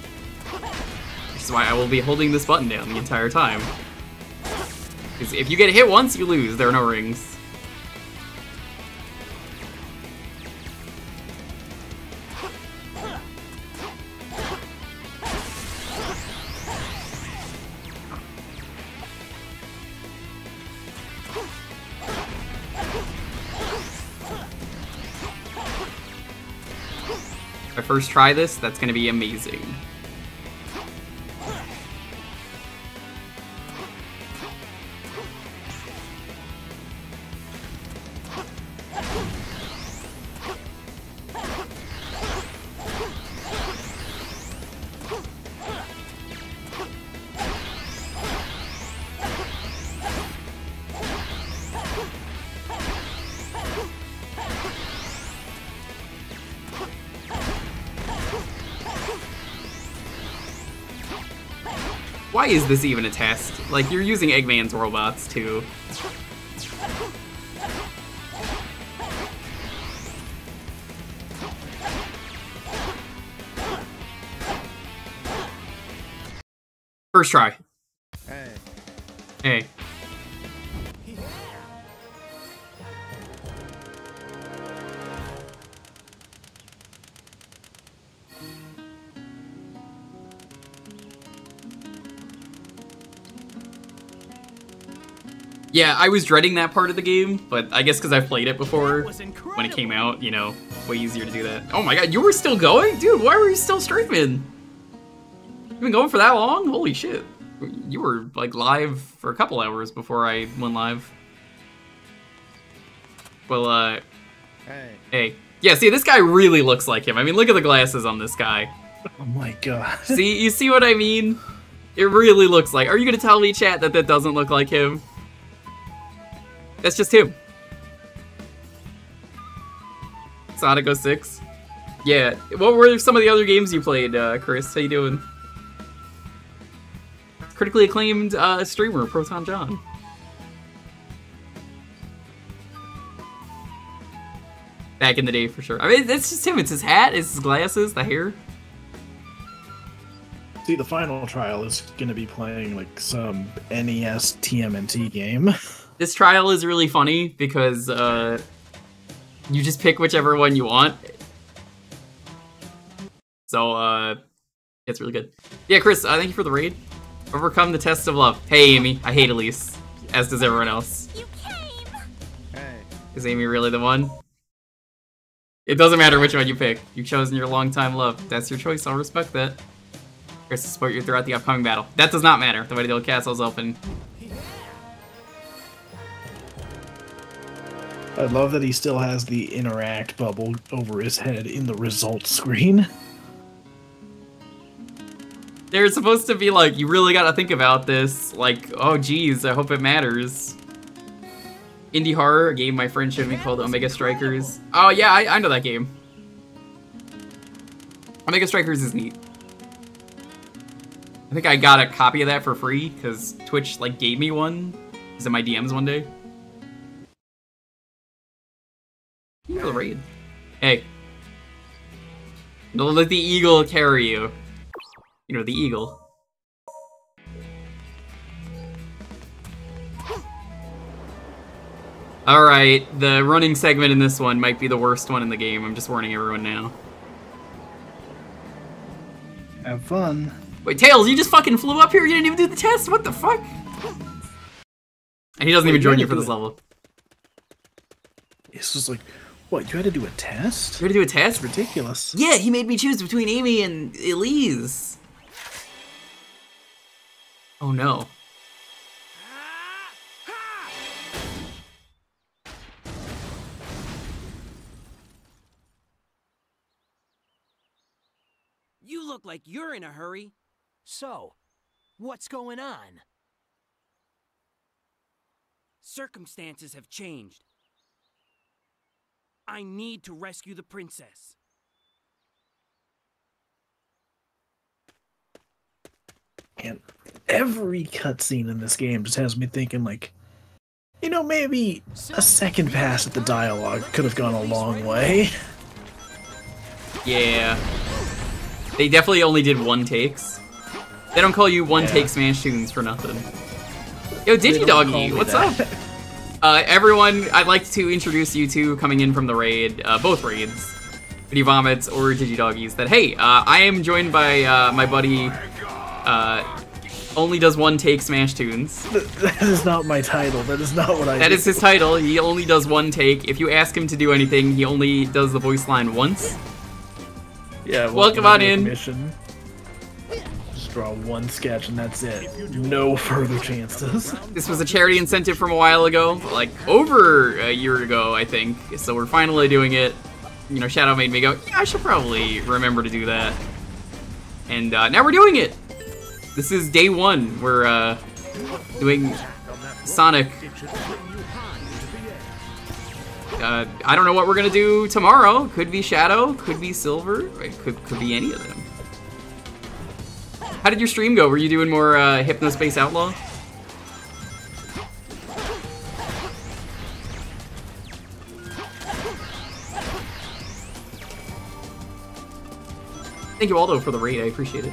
Which is why I will be holding this button down the entire time. Because if you get hit once, you lose. There are no rings. First try this, that's gonna be amazing. Why is this even a test? Like, you're using Eggman's robots, too. First try. Hey. Hey. Yeah, I was dreading that part of the game, but I guess because I've played it before when it came out, you know, way easier to do that. Oh my god, you were still going? Dude, why were you still streaming? You've been going for that long? Holy shit. You were, like, live for a couple hours before I went live. Well, uh... Hey. Hey. Yeah, see, this guy really looks like him. I mean, look at the glasses on this guy. Oh my god. See, you see what I mean? It really looks like. Are you gonna tell me, chat, that that doesn't look like him? That's just him. Sonic 06. Yeah. What were some of the other games you played, uh, Chris? How you doing? Critically acclaimed uh, streamer, ProtonJon. Back in the day, for sure. I mean, it's just him. It's his hat, it's his glasses, the hair. See, the final trial is going to be playing like some NES TMNT game. This trial is really funny because uh, you just pick whichever one you want. So, uh, it's really good. Yeah, Chris, uh, thank you for the raid. Overcome the test of love. Hey, Amy. I hate Elise, as does everyone else. You came. Hey. Is Amy really the one? It doesn't matter which one you pick. You've chosen your longtime love. That's your choice. I'll respect that. Chris, support you throughout the upcoming battle. That does not matter. The way the old castle's open. I love that he still has the interact bubble over his head in the results screen. They're supposed to be like, you really gotta think about this. Like, oh geez, I hope it matters. Indie horror, game my friend showed me called Omega Strikers. Oh yeah, I, I know that game. Omega Strikers is neat. I think I got a copy of that for free because Twitch like gave me one. Is in my DMs one day. You know the raid. Hey. Don't let the eagle carry you. You know, the eagle. Alright, the running segment in this one might be the worst one in the game. I'm just warning everyone now. Have fun. Wait, Tails, you just fucking flew up here? You didn't even do the test? What the fuck? And he doesn't Wait, even join you for this it. level. This was like, what? You had to do a test? You had to do a test? ridiculous. Yeah, he made me choose between Amy and Elise. Oh no. You look like you're in a hurry. So, what's going on? Circumstances have changed. I need to rescue the princess. And every cutscene in this game just has me thinking, like, you know, maybe a second pass at the dialogue could have gone a long way. Yeah. They definitely only did one takes. They don't call you one Yeah. take Smash Tunes for nothing. Yo, They don't Digidoggy, what's that. up? Uh, everyone, I'd like to introduce you two coming in from the raid, uh, both raids, Video Vomits or Digidoggies, that hey, uh, I am joined by uh, my buddy, uh, only does one take Smash Tunes. That is not my title. That is not what I That do. is his title. He only does one take. If you ask him to do anything, he only does the voice line once. Yeah, Welcome to on in. Mission. Draw one sketch and that's it. No further chances. This was a charity incentive from a while ago, like over a year ago, I think. So we're finally doing it. You know, Shadow made me go, yeah, I should probably remember to do that. And uh, now we're doing it. This is day one. We're uh, doing Sonic. Uh, I don't know what we're gonna do tomorrow. Could be Shadow, could be Silver, it could could be any of them. How did your stream go? Were you doing more uh, Hypnospace Outlaw? Thank you, Aldo, for the raid. I appreciate it.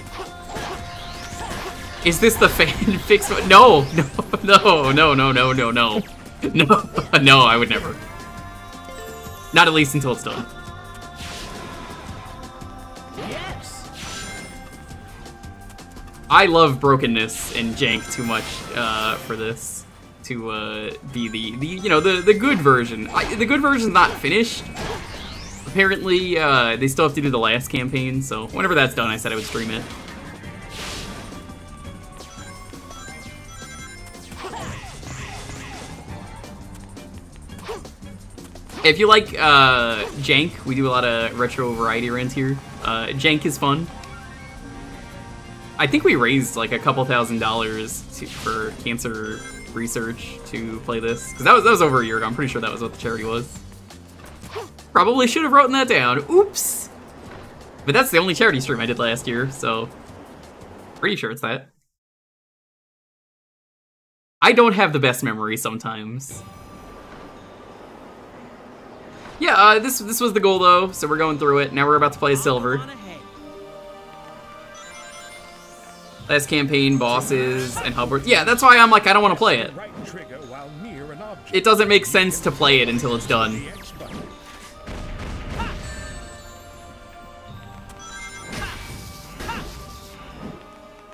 Is this the fan fix? No, no, no, no, no, no, no, no, no, no. I would never. Not at least until it's done. I love brokenness and jank too much uh, for this to uh, be the, the you know the the good version. I, the good version's not finished. Apparently, uh, they still have to do the last campaign, so whenever that's done, I said I would stream it. If you like uh, Jank, we do a lot of retro variety runs here. Uh, Jank is fun. I think we raised like a couple thousand dollars to, for cancer research to play this because that was that was over a year ago. I'm pretty sure that was what the charity was. Probably should have written that down. Oops. But that's the only charity stream I did last year, so pretty sure it's that. I don't have the best memory sometimes. Yeah, uh, this this was the goal though, so we're going through it. Now we're about to play silver. Last campaign, bosses, and Hubbard. Yeah, that's why I'm like, I don't want to play it. It doesn't make sense to play it until it's done.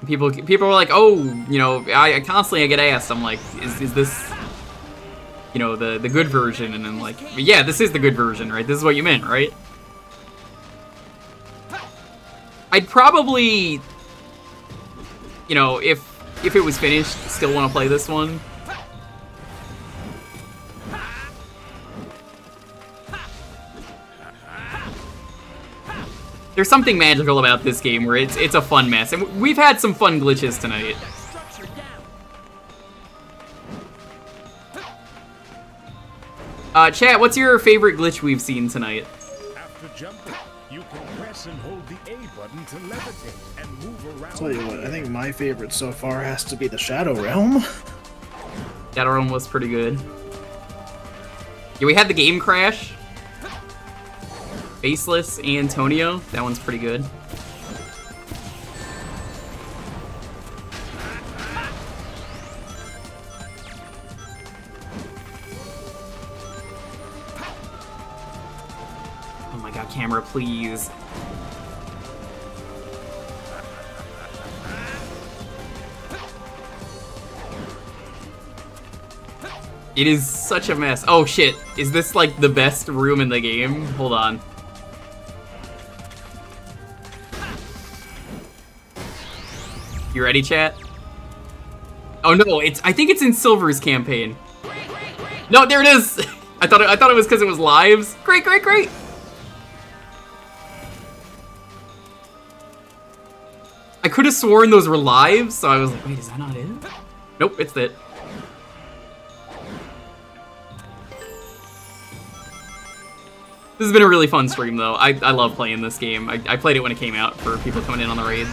People, people are like, oh, you know, I, I constantly I get asked. I'm like, is, is this, you know, the the good version? And I'm like, yeah, this is the good version, right? This is what you meant, right? I'd probably, you know, if if it was finished, still want to play this one. There's something magical about this game where it's it's a fun mess, and we've had some fun glitches tonight. Uh, chat, what's your favorite glitch we've seen tonight? After jumping, you can press and hold the A button to levitate. Tell you what, I think my favorite so far has to be the Shadow Realm. Shadow Realm was pretty good. Yeah, we had the game crash. Faceless Antonio, that one's pretty good. Oh my god, camera, please. It is such a mess. Oh shit, is this like the best room in the game? Hold on. You ready, chat? Oh no, it's I think it's in Silver's campaign. No, there it is. I thought it, I thought it was because it was lives. Great, great, great. I could have sworn those were lives, so I was like, wait, is that not it? Nope, it's it. This has been a really fun stream, though. I, I love playing this game. I, I played it when it came out for people coming in on the raids.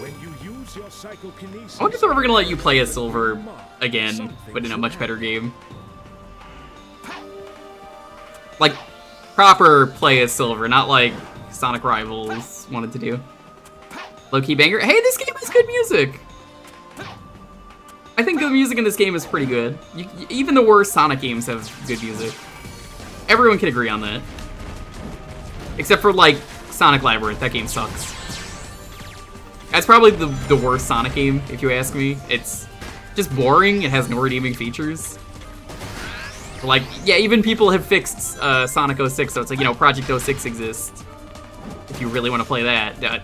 When you use your I wonder if they're ever gonna let you play as Silver again, but in a much better game. Like, proper play as Silver, not like Sonic Rivals wanted to do. Low-key banger. Hey, this game has good music! I think the music in this game is pretty good. You, even the worst Sonic games have good music. Everyone can agree on that. Except for, like, Sonic Labyrinth. That game sucks. That's probably the, the worst Sonic game, if you ask me. It's just boring. It has no redeeming features. Like, yeah, even people have fixed uh, Sonic 06, so it's like, you know, Project 06 exists. If you really want to play that. Uh,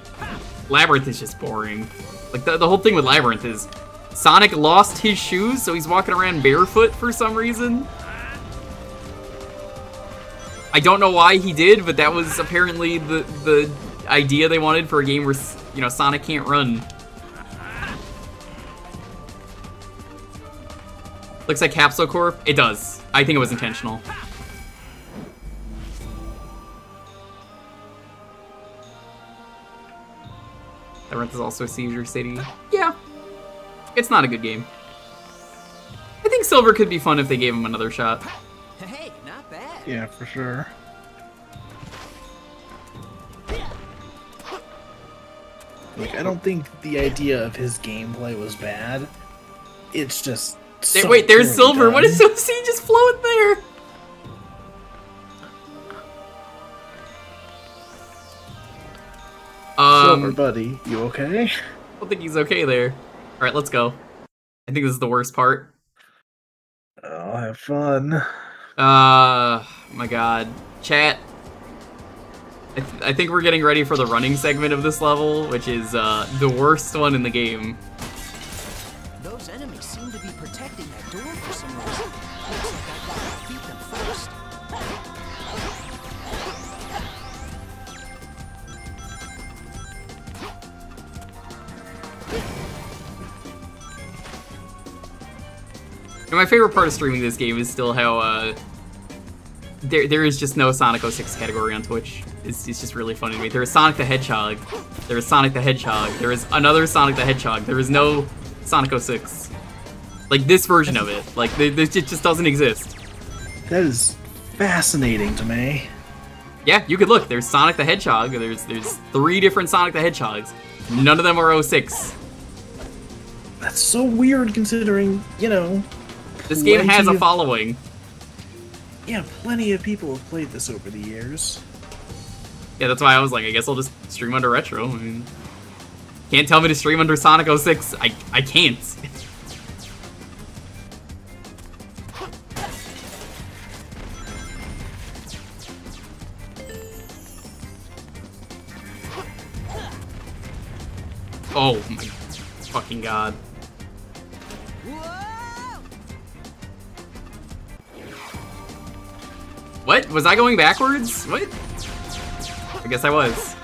Labyrinth is just boring. Like, the, the whole thing with Labyrinth is Sonic lost his shoes, so he's walking around barefoot for some reason. I don't know why he did, but that was apparently the the idea they wanted for a game where, you know, Sonic can't run. Looks like Capsule Corp. It does. I think it was intentional. Labyrinth is also Seizure City. Yeah. It's not a good game. I think Silver could be fun if they gave him another shot. Hey, not bad. Yeah, for sure. Like, I don't think the idea of his gameplay was bad. It's just. So wait, there's Silver. What is so he just floating there? Silver, Um, buddy, you okay? I don't think he's okay there. All right, let's go. I think this is the worst part. I'll have fun. Uh, my God, chat. I, th- I think we're getting ready for the running segment of this level, which is uh, the worst one in the game. And my favorite part of streaming this game is still how uh, there there is just no Sonic 06 category on Twitch. It's, it's just really funny to me. There is Sonic the Hedgehog. There is Sonic the Hedgehog. There is another Sonic the Hedgehog. There is no Sonic 06. Like this version of it. Like th- this it just doesn't exist. That is fascinating to me. Yeah, you could look. There's Sonic the Hedgehog. There's there's three different Sonic the Hedgehogs. None of them are 06. That's so weird considering, you know. This game has a following. Yeah, plenty of people have played this over the years. Yeah, that's why I was like, I guess I'll just stream under Retro. I mean, can't tell me to stream under Sonic 06. I, I can't. Oh my fucking god. What? Was I going backwards? What? I guess I was.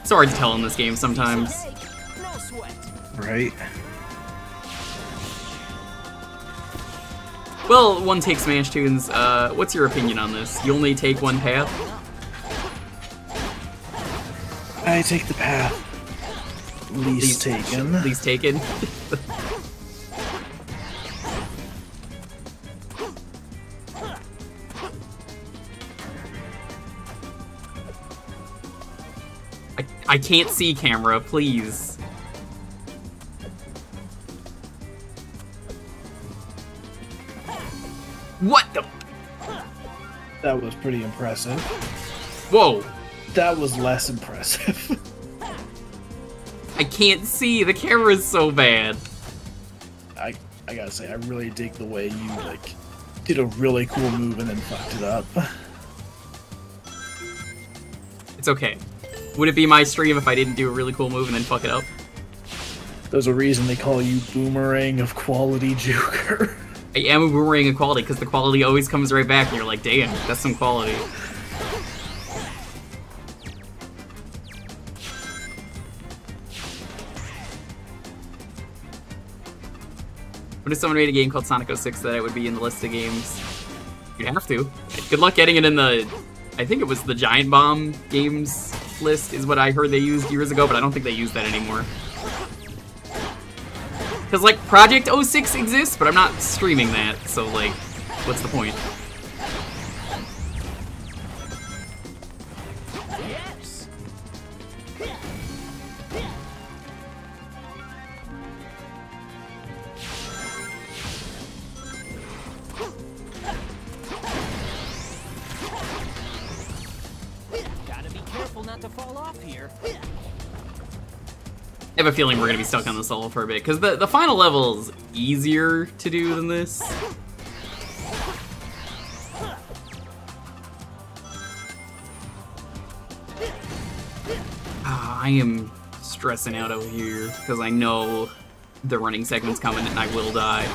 It's hard to tell in this game sometimes. Right? Well, one take Smash Tunes. Uh, what's your opinion on this? You only take one path? I take the path least taken. Least taken. I, can't see camera, please. What the? That was pretty impressive. Whoa! That was less impressive. I can't see. The camera is so bad. I I gotta say, I really dig the way you like did a really cool move and then fucked it up. It's okay. Would it be my stream if I didn't do a really cool move and then fuck it up? There's a reason they call you Boomerang of Quality Jewker. I am a boomerang of quality because the quality always comes right back and you're like, damn, that's some quality. What if someone made a game called Sonic 06 that it would be in the list of games? You'd have to. Good luck getting it in the. I think it was the Giant Bomb games list, is what I heard they used years ago, but I don't think they use that anymore. Because, like, Project 06 exists, but I'm not streaming that, so, like, what's the point? A feeling we're gonna be stuck on this level for a bit, because the, the final level is easier to do than this. Ah, I am stressing out over here, because I know the running segment's coming and I will die.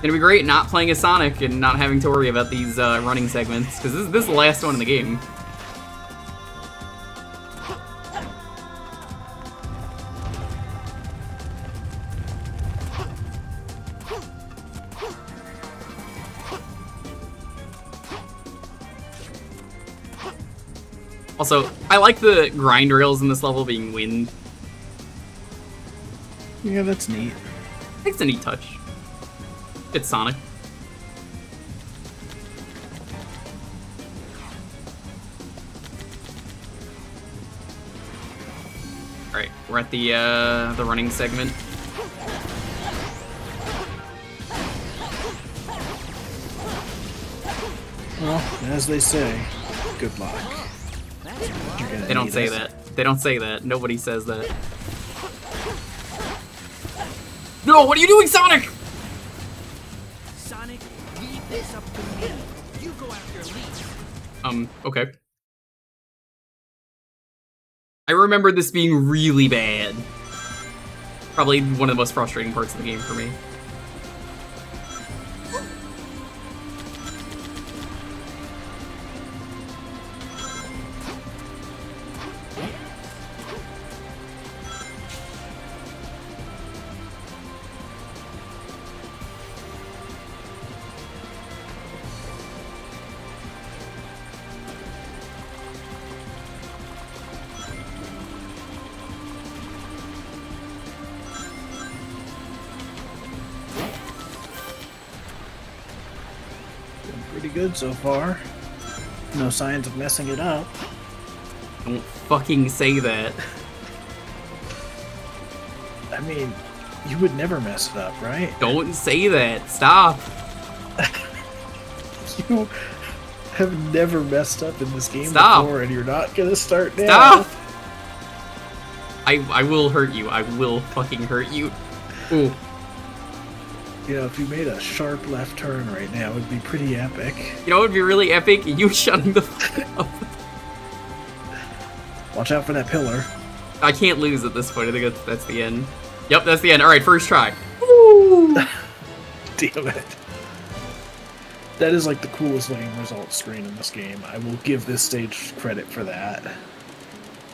It'd be great not playing as Sonic and not having to worry about these uh, running segments, because this, this is the last one in the game. Also, I like the grind rails in this level being wind. Yeah, that's neat. I think it's a neat touch. It's Sonic. Alright, we're at the uh, the running segment. Well, as they say, good luck. They don't say us. that. They don't say that. Nobody says that. No, what are you doing, Sonic? Sonic, leave this up to me. You go after Leaf. Um, okay. I remember this being really bad. Probably one of the most frustrating parts of the game for me. Good so far. No signs of messing it up. Don't fucking say that. I mean, you would never mess it up, right? Don't say that. Stop. You have never messed up in this game Stop. before, and you're not gonna start now. Stop. I I will hurt you. I will fucking hurt you. Ooh. You know, if you made a sharp left turn right now, it'd be pretty epic. You know it would be really epic? You shutting the fuck up. Watch out for that pillar. I can't lose at this point. I think that's, that's the end. Yep, that's the end. Alright, first try. Damn it. That is like the coolest looking result screen in this game. I will give this stage credit for that.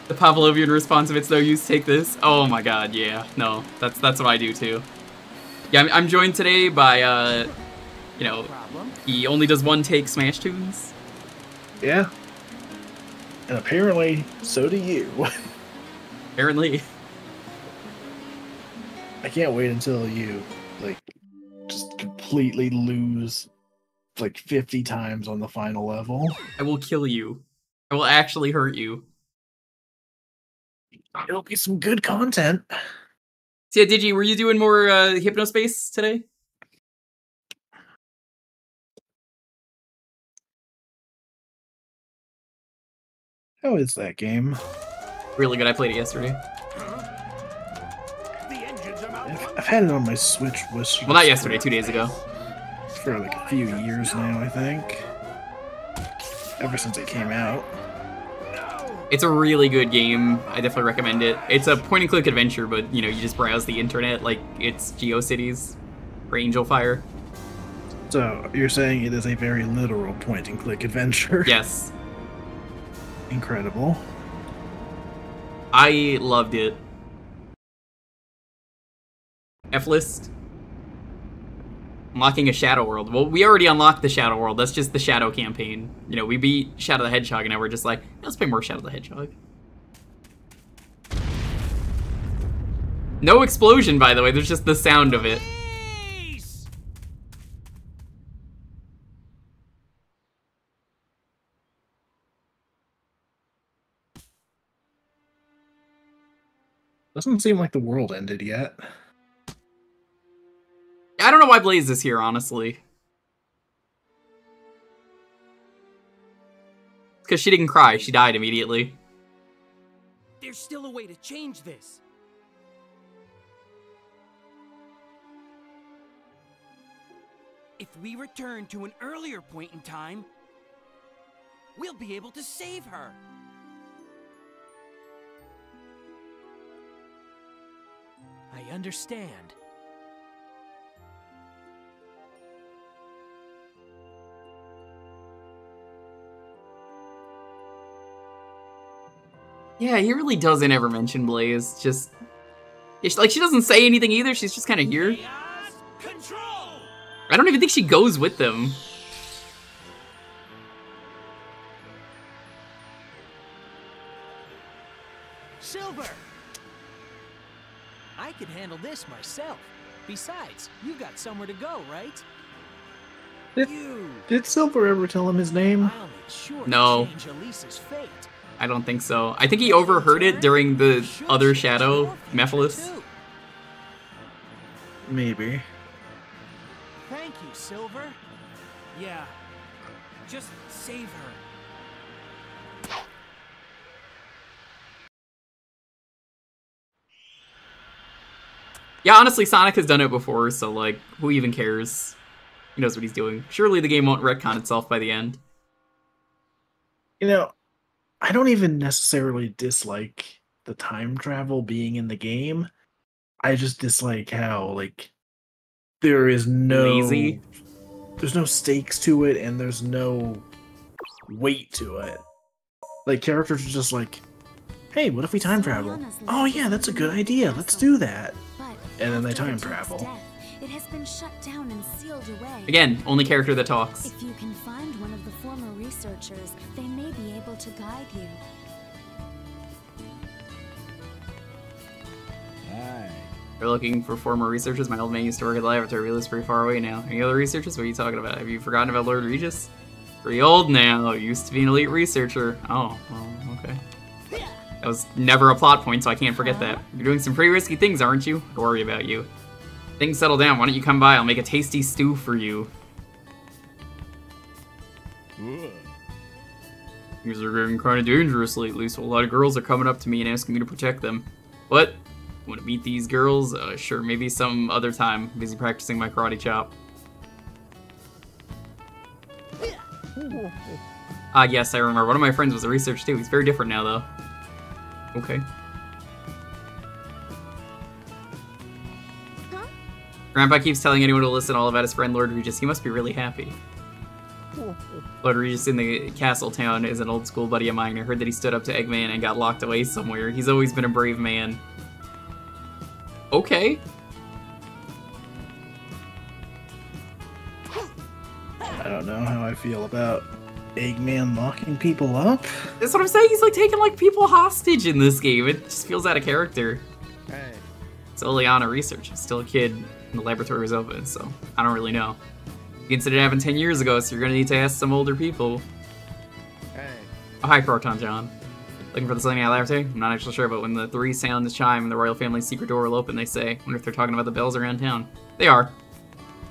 The Pavlovian response of it's no use, take this. Oh my god, yeah. No, that's that's what I do too. Yeah, I'm, I'm joined today by, uh, you know, he only does one take Smash Tunes. Yeah. And apparently, so do you. Apparently. I can't wait until you, like, just completely lose, like, 50 times on the final level. I will kill you. I will actually hurt you. It'll be some good content. So yeah, Digi, were you doing more uh, Hypnospace today? How is that game? Really good. I played it yesterday. I've, I've had it on my Switch wish Well, not yesterday, two days ago. for like a few years now, I think. Ever since it came out. It's a really good game. I definitely recommend it. It's a point and click adventure, but you know, you just browse the internet like it's GeoCities or Angelfire. So, you're saying it is a very literal point and click adventure? Yes. Incredible. I loved it. F list. Unlocking a Shadow World. Well, we already unlocked the Shadow World. That's just the Shadow campaign. You know, we beat Shadow the Hedgehog, and now we're just like, let's play more Shadow the Hedgehog. No explosion, by the way. There's just the sound of it. Doesn't seem like the world ended yet. I don't know why Blaze is here, honestly. because she didn't cry. She died immediately. There's still a way to change this. If we return to an earlier point in time, we'll be able to save her. I understand. Yeah, he really doesn't ever mention Blaze. Just it's like she doesn't say anything either. She's just kind of here. I don't even think she goes with them. Silver! I can handle this myself. Besides, you got somewhere to go, right? Did, did Silver ever tell him his name? I'll make sure No. To change Elise's fate. I don't think so. I think he overheard it during the other shadow, Mephiles. Maybe. Thank you, Silver. Yeah. Just save her. Yeah, honestly, Sonic has done it before, so like, who even cares? He knows what he's doing. Surely the game won't retcon itself by the end. You know, I don't even necessarily dislike the time travel being in the game. I just dislike how like there is no Lazy? there's no stakes to it and there's no weight to it. Like characters are just like, "Hey, what if we time travel?" "Oh yeah, that's a good idea. Let's do that." And then they time travel. It has been shut down and sealed away. Again, only character that talks. If you can find one of the former researchers, they may be able to guide you. We're looking for former researchers. My old man used to work at the laboratory. He lives pretty far away now. Any other researchers? What are you talking about? Have you forgotten about Lord Regis? Pretty old now. Used to be an elite researcher. Oh, well, okay. That was never a plot point, so I can't forget that. You're doing some pretty risky things, aren't you? Don't worry about you. Things settle down. Why don't you come by? I'll make a tasty stew for you. Things are getting kind of dangerous lately, so a lot of girls are coming up to me and asking me to protect them. What? Want to meet these girls? Uh, sure, maybe some other time. busy practicing my karate chop. Ah, yes, I remember. One of my friends was a researcher too. He's very different now, though. Okay. Grandpa keeps telling anyone to listen all about his friend Lord Regis. He must be really happy. Lord Regis in the castle town is an old school buddy of mine. I heard that he stood up to Eggman and got locked away somewhere. He's always been a brave man. Okay. I don't know how I feel about Eggman locking people up. That's what I'm saying. He's like taking like people hostage in this game. It just feels out of character. Hey. It's Oleana research. I'm still a kid, and the laboratory was open, so I don't really know. Considered it happened 10 years ago, so you're gonna need to ask some older people. Hey. Oh, hi, ProtonJon. Looking for the Soleanna Laboratory? I'm not actually sure, but when the three sound the chime and the royal family's secret door will open, they say. Wonder if they're talking about the bells around town. They are.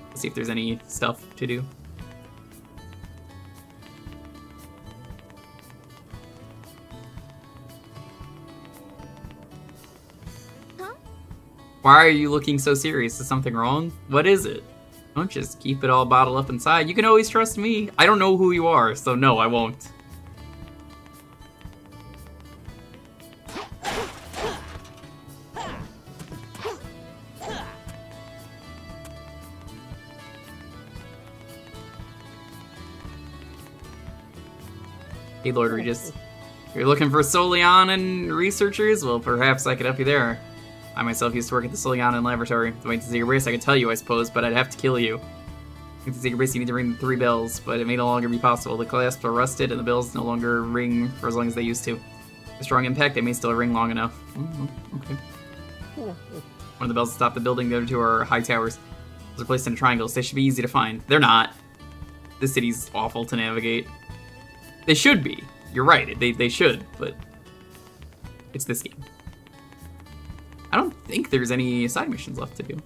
Let's see if there's any stuff to do. Why are you looking so serious? Is something wrong? What is it? Don't just keep it all bottled up inside. You can always trust me. I don't know who you are, so no, I won't. Hey, Lord Regis. You're looking for Solion Soleanna researchers? Well, perhaps I could help you there. I myself used to work at the Soleanna laboratory. The way to Secret Base, I could tell you, I suppose, but I'd have to kill you. With the Secret Base, you need to ring the three bells, but it may no longer be possible. The clasps are rusted, and the bells no longer ring for as long as they used to. A strong impact, they may still ring long enough. Oh, okay. One of the bells to stop the building, the other two are high towers. Those are placed in triangles. They should be easy to find. They're not. The city's awful to navigate. They should be. You're right. They, they should, but it's this game. I don't think there's any side missions left to do.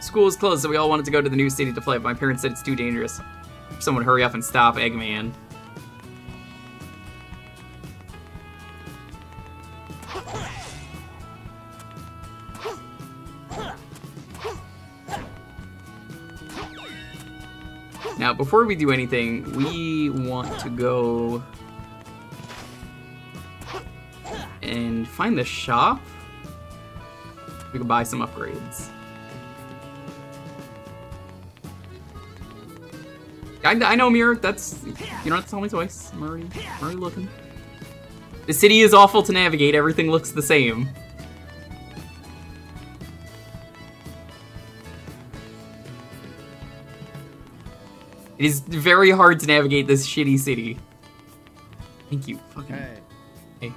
School is closed, so we all wanted to go to the new city to play, but my parents said it's too dangerous. Someone hurry up and stop Eggman. Before we do anything, we want to go and find the shop. We can buy some upgrades. I, I know, Mirror. That's you don't have to tell me twice. I'm already looking. The city is awful to navigate. Everything looks the same. It is very hard to navigate this shitty city. Thank you. Fucking. Hey. Hey.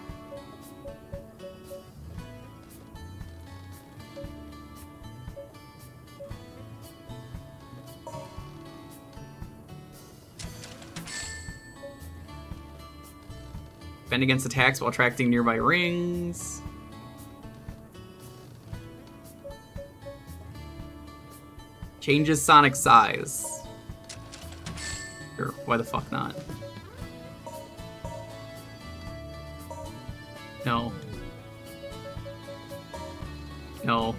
Bend against attacks while attracting nearby rings. Changes Sonic size. Sure, why the fuck not? No. No.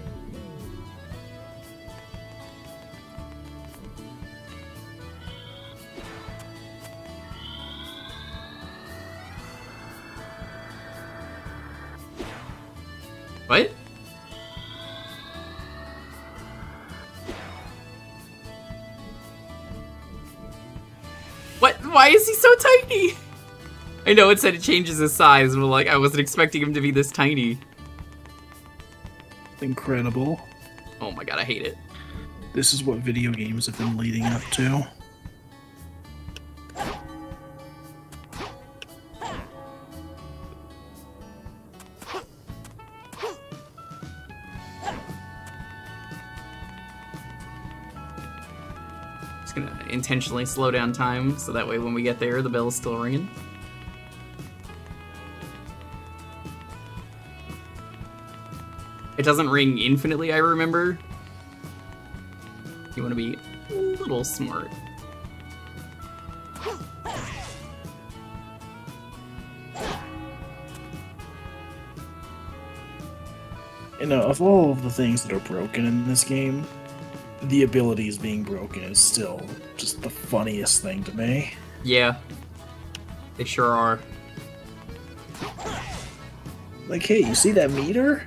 Know it said it changes his size, but like I wasn't expecting him to be this tiny. Incredible. Oh my god, I hate it. This is what video games have been leading up to. Just gonna intentionally slow down time so that way when we get there, the bell's still ringing. It doesn't ring infinitely, I remember. You want to be a little smart. You know, of all of the things that are broken in this game, the abilities being broken is still just the funniest thing to me. Yeah. They sure are. Like, hey, you see that meter?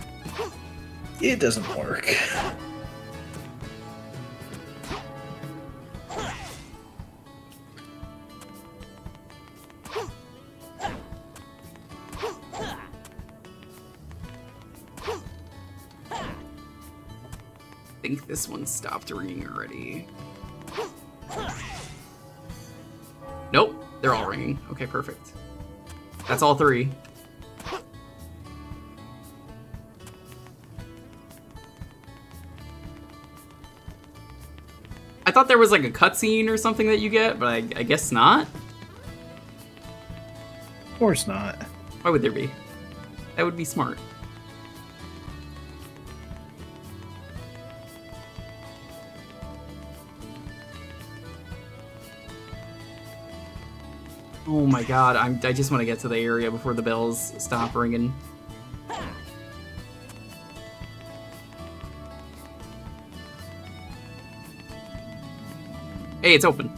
It doesn't work. I think this one stopped ringing already. Nope, they're all ringing. Okay, perfect. That's all three. Thought there was like a cutscene or something that you get, but I, I guess not. Of course not. Why would there be? That would be smart. Oh my god, I'm, I just want to get to the area before the bells stop ringing. Hey, it's open.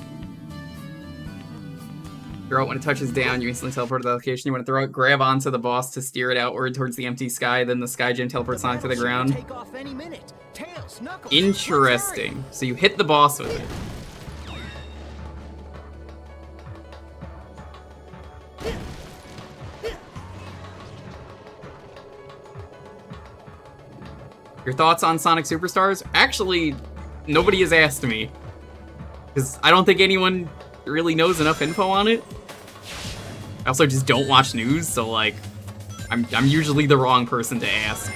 Throw it when it touches down, you instantly teleport to the location you want to throw it. Grab onto the boss to steer it outward towards the empty sky, then the sky gem teleports Sonic to the ground. Tails, Knuckles. Interesting. So you hit the boss with it. Your thoughts on Sonic Superstars? Actually, nobody has asked me. Because I don't think anyone really knows enough info on it. I also just don't watch news, so like, I'm, I'm usually the wrong person to ask.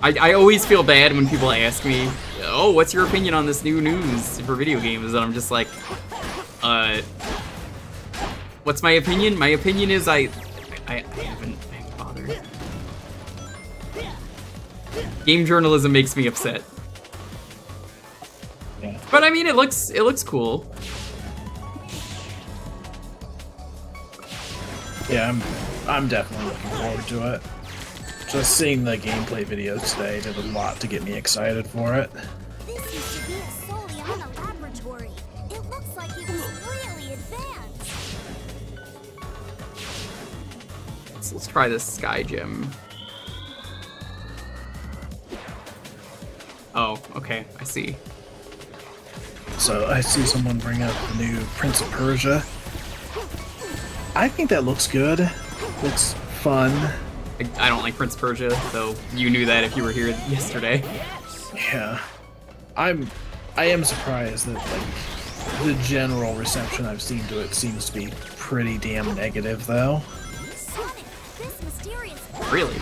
I, I always feel bad when people ask me, oh, what's your opinion on this new news for video games? And I'm just like, uh, what's my opinion? My opinion is I, I, I haven't, I haven't bothered. Game journalism makes me upset. But I mean, it looks it looks cool. Yeah, I'm I'm definitely looking forward to it. Just seeing the gameplay videos today did a lot to get me excited for it. This used to be a Soleanna laboratory. It looks like it was really advanced. Let's, let's try this sky gem. Oh, okay, I see. So I see someone bring up the new Prince of Persia. I think that looks good. Looks fun. I, I don't like Prince Persia, though you knew that if you were here yesterday. Yeah. I'm I am surprised that like the general reception I've seen to it seems to be pretty damn negative though. Sonic, this mysterious Really?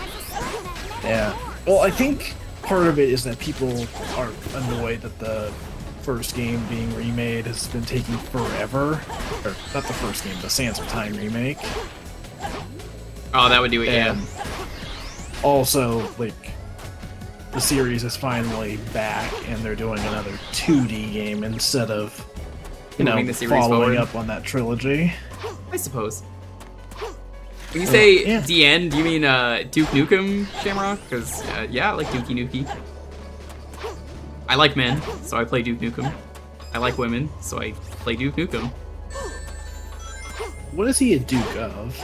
Yeah. Well, I think part of it is that people are annoyed that the first game being remade has been taking forever. Or not the first game, the Sands of Time remake. Oh, that would do it, yeah. And also, like, the series is finally back, and they're doing another 2D game instead of, you know, Moving following forward. up on that trilogy. I suppose. When you say yeah. the end, do you mean uh, Duke Nukem, Shamrock? Because, uh, yeah, I like Dookie Nukie. I like men, so I play Duke Nukem. I like women, so I play Duke Nukem. What is he a duke of?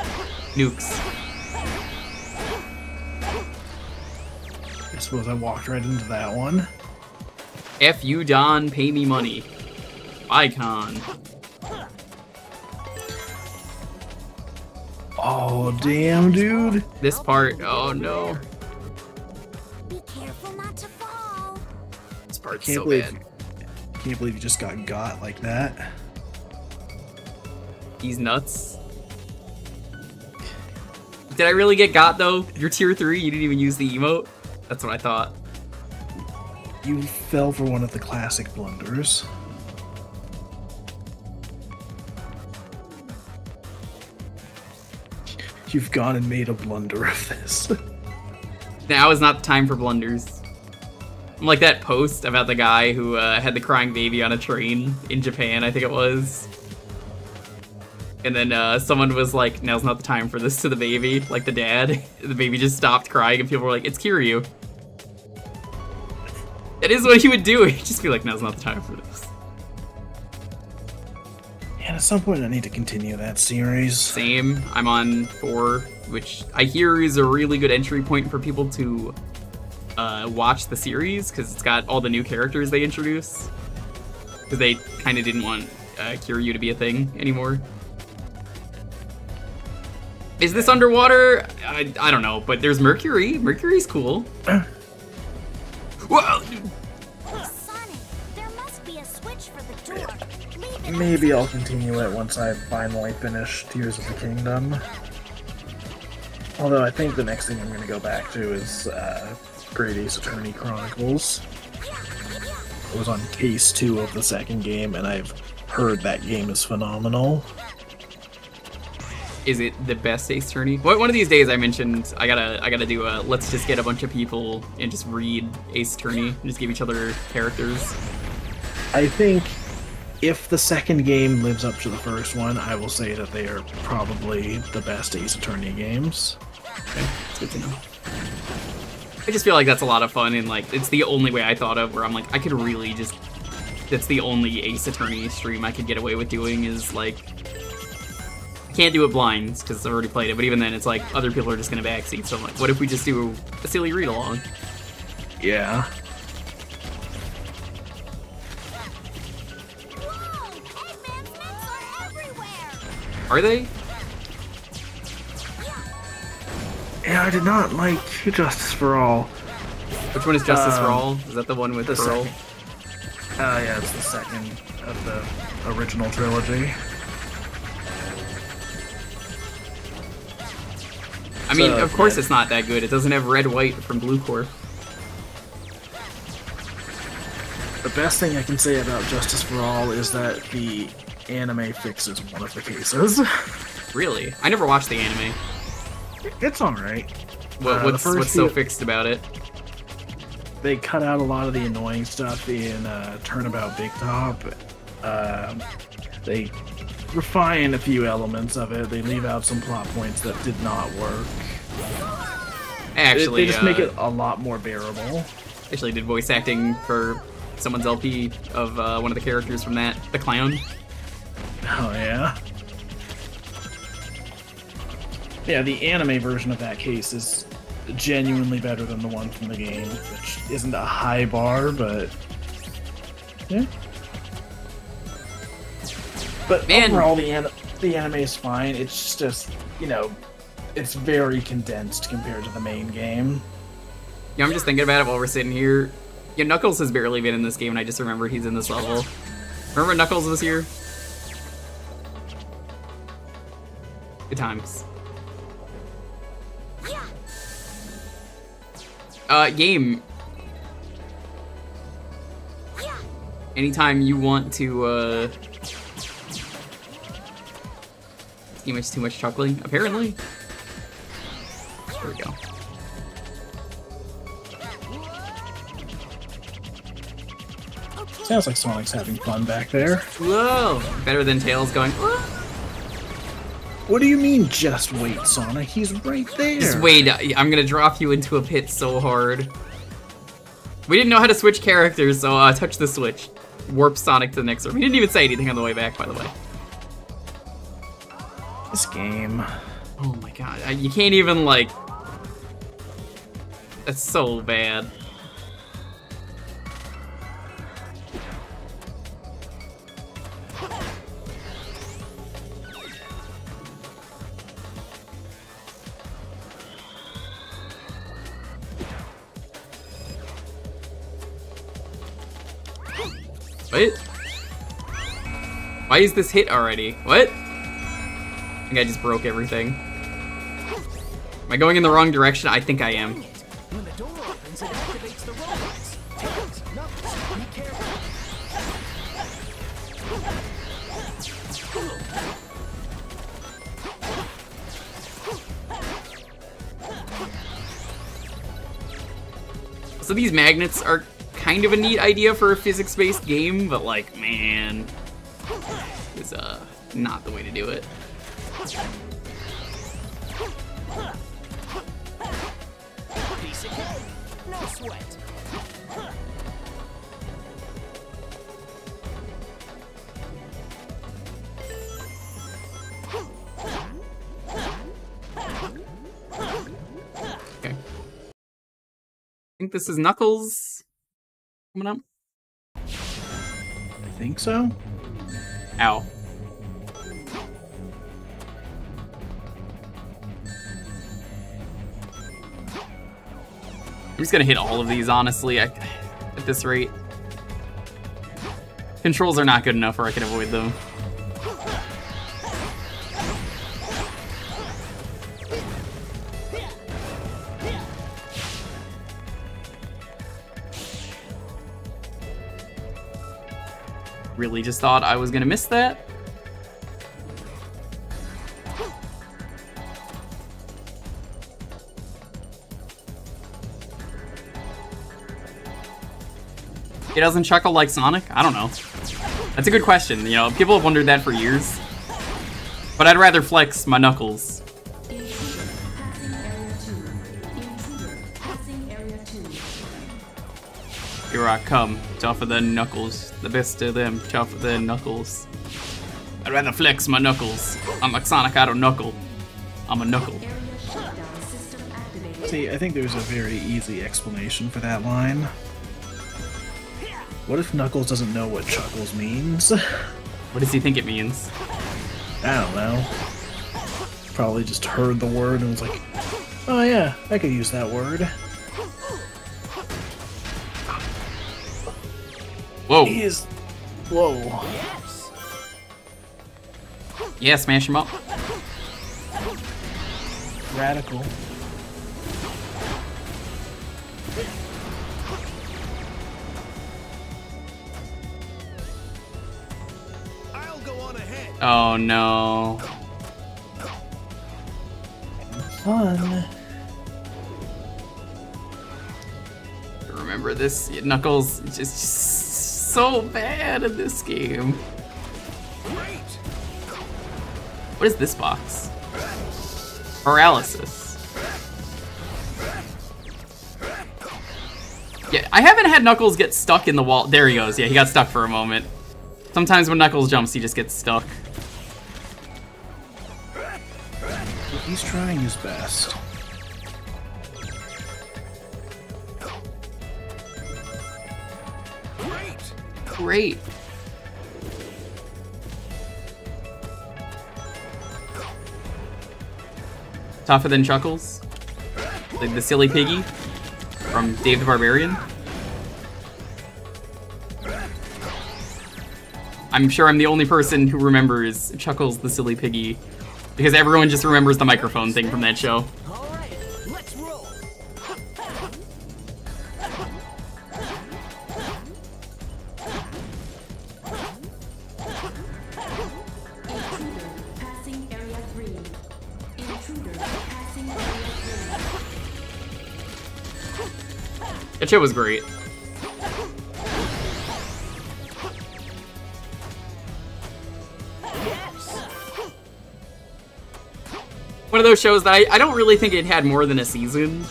Nukes. I suppose I walked right into that one. F you, Don, pay me money. Icon. Oh, damn, dude. This part, oh no. Part's Can't so believe, bad. can't believe you just got got like that. He's nuts. Did I really get got though? You're tier 3, you didn't even use the emote? That's what I thought. You fell for one of the classic blunders. You've gone and made a blunder of this. Now is not the time for blunders. I'm like that post about the guy who uh, had the crying baby on a train in Japan, I think it was. And then uh, someone was like, now's not the time for this to the baby, like the dad. The baby just stopped crying and people were like, it's Kiryu. That is what he would do. He'd just be like, now's not the time for this. and at some point, I need to continue that series. Same. I'm on four, which I hear is a really good entry point for people to uh, watch the series because it's got all the new characters they introduce. Because they kind of didn't want uh, Kiryu to be a thing anymore. Is this underwater? I, I don't know, but there's Mercury. Mercury's cool. Whoa! Sonic, there must be a switch for the door. Leave it Maybe I'll continue it once I finally finish Tears of the Kingdom. Although I think the next thing I'm going to go back to is uh, Great Ace Attorney Chronicles. I was on case two of the second game, and I've heard that game is phenomenal. Is it the best Ace Attorney? One of these days I mentioned I gotta I gotta do a let's just get a bunch of people and just read Ace Attorney and just give each other characters. I think if the second game lives up to the first one, I will say that they are probably the best Ace Attorney games. Okay, it's good to know. I just feel like that's a lot of fun and like it's the only way I thought of where I'm like I could really just that's the only Ace Attorney stream I could get away with doing is like I can't do it blinds because I've already played it, but even then it's like other people are just gonna backseat. So I'm like, what if we just do a silly read along? Yeah. Are they? Yeah, I did not like Justice for All. Which one is Justice for Um, All? Is that the one with the Pearl? second. Uh, yeah, it's the second of the original trilogy. I mean, So, of course yeah. it's not that good. It doesn't have Redd White from Bluecorp. The best thing I can say about Justice for All is that the anime fixes one of the cases. Really? I never watched the anime. It's alright. What, Uh, what's what's so fixed about it? they cut out a lot of the annoying stuff in uh, Turnabout Big Top. Um, they refine a few elements of it. They leave out some plot points that did not work. Actually, they, just make uh, it a lot more bearable. Actually, did voice acting for someone's LP of uh, one of the characters from that, the clown. Oh yeah. Yeah, the anime version of that case is genuinely better than the one from the game, which isn't a high bar, but yeah. But Man. overall, the an- the anime is fine. It's just you know, it's very condensed compared to the main game. Yeah, I'm just thinking about it while we're sitting here. Yeah, Knuckles has barely been in this game, and I just remember he's in this level. Remember Knuckles was here? Good times. Uh, game. Anytime you want to, uh... Too much, too much chuckling, apparently. There we go. Sounds like Sonic's having fun back there. Whoa! Better than Tails going, What do you mean, just wait, Sonic? He's right there. Just wait, I'm gonna drop you into a pit so hard. We didn't know how to switch characters, so uh, touch the switch. Warp Sonic to the next room. He didn't even say anything on the way back, by the way. This game. Oh my god, you can't even, like... That's so bad. Why is this hit already? What? I think I just broke everything. Am I going in the wrong direction? I think I am. So these magnets are kind of a neat idea for a physics-based game, but like, man, uh not the way to do it. Piece of cake. No sweat. Okay. I think this is Knuckles coming up. I think so. Ow. I'm just gonna hit all of these, honestly, I, at this rate. Controls are not good enough where I can avoid them. Really just thought I was gonna miss that? It doesn't chuckle like Sonic? I don't know. That's a good question. You know, people have wondered that for years. But I'd rather flex my knuckles. Here I come, tougher than knuckles. The best of them, tougher than knuckles. I'd rather flex my knuckles. I'm like Sonic, I don't knuckle. I'm a knuckle. See, I think there's a very easy explanation for that line. What if Knuckles doesn't know what Chuckles means? What does he think it means? I don't know. Probably just heard the word and was like, oh yeah, I could use that word. Whoa. He is. Whoa. Yes. Yeah, smash him up. Radical. Oh no. Fun. remember this. Knuckles is just so bad in this game. What is this box? Paralysis. Yeah, I haven't had Knuckles get stuck in the wall. There he goes. Yeah, he got stuck for a moment. Sometimes when Knuckles jumps, he just gets stuck. He's trying his best. Great. Tougher than Chuckles? Like the silly piggy from Dave the Barbarian? I'm sure I'm the only person who remembers Chuckles the silly piggy because everyone just remembers the microphone thing from that show. Passing area 3. Intruder passing area 3. That show was great. Those shows that I, I don't really think it had more than a season.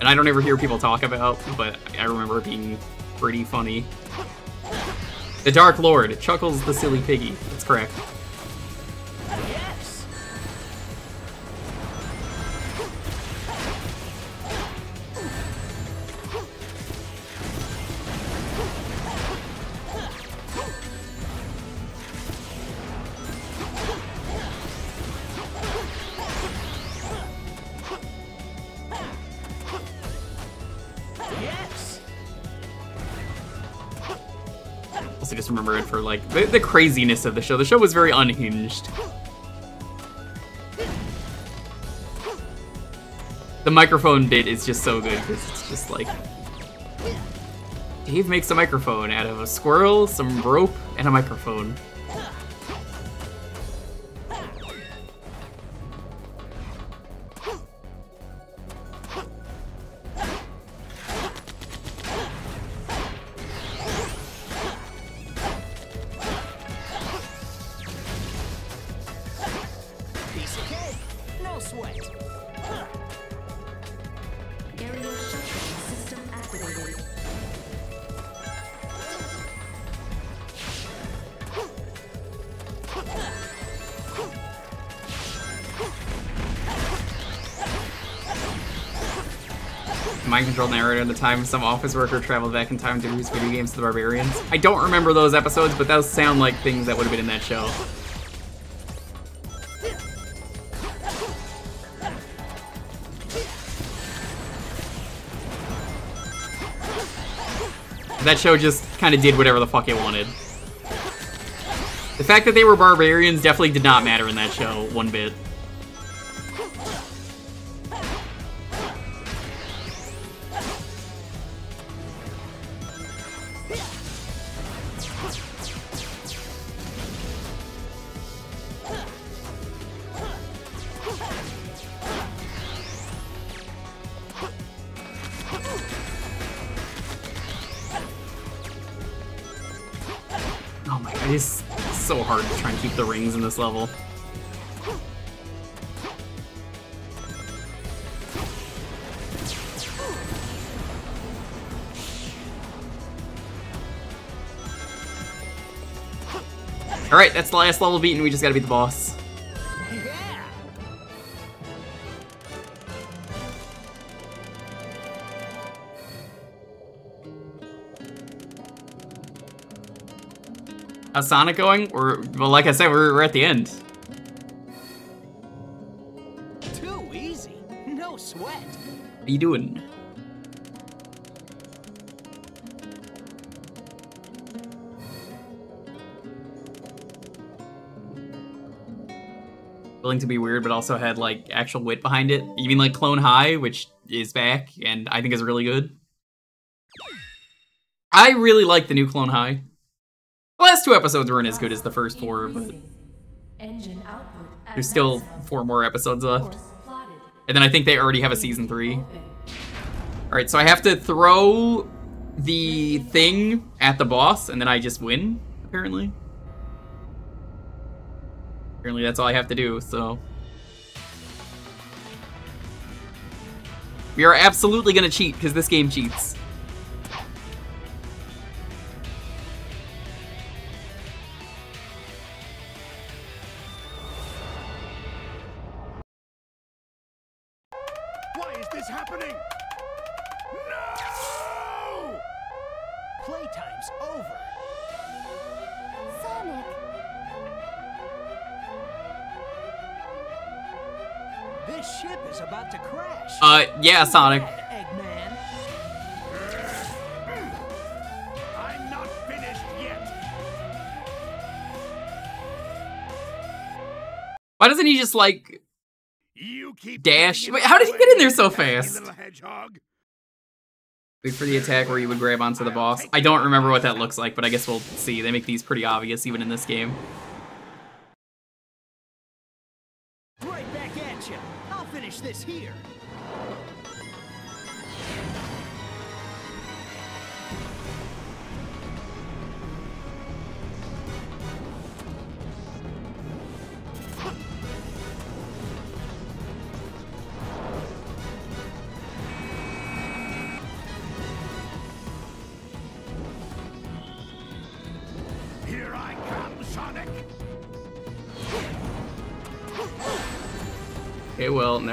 And I don't ever hear people talk about, but I remember it being pretty funny. The Dark Lord, Chuckles the Silly Piggy. That's correct. The, the craziness of the show. The show was very unhinged. The microphone bit is just so good because it's just like Dave makes a microphone out of a squirrel, some rope, and a microphone. Time, some office worker traveled back in time to introduce video games to the barbarians. I don't remember those episodes, but those sound like things that would have been in that show. That show just kind of did whatever the fuck it wanted. The fact that they were barbarians definitely did not matter in that show one bit. This level. Alright, that's the last level beaten, we just gotta beat the boss. How's Sonic going? We're, well, like I said, we're, we're at the end. Too easy. No sweat. How you doing? Willing to be weird, but also had like actual wit behind it. You mean like Clone High, which is back and I think is really good. I really like the new Clone High. The last two episodes weren't as good as the first four, but Engine output at there's still four more episodes left. And then I think they already have a season three. Alright, so I have to throw the thing at the boss, and then I just win, apparently. Apparently that's all I have to do, so... We are absolutely gonna cheat, because this game cheats. Yeah, Sonic. Eggman. I'm not finished yet. Why doesn't he just, like, You keep dash? Wait, how did he get in there so fast? Wait for the attack where you would grab onto the boss. I don't remember what that looks like, but I guess we'll see. They make these pretty obvious even in this game.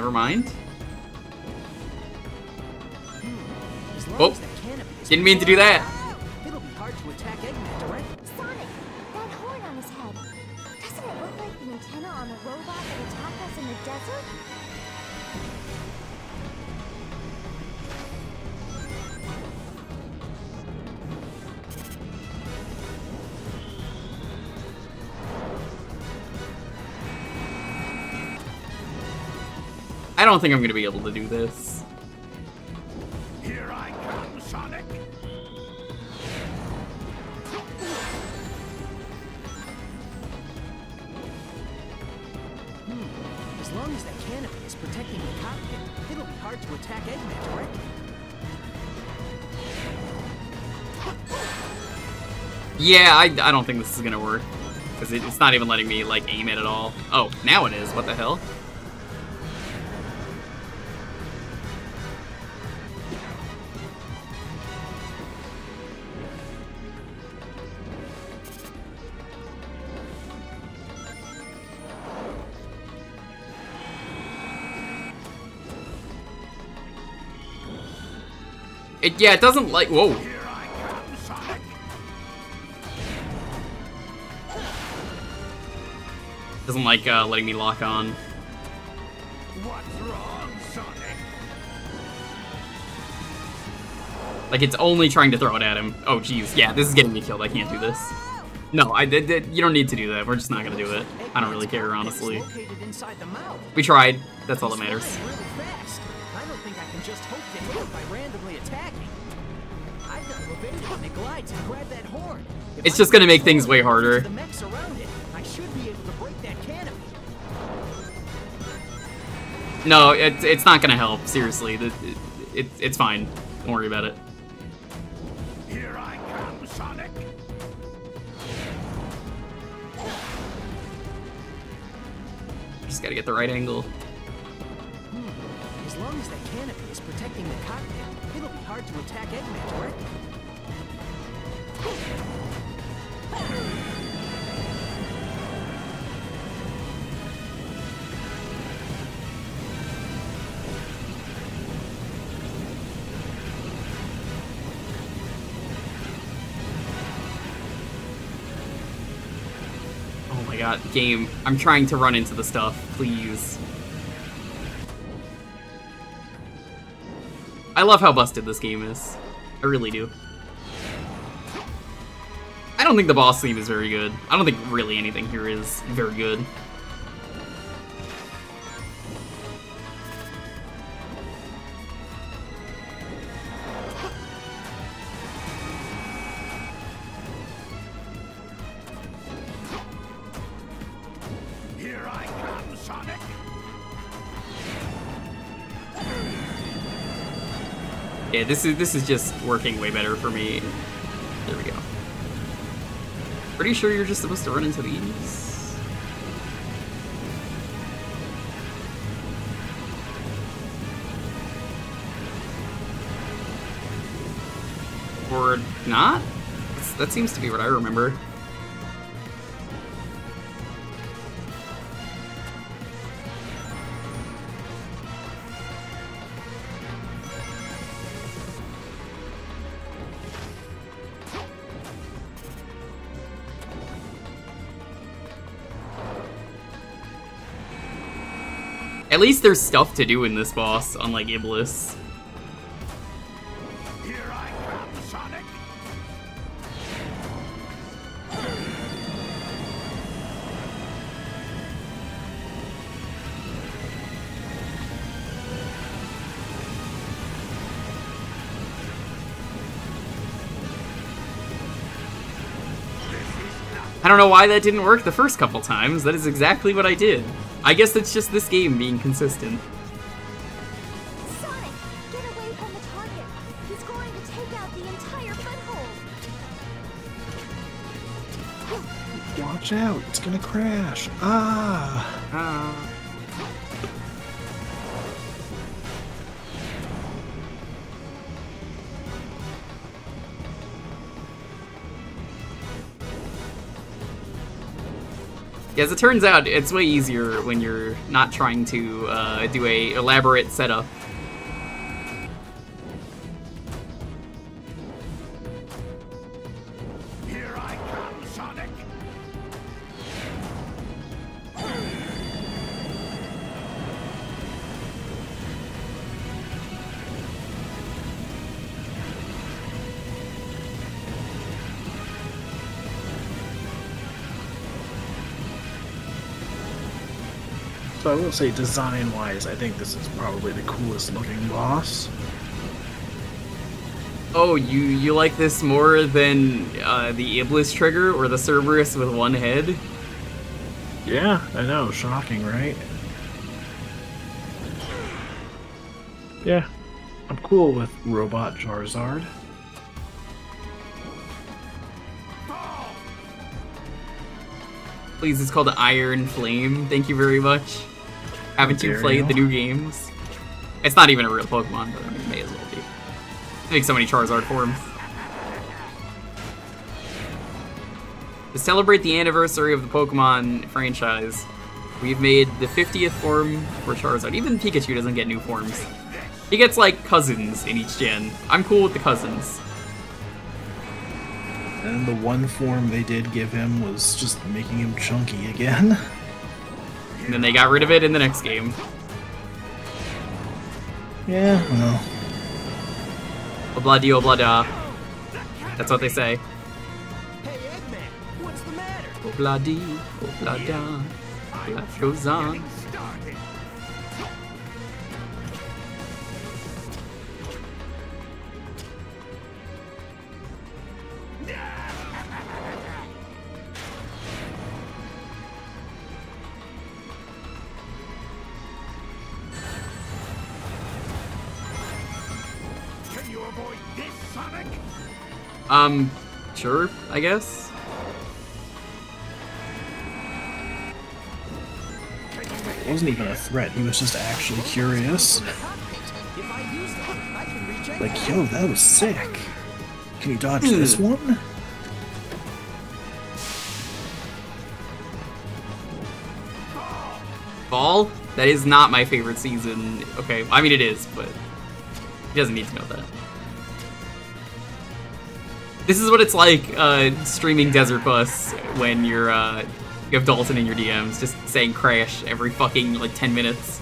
Never mind. Hmm, as Oh, as that canopy is didn't mean to do that. Don't think I'm gonna be able to do this. Here I come, Sonic. Hmm, as long as that canopy is protecting the cockpit, it'll be hard to attack Eggman directly. Yeah, I, I don't think this is gonna work. Because it, it's not even letting me, like, aim it at all. Oh, now it is. What the hell? It, yeah, it doesn't like, whoa. Doesn't like uh, letting me lock on. What's wrong, Sonic? Like it's only trying to throw it at him. Oh jeez, yeah, this is getting me killed. I can't do this. No, I did. You don't need to do that. We're just not gonna do it. I don't really care, honestly. We tried. That's all that matters. Just hope to hit by randomly attacking. I've got to evade when it glides and grab that horn. If It's I just gonna make things way harder. The mechs around it. I should be able to break that canopy. No, it's it's not gonna help. Seriously, the, it, it, it's fine. Don't worry about it. Here I come, Sonic. Just gotta get the right angle. Hmm, as long as that canopy is protecting the cockpit, it'll be hard to attack Eggman. Oh my god, game. I'm trying to run into the stuff. Please. I love how busted this game is. I really do. I don't think the boss theme is very good. I don't think really anything here is very good. Yeah, this is this is just working way better for me. There we go. Pretty sure you're just supposed to run into these. Or not? That seems to be what I remember. At least there's stuff to do in this boss, unlike Iblis. I don't know why that didn't work the first couple times. That is exactly what I did. I guess it's just this game being consistent. Sonic, get away from the target. He's going to take out the entire foothold. Watch out, it's gonna crash. Ah. Ah. Yeah, as it turns out, it's way easier when you're not trying to uh, do a elaborate setup. Say, design-wise, I think this is probably the coolest looking boss. Oh, you you like this more than uh, the Iblis trigger or the Cerberus with one head? Yeah, I know. Shocking, right? Yeah, I'm cool with Robot Charizard. Please, it's called Iron Flame. Thank you very much. Haven't you played the new games? It's not even a real Pokemon, but I mean, it may as well be. I make so many Charizard forms. To celebrate the anniversary of the Pokemon franchise, we've made the 50th form for Charizard. Even Pikachu doesn't get new forms. He gets like cousins in each gen. I'm cool with the cousins. And the one form they did give him was just making him chunky again. And then they got rid of it in the next game. Yeah, well. Obla di obla da. That's what they say. What's the matter? Obla di, obla da. Life goes on. Um, sure, I guess. It wasn't even a threat, he was just actually curious. Like, yo, that was sick. Can you dodge this Hmm. one? Fall? That is not my favorite season. Okay, I mean it is, but he doesn't need to know that. This is what it's like uh, streaming Desert Bus when you're uh, you have Dalton in your DMs, just saying crash every fucking like 10 minutes.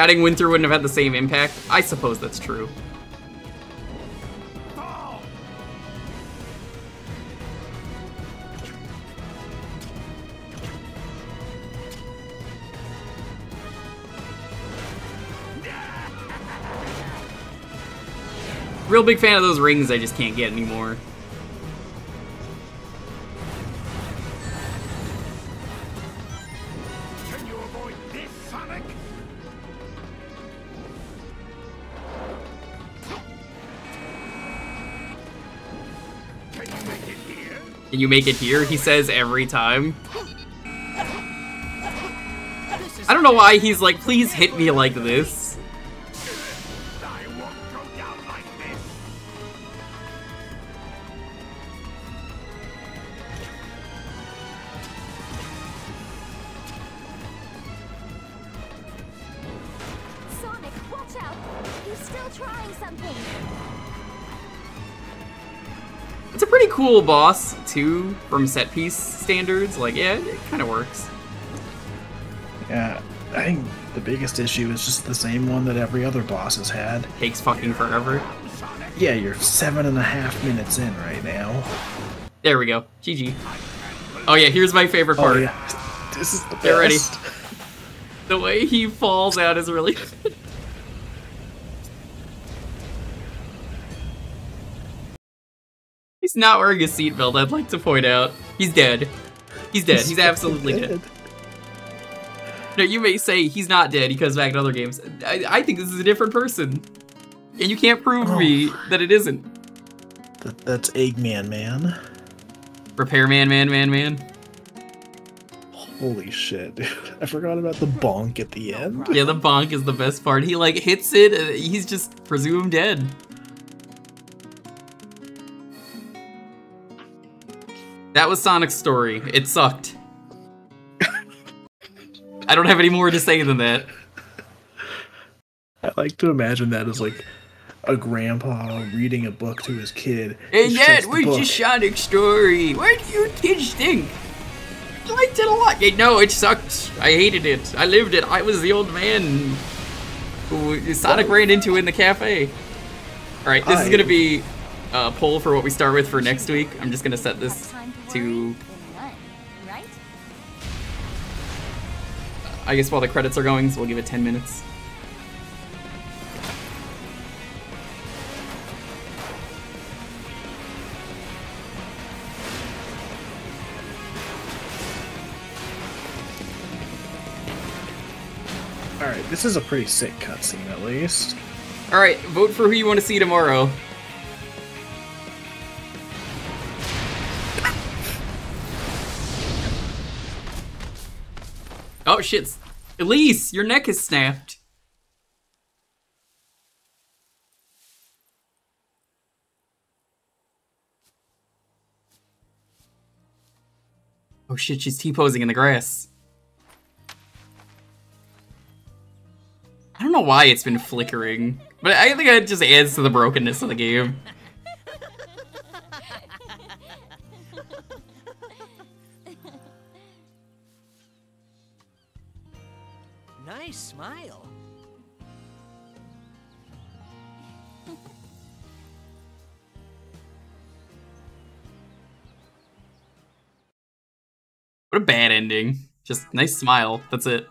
Adding Winter wouldn't have had the same impact. I suppose that's true. Real big fan of those rings I just can't get anymore. You make it here? He says every time. I don't know why he's like, please hit me like this. Cool boss, too, from set piece standards. Like, yeah, it kind of works. Yeah, I think the biggest issue is just the same one that every other boss has had. Takes fucking forever. Yeah, you're seven and a half minutes in right now. There we go. GG. Oh yeah, here's my favorite oh, part. Oh, yeah. This is the best. Get ready. The way he falls out is really He's not wearing a seatbelt, I'd like to point out. He's dead. He's dead. He's absolutely dead. No, you may say he's not dead, he comes back in other games. I, I think this is a different person. And you can't prove oh me that it isn't. That, that's Eggman, man. Repairman, man, man, man. Holy shit, dude. I forgot about the bonk at the end. Yeah, the bonk is the best part. He like hits it, and he's just presumed dead. That was Sonic's story. It sucked. I don't have any more to say than that. I like to imagine that as like a grandpa reading a book to his kid. And yet, that shuts the was book. your Sonic story. What do you kids think? I liked it a lot. Yeah, no, it sucked. I hated it. I lived it. I was the old man who Sonic ran into in the cafe. All right, this is gonna be a poll for what we start with for next week. I'm just gonna set this to. I guess while the credits are going, so we'll give it 10 minutes. Alright, this is a pretty sick cutscene at least. All right, vote for who you want to see tomorrow. Oh shit. Elise, your neck is snapped. Oh shit, she's T-posing in the grass. I don't know why it's been flickering, but I think it just adds to the brokenness of the game. Nice smile. What a bad ending. Just nice smile. That's it.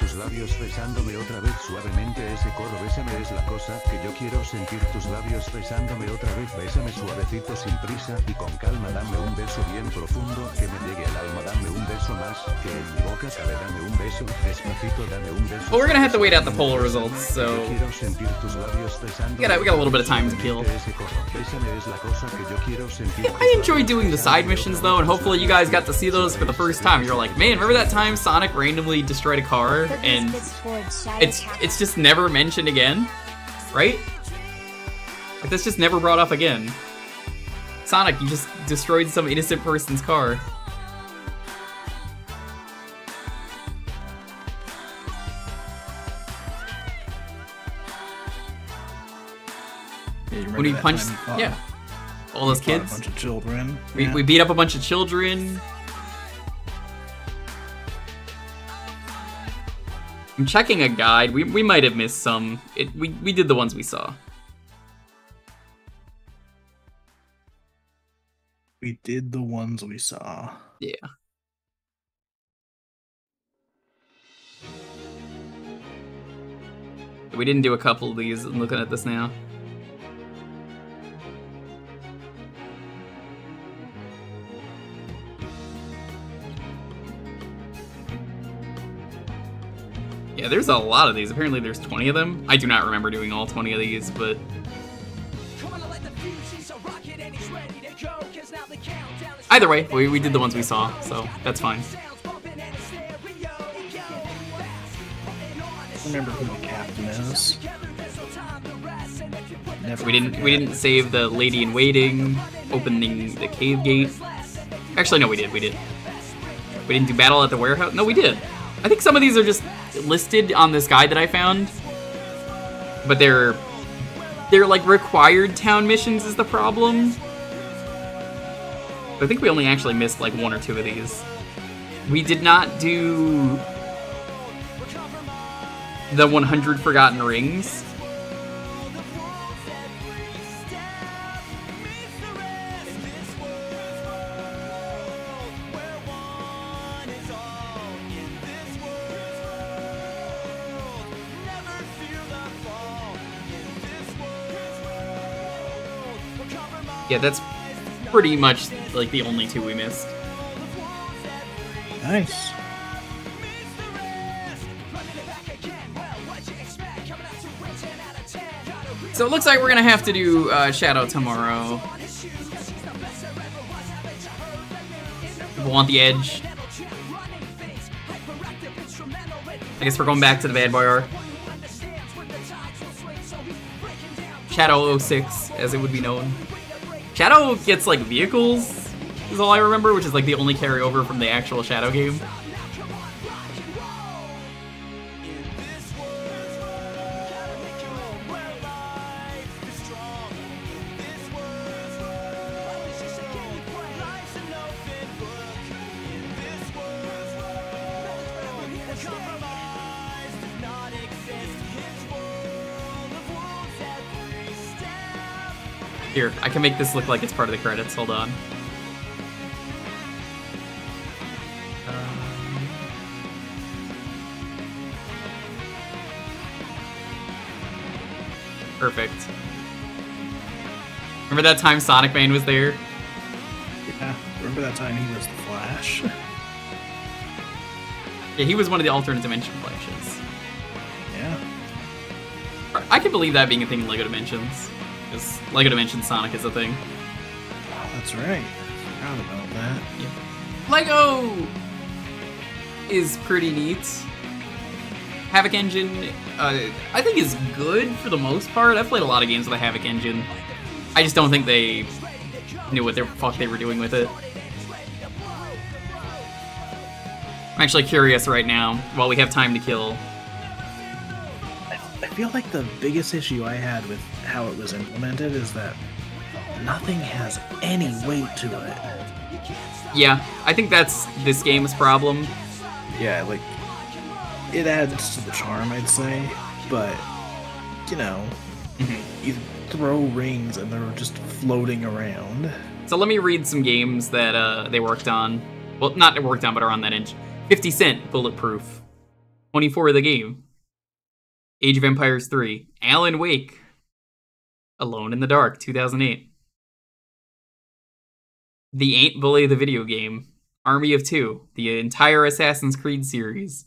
Jesús labios besándome otra vez suavemente ese coro bésame es la cosa que yo quiero sentir tus labios besándome otra vez bésame suavecito sin prisa y con calma dame un beso bien profundo que me llegue al alma dame un beso más que en mi boca cabe dame un beso despacito dame un beso But we're gonna have to wait out the poll results, so quiero sentir tus labios besándome we got, we got a little bit of time to kill. ese coro bésame es la cosa que yo quiero sentir I enjoy doing the side missions though, and hopefully you guys got to see those for the first time. You're like, man, remember that time Sonic randomly destroyed a car and it's it's just never mentioned again, right? Like that's just never brought up again. Sonic, you just destroyed some innocent person's car. Yeah, you When we that punched, you fought- yeah, all those kids. A bunch of children. We, Yeah. we beat up a bunch of children. I'm checking a guide. We, we might have missed some. It, we, we did the ones we saw. We did the ones we saw. Yeah. We didn't do a couple of these. I'm looking at this now. Yeah, there's a lot of these. Apparently there's 20 of them. I do not remember doing all 20 of these, but either way, we, we did the ones we saw, so that's fine. remember who the captain is. Never We didn't we didn't save the lady in waiting, opening the cave gate. Actually, no, we did. We did. We didn't do battle at the warehouse. No, we did. I think some of these are just listed on this guide that I found, but they're they're like required town missions is the problem. I think we only actually missed like one or two of these. We did not do the 100 Forgotten Rings. Yeah, that's pretty much like the only two we missed. Nice. So it looks like we're gonna have to do uh, Shadow tomorrow. People want the edge. I guess we're going back to the Bad Boy Arc. Shadow 06, as it would be known. Shadow gets like vehicles, is all I remember, which is like the only carryover from the actual Shadow game. Here, I can make this look like it's part of the credits. Hold on. Um, perfect. Remember that time Sonic Man was there? Yeah. Remember that time he was the Flash? Yeah, he was one of the alternate dimension flashes. Yeah. I can believe that being a thing in LEGO Dimensions. Because LEGO Dimensions Sonic is a thing. That's right. Forgot about that. Yep. Lego is pretty neat. Havok Engine, uh, I think is good for the most part. I've played a lot of games with a Havok Engine. I just don't think they knew what the fuck they were doing with it. I'm actually curious right now, while we have time to kill. I feel like the biggest issue I had with how it was implemented is that nothing has any weight to it. Yeah, I think that's this game's problem. Yeah, like it adds to the charm, I'd say, but you know, you throw rings and they're just floating around. So let me read some games that uh, they worked on. Well, not worked on, but are on that engine. 50 Cent Bulletproof. 24 of the game. Age of Empires 3. Alan Wake. Alone in the Dark, 2008. The Ain't Bully the video game. Army of Two. The entire Assassin's Creed series.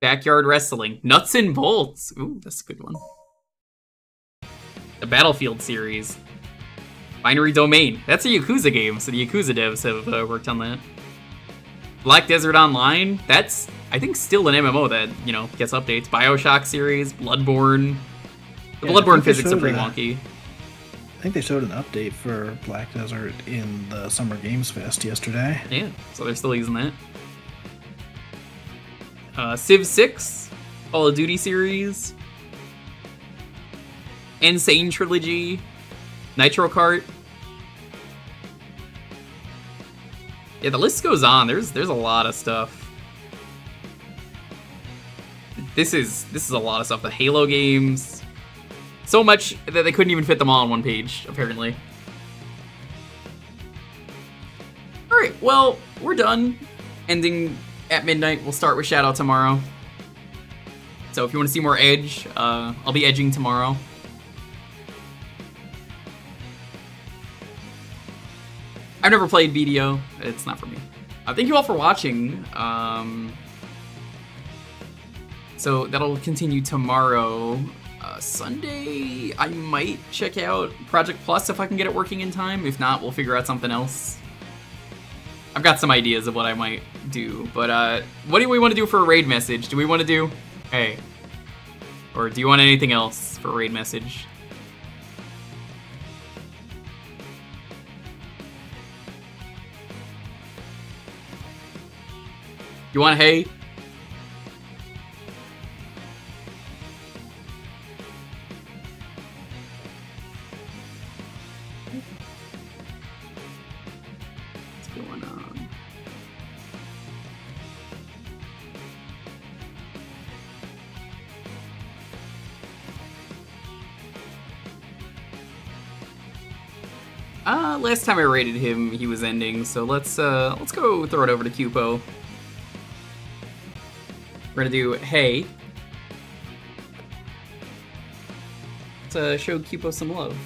Backyard Wrestling. Nuts and Bolts. Ooh, that's a good one. The Battlefield series. Binary Domain. That's a Yakuza game, so the Yakuza devs have uh, worked on that. Black Desert Online. That's, I think, still an MMO that, you know, gets updates. Bioshock series. Bloodborne. The Yeah, Bloodborne physics are pretty wonky. I think they showed an update for Black Desert in the Summer Games Fest yesterday. Yeah, so they're still using that. Uh, Civ 6, Call of Duty series, N. Sane Trilogy, Nitro Kart. Yeah, the list goes on. There's there's a lot of stuff. This is this is a lot of stuff. The Halo games, so much that they couldn't even fit them all on one page. Apparently. All right, well, we're done. Ending at midnight. We'll start with Shadow tomorrow. So if you want to see more Edge, uh, I'll be edging tomorrow. I've never played BDO. It's not for me. Uh, thank you all for watching. Um, so that'll continue tomorrow. Sunday, I might check out Project Plus if I can get it working in time. If not, we'll figure out something else. I've got some ideas of what I might do, but uh, what do we want to do for a raid message? Do we want to do, hey, or do you want anything else for a raid message? You want hey? Uh, last time I rated him, he was ending, so let's uh let's go throw it over to Cupo. We're gonna do hey. Let's uh, show Cupo some love.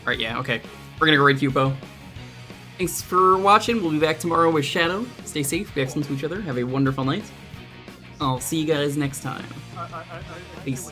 Alright, yeah, okay. We're gonna go raid Cupo. Thanks for watching. We'll be back tomorrow with Shadow. Stay safe, be excellent to each other. Have a wonderful night. I'll see you guys next time. Peace.